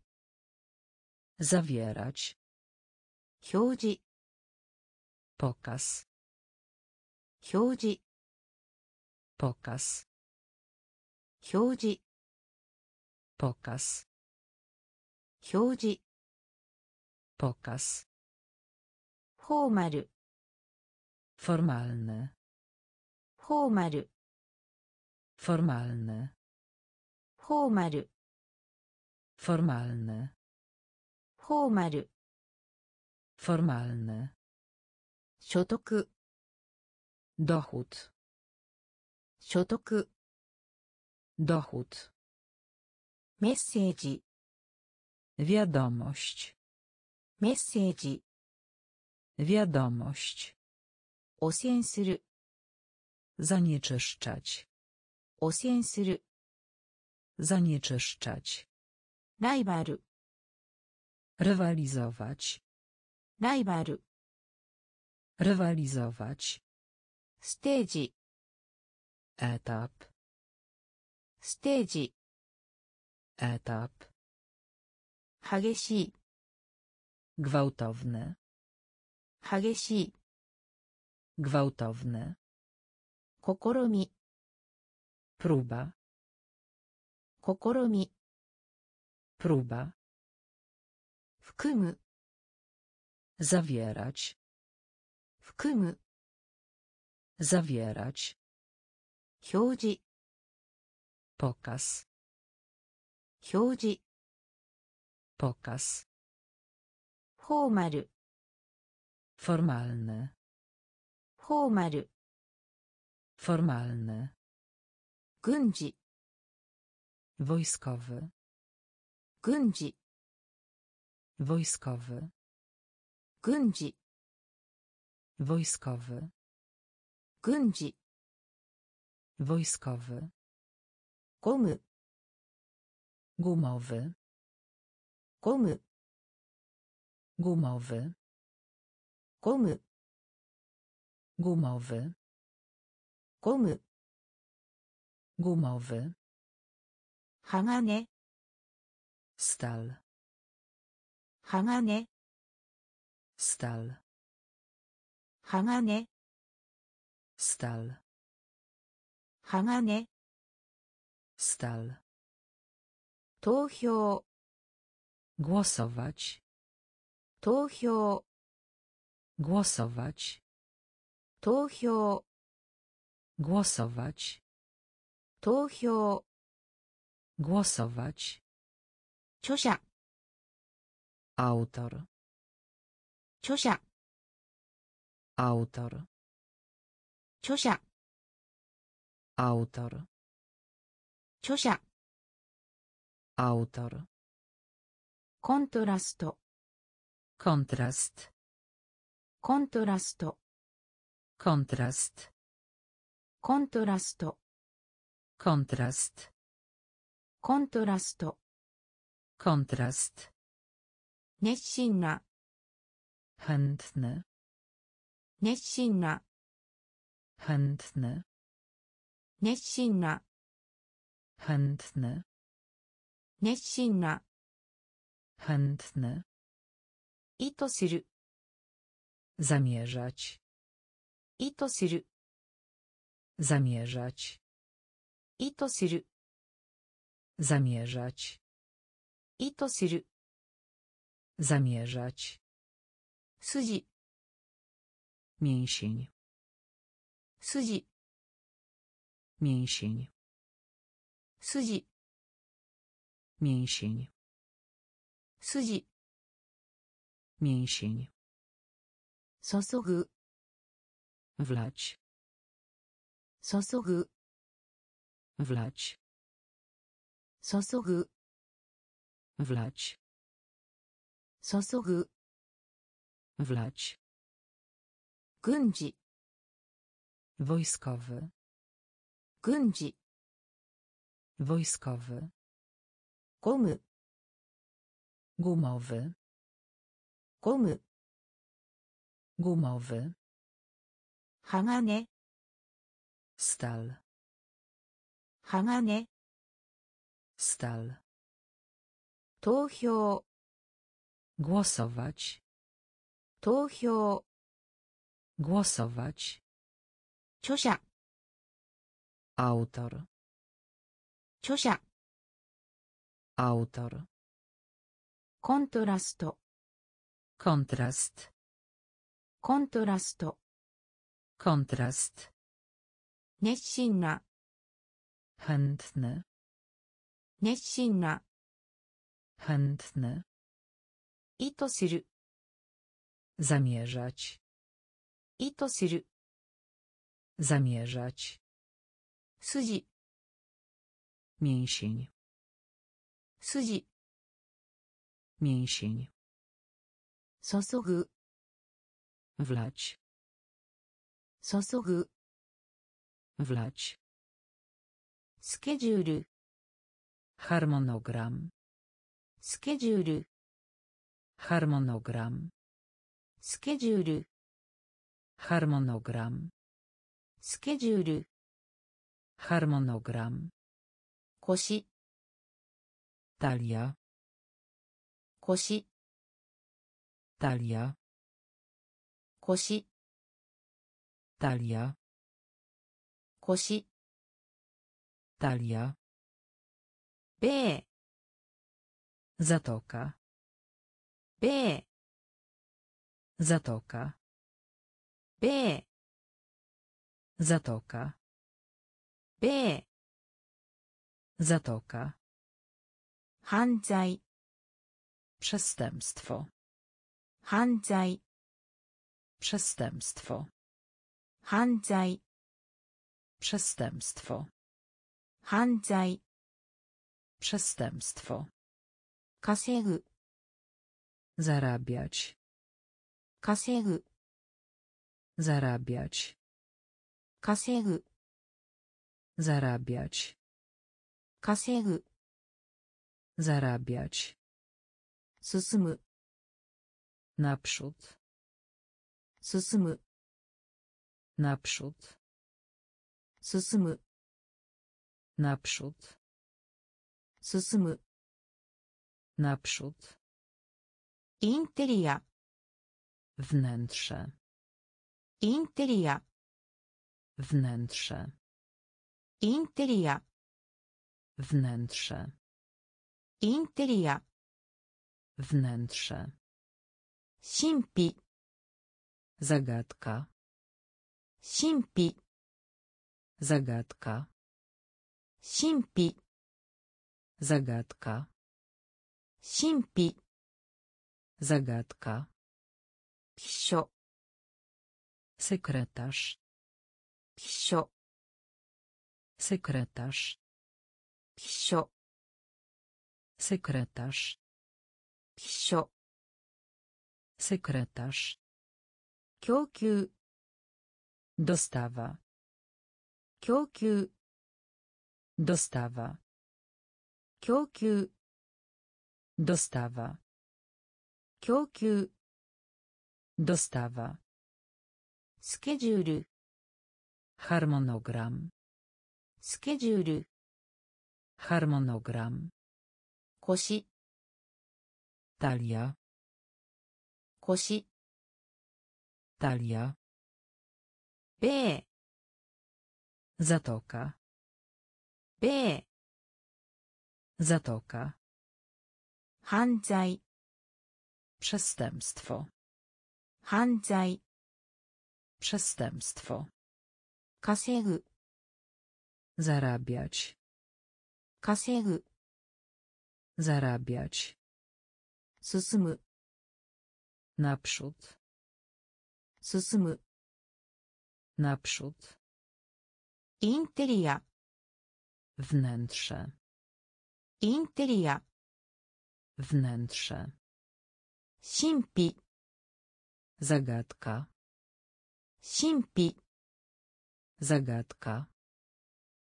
Zawierać. 表示 Pokaz. 表示 Pokaz. 表示 Pokaz. 表示 Pokaz. フォーマル Formalny. フォーマル Formalny. フォーマル Formalny. Formal. Formalny. 所得 dochód. 所得 dochód. メッセージ wiadomość. メッセージ wiadomość. 汚染する zanieczyszczać. 汚染する zanieczyszczać. Rywal. Rywalizować. Rywal. Rywalizować. Stage. Etap. Stage. Etap. Hageshi. Gwałtowny. Hageshi. Gwałtowny. Kokoromi. Próba. Kokoromi. Próba. 含む Zawierać. 含む Zawierać. 表示 Pokaz. 表示 Pokaz. フォーマル Formalny. フォーマル Formalny. 軍事 Wojskowy. Gunji. Wojskowy. Gunji. Wojskowy. Gunji. Wojskowy. Gumy. Gumowy. Gumy. Gumowy. Gumy. Gumowy. Gumy. Gumowy. Hagane. ム Gumowy. ゴム Gumowy. 鋼 Stal. 鋼 Stal. 鋼 Stal. 鋼 Stal. 投票 Głosować. 投票 Głosować. 投票 Głosować. 投票 Głosować. 著者 Autor. 著者 Autor. 著者 Autor. 著者 Autor. コントラスト.コントラスト.コントラスト.コントラスト Kontrast. 熱心な Chętny. 熱心な Chętny. 熱心な Chętny. 熱心な Kontrast. Nieczynna. Chętny. Nieczynna. Chętny. Nieczynna. Chętny. Nieczynna. Chętny. Itosiru. Zamierzać. I to Itosiru. Zamierzać. I to Itosiru. Zamierzać. 意図する Zamierzać. 筋 Mięsień. 筋 Mięsień. 筋 Mięsień. 筋 Mięsień. 注ぐ Wlać. 注ぐ Wlać. 注ぐ Wlać. Sosogu. Wlać. Gundzi. Wojskowy. Gundzi. Wojskowy. Gumy. Gumowy. Gumy. Gumowy. Hagane. Stal. Hagane. Stal. 投票 Głosować. 投票 Głosować. 著者 Autor. 著者 Autor. コントラスト Kontrast. コントラスト Kontrast. 熱心な Chętny. 熱心な Chętny. I to siru. Zamierzać. I to siru. Zamierzać. Suzi. Mięsień. Suzi. Mięsień. Sosogu. Wlać. Sosogu. Wlać. Skedżur. Harmonogram. スケジュールハーモノグラムスケジュールハーモノグラムスケジュールハーモノグラム腰タリア腰タリア腰タリア腰タリア米 Zatoka. B. Zatoka. B. Zatoka. B. Zatoka. Hanzaj. Przestępstwo. Hanzaj. Przestępstwo. Hanzaj. Przestępstwo. Hanzaj. Przestępstwo. 稼ぐ Zarabiać. 稼ぐ Zarabiać. 稼ぐ Zarabiać. 稼ぐ Zarabiać. 進む Naprzód. 進む Naprzód. 進む Naprzód. 進む Naprzód. Interia. Wnętrze. Interia. Wnętrze. Interia. Wnętrze. Interia. Wnętrze. Simpi. Zagadka. Simpi. Zagadka. Simpi. Zagadka. Simpi. Zagadka. Psio. Sekretarz. Psio. Sekretarz. Psio. Sekretarz. Psio. Sekretarz. Kiokiu. Dostawa. Kiokiu. Dostawa. 供給 Dostawa. 供給 Dostawa. スケジュール Harmonogram. スケジュール Harmonogram. 腰 Talia. 腰 Talia. 米 Zatoka. 米 Zatoka. Hanzai. Przestępstwo. Hanzai. Przestępstwo. Kasegu. Zarabiać. Kasegu. Zarabiać. Susumu. Naprzód. Susumu. Naprzód. Interia. Wnętrze. Interia. Wnętrze. Simpi. Zagadka. Simpi. Zagadka.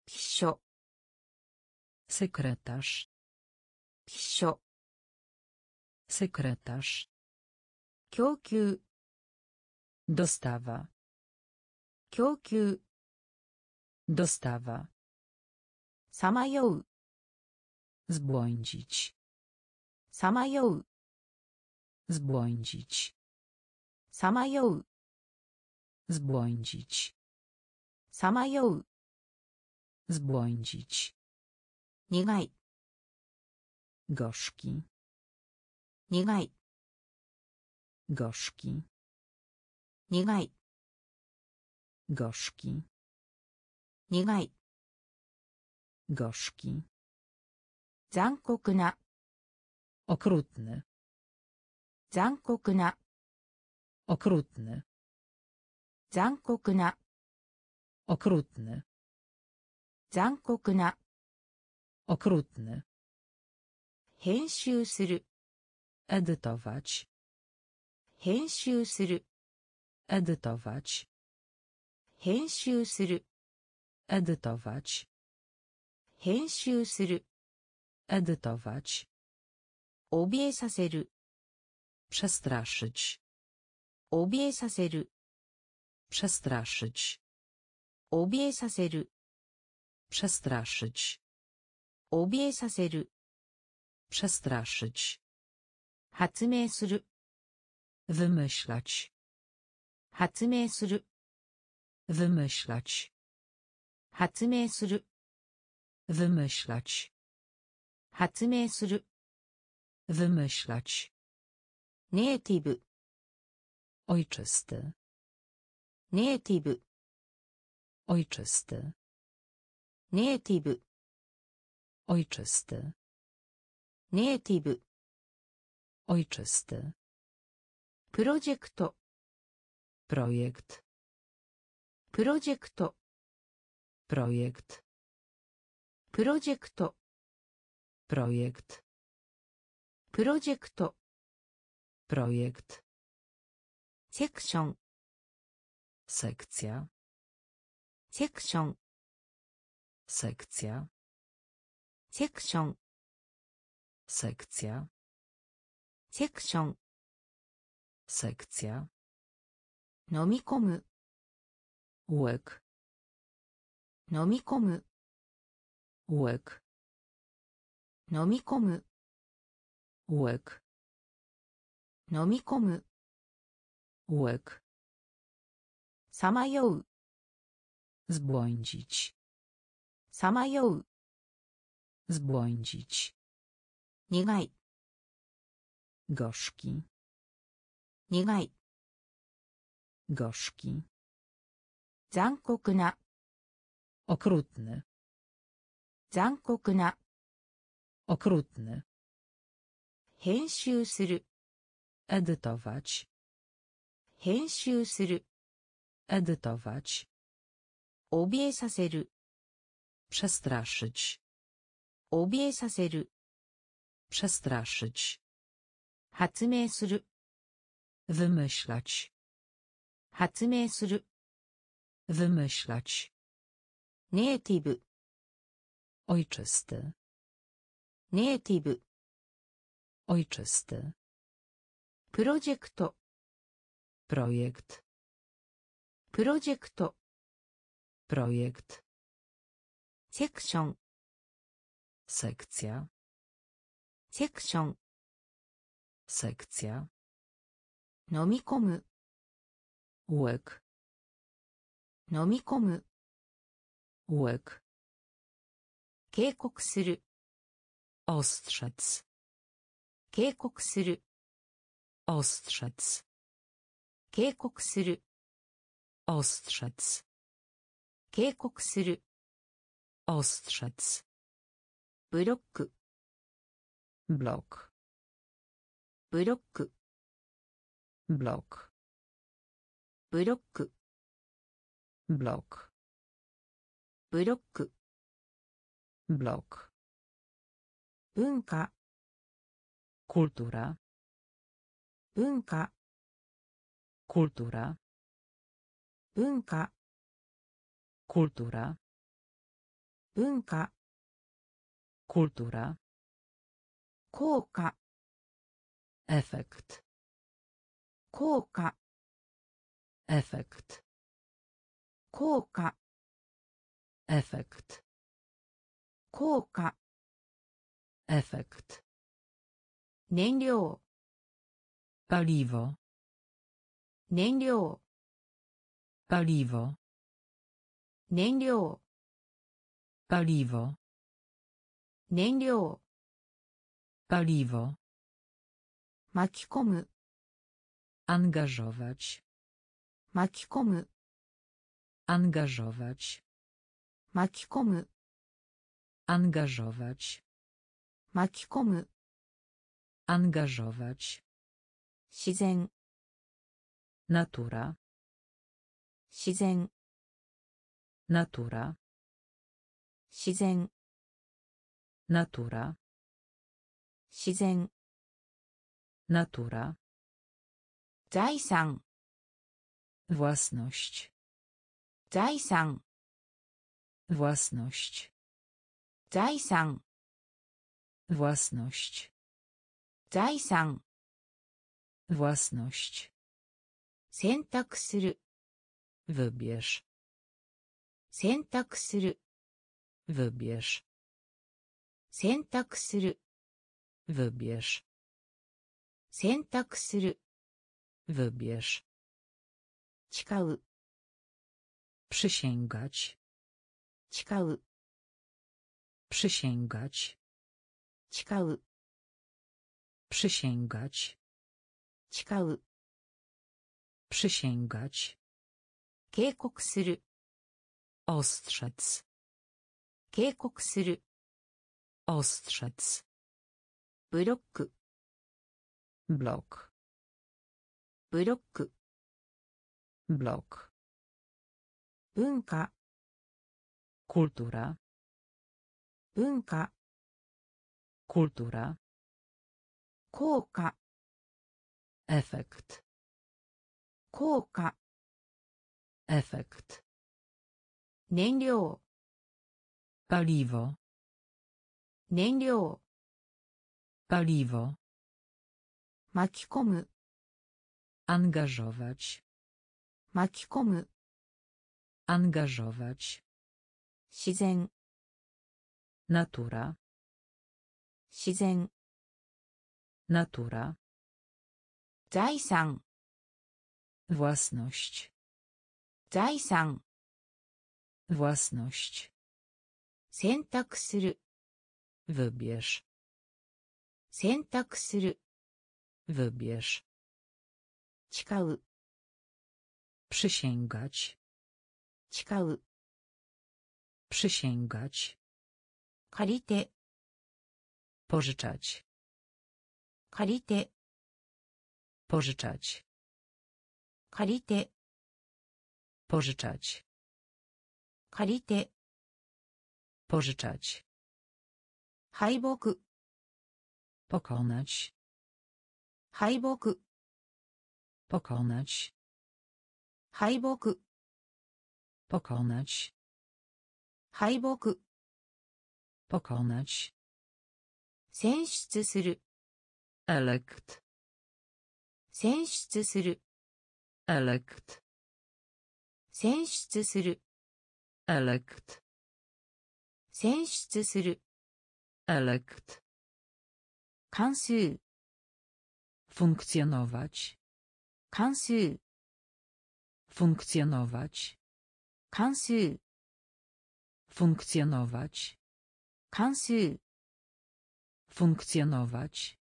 Psio. Sekretarz. Psio. Sekretarz. Kyoku. Dostawa. Kyoku. Dostawa. Samajoł. Zbłądzić. さまよう Zbłądzić. さまよう Zbłądzić. さまよう Zbłądzić. 苦い Gorzki. 苦い Gorzki. 苦い Gorzki. 苦い Gorzki. 残酷な Okrutny. 残酷な Okrutny. 残酷な Okrutny. 残酷な Okrutny. 編集する Edytować. 編集する Edytować. 編集する Edytować. 編集する Edytować. 怯えさせる Przestraszyć. 怯えさせる Przestraszyć. 怯えさせる Przestraszyć. 怯えさせる Przestraszyć. 発明する Wymyślać. 発明する Wymyślać. 発明する Wymyślać. 発明する Wymyślać. Native. Ojczysty. Native. Ojczysty. Native. Ojczysty. Native. Ojczysty. Projekto. Projekt. Projekto. Projekt. Projekto. Projekt. プロジェクト。プロジェクトセクションセクチャセクションセクチャセクションセクチャセクションセクチャ飲み込むウェク飲み込むウェク飲み込む Łyk. 飲み込む Łyk. さまよう Zbłądzić. さまよう Zbłądzić. 苦い Gorzki. 苦い Gorzki. 残酷な Okrutny. 残酷な Okrutny. 編集する Edytować. 編集する Edytować. 怯えさせる Przestraszyć. 怯えさせる Przestraszyć. 発明する Wymyślać. 発明する Wymyślać. ネイティブ Ojczysty. ネイティブ Ojczysty. プロジェクト Projekt. プロジェクト Projekt. セクション Sekcja. セクション Sekcja. 飲み込む Łyk. 飲み込む Łyk. 警告する Ostrzec. 警告する。ostrzec 警告する。ostrzec 警告する。ostrzec ブロック。ブロック。ブロック。ブロック。ブロック。ブロック。ブロック。ブロック。文化。Kultura. 文化 Kultura. 文化 Kultura. 文化 Kultura. 効果 Efekt. 効果 Efekt. 効果 Efekt. 効果 Efekt. 燃料 Paliwo. 燃料 Paliwo. 燃料 Paliwo. 燃料 Paliwo. 巻き込む Angażować. 巻き込む Angażować. 巻き込む Angażować. 巻き込む Angażować. Shizen. Natura. Shizen. Natura. Shizen. Natura. Shizen. Natura. Zaisan. Własność. Zaisan. Własność. Zaisan. Własność. 財産 Własność. 選択する Wybierz. 選択する Wybierz. 選択する Wybierz. 選択する Wybierz. 誓う Przysięgać. 誓う Przysięgać. 誓う Przysięgać. Cikał. Przysięgać. Keikok. Ostrzec. Keikok. Ostrzec. Blok. Blok. Blok. Blok. Bunka. Kultura. Bunka. Kultura. Blok. 文化 Kultura. 文化 Kultura. 効果 Efekt. 効果 Efekt. 燃料 Paliwo. 燃料 Paliwo. 巻き込む Angażować. 巻き込む Angażować. 自然 Natura. 自然 Natura. 財産 Własność. 財産 Własność. 選択する Wybierz. 選択する Wybierz. 誓う Przysięgać. 誓う Przysięgać. 借りて Pożyczać. 借りて Pożyczać. 借りて Pożyczać. 借りて Pożyczać. 敗北 Pokonać. 敗北 Pokonać. 敗北 Pokonać. 敗北 Pokonać. 選出する Elekt. 選出する Elekt. 選出する Elekt. 選出する Elekt. 関数 Funkcjonować. 関数 Funkcjonować. 関数 Funkcjonować. 関数 Funkcjonować.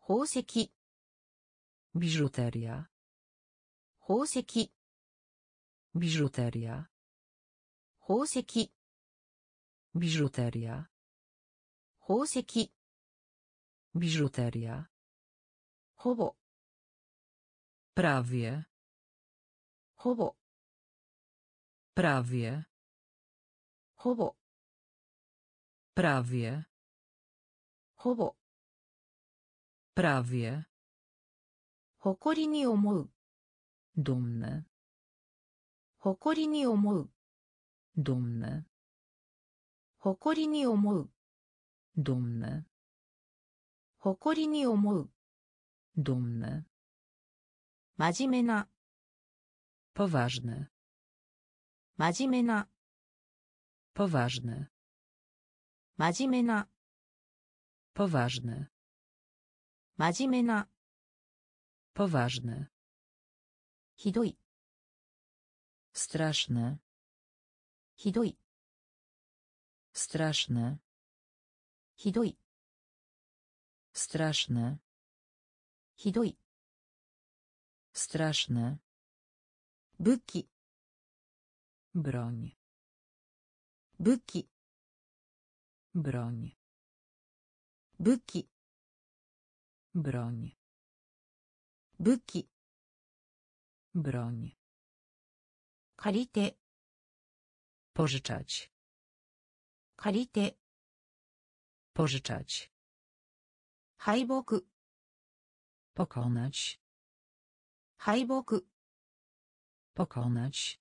宝石 Biżuteria. 宝石 Biżuteria. 宝石 Biżuteria. 宝石 Biżuteria. ほぼ Prawie. ほぼ Prawie. ほぼ Prawie. ほぼ Prawie. 誇りに思う Dumny. 誇りに思う Dumny. 誇りに思う Dumny. 誇りに思う Dumny. 真面目な Poważny. 真面目な Poważny. 真面目な Poważny. 真面目な Poważny. ひどい Straszny. ひどい Straszny. ひどい Straszny. ひどい Straszny. 武器 Broń. 武器 Broń. 武器 Broń. 武器 Broń. 借りて Pożyczać. 借りて Pożyczać. 敗北 Pokonać. 敗北 Pokonać.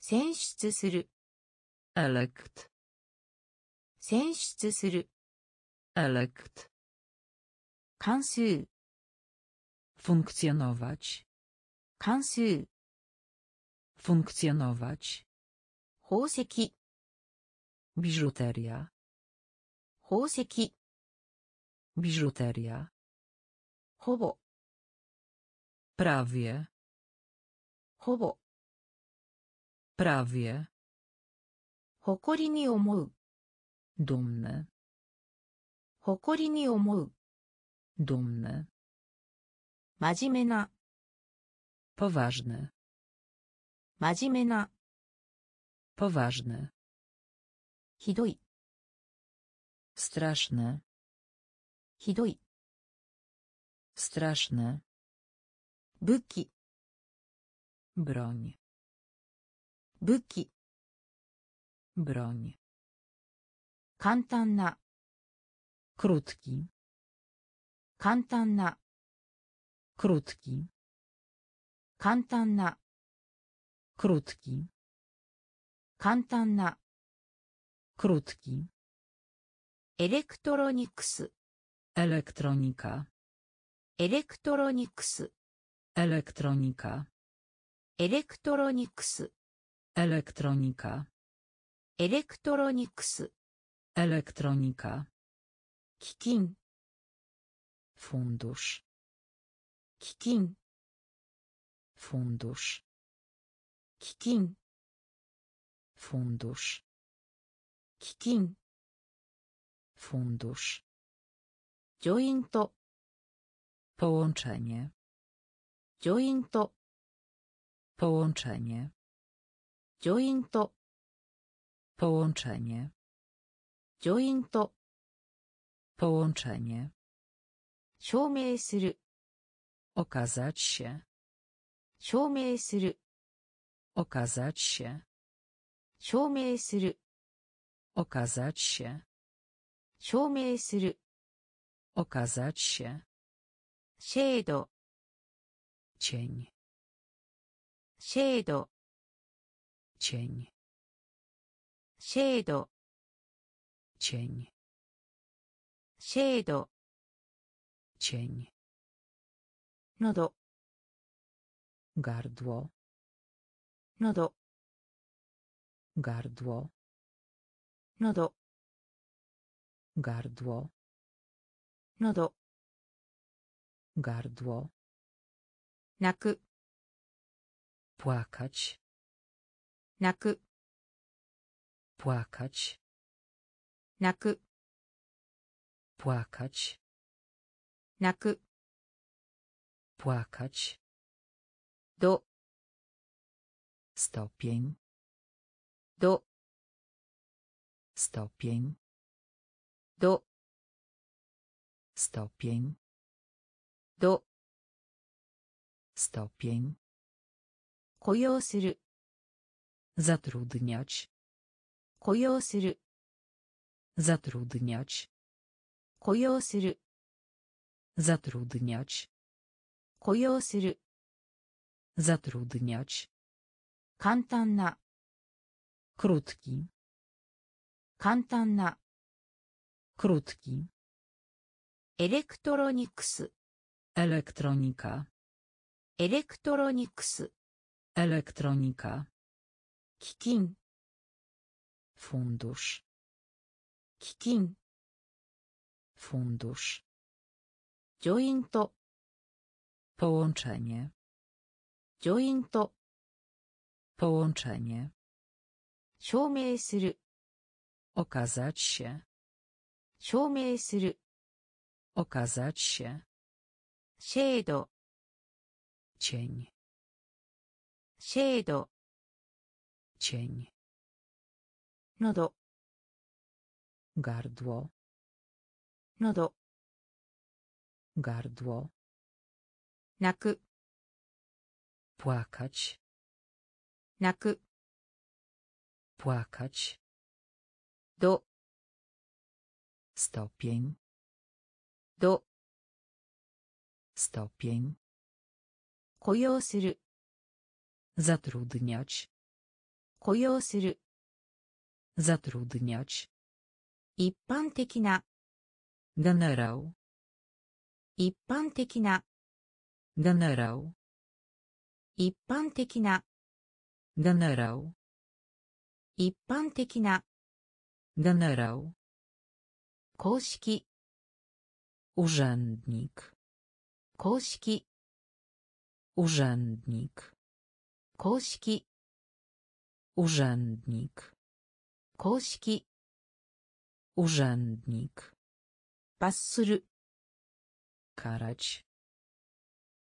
選出する Elekt. 選出する Elekt. 関数 Funkcjonować. 関数 Funkcjonować. 宝石 Biżuteria. 宝石 Biżuteria. ほぼ Prawie. ほぼ Prawie. 誇りに思う Dumny. 誇りに思う Dumny. Majimena. Poważny. Majimena. Poważny. Hidoi. Straszny. Hidoi. Straszny. Buki. Broń. Buki. Broń. Kantanna. Krótki. 簡単な。krótki 簡単な。krótki 簡単な。krótki エレクトロニクス。エレクトロニカ。エレクトロニクス。エレクトロニカ。エレクトロニクス。エレクトロニカ。エレクトロニクス。エレクトロニカ。基金。Fundusz. Kikin. Fundusz. Kikin. Fundusz. Kikin. Fundusz. Joint. Połączenie. Joint. Połączenie. Joint. Połączenie. Joint. Połączenie. 証明する Okazać się. 証明する Okazać się. 証明する Okazać się. 証明する Okazać się. シェード Cień. シェード Cień. シェード Cień. シェード Cień. Nodo. Gardło. Nodo. Gardło. Nodo. Gardło. Nodo. Gardło. Naku. Płakać. Naku. Płakać. Naku. Płakać. 泣く płakać 度 stopień 度 stopień 度 stopień 度 stopień 雇用する zatrudniać 雇用する zatrudniać 雇用する zatrudniać 雇用する zatrudniać 簡単な krótki 簡単な krótki エレクトロニクス elektronika エレクトロニクス elektronika 基金 fundusz 基金 fundusz ジョイント połączenie ジョイント połączenie 証明する okazać się 証明する okazać się シェード cień シェード cień 喉 gardło 喉 gardło 泣く płakać 泣く płakać 度 stopień 度 stopień 雇用する zatrudniać 雇用する zatrudniać 一般的な generał 一般的な generał 一般的な generał 一般的な generał 公式 urzędnik 公式 urzędnik 公式 urzędnik 公式 urzędnik 罰する karać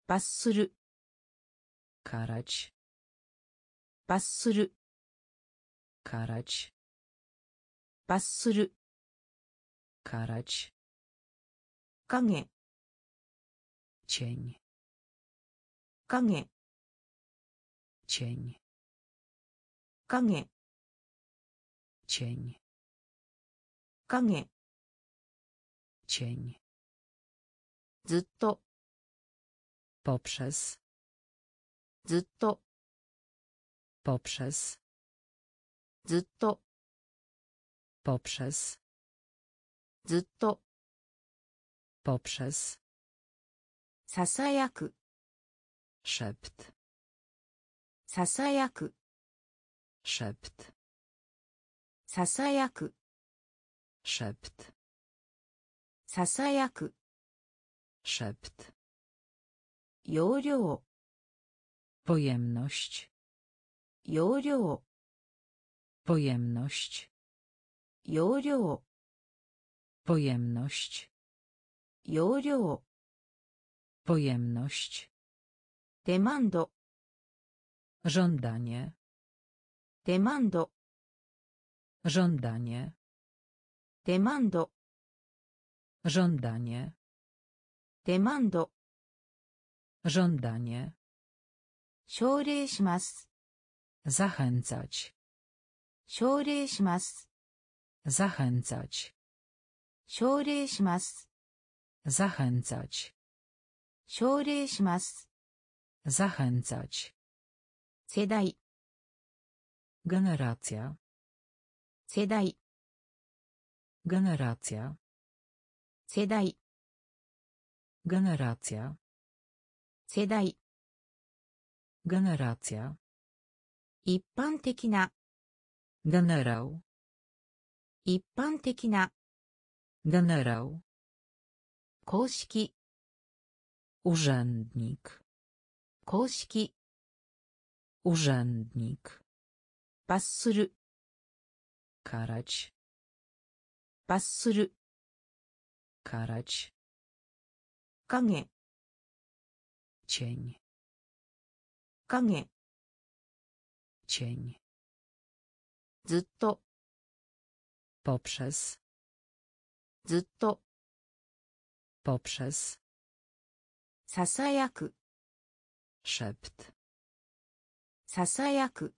罰する karać 罰する karać 罰する karać 影 cień 影 cień 影 cień 影 cień ずっと poprzez ずっと poprzez ずっと poprzez ずっと poprzez ささやく szept ささやく szept ささやく szept ささやく Szept. Jojo. Pojemność. Jojo. Pojemność. Jojo. Pojemność. Jojo. Pojemność. Demando. Żądanie. Demando. Żądanie. Demando. Żądanie デマンド żądanie 奨励します zachęcać 奨励します zachęcać 奨励します zachęcać 奨励します zachęcać 世代 generacja 世代 generacja 世代 generacja 世代 generacja 一般的な generał 一般的な generał 公式 urzędnik 公式 urzędnik 罰する karać 罰する karać Kanie. Cień. Kanie. Cień. Zitto. Poprzez. Zitto. Poprzez. Sasajaku. Szept. Sasajaku.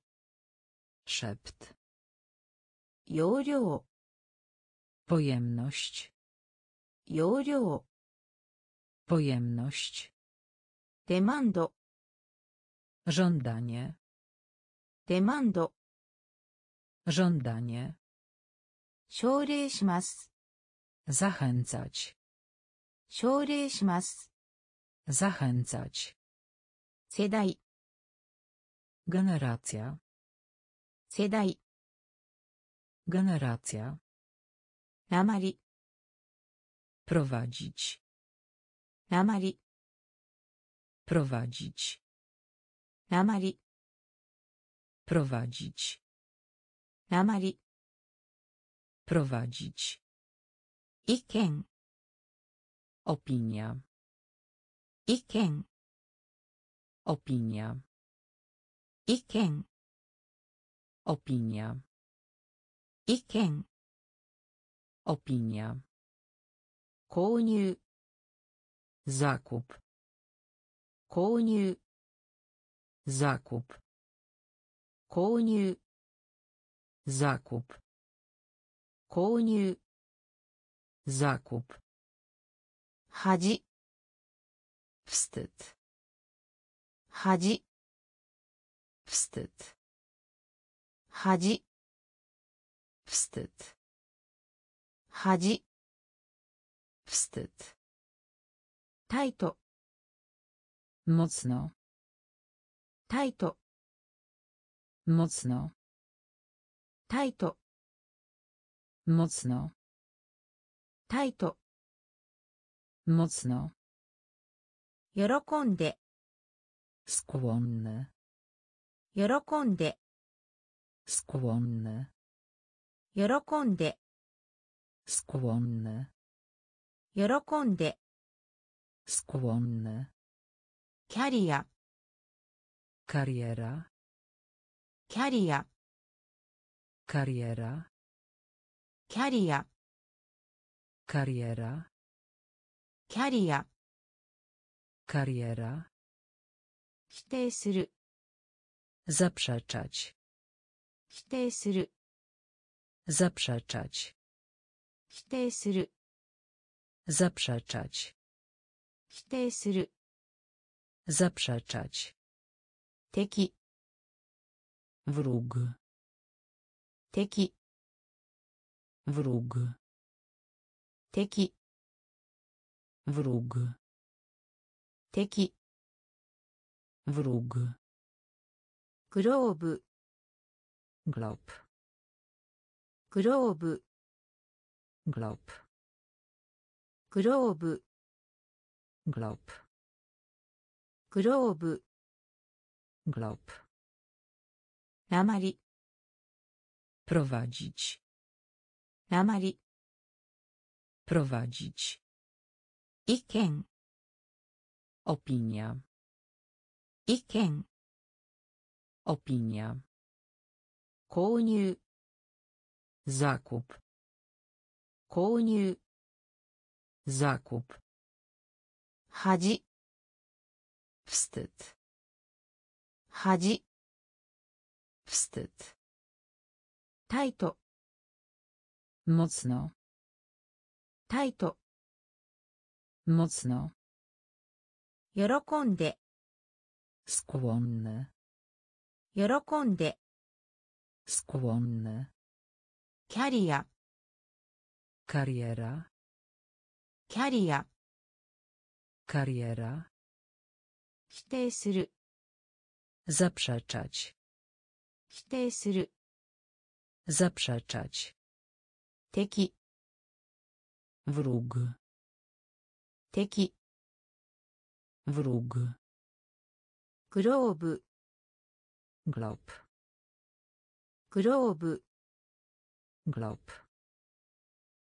Szept. Jorio. Pojemność. Jorio. pojemność デマンド żądanie デマンド żądanie 奨励します zachęcać 奨励します zachęcać 世代 generacja 世代 generacja 鉛 prowadzić Namari. Prowadzić. Namari. Prowadzić. Namari. Prowadzić. Iken. Opinia. Iken. Opinia. Iken. Opinia. Iken. Opinia. 購入 Zakup. Kołniu. Zakup. Kołniu. Zakup. Kołniu. Zakup. Hadzi. Wstyd. Hadzi. Wstyd. Hadzi. Wstyd. Hadzi. Wstyd. タイト。モツノ。タイト。モツノ。タイト。モツノ。タイト。モツノ。喜んで。スコウンヌ。喜んで。スコウンヌ。喜んで。スコウンヌ。skłonny キャリア kariera キャリア kariera キャリア kariera キャリア kariera 否定する zaprzeczać 否定する zaprzeczać 否定する zaprzeczać 否定する zaprzeczać 敵 wróg 敵 wróg 敵 wróg 敵 wróg グローブ glob グローブ glob グローブ glob グローブ glob 鉛 prowadzić 鉛 prowadzić 意見 opinia 意見 opinia 購入 zakup 購入 zakup 恥 wstyd 恥 wstyd タイト mocno タイト mocno 喜んで skłonny 喜んで skłonny キャリア kariera キャリア kariera 否定する zaprzeczać 否定する zaprzeczać 敵 wróg 敵 wróg グローブ glob グローブ glob